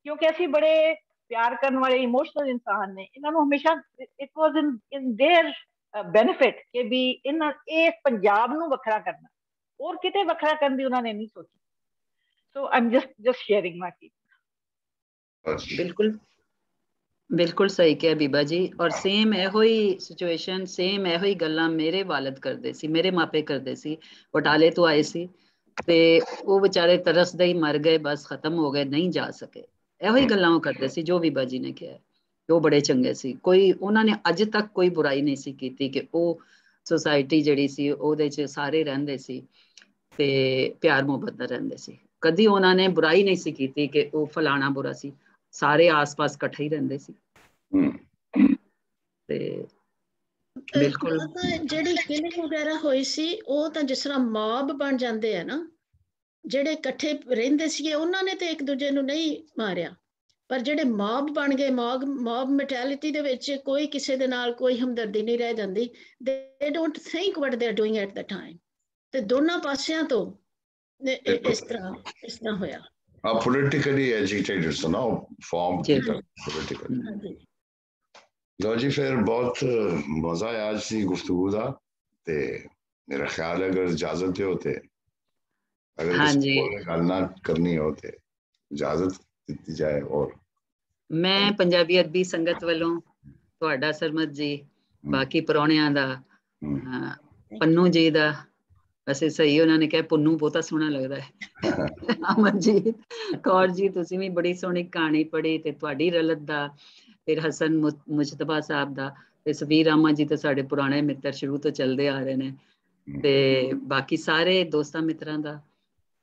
ਕਿਉਂਕਿ ਅਸੀਂ ਬੜੇ ਪਿਆਰ ਕਰਨ ਵਾਲੇ ਇਮੋਸ਼ਨਲ ਇਨਸਾਨ ਨੇ ਇਹਨਾਂ ਨੂੰ ਹਮੇਸ਼ਾ it was in in their benefit ਕਿ ਵੀ ਇਹਨਾਂ ਇਹ ਪੰਜਾਬ ਨੂੰ ਵੱਖਰਾ ਕਰਨਾ ਔਰ ਕਿਤੇ ਵੱਖਰਾ ਕਰਨ ਦੀ ਉਹਨਾਂ ਨੇ ਨਹੀਂ ਸੋਚੀ So um just just sharing my feelings ਬਿਲਕੁਲ ਬਿਲਕੁਲ ਸਹੀ ਕਿਹਾ ਬੀਬਾ ਜੀ ਔਰ ਸੇਮ ਇਹੋ ਹੀ ਸਿਚੁਏਸ਼ਨ ਸੇਮ ਇਹੋ ਹੀ ਗੱਲਾਂ ਮੇਰੇ ਵਾਲਦ ਕਰਦੇ ਸੀ ਮੇਰੇ ਮਾਪੇ ਕਰਦੇ ਸੀ ਬਟਾਲੇ ਤੋਂ ਆਏ ਸੀ ਤੇ ਉਹ ਵਿਚਾਰੇ ਤਰਸਦੇ ਹੀ ਮਰ ਗਏ ਬਸ ਖਤਮ ਹੋ ਗਏ ਨਹੀਂ ਜਾ ਸਕੇ ਇਹੋ ਹੀ ਗੱਲਾਂ ਉਹ ਕਰਦੇ ਸੀ ਜੋ ਬੀਬਾ ਜੀ ਨੇ ਕਿਹਾ ਉਹ ਬੜੇ ਚੰਗੇ ਸੀ ਕੋਈ ਉਹਨਾਂ ਨੇ ਅੱਜ ਤੱਕ ਕੋਈ ਬੁਰਾਈ ਨਹੀਂ ਸੀ ਕੀਤੀ ਕਿ ਉਹ ਸੋਸਾਇਟੀ ਜਿਹੜੀ ਸੀ ਉਹਦੇ 'ਚ ਸਾਰੇ ਰਹਿੰਦੇ ਸੀ ਤੇ ਪਿਆਰ ਮੁਹੱਬਤ ਨਾਲ ਰਹਿੰਦੇ ਸੀ ਕਦੀ ਉਹਨਾਂ ਨੇ ਬੁਰਾਈ ਨਹੀਂ ਸੀ ਕੀਤੀ ਕਿ ਉਹ ਫਲਾਣਾ ਬੁਰਾ ਸੀ। ਸਾਰੇ ਆਸ-ਪਾਸ ਇਕੱਠੇ ਹੀ ਰਹਿੰਦੇ ਸੀ। ਤੇ ਬਿਲਕੁਲ ਜਿਹੜੀ ਕਿਲਿੰਗ ਵਗੈਰਾ ਹੋਈ ਸੀ ਉਹ ਤਾਂ ਜਿਸ ਤਰ੍ਹਾਂ ਮੌਬ ਬਣ ਜਾਂਦੇ ਆ ਨਾ ਜਿਹੜੇ ਇਕੱਠੇ ਰਹਿੰਦੇ ਸੀਗੇ ਉਹਨਾਂ ਨੇ ਤੇ ਇੱਕ ਦੂਜੇ ਨੂੰ ਨਹੀਂ ਮਾਰਿਆ। ਪਰ ਜਿਹੜੇ ਮੌਬ ਬਣ ਗਏ ਮੌਬ ਮੌਬ ਮੈਂਟੈਲਿਟੀ ਦੇ ਵਿੱਚ ਕੋਈ ਕਿਸੇ ਦੇ ਨਾਲ ਕੋਈ ਹਮਦਰਦੀ ਨਹੀਂ ਰਹਿ ਜਾਂਦੀ। They don't think what they are doing at the time ਤੇ ਦੋਨਾਂ ਪਾਸਿਆਂ ਤੋਂ ਇਸ ਤਰ੍ਹਾਂ ਇਸ ਤਰ੍ਹਾਂ ਹੋਇਆ ਆ ਪੋਲਿਟਿਕਲੀ ਐਜੀਟੇਟਡ ਸੋ ਨਾ ਫਾਰਮ ਪੋਲਿਟਿਕਲ ਲੋ ਜੀ ਫਿਰ ਬਹੁਤ ਮਜ਼ਾ ਆਇਆ ਅੱਜ ਦੀ ਗੁਫ਼ਤਗੂ ਦਾ ਤੇ ਮੇਰਾ ਖਿਆਲ ਹੈ ਅਗਰ ਇਜਾਜ਼ਤ ਦਿਓ ਤੇ ਅਗਰ ਹਾਂਜੀ ਗੱਲ ਨਾ ਕਰਨੀ ਹੋ ਤੇ ਇਜਾਜ਼ਤ ਦਿੱਤੀ ਜਾਏ ਔਰ ਮੈਂ ਪੰਜਾਬੀ ਅਦਬੀ ਸੰਗਤ ਵੱਲੋਂ ਤੁਹਾਡਾ ਸਰਮਤ ਜੀ ਬਾਕੀ ਪਰੌਣਿਆਂ ਦਾ ਪੰਨੂ ਜੀ ਦਾ ਵੈਸੇ ਸਹੀ ਉਹਨਾਂ ਨੇ ਕਿਹਾ ਪੁੰਨੂ ਬਹੁਤਾ ਸੋਹਣਾ ਲੱਗਦਾ ਹੈ। ਅਮਰਜੀਤ ਕੌਰ ਜੀ ਤੁਸੀਂ ਵੀ ਬੜੀ ਸੋਹਣੀ ਕਹਾਣੀ ਪੜ੍ਹੀ ਤੇ ਤੁਹਾਡੀ ਰਲਤ ਦਾ ਫਿਰ ਹਸਨ ਮੁਜਤਬਾ ਸਾਹਿਬ ਦਾ ਤੇ ਸਵੀਰ ਰਾਮਾ ਜੀ ਤੇ ਸਾਡੇ ਪੁਰਾਣੇ ਮਿੱਤਰ ਸ਼ੁਰੂ ਤੋਂ ਚੱਲਦੇ ਆ ਰਹੇ ਨੇ। ਤੇ ਬਾਕੀ ਸਾਰੇ ਦੋਸਤਾਂ ਮਿੱਤਰਾਂ ਦਾ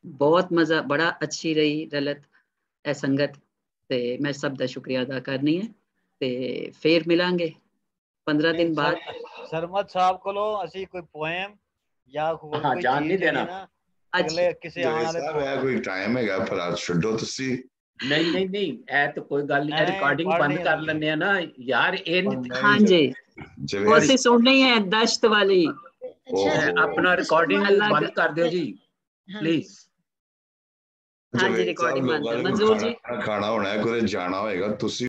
ਬਹੁਤ ਮਜ਼ਾ ਬੜਾ ਅੱਛੀ ਰਹੀ ਰਲਤ ਇਹ ਸੰਗਤ। ਤੇ ਮੈਂ ਸਭ ਦਾ ਸ਼ੁਕਰੀਆ ਅਦਾ ਕਰਨੀ ਹੈ। ਤੇ ਫੇਰ ਮਿਲਾਂਗੇ। 15 ਦਿਨ ਬਾਅਦ। ਸਰਮਤ ਸਾਹਿਬ ਕੋਲੋਂ ਅਸੀਂ ਕੋਈ ਪੋਇਮ ਜਾਂ ਹੋਰ ਕੋਈ ਜਾਣ ਨਹੀਂ ਦੇਣਾ। ਨਾ ਅਗਲੇ ਕਿਸੇ ਆਉਣ ਵਾਲੇ ਕੋਈ ਟਾਈਮ ਹੈਗਾ ਅੱਜ ਛੱਡੋ ਤੁਸੀਂ। ਨਹੀਂ ਨਹੀਂ ਨਹੀਂ ਇਹ ਤਾਂ ਕੋਈ ਗੱਲ ਨਹੀਂ ਰਿਕਾਰਡਿੰਗ ਬੰਦ ਕਰ ਲੈਂਦੇ ਆ ਨਾ। ਯਾਰ ਇਹ ਹਾਂਜੀ। ਉਹ ਅਸੀਂ ਸੁਣਨੀ ਹੈ ਦਸ਼ਤ ਵਾਲੀ। ਆਪਣਾ ਰਿਕਾਰਡਿੰਗ ਬੰਦ ਕਰ ਦਿਓ ਜੀ ਪਲੀਜ਼ ਹਾਂਜੀ ਰਿਕਾਰਡਿੰਗ ਬੰਦ। ਕਰ ਮਨਜ਼ੂਰ ਜੀ। ਖਾਣਾ ਹੋਣਾ ਹੈ ਕੋਈ ਜਾਣਾ ਹੋਏਗਾ ਤੁਸੀਂ